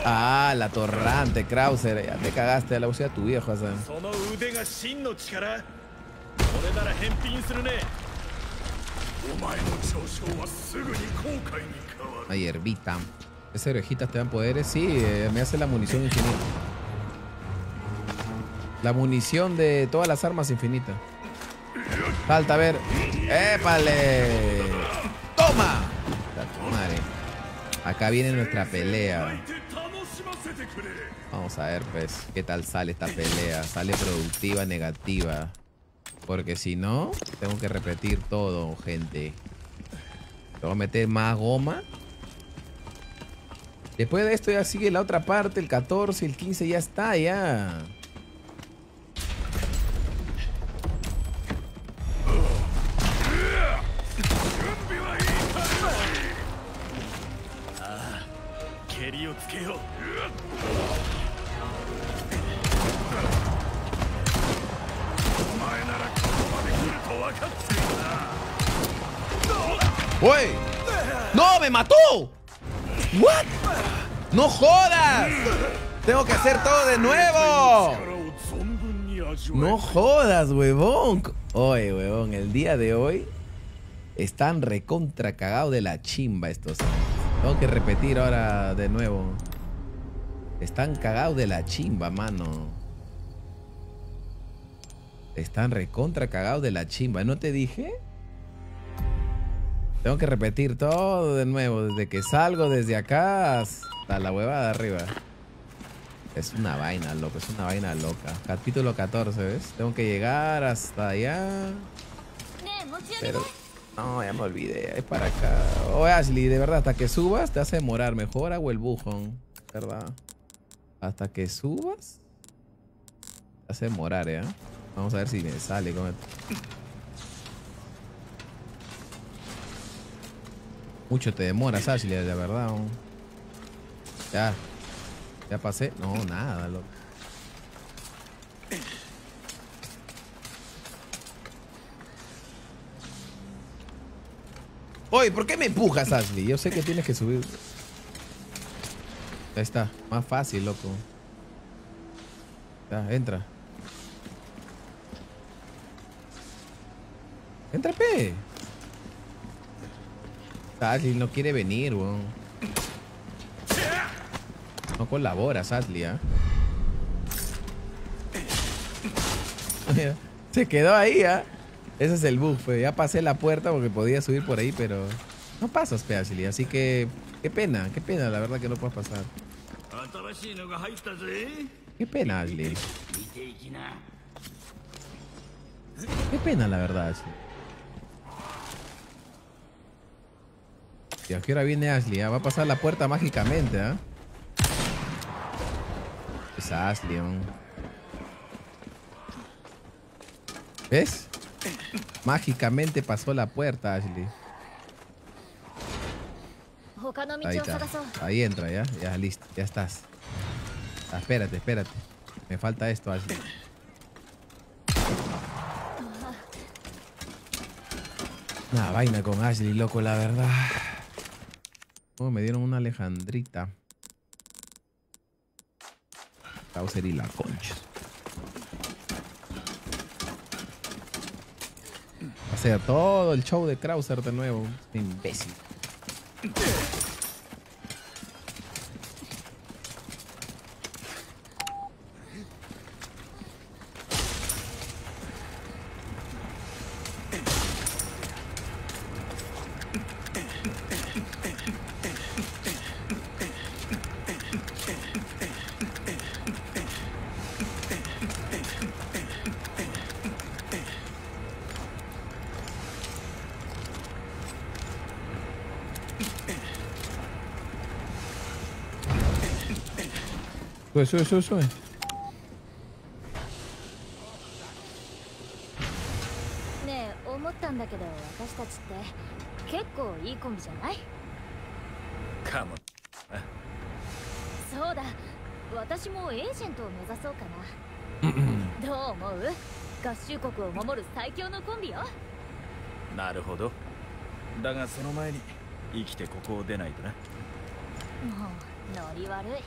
Ah, la torrante, Krauser. Ya te cagaste a la usé a tu viejo, Hassan. Ay, herbita. ¿Esas orejitas te dan poderes? Sí, eh, me hace la munición infinita. La munición de todas las armas infinita. Falta a ver. ¡Épale! ¡Toma! Madre. Acá viene nuestra pelea. Vamos a ver, pues, qué tal sale esta pelea. ¿Sale productiva, negativa? Porque si no, tengo que repetir todo, gente. Tengo que meter más goma. Después de esto ya sigue la otra parte, el 14, el 15, ya está, ya. ¡Uy! ¡No! ¡Me mató! ¿What? ¡No jodas! ¡Tengo que hacer todo de nuevo! ¡No jodas, huevón! Oye, huevón, el día de hoy están recontra cagados de la chimba estos. Tengo que repetir ahora de nuevo. Están cagados de la chimba, mano. Están recontra cagados de la chimba. ¿No te dije? Tengo que repetir todo de nuevo, desde que salgo desde acá hasta la huevada de arriba. Es una vaina, loco, es una vaina loca. Capítulo 14, ¿ves? Tengo que llegar hasta allá. Pero... No, ya me olvidé, es para acá. Oh, Ashley, de verdad, hasta que subas te hace demorar. Mejor hago el bujón, ¿verdad? Hasta que subas te hace demorar, ¿eh? Vamos a ver si me sale con esto. Mucho te demoras, Ashley, de verdad. Ya. Ya pasé. No, nada, loco. Oye, ¿por qué me empujas, Ashley? Yo sé que tienes que subir. Ahí está, más fácil, loco. Ya, entra. Entra, pe. Sadly no quiere venir, weón. No colabora, Sadly, ¿eh? ¿ah? Se quedó ahí, ¿ah? ¿eh? Ese es el bug, pues. Ya pasé la puerta porque podía subir por ahí, pero... No pasas, Peasly, así que... Qué pena, qué pena, la verdad que no puedes pasar. Qué pena, Ashley. Qué pena, la verdad, Ashley. bestia. ¿A qué hora viene Ashley? Ah, va a pasar la puerta mágicamente, ¿eh? Es Ashley, ¿Ves? Mágicamente pasó la puerta, Ashley. Ahí entra, ¿ya? Ya, listo. Ya estás. Ah, espérate, espérate. Me falta esto, Ashley. Una vaina con Ashley, loco, la verdad. Me dieron una Alejandrita. Krauser y la concha. Va a ser todo el show de Krauser de nuevo. Imbécil. Sube, sube, sube, sube. ねえ思ったんだけど私たちって結構いいコンビじゃない？かも。そうだ。私もエージェントを目指そうかな。どう思う？合衆国を守る最強のコンビよ。なるほど。だがその前に生きてここを出ないとな。もうノリ悪い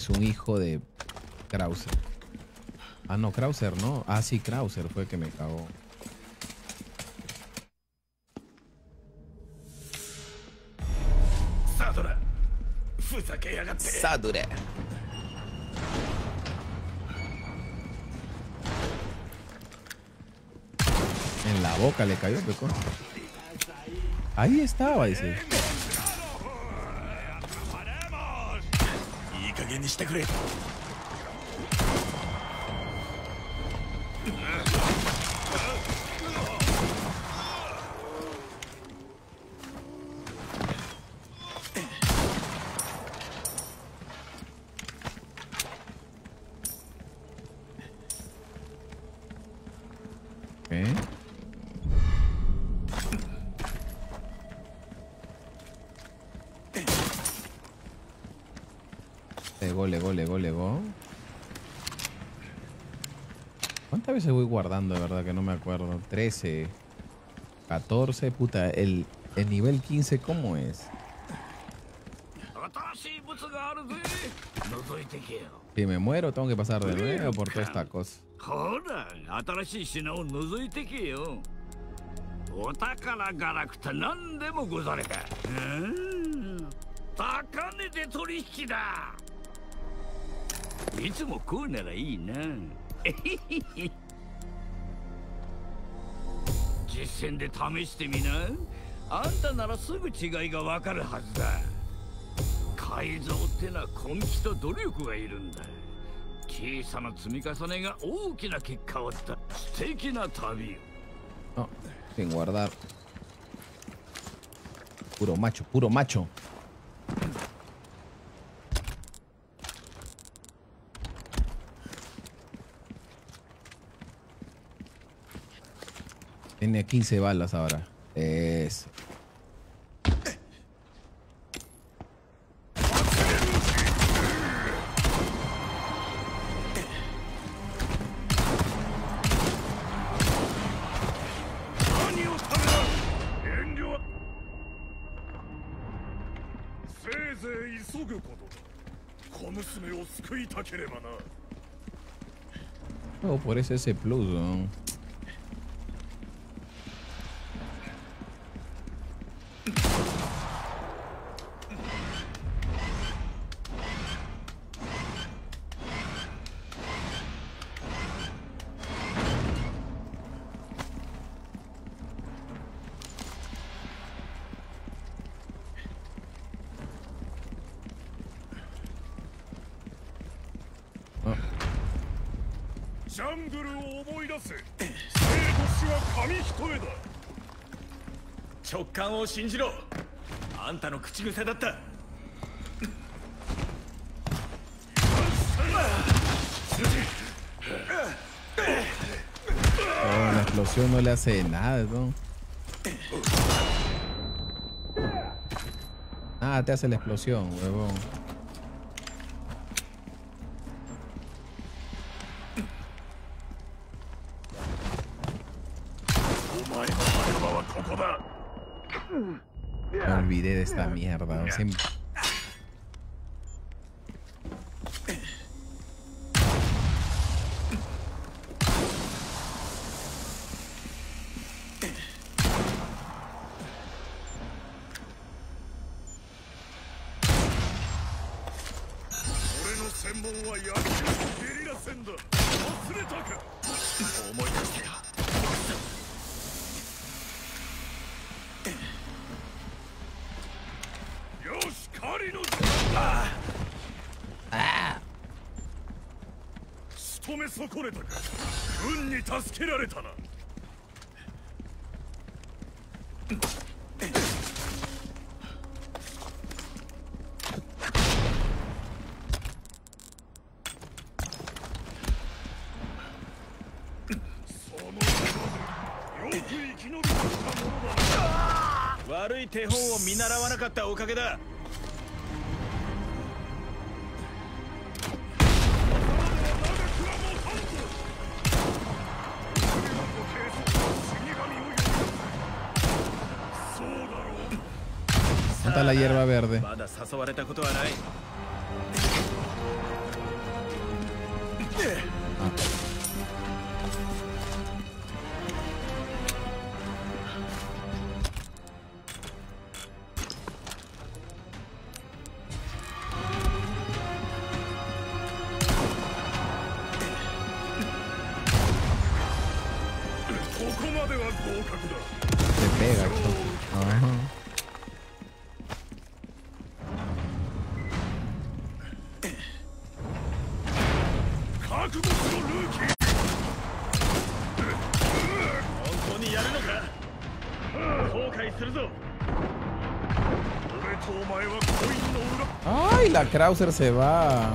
es un hijo de Krauser. Ah, no, Krauser, ¿no? Ah, sí, Krauser fue el que me cagó. Sadura. Sadura. En la boca le cayó, pecón. Ahí estaba, dice. してくれ。veces voy guardando, de verdad que no me acuerdo. 13, 14, puta, el, el nivel 15, ¿cómo es? Si me muero, tengo que pasar de nuevo por toda esta cosa. 線で試してみなあんたならすぐ違いがわかるはずだ。改造ってのは根気と努力がいるんだ。小さな積み重ねが大きな結果をした素敵な旅をあ、sin guardar puro macho puro macho tiene 15 balas ahora. Eso. Oh, por eso ese plus. を信じろあんたの口癖だった Oh, la explosión no le hace nada, ¿no? Nada te hace la explosión, huevón. yeah. same れたか。運に助けられたな。悪い手本を見習わなかったおかげだ。la hierba verde. Krauser se va.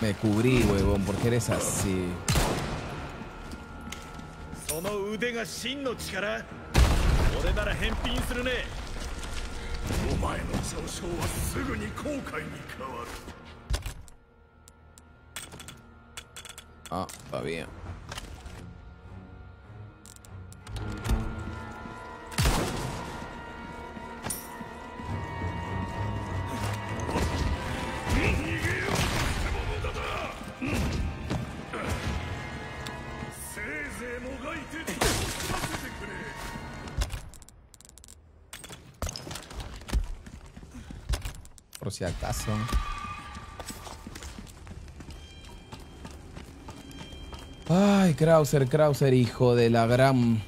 Me cubrí, huevón, porque eres así. Ah, va bien. si acaso. Ay, Krauser, Krauser, hijo de la gran...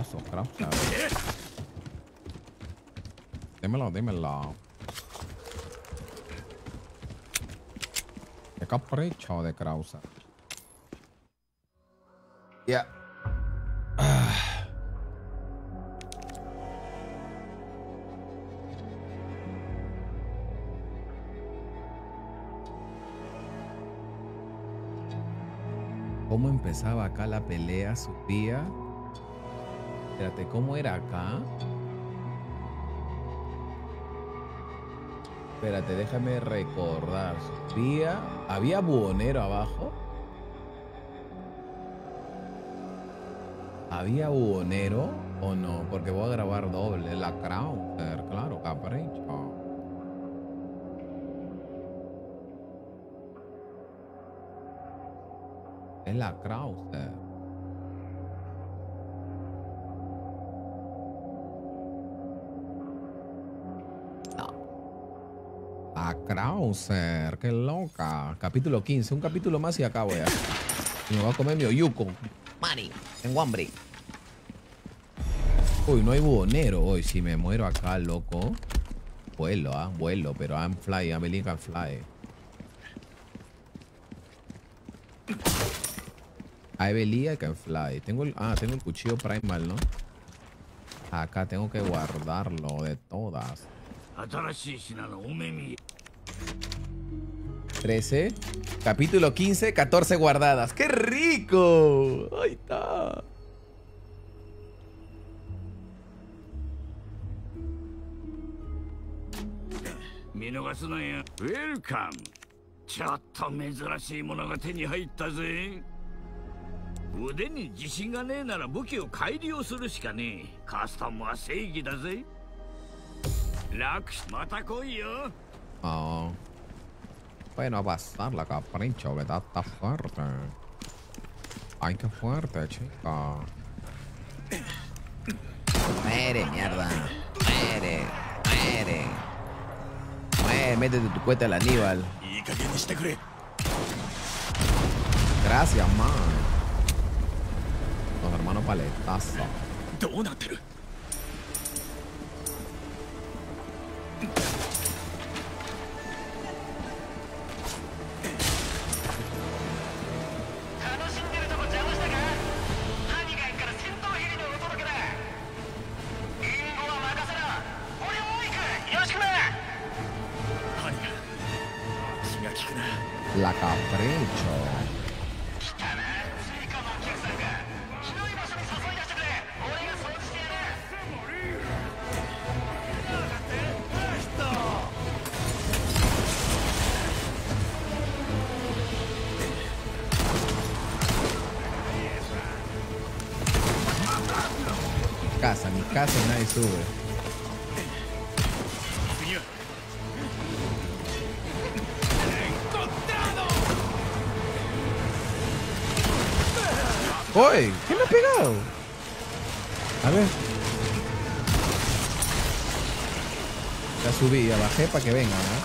That's so crap. Dímelo, dímelo. ¿De capricho o de Krauser? Yeah. ¿Cómo empezaba acá la pelea? Subía. Espérate, ¿cómo era acá? Espérate, déjame recordar. Subía. ¿Había buhonero abajo? ¿Había buhonero o no? Porque voy a grabar doble. La Krauser, claro, capricho. Es la Krauser. Krauser, qué loca. Capítulo 15, un capítulo más y acabo ya. Y me voy a comer mi oyuco. Mari, tengo hambre. Uy, no hay buhonero hoy. Si me muero acá, loco. Vuelo, ah, vuelo, pero I'm fly, I believe I fly. I believe I can fly. Tengo el, ah, tengo el cuchillo primal, ¿no? Acá tengo que guardarlo de todas. 13. Capítulo 15, 14 guardadas. ¡Qué rico! Ahí está. 見逃すなよウェルカムちょっと珍しいものが手に入ったぜ腕に自信がねえなら武器を改良するしかねえカスタムは正義だぜ楽しまた来いよ Oh. Bueno, a pasar la capricho, ¿verdad? Está fuerte. Ay, qué fuerte, chica. Muere, mierda. Muere, muere. Muere, métete tu cuenta al Aníbal. Gracias, man. Los hermanos paletas. Para que vengan.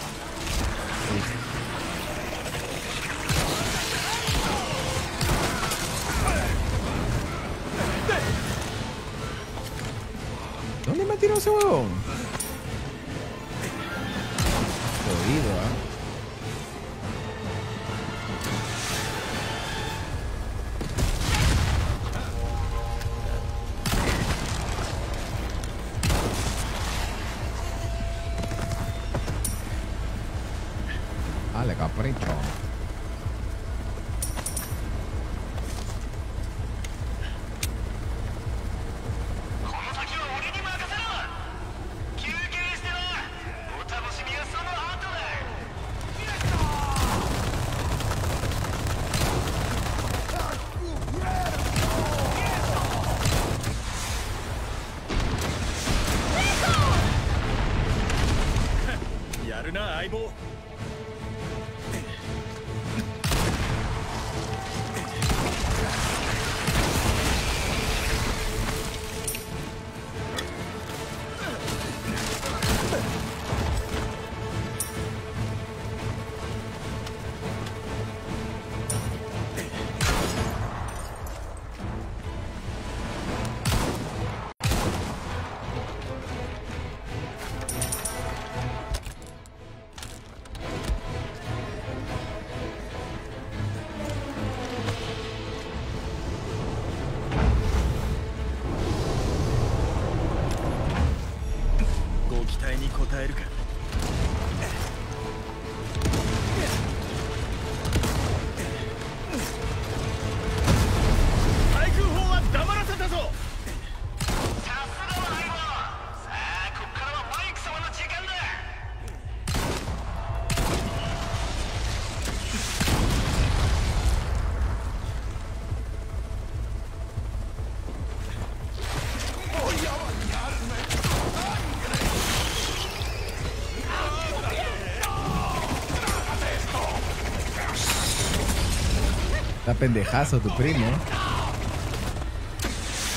Pendejazo tu primo.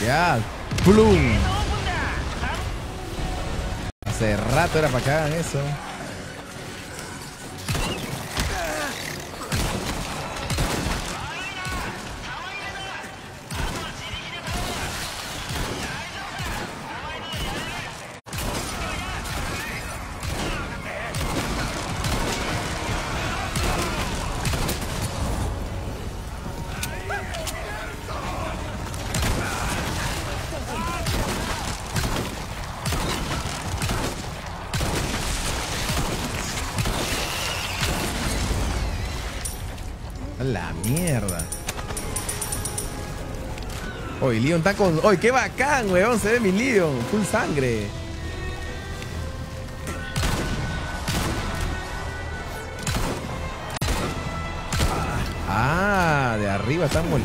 Ya, plum. Hace rato era para hagan eso. Oye, Leon está con. Oye, qué bacán, weón. Se ve mi Leon. Full sangre. Ah, de arriba están mole-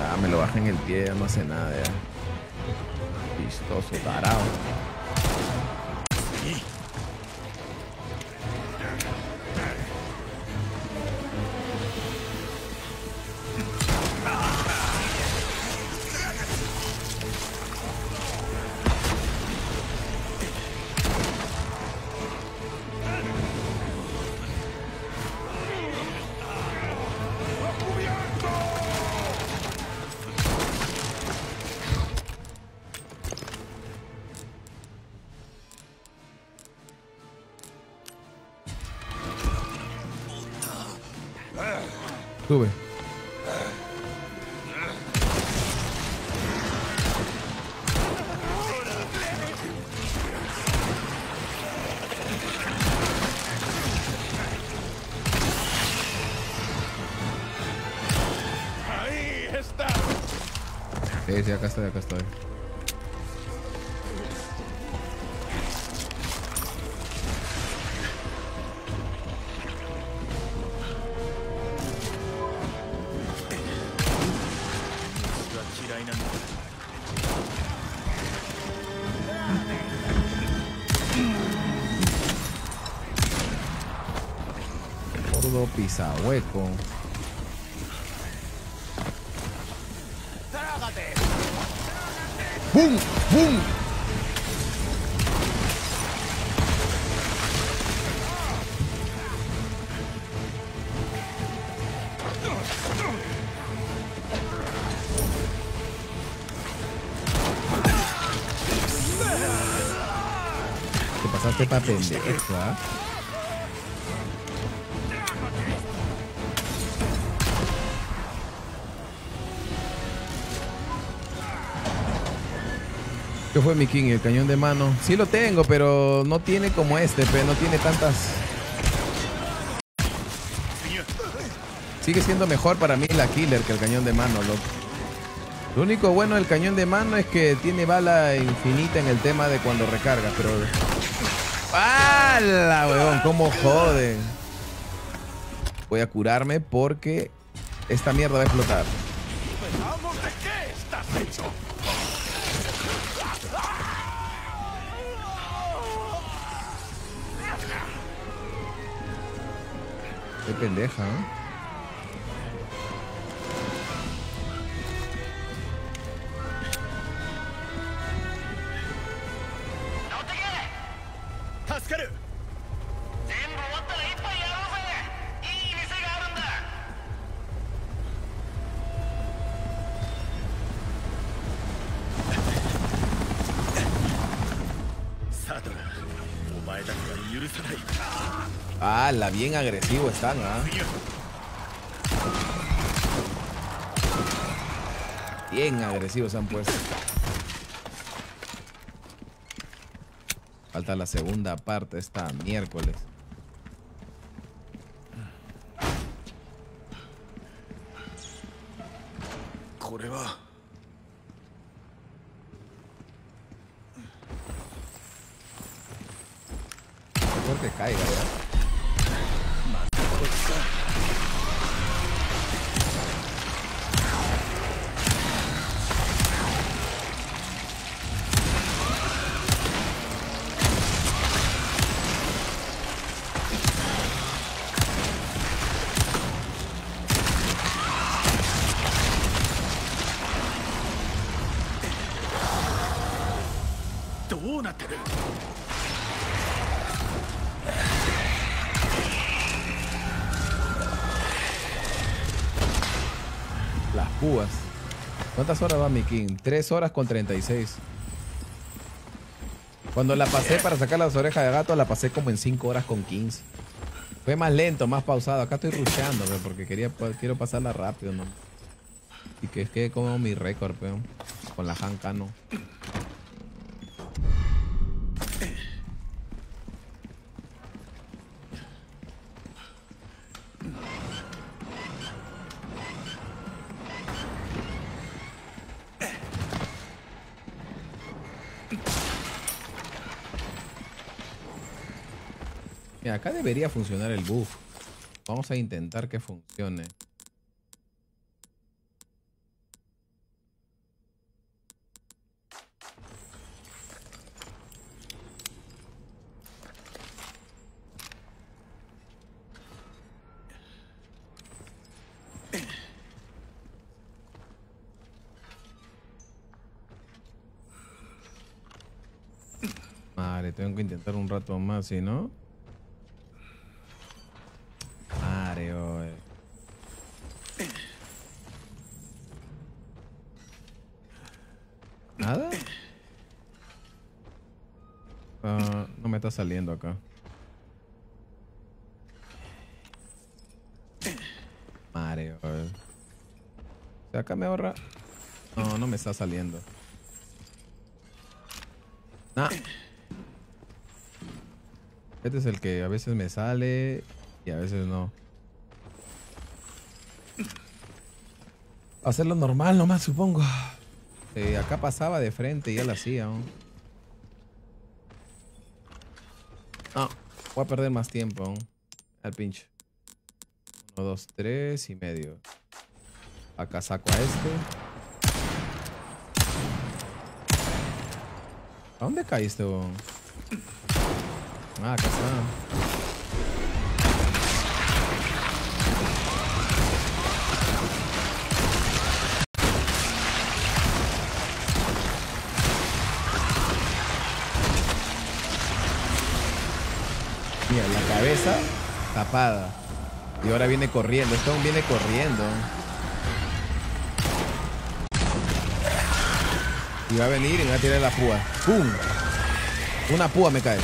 Ah, me lo bajé en el pie, no hace nada ya. Vistoso, tarado. Acá estoy, estoy. Gordo ¡Bum! Te pasaste pa' pendejo, ¿ah? ¿Qué fue mi King? El cañón de mano. Sí lo tengo, pero no tiene como este, pero no tiene tantas. Sigue siendo mejor para mí la killer que el cañón de mano, loco. Lo único bueno del cañón de mano es que tiene bala infinita en el tema de cuando recarga, pero. ¡Hala, weón! ¿Cómo jode? Voy a curarme porque esta mierda va a explotar. Pendeja, ¿eh? Bien agresivo están, ¿ah? Bien agresivos se han puesto. Falta la segunda parte esta miércoles. ¿Cuántas horas va mi King? 3 horas con 36. Cuando la pasé para sacar las orejas de gato, la pasé como en 5 horas con 15. Fue más lento, más pausado. Acá estoy rusheando, porque quería, quiero pasarla rápido, ¿no? Y que quede como mi récord, peón. Con la Hankano. Mira, acá debería funcionar el buff. Vamos a intentar que funcione. Vale, tengo que intentar un rato más, si no. Mario. eh. ¿Nada? Ah, no me está saliendo acá. Mario. O acá me ahorra. No, no me está saliendo. Nah. Este es el que a veces me sale y a veces no. Hacerlo normal nomás, supongo. Eh, acá pasaba de frente y ya lo hacía. Voy a perder más tiempo. ¿no? Al pinche. Uno, dos, tres y medio. Acá saco a este. ¿A dónde caíste, weón? Ah, acá está. Tapada. Y ahora viene corriendo. Esto aún viene corriendo. Y va a venir y me va a tirar la púa. ¡Pum! Una púa me cae.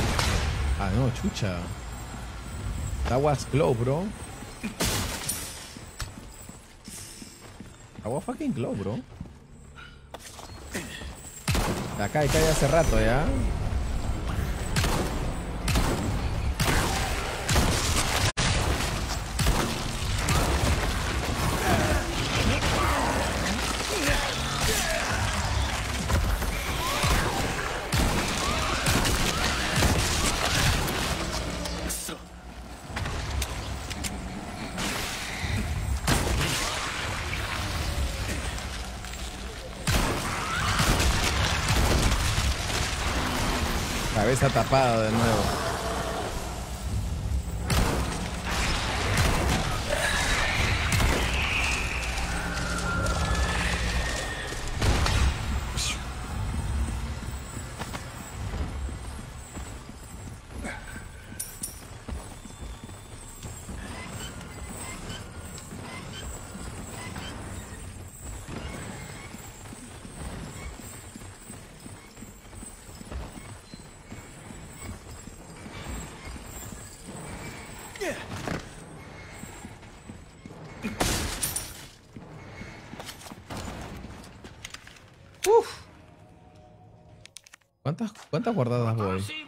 Ah, no, chucha. Was close, bro. Was fucking close, bro. Acá cae, cae hace rato ya. Cabeza tapada de nuevo. ¿Cuántas guardadas voy? Si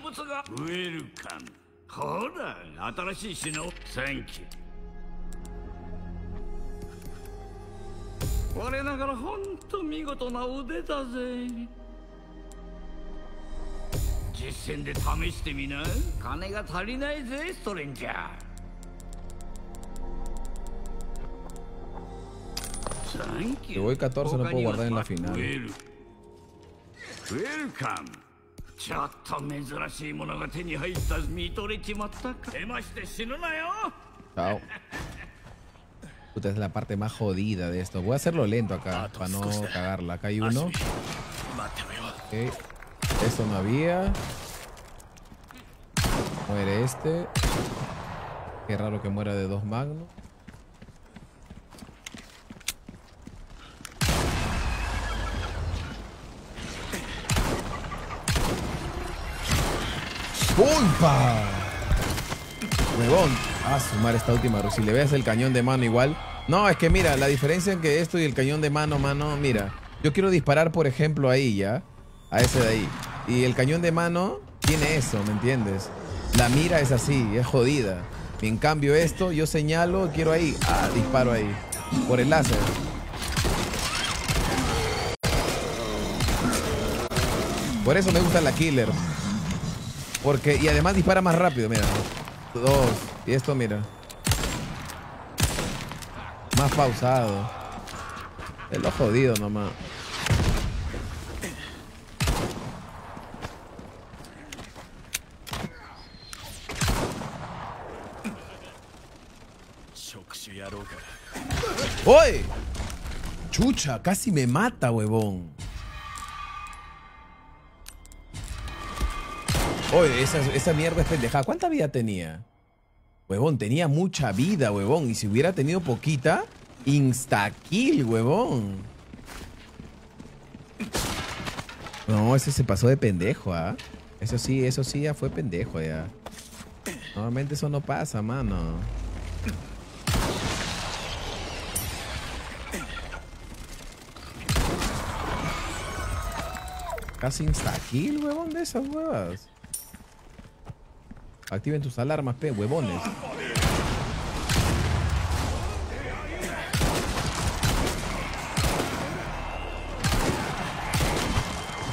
voy 14 no puedo guardar en la final. Welcome. ちょっと珍しいものが手に入った見とれちまったか手まして死ぬなよ Chao. Puta, es la parte más jodida de esto. Voy a hacerlo lento acá, para no cagarla. Acá hay uno. Ok. Esto no había. Muere este. Qué raro que muera de dos magnos. ¡Pulpa! Huevón. A sumar esta última. Si le ves el cañón de mano igual. No, es que mira, la diferencia entre esto y el cañón de mano, mano, mira. Yo quiero disparar, por ejemplo, ahí, ¿ya? A ese de ahí. Y el cañón de mano tiene eso, ¿me entiendes? La mira es así, es jodida. Y en cambio esto, yo señalo, quiero ahí. Ah, disparo ahí. Por el láser. Por eso me gusta la killer. Porque, y además dispara más rápido, mira. Dos. Y esto, mira. Más pausado. Es lo jodido nomás. ¡Oye! Chucha, casi me mata, huevón. Oye, esa, esa mierda es pendejada. ¿Cuánta vida tenía? Huevón, tenía mucha vida, huevón. Y si hubiera tenido poquita, insta-kill, huevón. No, ese se pasó de pendejo, ¿ah? Eso sí, eso sí ya fue pendejo, ya. Normalmente eso no pasa, mano. Casi insta-kill, huevón, de esas huevas. Activen tus alarmas, pe, huevones.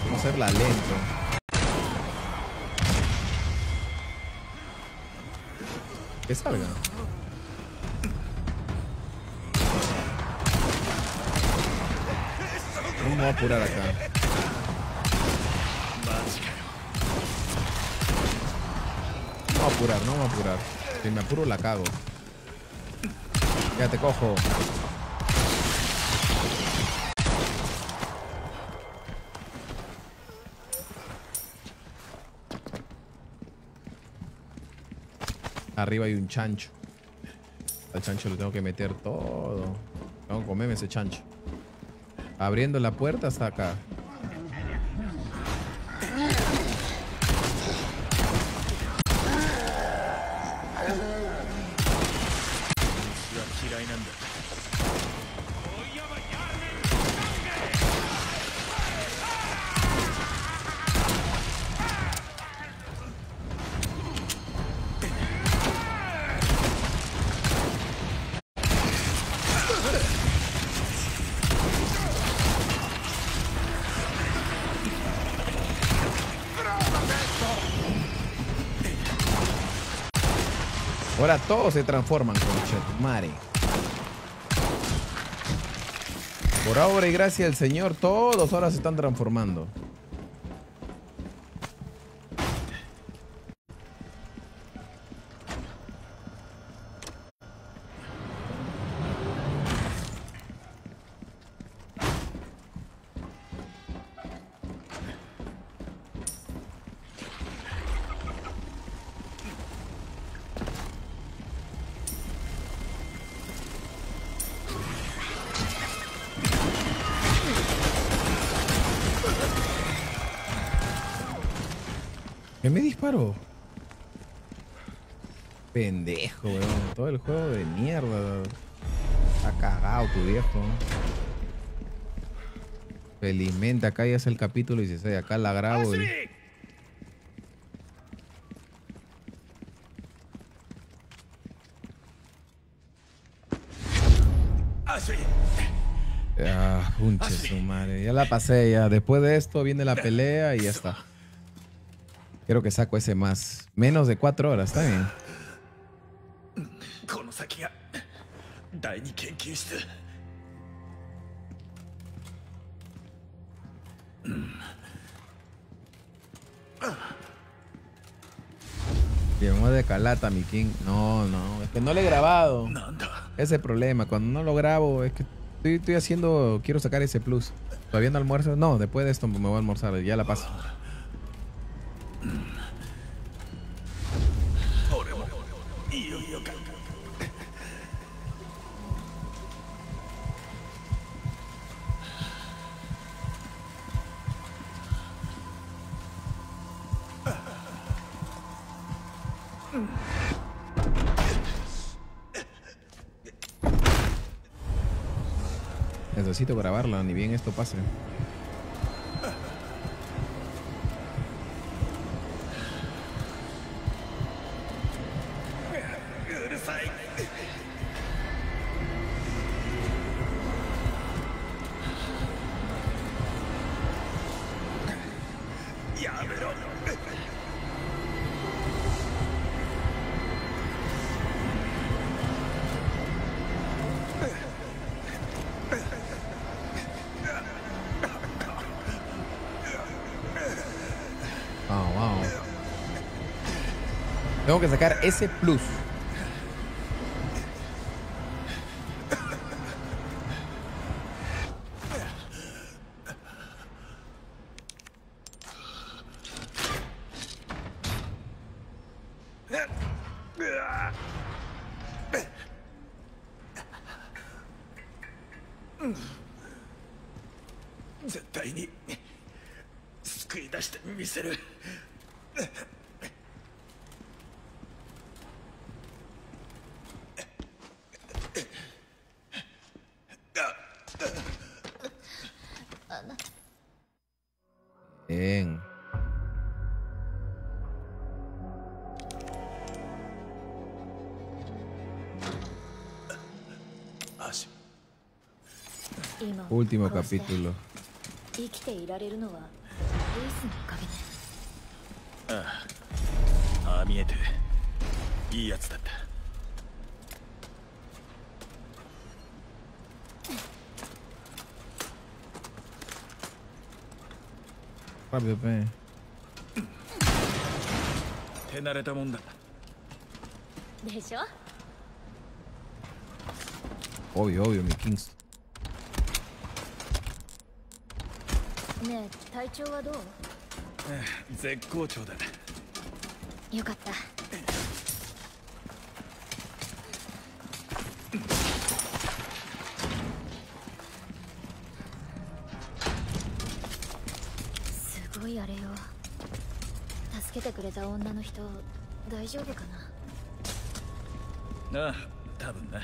Vamos a hacerla lento. Que salga. Vamos a apurar acá. Voy a apurar, no voy a apurar. Si me apuro la cago. Ya te cojo. Arriba hay un chancho. Al chancho le tengo que meter todo. Tengo que comerme ese chancho. Abriendo la puerta hasta acá. Todos se transforman, con madre. Por obra y gracia del Señor, todos ahora se están transformando. Pendejo, weón. Todo el juego de mierda. Está cagado tu viejo. Felizmente acá ya es el capítulo 16. Acá la grabo. y- Ah, punche su madre. Ya la pasé ya. Después de esto viene la pelea y ya está. Quiero que saco ese más. Menos de cuatro horas, está bien. 第二研究室 Llegó de calata, mi king. No, no, es que no le he grabado. Ese es el problema. Cuando no lo grabo, es que estoy, estoy haciendo. Quiero sacar ese plus. ¿Todavía no almuerzo? No, después de esto me voy a almorzar. Ya la paso. Necesito grabarla, ni bien esto pase. Que sacar ese plus. Último capítulo. 生きていられるのはエースのおかげねああああ見えていいやつだった。Rápido, pe. 手慣れたもんだ。でしょ Obvio, obvio, mi Kings. ねえ体調はどう？絶好調だ。よかったすごいあれよ助けてくれた女の人大丈夫かな？ああ、多分な。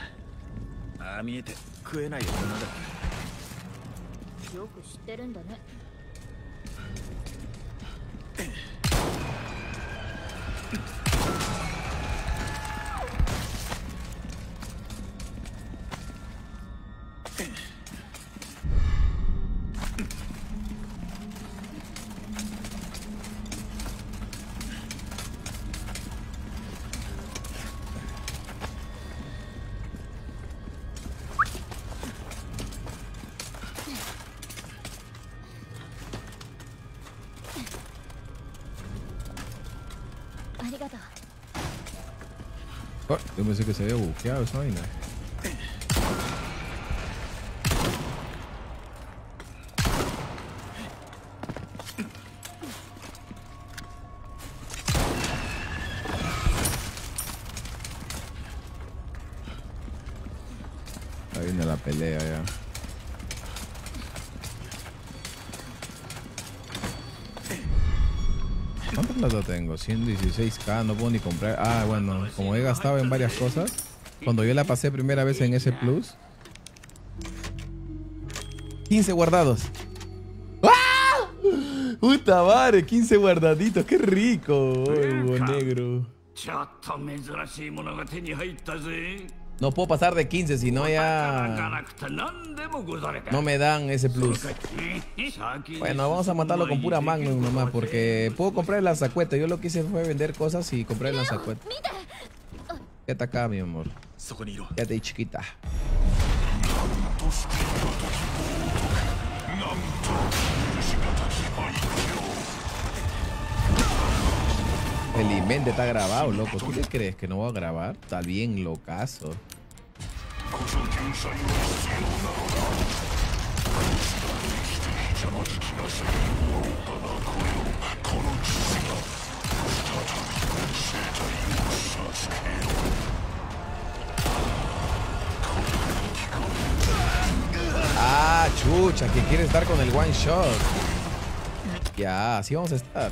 ああ見えて食えない女だ。よく知ってるんだね yo pensé que se había buqueado esa vaina. 416k, no puedo ni comprar. Ah, bueno, como he gastado en varias cosas, cuando yo la pasé primera vez en ese plus, 15 guardados. ¡Ah! Puta madre, 15 guardaditos, qué rico, negro. No puedo pasar de 15, si no ya... No me dan ese plus. Bueno, vamos a matarlo con pura Magnum nomás, porque puedo comprar el lanzacueta. Yo lo que hice fue vender cosas y comprar el lanzacueta. Quédate acá, mi amor. Quédate ahí, chiquita. Está grabado, loco. ¿Tú crees que no va a grabar? Está bien locazo. Ah, chucha, que quiere estar con el one shot. Ya, así vamos a estar.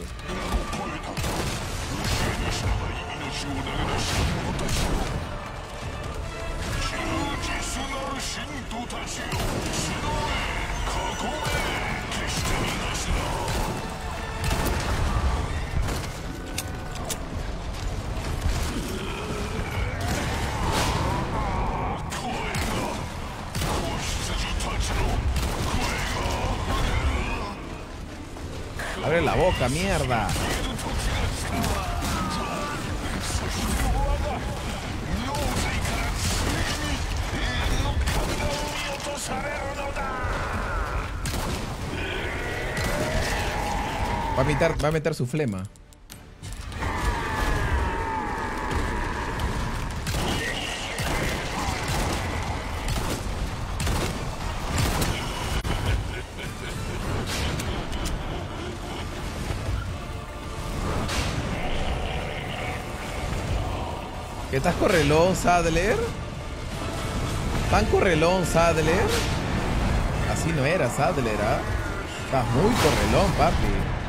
Abre la boca, mierda. va a meter su flema. ¿Estás correlón, Sadler? ¿Tan correlón, Sadler? Así no era, Sadler, ¿ah? ¿eh? Estás muy correlón, papi.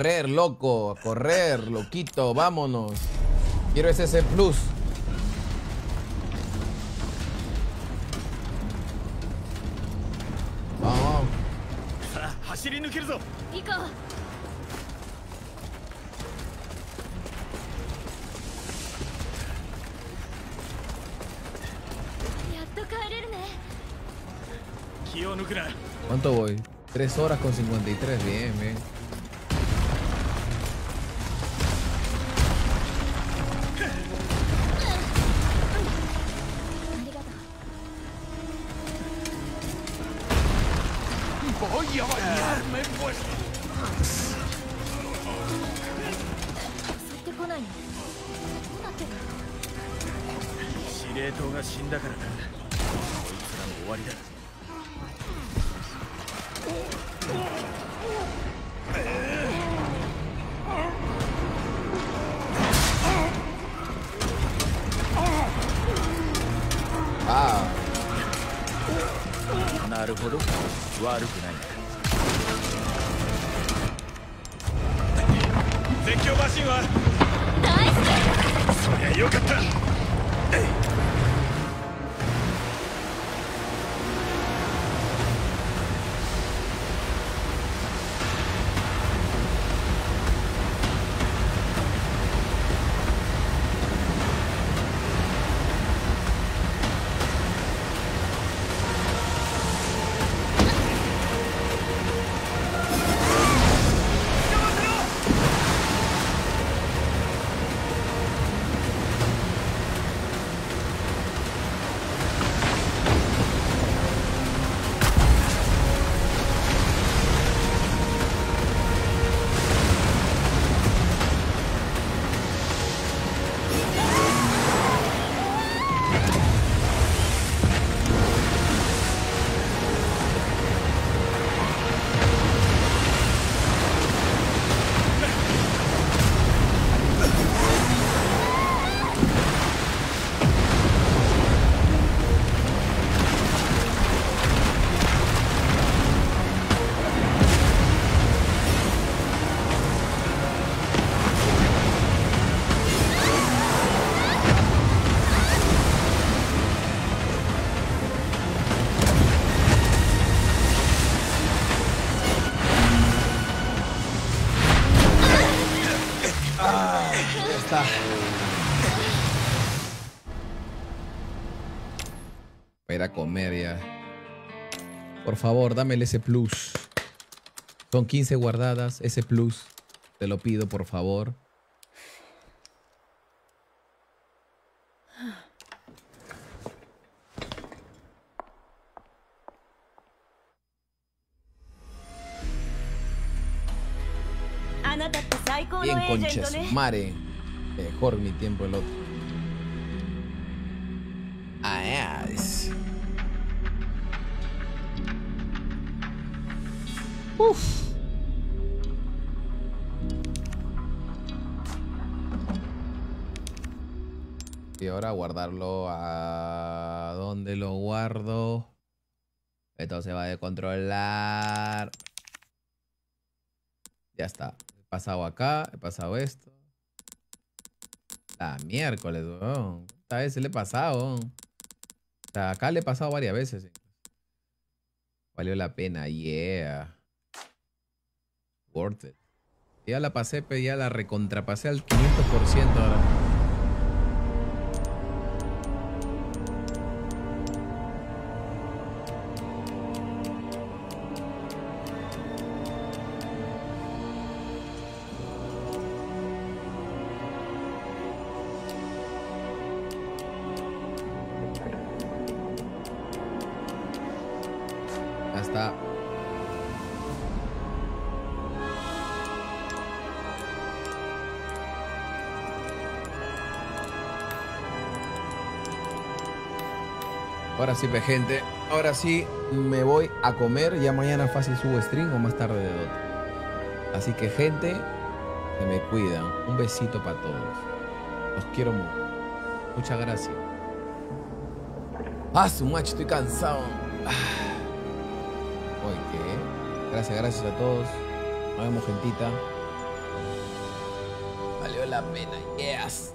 correr, loco. A correr, loquito. Vámonos. Quiero ese C+. Plus. Vamos. ¿Cuánto voy? 3 horas con 53, bien. Para ir a comer ya. Por favor, dame el S Plus. Son 15 guardadas, S Plus. Te lo pido, por favor. Bien conches, mare. Mejor mi tiempo el otro. Guardarlo a dónde lo guardo. Esto se va a descontrolar. Ya está. He pasado acá, he pasado esto. La miércoles. Esta vez se le he pasado. acá le he pasado varias veces. Valió la pena, yeah. Worth it. Ya la pasé, pero ya la recontrapasé al 500% ahora. Ahora sí, pe, gente. Ahora sí me voy a comer. Ya mañana fácil subo stream o más tarde de Dota. Así que, gente, que me cuidan. Un besito para todos. Los quiero mucho. Muchas gracias. Ah, su macho, estoy cansado. Ah. Oye, ¿qué? Gracias, gracias a todos. Nos vemos, gentita. Valió la pena. Yes.